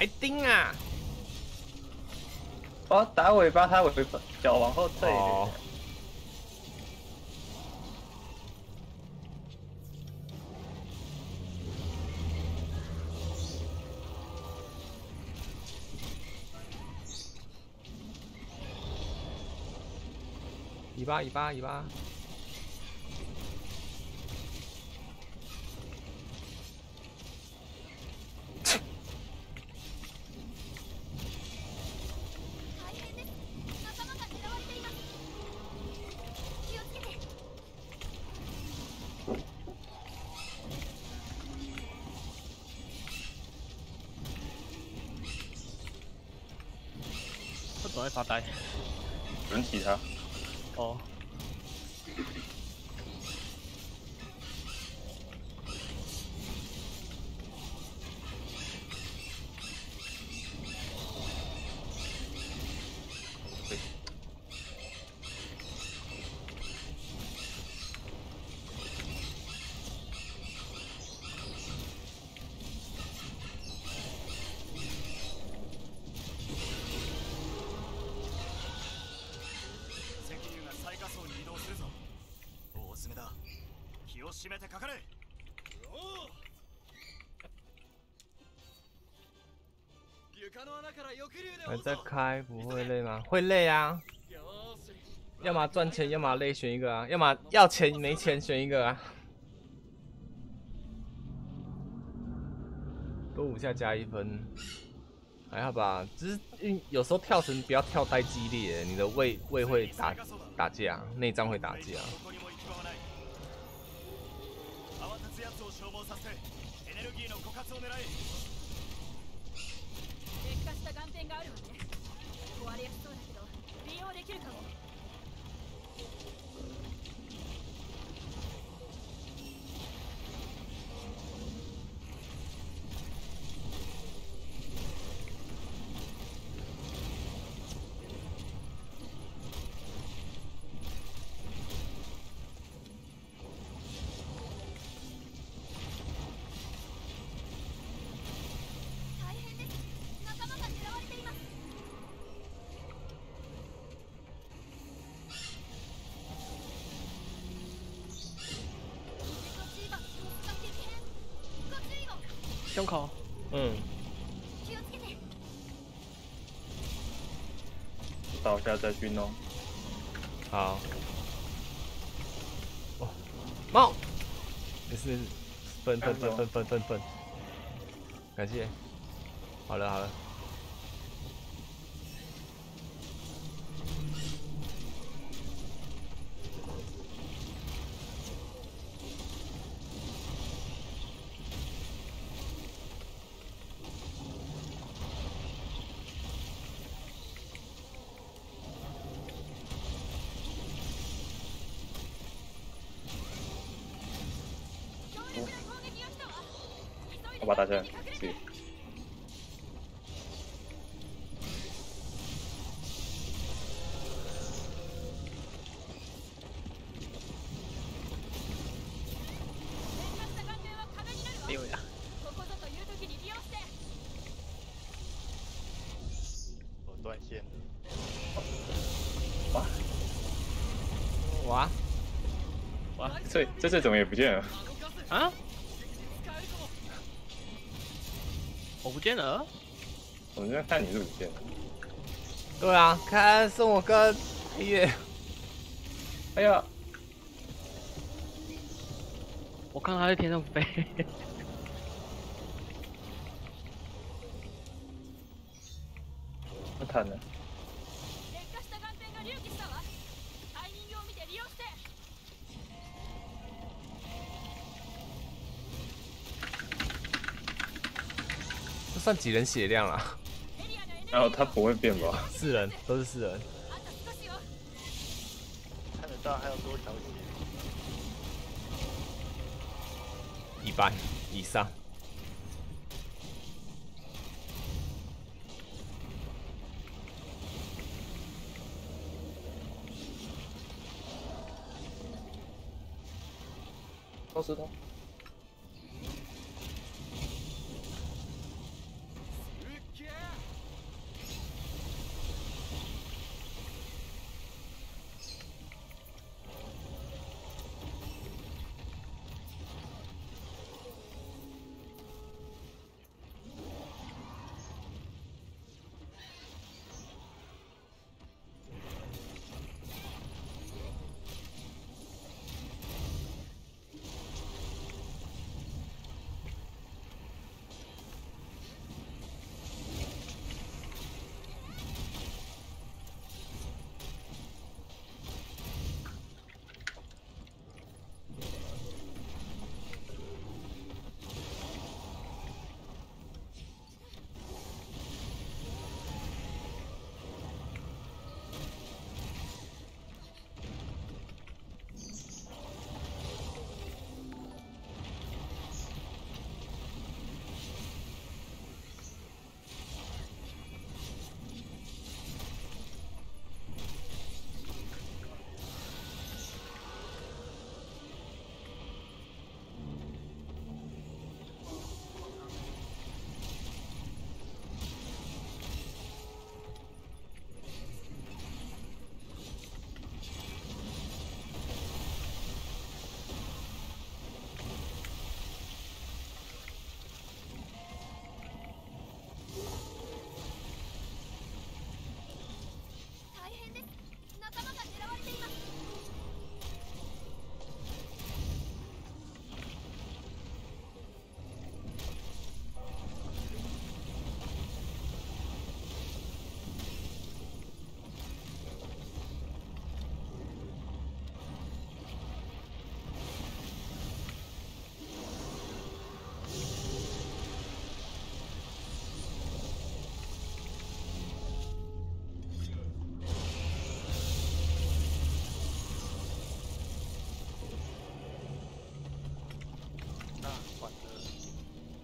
还钉啊！哦，打尾巴，它尾巴脚往后退。哦尾巴，尾巴，尾巴。发呆。有人挤他。还在开，不会累吗？会累啊！要么赚钱，要么累，选一个啊。要么要钱没钱，选一个啊。多五下加一分，还好吧。只是运有时候跳绳不要跳太激烈，你的胃胃会打打架，内脏会打架。があるわね。壊れやすそうだけど利用できるかも倒下再去弄。好。哦，猫，没事没事，分分分分分分分，感谢。好了好了，我把大家去。六呀，ここぞという時に利用して我断线。哇哇，这这次怎么也不见了？ 我不见了，我们在看你是不见了。对啊，看送我个黑月，哎呀，我看到他在天上飞。算几人血量了？然 后他不会变吧？四人，都是四人。看得到还有多少血？一半以上。都石头。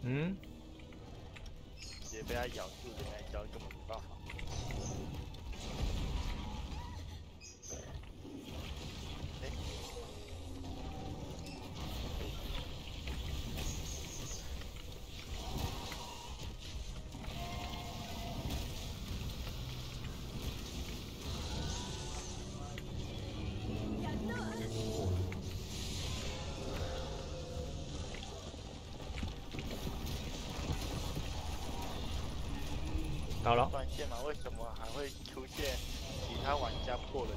嗯，直接被他咬住的。到了，断线嘛，为什么还会出现其他玩家破了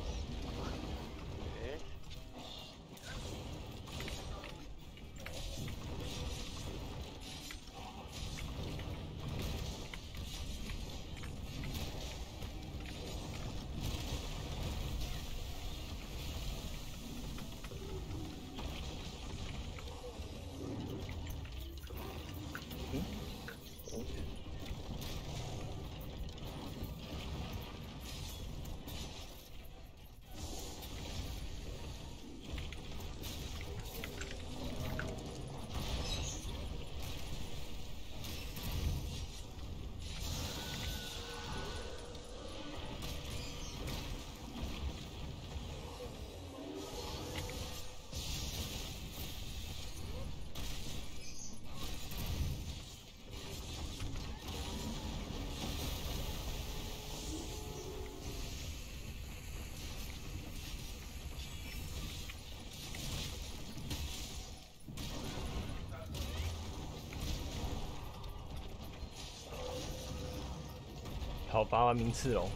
好，八万名次龙。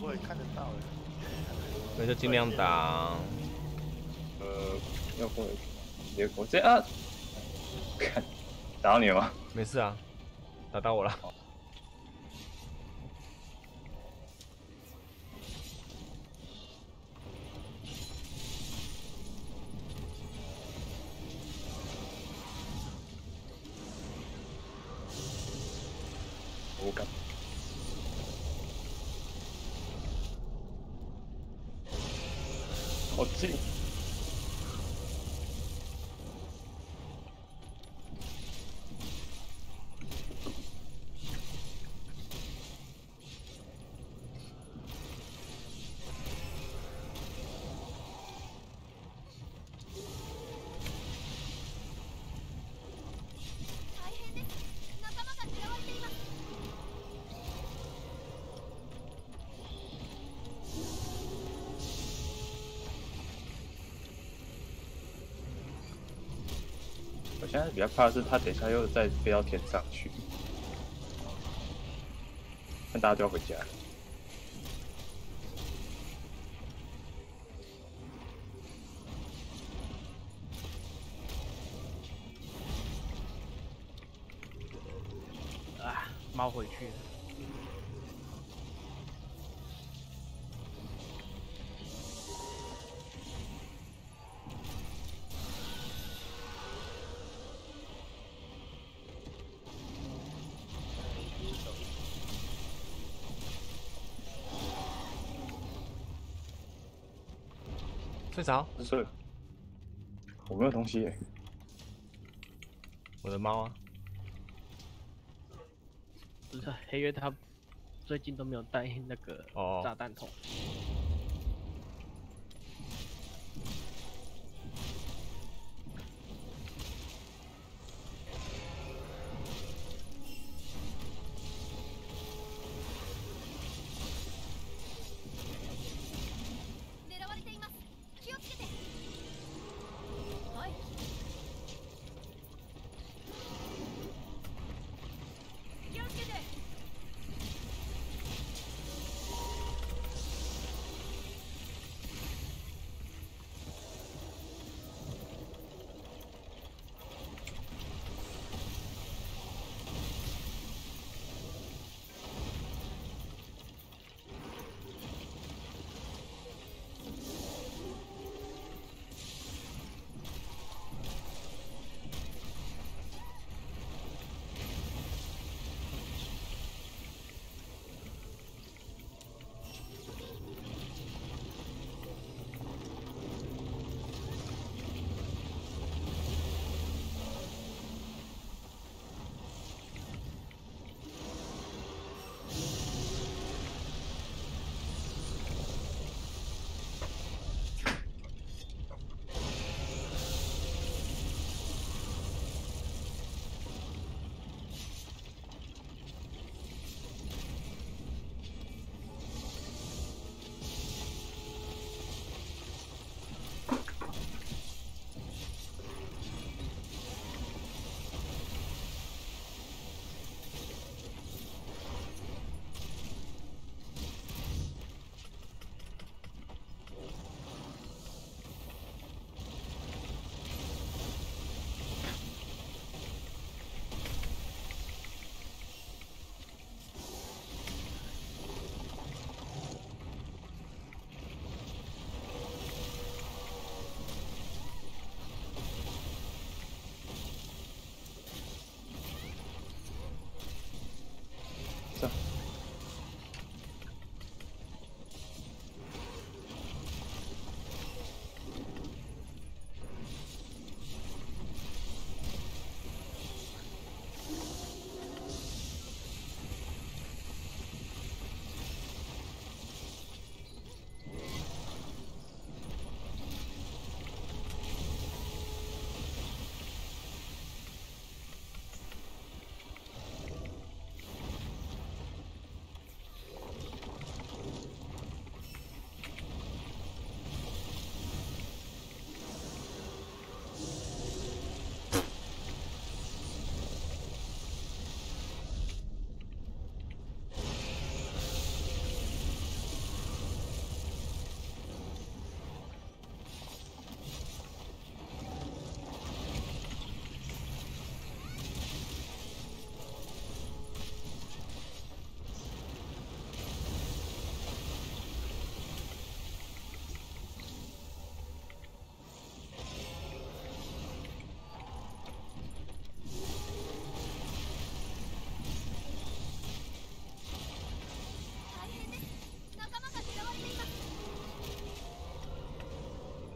我也看得到哎。那就尽量打。呃，要过去，直接过，这啊，看，打到你了吗？没事啊，打到我了。比较怕的是他等下又再飞到天上去，那大家都要回家。睡着？睡。我没有东西耶。我的猫啊。不是黑月他最近都没有带那个哦炸弹筒。狙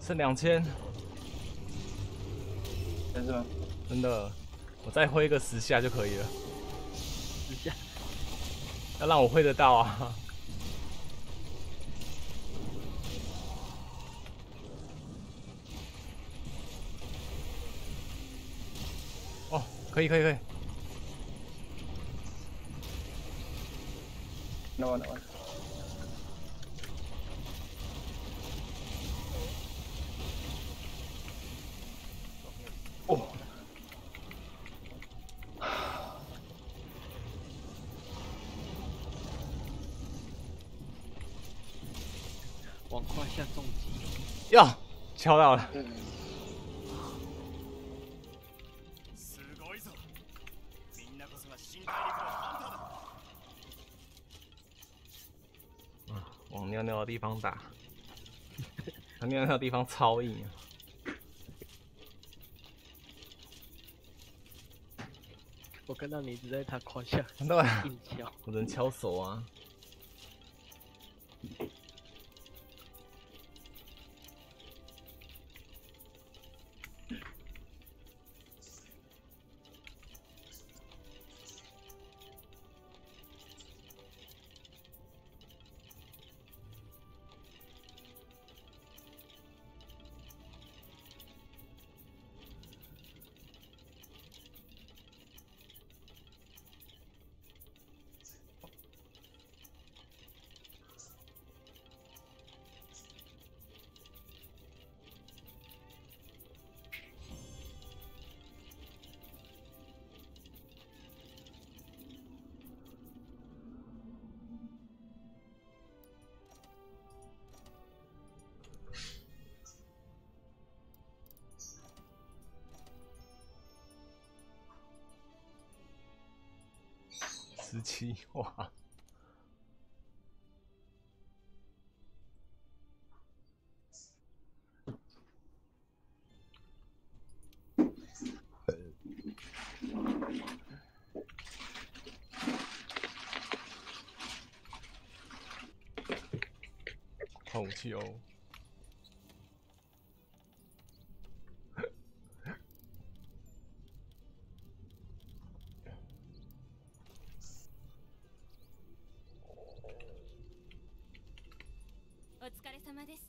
剩两千，真是吗？真的，我再挥个十下就可以了。十下，要让我挥得到啊！哦，可以可以可以，那完了完了。哦，往胯下重击。呀，敲到了。すごいぞみんなこそが新大陸のハンターだ嗯，往尿尿的地方打，他尿尿的地方超硬啊。我看到你一直在他胯下对啊硬敲，我只能敲手啊。 哇！换武器哦。様です。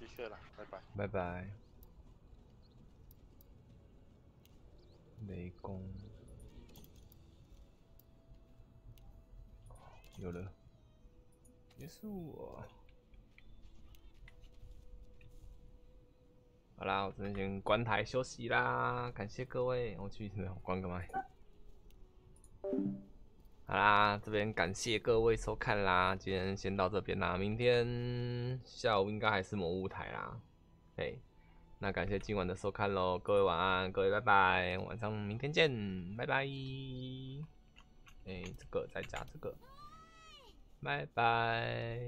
我去睡了，拜拜。拜拜。雷公，有了，也是我。好啦，我这边先关台休息啦，感谢各位，我去关个麦。好啦，这边感谢各位收看啦，今天先到这边啦，明天下午应该还是某舞台啦。哎，那感谢今晚的收看喽，各位晚安，各位拜拜，晚上明天见，拜拜。哎，这个再加这个，拜拜。